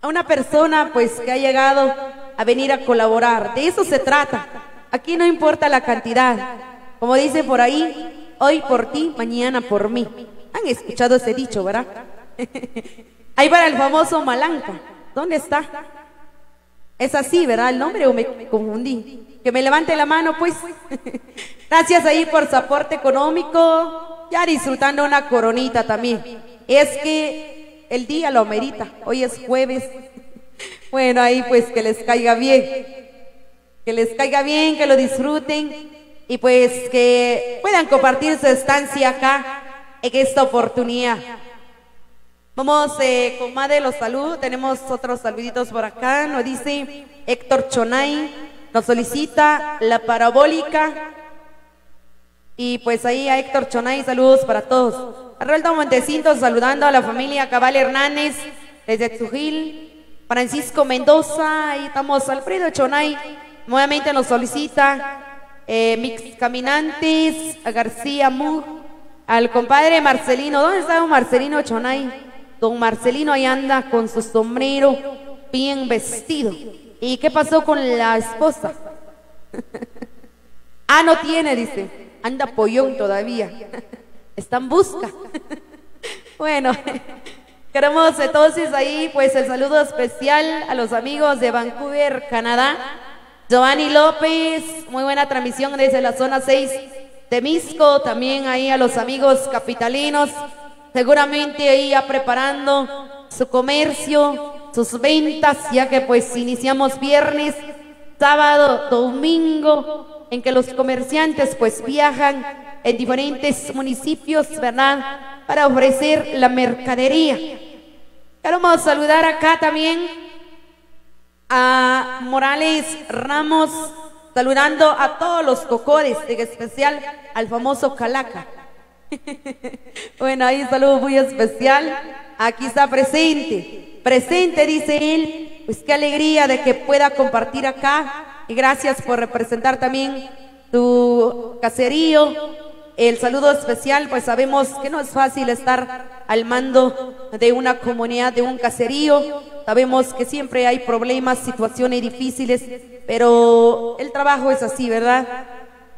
a una persona pues que ha llegado a venir a colaborar. De eso se trata. Aquí no importa la cantidad. Como dice por ahí, hoy por ti, mañana por mí. Han escuchado ese dicho, ¿verdad? Ahí para el famoso Malanca. ¿Dónde está? Es así, ¿verdad? El nombre o me confundí. Que me levante la mano, pues. Gracias ahí por su aporte económico. Ya disfrutando una coronita también. Es que el día lo amerita. Hoy es jueves. Bueno, ahí pues que les caiga bien. Que les caiga bien, que lo disfruten. Y pues que puedan compartir su estancia acá en esta oportunidad. Vamos eh, con más de los saludos. Tenemos otros saluditos por acá. Nos dice Héctor Chonay. Nos solicita la parabólica. Y pues ahí a Héctor Chonay, saludos para todos. Arnoldo Montecitos saludando a la familia Cabal Hernández desde Tujil. Francisco Mendoza, ahí estamos. Alfredo Chonay nuevamente nos solicita. Eh, Mix Caminantes, a García Mu, al compadre Marcelino. ¿Dónde está Marcelino Chonay? Don Marcelino ahí anda con su sombrero bien vestido. ¿Y qué pasó con la esposa? ah, no tiene, dice. Anda pollón todavía. Está en busca. bueno, queremos entonces ahí pues el saludo especial a los amigos de Vancouver, Canadá. Giovanni López, muy buena transmisión desde la zona 6 de Misco, también ahí a los amigos capitalinos seguramente ahí ya preparando su comercio, sus ventas, ya que pues iniciamos viernes. sábado, domingo, en que los comerciantes pues viajan en diferentes municipios, ¿verdad? Para ofrecer la mercadería. Queremos saludar acá también a Morales Ramos, saludando a todos los cocores, en especial al famoso Calaca. bueno, ahí un saludo muy especial. Aquí está presente. Presente, dice él. Pues qué alegría de que pueda compartir acá. Y gracias por representar también tu caserío. El saludo especial, pues sabemos que no es fácil estar al mando de una comunidad, de un caserío. Sabemos que siempre hay problemas, situaciones difíciles, pero el trabajo es así, ¿verdad?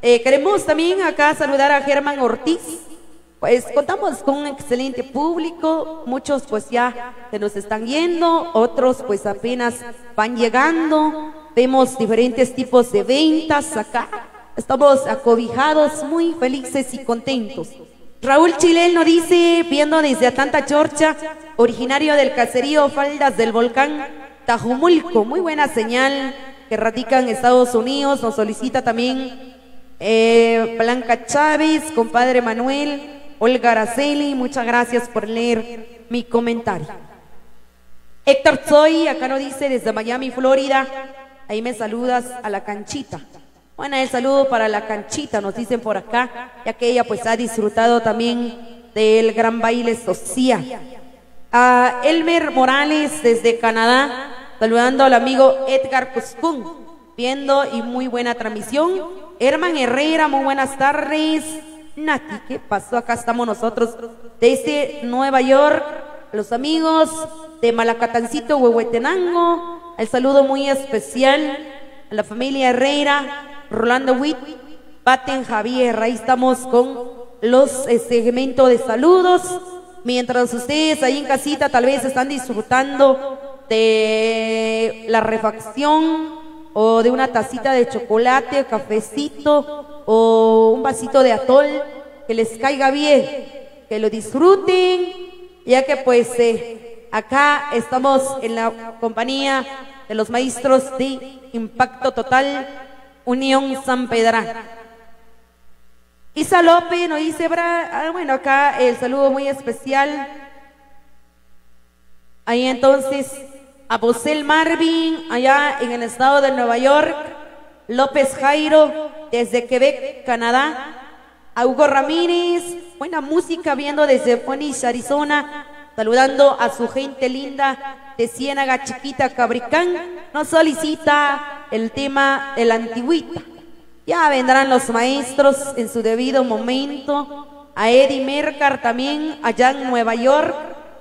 Eh, queremos también acá saludar a Germán Ortiz, pues contamos con un excelente público, muchos pues ya se nos están yendo, otros pues apenas van llegando, vemos diferentes tipos de ventas acá, estamos acobijados, muy felices y contentos. Raúl Chilel nos dice, viendo desde Atanta Chorcha, originario del caserío Faldas del Volcán Tajumulco, muy buena señal que radica en Estados Unidos, nos solicita también eh, Blanca Chávez, compadre Manuel, Olga Araceli, muchas gracias por leer mi comentario. Héctor Zoy, acá nos dice desde Miami, Florida, ahí me saludas a la canchita. Bueno, el saludo para la canchita, nos dicen por acá, ya que ella pues ha disfrutado también del gran baile social. A Elmer Morales desde Canadá, saludando al amigo Edgar Cuscún, viendo y muy buena transmisión. Herman Herrera, muy buenas tardes. Nati, ¿qué pasó? Acá estamos nosotros desde Nueva York, los amigos de Malacatancito, Huehuetenango, el saludo muy especial a la familia Herrera, Rolando Witt, Paten Javier, ahí estamos con los eh, segmentos de saludos, mientras ustedes ahí en casita tal vez están disfrutando de la refacción o de una tacita de chocolate, cafecito o un vasito de atol, que les caiga bien, que lo disfruten, ya que pues eh, acá estamos en la compañía de los maestros de Impacto Total Unión San Pedro. Isa López nos dice, ah, bueno, acá el saludo muy especial. Ahí entonces a Bosel Marvin, allá en el estado de Nueva York, López Jairo, desde Quebec, Canadá, a Hugo Ramírez, buena música viendo desde Phoenix, Arizona, saludando a su gente linda de Ciénaga Chiquita Cabricán, nos solicita el tema de la antigüita. Ya vendrán los maestros en su debido momento, a Eddie Mercar también allá en Nueva York,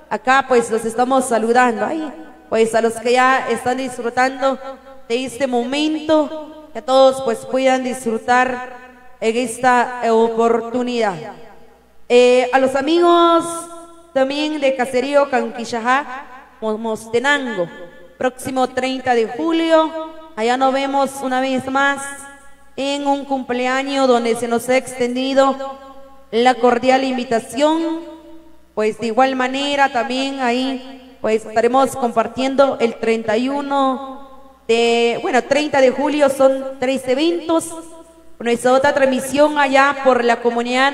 acá pues los estamos saludando. Ahí pues a los que ya están disfrutando de este momento, que todos pues puedan disfrutar en esta oportunidad. Eh, a los amigos también de Caserío Canquillajá, Mostenango, próximo 30 de julio, allá nos vemos una vez más en un cumpleaños donde se nos ha extendido la cordial invitación, pues de igual manera también ahí pues estaremos compartiendo el 31 de, bueno, 30 de julio son tres eventos. Nuestra otra transmisión allá por la comunidad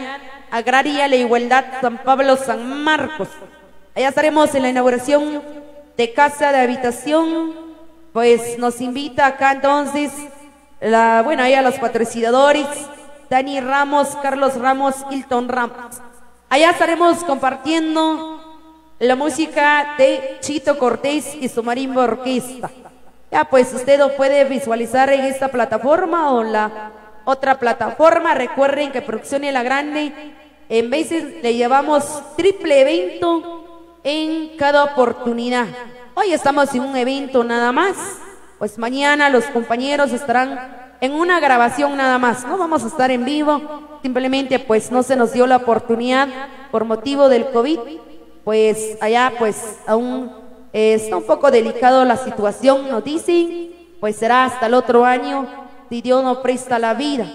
agraria La Igualdad San Pablo San Marcos. Allá estaremos en la inauguración de casa de habitación. Pues nos invita acá entonces, la, bueno, a los patrocinadores, Dani Ramos, Carlos Ramos, Hilton Ramos. Allá estaremos compartiendo la música de Chito Cortés y su marimba orquesta. Ya pues usted lo puede visualizar en esta plataforma o la otra plataforma. Recuerden que Producción y La Grande en veces le llevamos triple evento en cada oportunidad. Hoy estamos en un evento nada más, pues mañana los compañeros estarán en una grabación nada más. No vamos a estar en vivo, simplemente pues no se nos dio la oportunidad por motivo del COVID pues allá pues aún está un poco delicado la situación, nos dicen, pues será hasta el otro año si Dios nos presta la vida.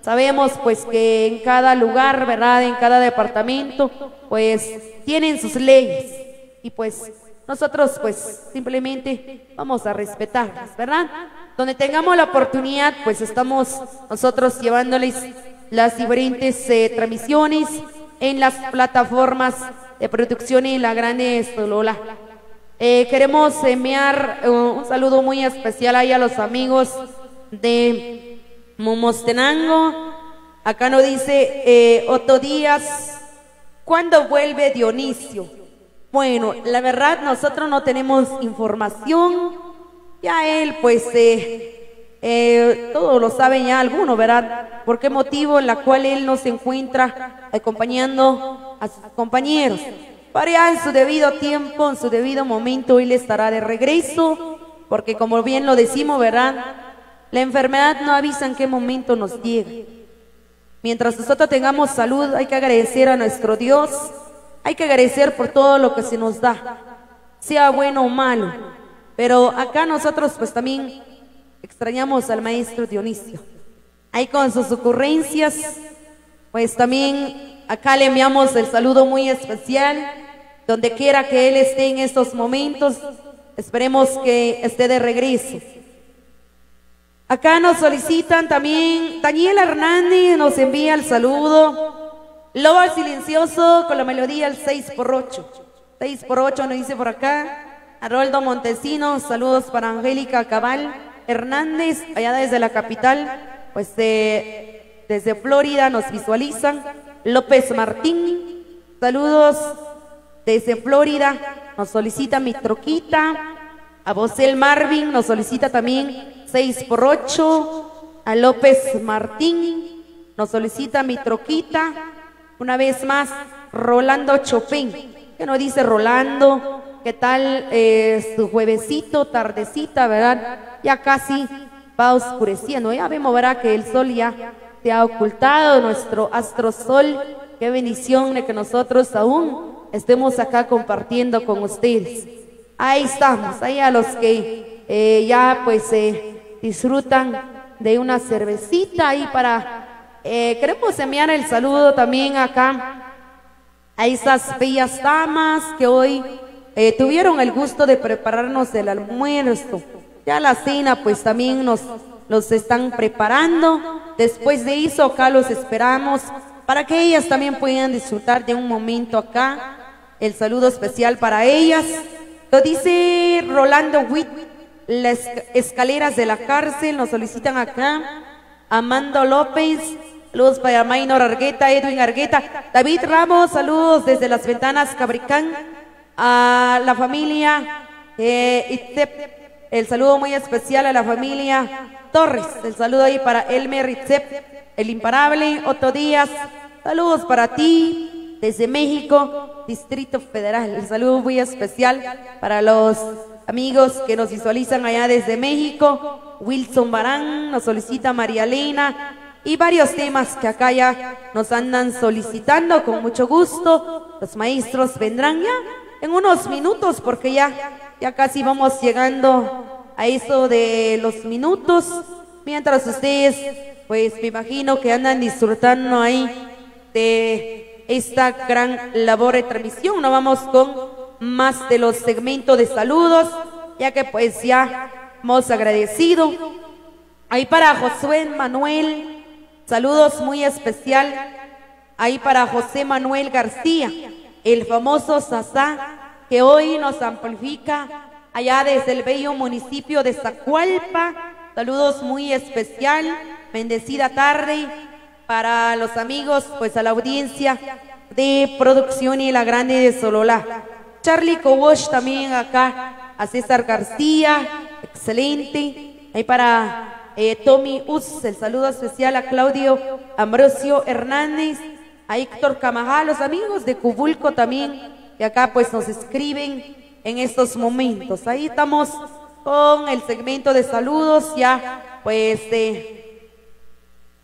Sabemos pues que en cada lugar, ¿verdad? En cada departamento, pues tienen sus leyes y pues nosotros pues simplemente vamos a respetarlas, ¿verdad? donde tengamos la oportunidad, pues estamos nosotros llevándoles las diferentes eh, transmisiones en las plataformas de producción y la grande Solola. Eh, queremos enviar eh, un saludo muy especial ahí a los amigos de Momostenango. Acá nos dice eh, Otto Díaz, ¿cuándo vuelve Dionisio? Bueno, la verdad nosotros no tenemos información. Ya él, pues, eh, eh, todo lo saben ya algunos, ¿verdad? ¿Por qué motivo en la cual él no se encuentra acompañando a sus compañeros? Para ya en su debido tiempo, en su debido momento, él estará de regreso, porque como bien lo decimos, ¿verdad? La enfermedad no avisa en qué momento nos llega. Mientras nosotros tengamos salud, hay que agradecer a nuestro Dios, hay que agradecer por todo lo que se nos da, sea bueno o malo. Pero acá nosotros pues también extrañamos al maestro Dionisio. Ahí con sus ocurrencias, pues también acá le enviamos el saludo muy especial, donde quiera que él esté en estos momentos, esperemos que esté de regreso. Acá nos solicitan también, Daniela Hernández nos envía el saludo. Loba Silencioso con la melodía el 6 por 8 6 por 8 nos dice por acá. Haroldo Montesinos, saludos para Angélica Cabal Hernández, allá desde la capital, pues de, desde Florida nos visualizan. López Martín, saludos desde Florida, nos solicita mi troquita. A Bosel Marvin nos solicita también 6 por 8 A López Martín nos solicita mi troquita. Una vez más, Rolando Chopin. que nos dice Rolando? ¿Qué tal eh, su juevesito, tardecita, verdad? Ya casi va oscureciendo. Ya vemos, ¿verdad? Que el sol ya se ha ocultado, nuestro astro sol. Qué bendición de que nosotros aún estemos acá compartiendo con ustedes. Ahí estamos, ahí a los que eh, ya pues eh, disfrutan de una cervecita ahí para... eh, queremos enviar el saludo también acá a esas bellas damas que hoy eh, tuvieron el gusto de prepararnos el almuerzo. Ya la cena pues también nos los están preparando. Después de eso acá los esperamos para que ellas también puedan disfrutar de un momento acá. El saludo especial para ellas. Lo dice Rolando Witt, las escaleras de la cárcel nos solicitan acá. Amando López, saludos para Maynor Argueta, Edwin Argueta, David Ramos, saludos desde las ventanas Cabricán, a la familia eh, Itzep, el saludo muy especial a la familia Torres, el saludo ahí para Elmer Itzep, el imparable, Otto Díaz, saludos para ti desde México, Distrito Federal, el saludo muy especial para los amigos que nos visualizan allá desde México, Wilson Barán, nos solicita María Elena, y varios temas que acá ya nos andan solicitando con mucho gusto. Los maestros vendrán ya en unos minutos porque ya, ya casi vamos llegando a eso de los minutos. Mientras ustedes, pues me imagino que andan disfrutando ahí de esta gran labor de transmisión. No vamos con más de los segmentos de saludos, ya que pues ya hemos agradecido. Ahí para Josué Manuel, Saludos muy especial ahí para José Manuel García, el famoso Sasá, que hoy nos amplifica allá desde el bello municipio de Zacualpa. Saludos muy especial, bendecida tarde para los amigos, pues a la audiencia de producción y la grande de Solola. Charlie Cobosh también acá, a César García, excelente. Ahí para eh, Tommy Uz, el saludo especial a Claudio Ambrosio Hernández, a Héctor Camajá, los amigos de Cubulco también, que acá pues nos escriben en estos momentos. Ahí estamos con el segmento de saludos, ya pues eh,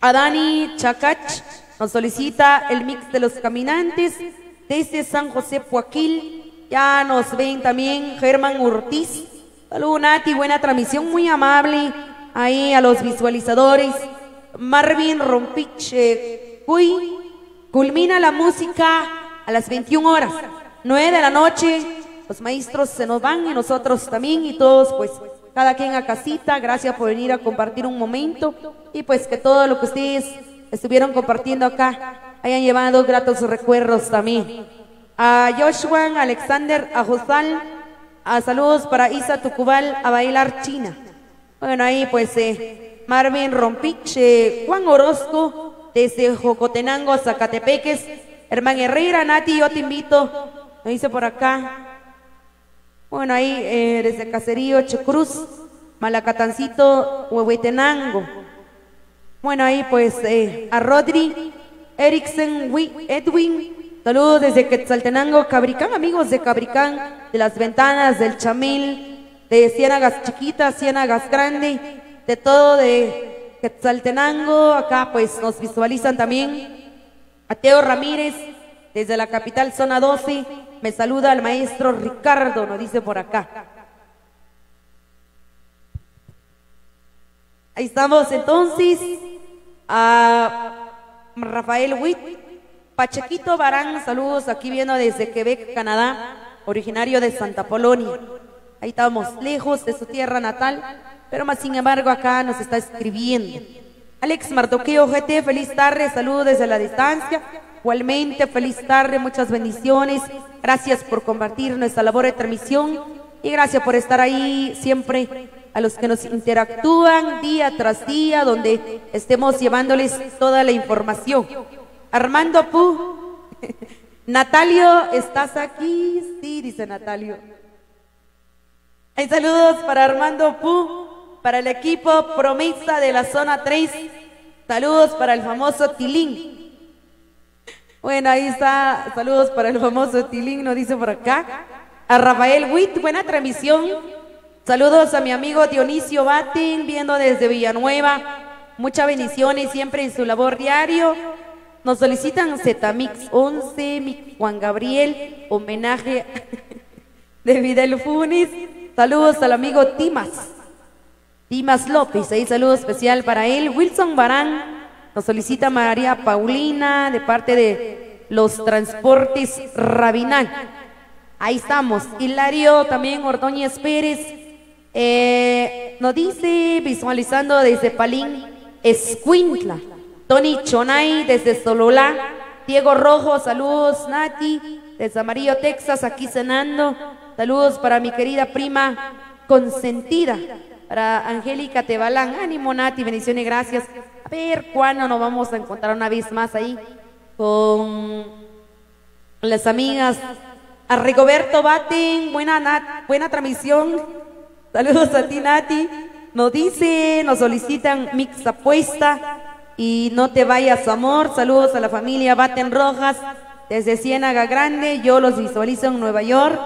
a Dani Chacach nos solicita el mix de los caminantes desde San José Puaquil, ya nos ven también Germán Ortiz, saludos Nati, buena transmisión, muy amable. Ahí a los visualizadores. Marvin Rompich, eh, culmina la música a las 21 horas, 9 de la noche. Los maestros se nos van y nosotros también y todos pues cada quien a casita, gracias por venir a compartir un momento y pues que todo lo que ustedes estuvieron compartiendo acá hayan llevado gratos recuerdos también. A Joshua, Alexander, a Josal, a saludos para Isa Tucubal, a bailar China. Bueno, ahí pues eh, Marvin Rompiche, Juan Orozco, desde Jocotenango, Zacatepeques, Hermano Herrera, Nati, yo te invito, me dice por acá. Bueno, ahí eh, desde Caserío, Checruz, Malacatancito, Huehuetenango. Bueno, ahí pues eh, a Rodri, Eriksen, Edwin, saludos desde Quetzaltenango, Cabricán, amigos de Cabricán, de las ventanas del Chamil, de Ciénagas Chiquitas, Ciénagas Grande, de todo de Quetzaltenango, acá pues nos visualizan también a Ramírez, desde la capital zona 12, me saluda el maestro Ricardo, nos dice por acá. Ahí estamos entonces a Rafael Witt, Pachequito Barán, saludos aquí viendo desde Quebec, Canadá, originario de Santa Polonia. Ahí estamos, lejos de su tierra natal, pero más sin embargo acá nos está escribiendo. Alex Mardoqueo GT, feliz tarde, saludos desde la distancia. Igualmente, feliz tarde, muchas bendiciones. Gracias por compartir nuestra labor de transmisión y gracias por estar ahí siempre a los que nos interactúan día tras día, donde estemos llevándoles toda la información. Armando Pu, Natalio, ¿estás aquí? Sí, dice Natalio. Hay saludos para Armando Pu, para el equipo Promesa de la zona 3. Saludos para el famoso Tilín. Bueno, ahí está. Saludos para el famoso Tilín, nos dice por acá. A Rafael Witt, buena transmisión. Saludos a mi amigo Dionisio Batin, viendo desde Villanueva. Muchas bendiciones siempre en su labor diario. Nos solicitan Zetamix 11, mi Juan Gabriel, homenaje de Vidal Funis. Saludos al amigo Timas. Timas López, ahí saludo especial para él. Wilson Barán, nos solicita María Paulina de parte de los transportes Rabinal. Ahí estamos. Hilario también Ordóñez Pérez. Eh, nos dice, visualizando desde Palín, Escuintla. Tony Chonay desde Sololá. Diego Rojo, saludos. Nati, desde Amarillo, Texas, aquí cenando. Saludos para mi querida prima consentida. Para Angélica Tebalán. Ánimo, Nati, bendiciones gracias. A ver cuándo nos vamos a encontrar una vez más ahí con las amigas. A Rigoberto Baten, buena, buena transmisión. Saludos a ti, Nati. Nos dice, nos solicitan mix apuesta y no te vayas, amor. Saludos a la familia Baten Rojas desde Ciénaga Grande. Yo los visualizo en Nueva York.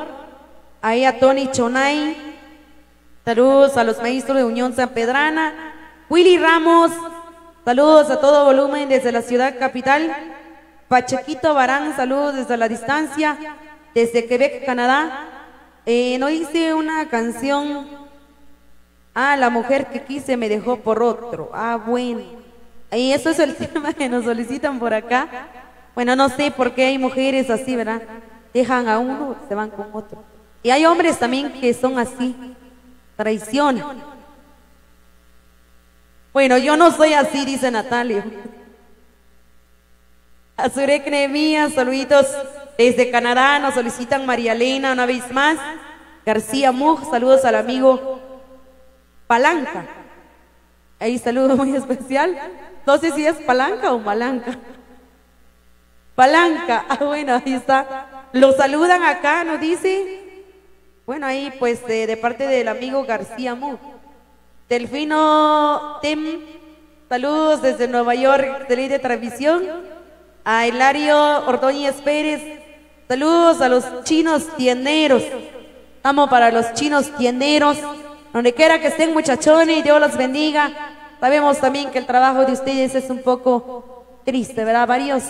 Ahí a Tony Chonay. Saludos a los maestros de Unión San Pedrana. Willy Ramos, Saludos a todo volumen desde la ciudad capital. Pachequito Barán, saludos desde la distancia, desde Quebec, Canadá. Eh, no hice una canción. Ah, la mujer que quise me dejó por otro. Ah, bueno. Y eso es el tema que nos solicitan por acá. Bueno, no sé por qué hay mujeres así, ¿verdad? Dejan a uno, se van con otro. Y hay hombres también que son así, traicionan. Bueno, yo no soy así, dice Natalio. Azurek Nehemías, saluditos desde Canadá, nos solicitan María Elena una vez más. García Mug, saludos al amigo Palanca. Ahí saludo muy especial. No sé si es Palanca o Malanca. Palanca, ah bueno, ahí está. Lo saludan acá, nos dice. Bueno, ahí pues de, parte del amigo García Mug. Delfino Tim, saludos desde Nueva York, de transmisión. A Hilario Ordóñez Pérez, saludos a los chinos tienderos. Vamos para los chinos tienderos, donde quiera que estén muchachones, Dios los bendiga. Sabemos también que el trabajo de ustedes es un poco triste, ¿verdad? Varios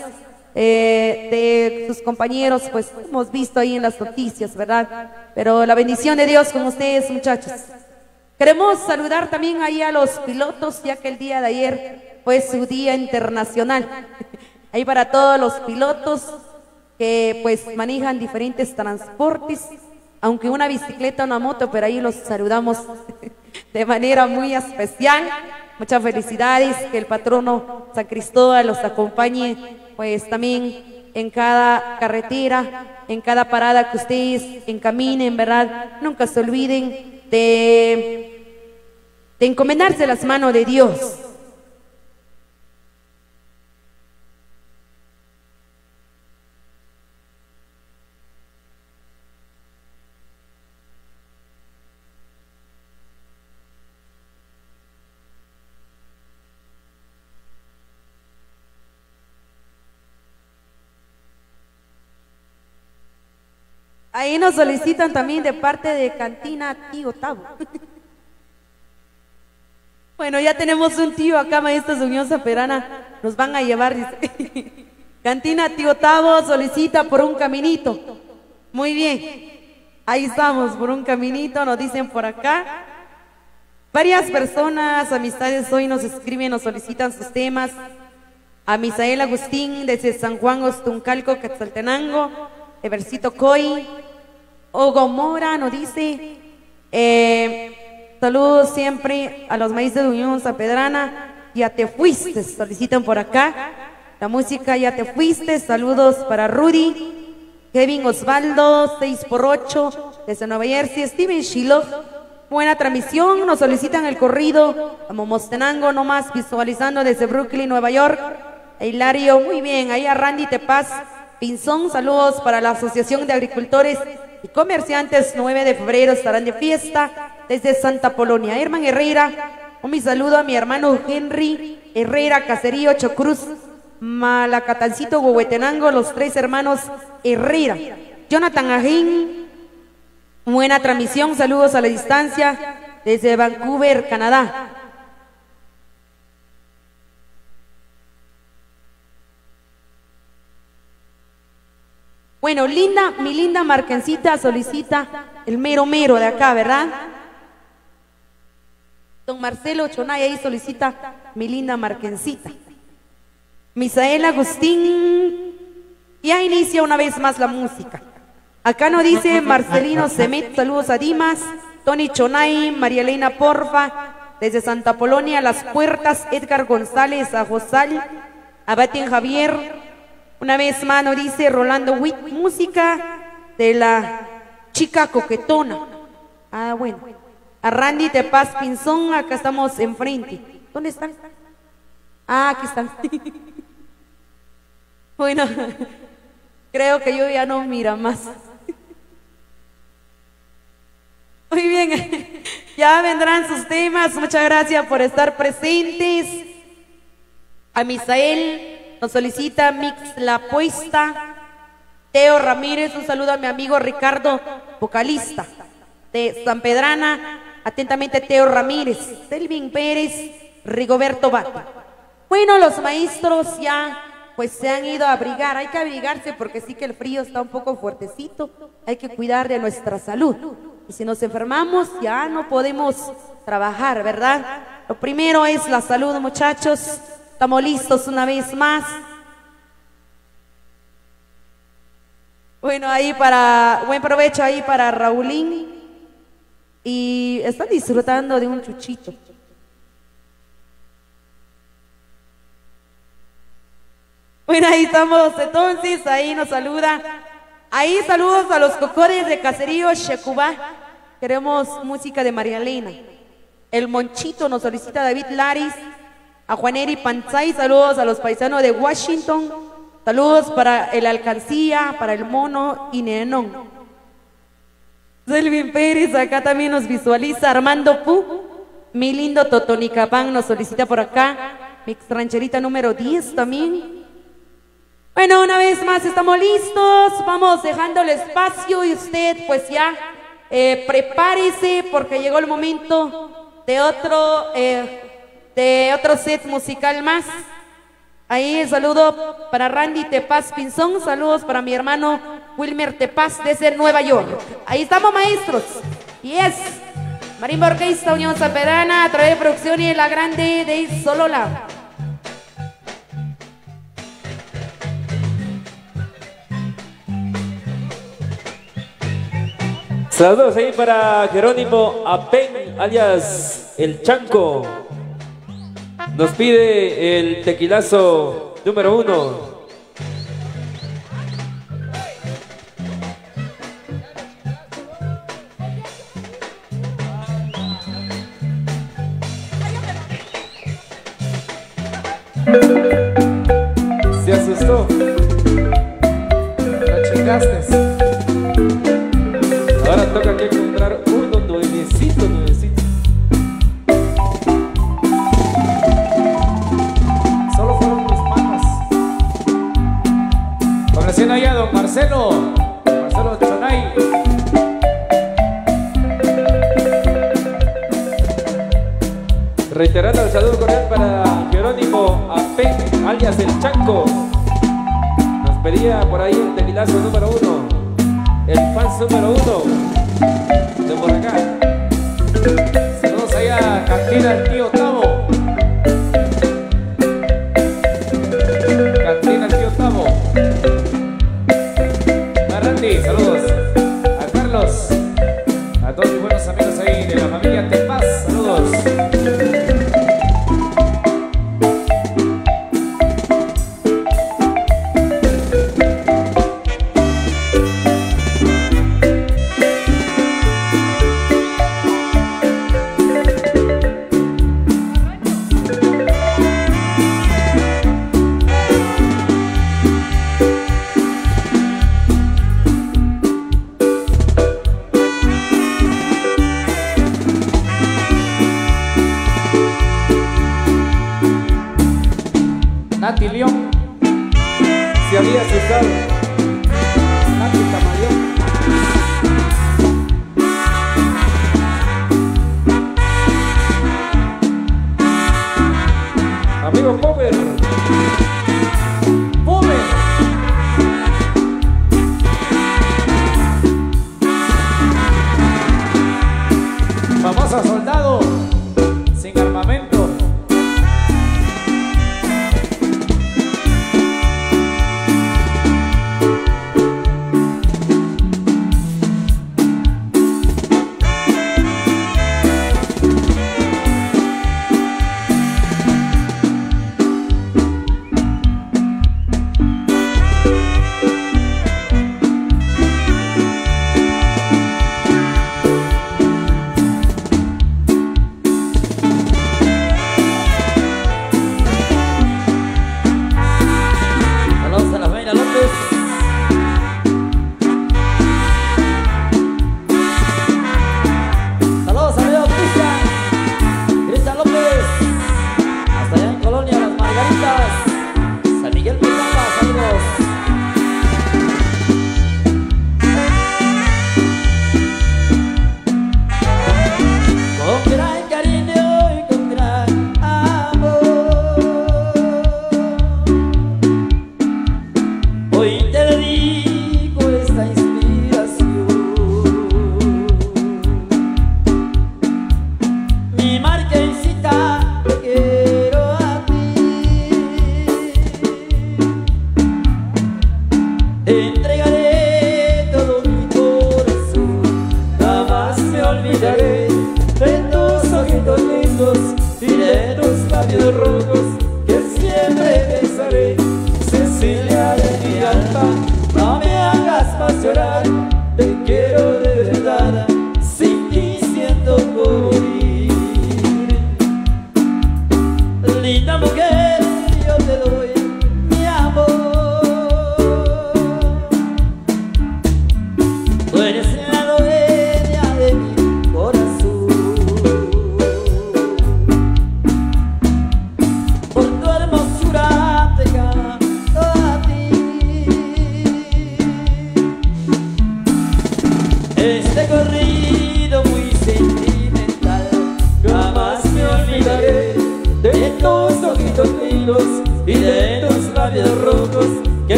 eh, de sus compañeros, pues hemos visto ahí en las noticias, ¿verdad? Pero la bendición de Dios con ustedes, muchachos. Queremos saludar también ahí a los pilotos, ya que el día de ayer fue su día internacional. Ahí para todos los pilotos que pues manejan diferentes transportes, aunque una bicicleta, una moto, pero ahí los saludamos de manera muy especial. Muchas felicidades, que el patrono San Cristóbal los acompañe, pues también en cada carretera, en cada parada que ustedes encaminen, ¿verdad? Nunca se olviden de, de encomendarse las manos de Dios. Ahí nos solicitan también de parte de Cantina Tío Tavo. Bueno, ya tenemos un tío acá, maestra de Unión Zaperana. Nos van a llevar. Cantina Tío Tavo solicita por un caminito. Muy bien. Ahí estamos, por un caminito, nos dicen por acá. Varias personas, amistades hoy nos escriben, nos solicitan sus temas. A Misael Agustín desde San Juan Ostuncalco, Quetzaltenango. Eversito Coy. Hugo Mora nos dice. Eh, Saludos siempre a los maíces de Unión Zapedrana. Ya te fuiste, solicitan por acá. La música Ya te fuiste. Saludos para Rudy, Kevin Osvaldo, 6 por 8 desde Nueva Jersey, Steven Shiloh. Buena transmisión, nos solicitan el corrido a Momostenango, nomás visualizando desde Brooklyn, Nueva York. A Hilario, muy bien, ahí a Randy Tepaz, Pinzón, saludos para la Asociación de Agricultores y Comerciantes, 9 de febrero estarán de fiesta desde Santa Polonia. Herman Herrera, un mi saludo a mi hermano Henry Herrera, Caserío, Chocruz, Malacatancito, Huehuetenango, los tres hermanos Herrera. Jonathan Ajín, buena transmisión, saludos a la distancia desde Vancouver, Canadá. Bueno, linda, mi linda Marquencita solicita el mero mero de acá, ¿verdad? Don Marcelo Chonay ahí solicita mi linda Marquencita. Misael Agustín ya inicia una vez más la música. Acá nos dice Marcelino Semet, saludos a Dimas, Tony Chonay, María Elena Porfa, desde Santa Polonia, Las Puertas, Edgar González, a Josal, a Batien Javier, una vez más dice Rolando Witt, música de la chica coquetona. Ah, bueno. A Randy de Paz Pinzón, acá estamos enfrente. ¿Dónde están? Ah, aquí están. bueno, creo que yo ya no mira más. Muy bien, ya vendrán sus temas. Muchas gracias por estar presentes. A Misael nos solicita Mix La Puesta. Teo Ramírez, un saludo a mi amigo Ricardo, vocalista de San Pedrana. Atentamente Teo Ramírez, Selvin Pérez, Rigoberto Bata. Bueno, los maestros ya pues se han ido a abrigar. Hay que abrigarse porque sí que el frío está un poco fuertecito. Hay que cuidar de nuestra salud. Y si nos enfermamos ya no podemos trabajar, ¿verdad? Lo primero es la salud, muchachos. Estamos listos una vez más. Bueno, ahí para, buen provecho ahí para Raulín. Y están disfrutando de un chuchito. Bueno, ahí estamos entonces, ahí nos saluda. Ahí saludos a los cocores de Caserío Shekubá. Queremos música de María Elena. El Monchito nos solicita David Laris. A Juaneri Panzay, saludos a los paisanos de Washington. Saludos para el Alcancía, para el Mono y Nenón. Selvin Pérez, acá también nos visualiza. Armando Pu, mi lindo Totonicapán nos solicita por acá. Mi rancherita número 10 también. Bueno, una vez más estamos listos. Vamos dejando el espacio y usted pues ya eh, prepárese porque llegó el momento de otro, eh, de otro set musical más. Ahí el saludo para Randy Tepaz Pinzón, saludos para mi hermano Wilmer Tepaz desde Nueva York. Ahí estamos maestros. Y es Marimba Orquesta Unión Zaperana a través de producción y la grande de Solola. Saludos ahí para Jerónimo Apen, alias El Chanco. Nos pide el tequilazo número uno. Se asustó. La chingaste. Ahora toca que encontrar uno.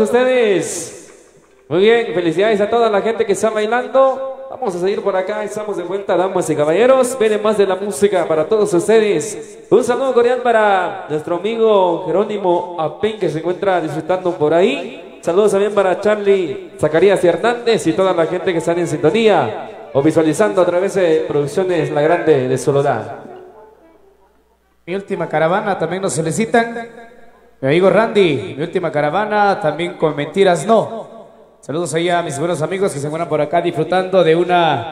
ustedes. Muy bien, felicidades a toda la gente que está bailando. Vamos a seguir por acá, estamos de vuelta, damas y caballeros. Viene más de la música para todos ustedes. Un saludo cordial para nuestro amigo Jerónimo Apen, que se encuentra disfrutando por ahí. Saludos también para Charlie Zacarías y Hernández y toda la gente que están en sintonía o visualizando a través de Producciones La Grande de Soledad. Mi última caravana también nos solicitan mi amigo Randy, mi última caravana, también con mentiras no. Saludos ahí a mis buenos amigos que se encuentran por acá disfrutando de una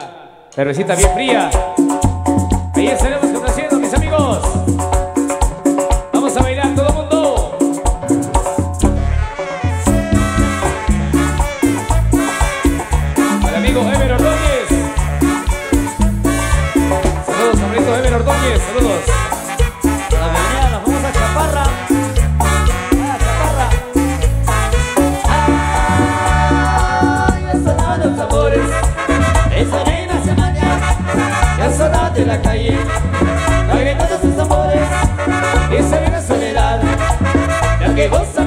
cervecita bien fría. Ahí estaremos complaciendo, mis amigos. que goza.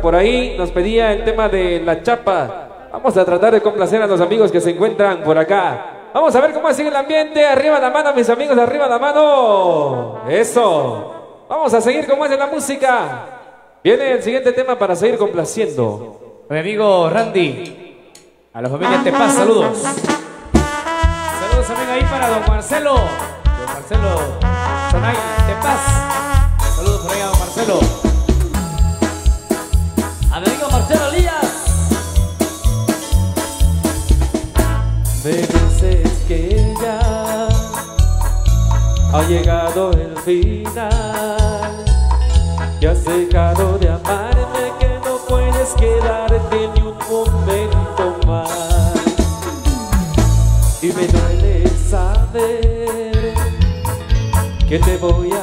por ahí, nos pedía el tema de la chapa. Vamos a tratar de complacer a los amigos que se encuentran por acá. Vamos a ver cómo sigue el ambiente. Arriba la mano, mis amigos, arriba la mano. Eso. Vamos a seguir como es en la música. Viene el siguiente tema para seguir complaciendo. Mi amigo Randy, a la familia Tepaz, saludos. Saludos también ahí para don Marcelo. Don Marcelo Sonay Tepaz. Saludos por ahí a don Marcelo. Marcelo Me dices que ya ha llegado el final, que has dejado de amarme, que no puedes quedarte ni un momento más. Y me duele saber que te voy a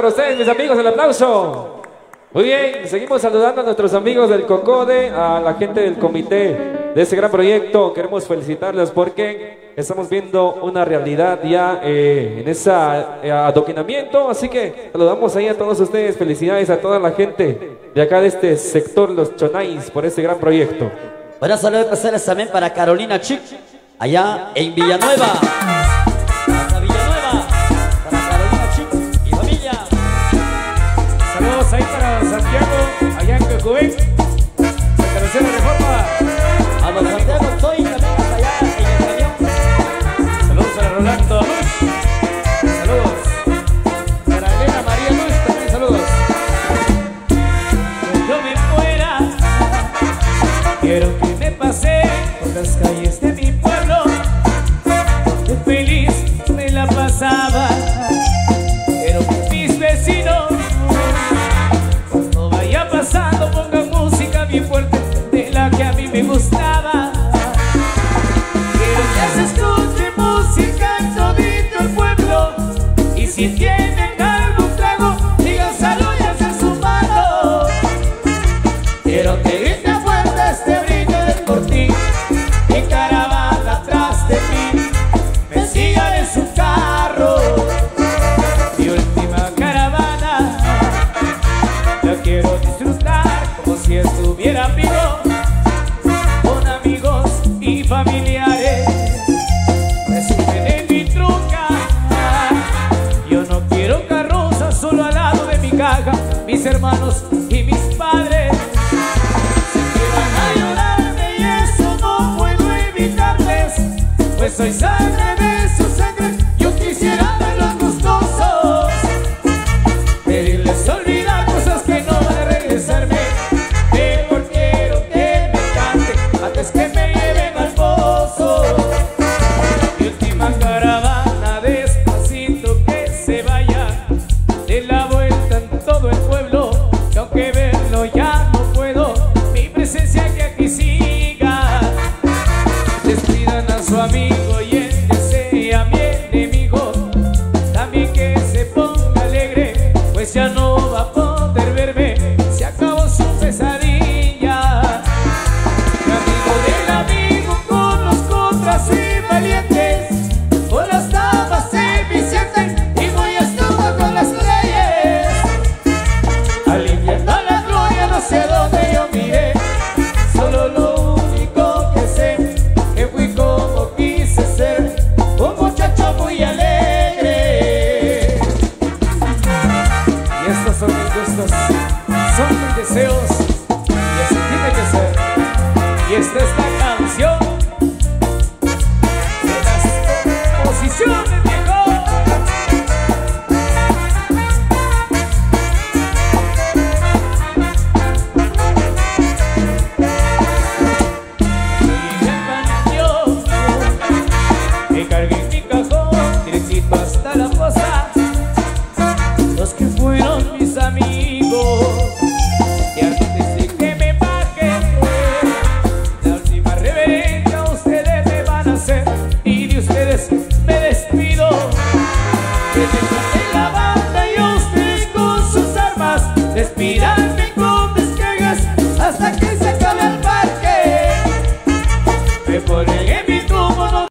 para ustedes, mis amigos, el aplauso. Muy bien, seguimos saludando a nuestros amigos del COCODE, a la gente del comité de este gran proyecto. Queremos felicitarles porque estamos viendo una realidad ya eh, en ese eh, adoquinamiento. Así que saludamos ahí a todos ustedes. Felicidades a toda la gente de acá de este sector, los Chonais, por este gran proyecto. Buenas saludos especiales también para Carolina Chic, allá en Villanueva.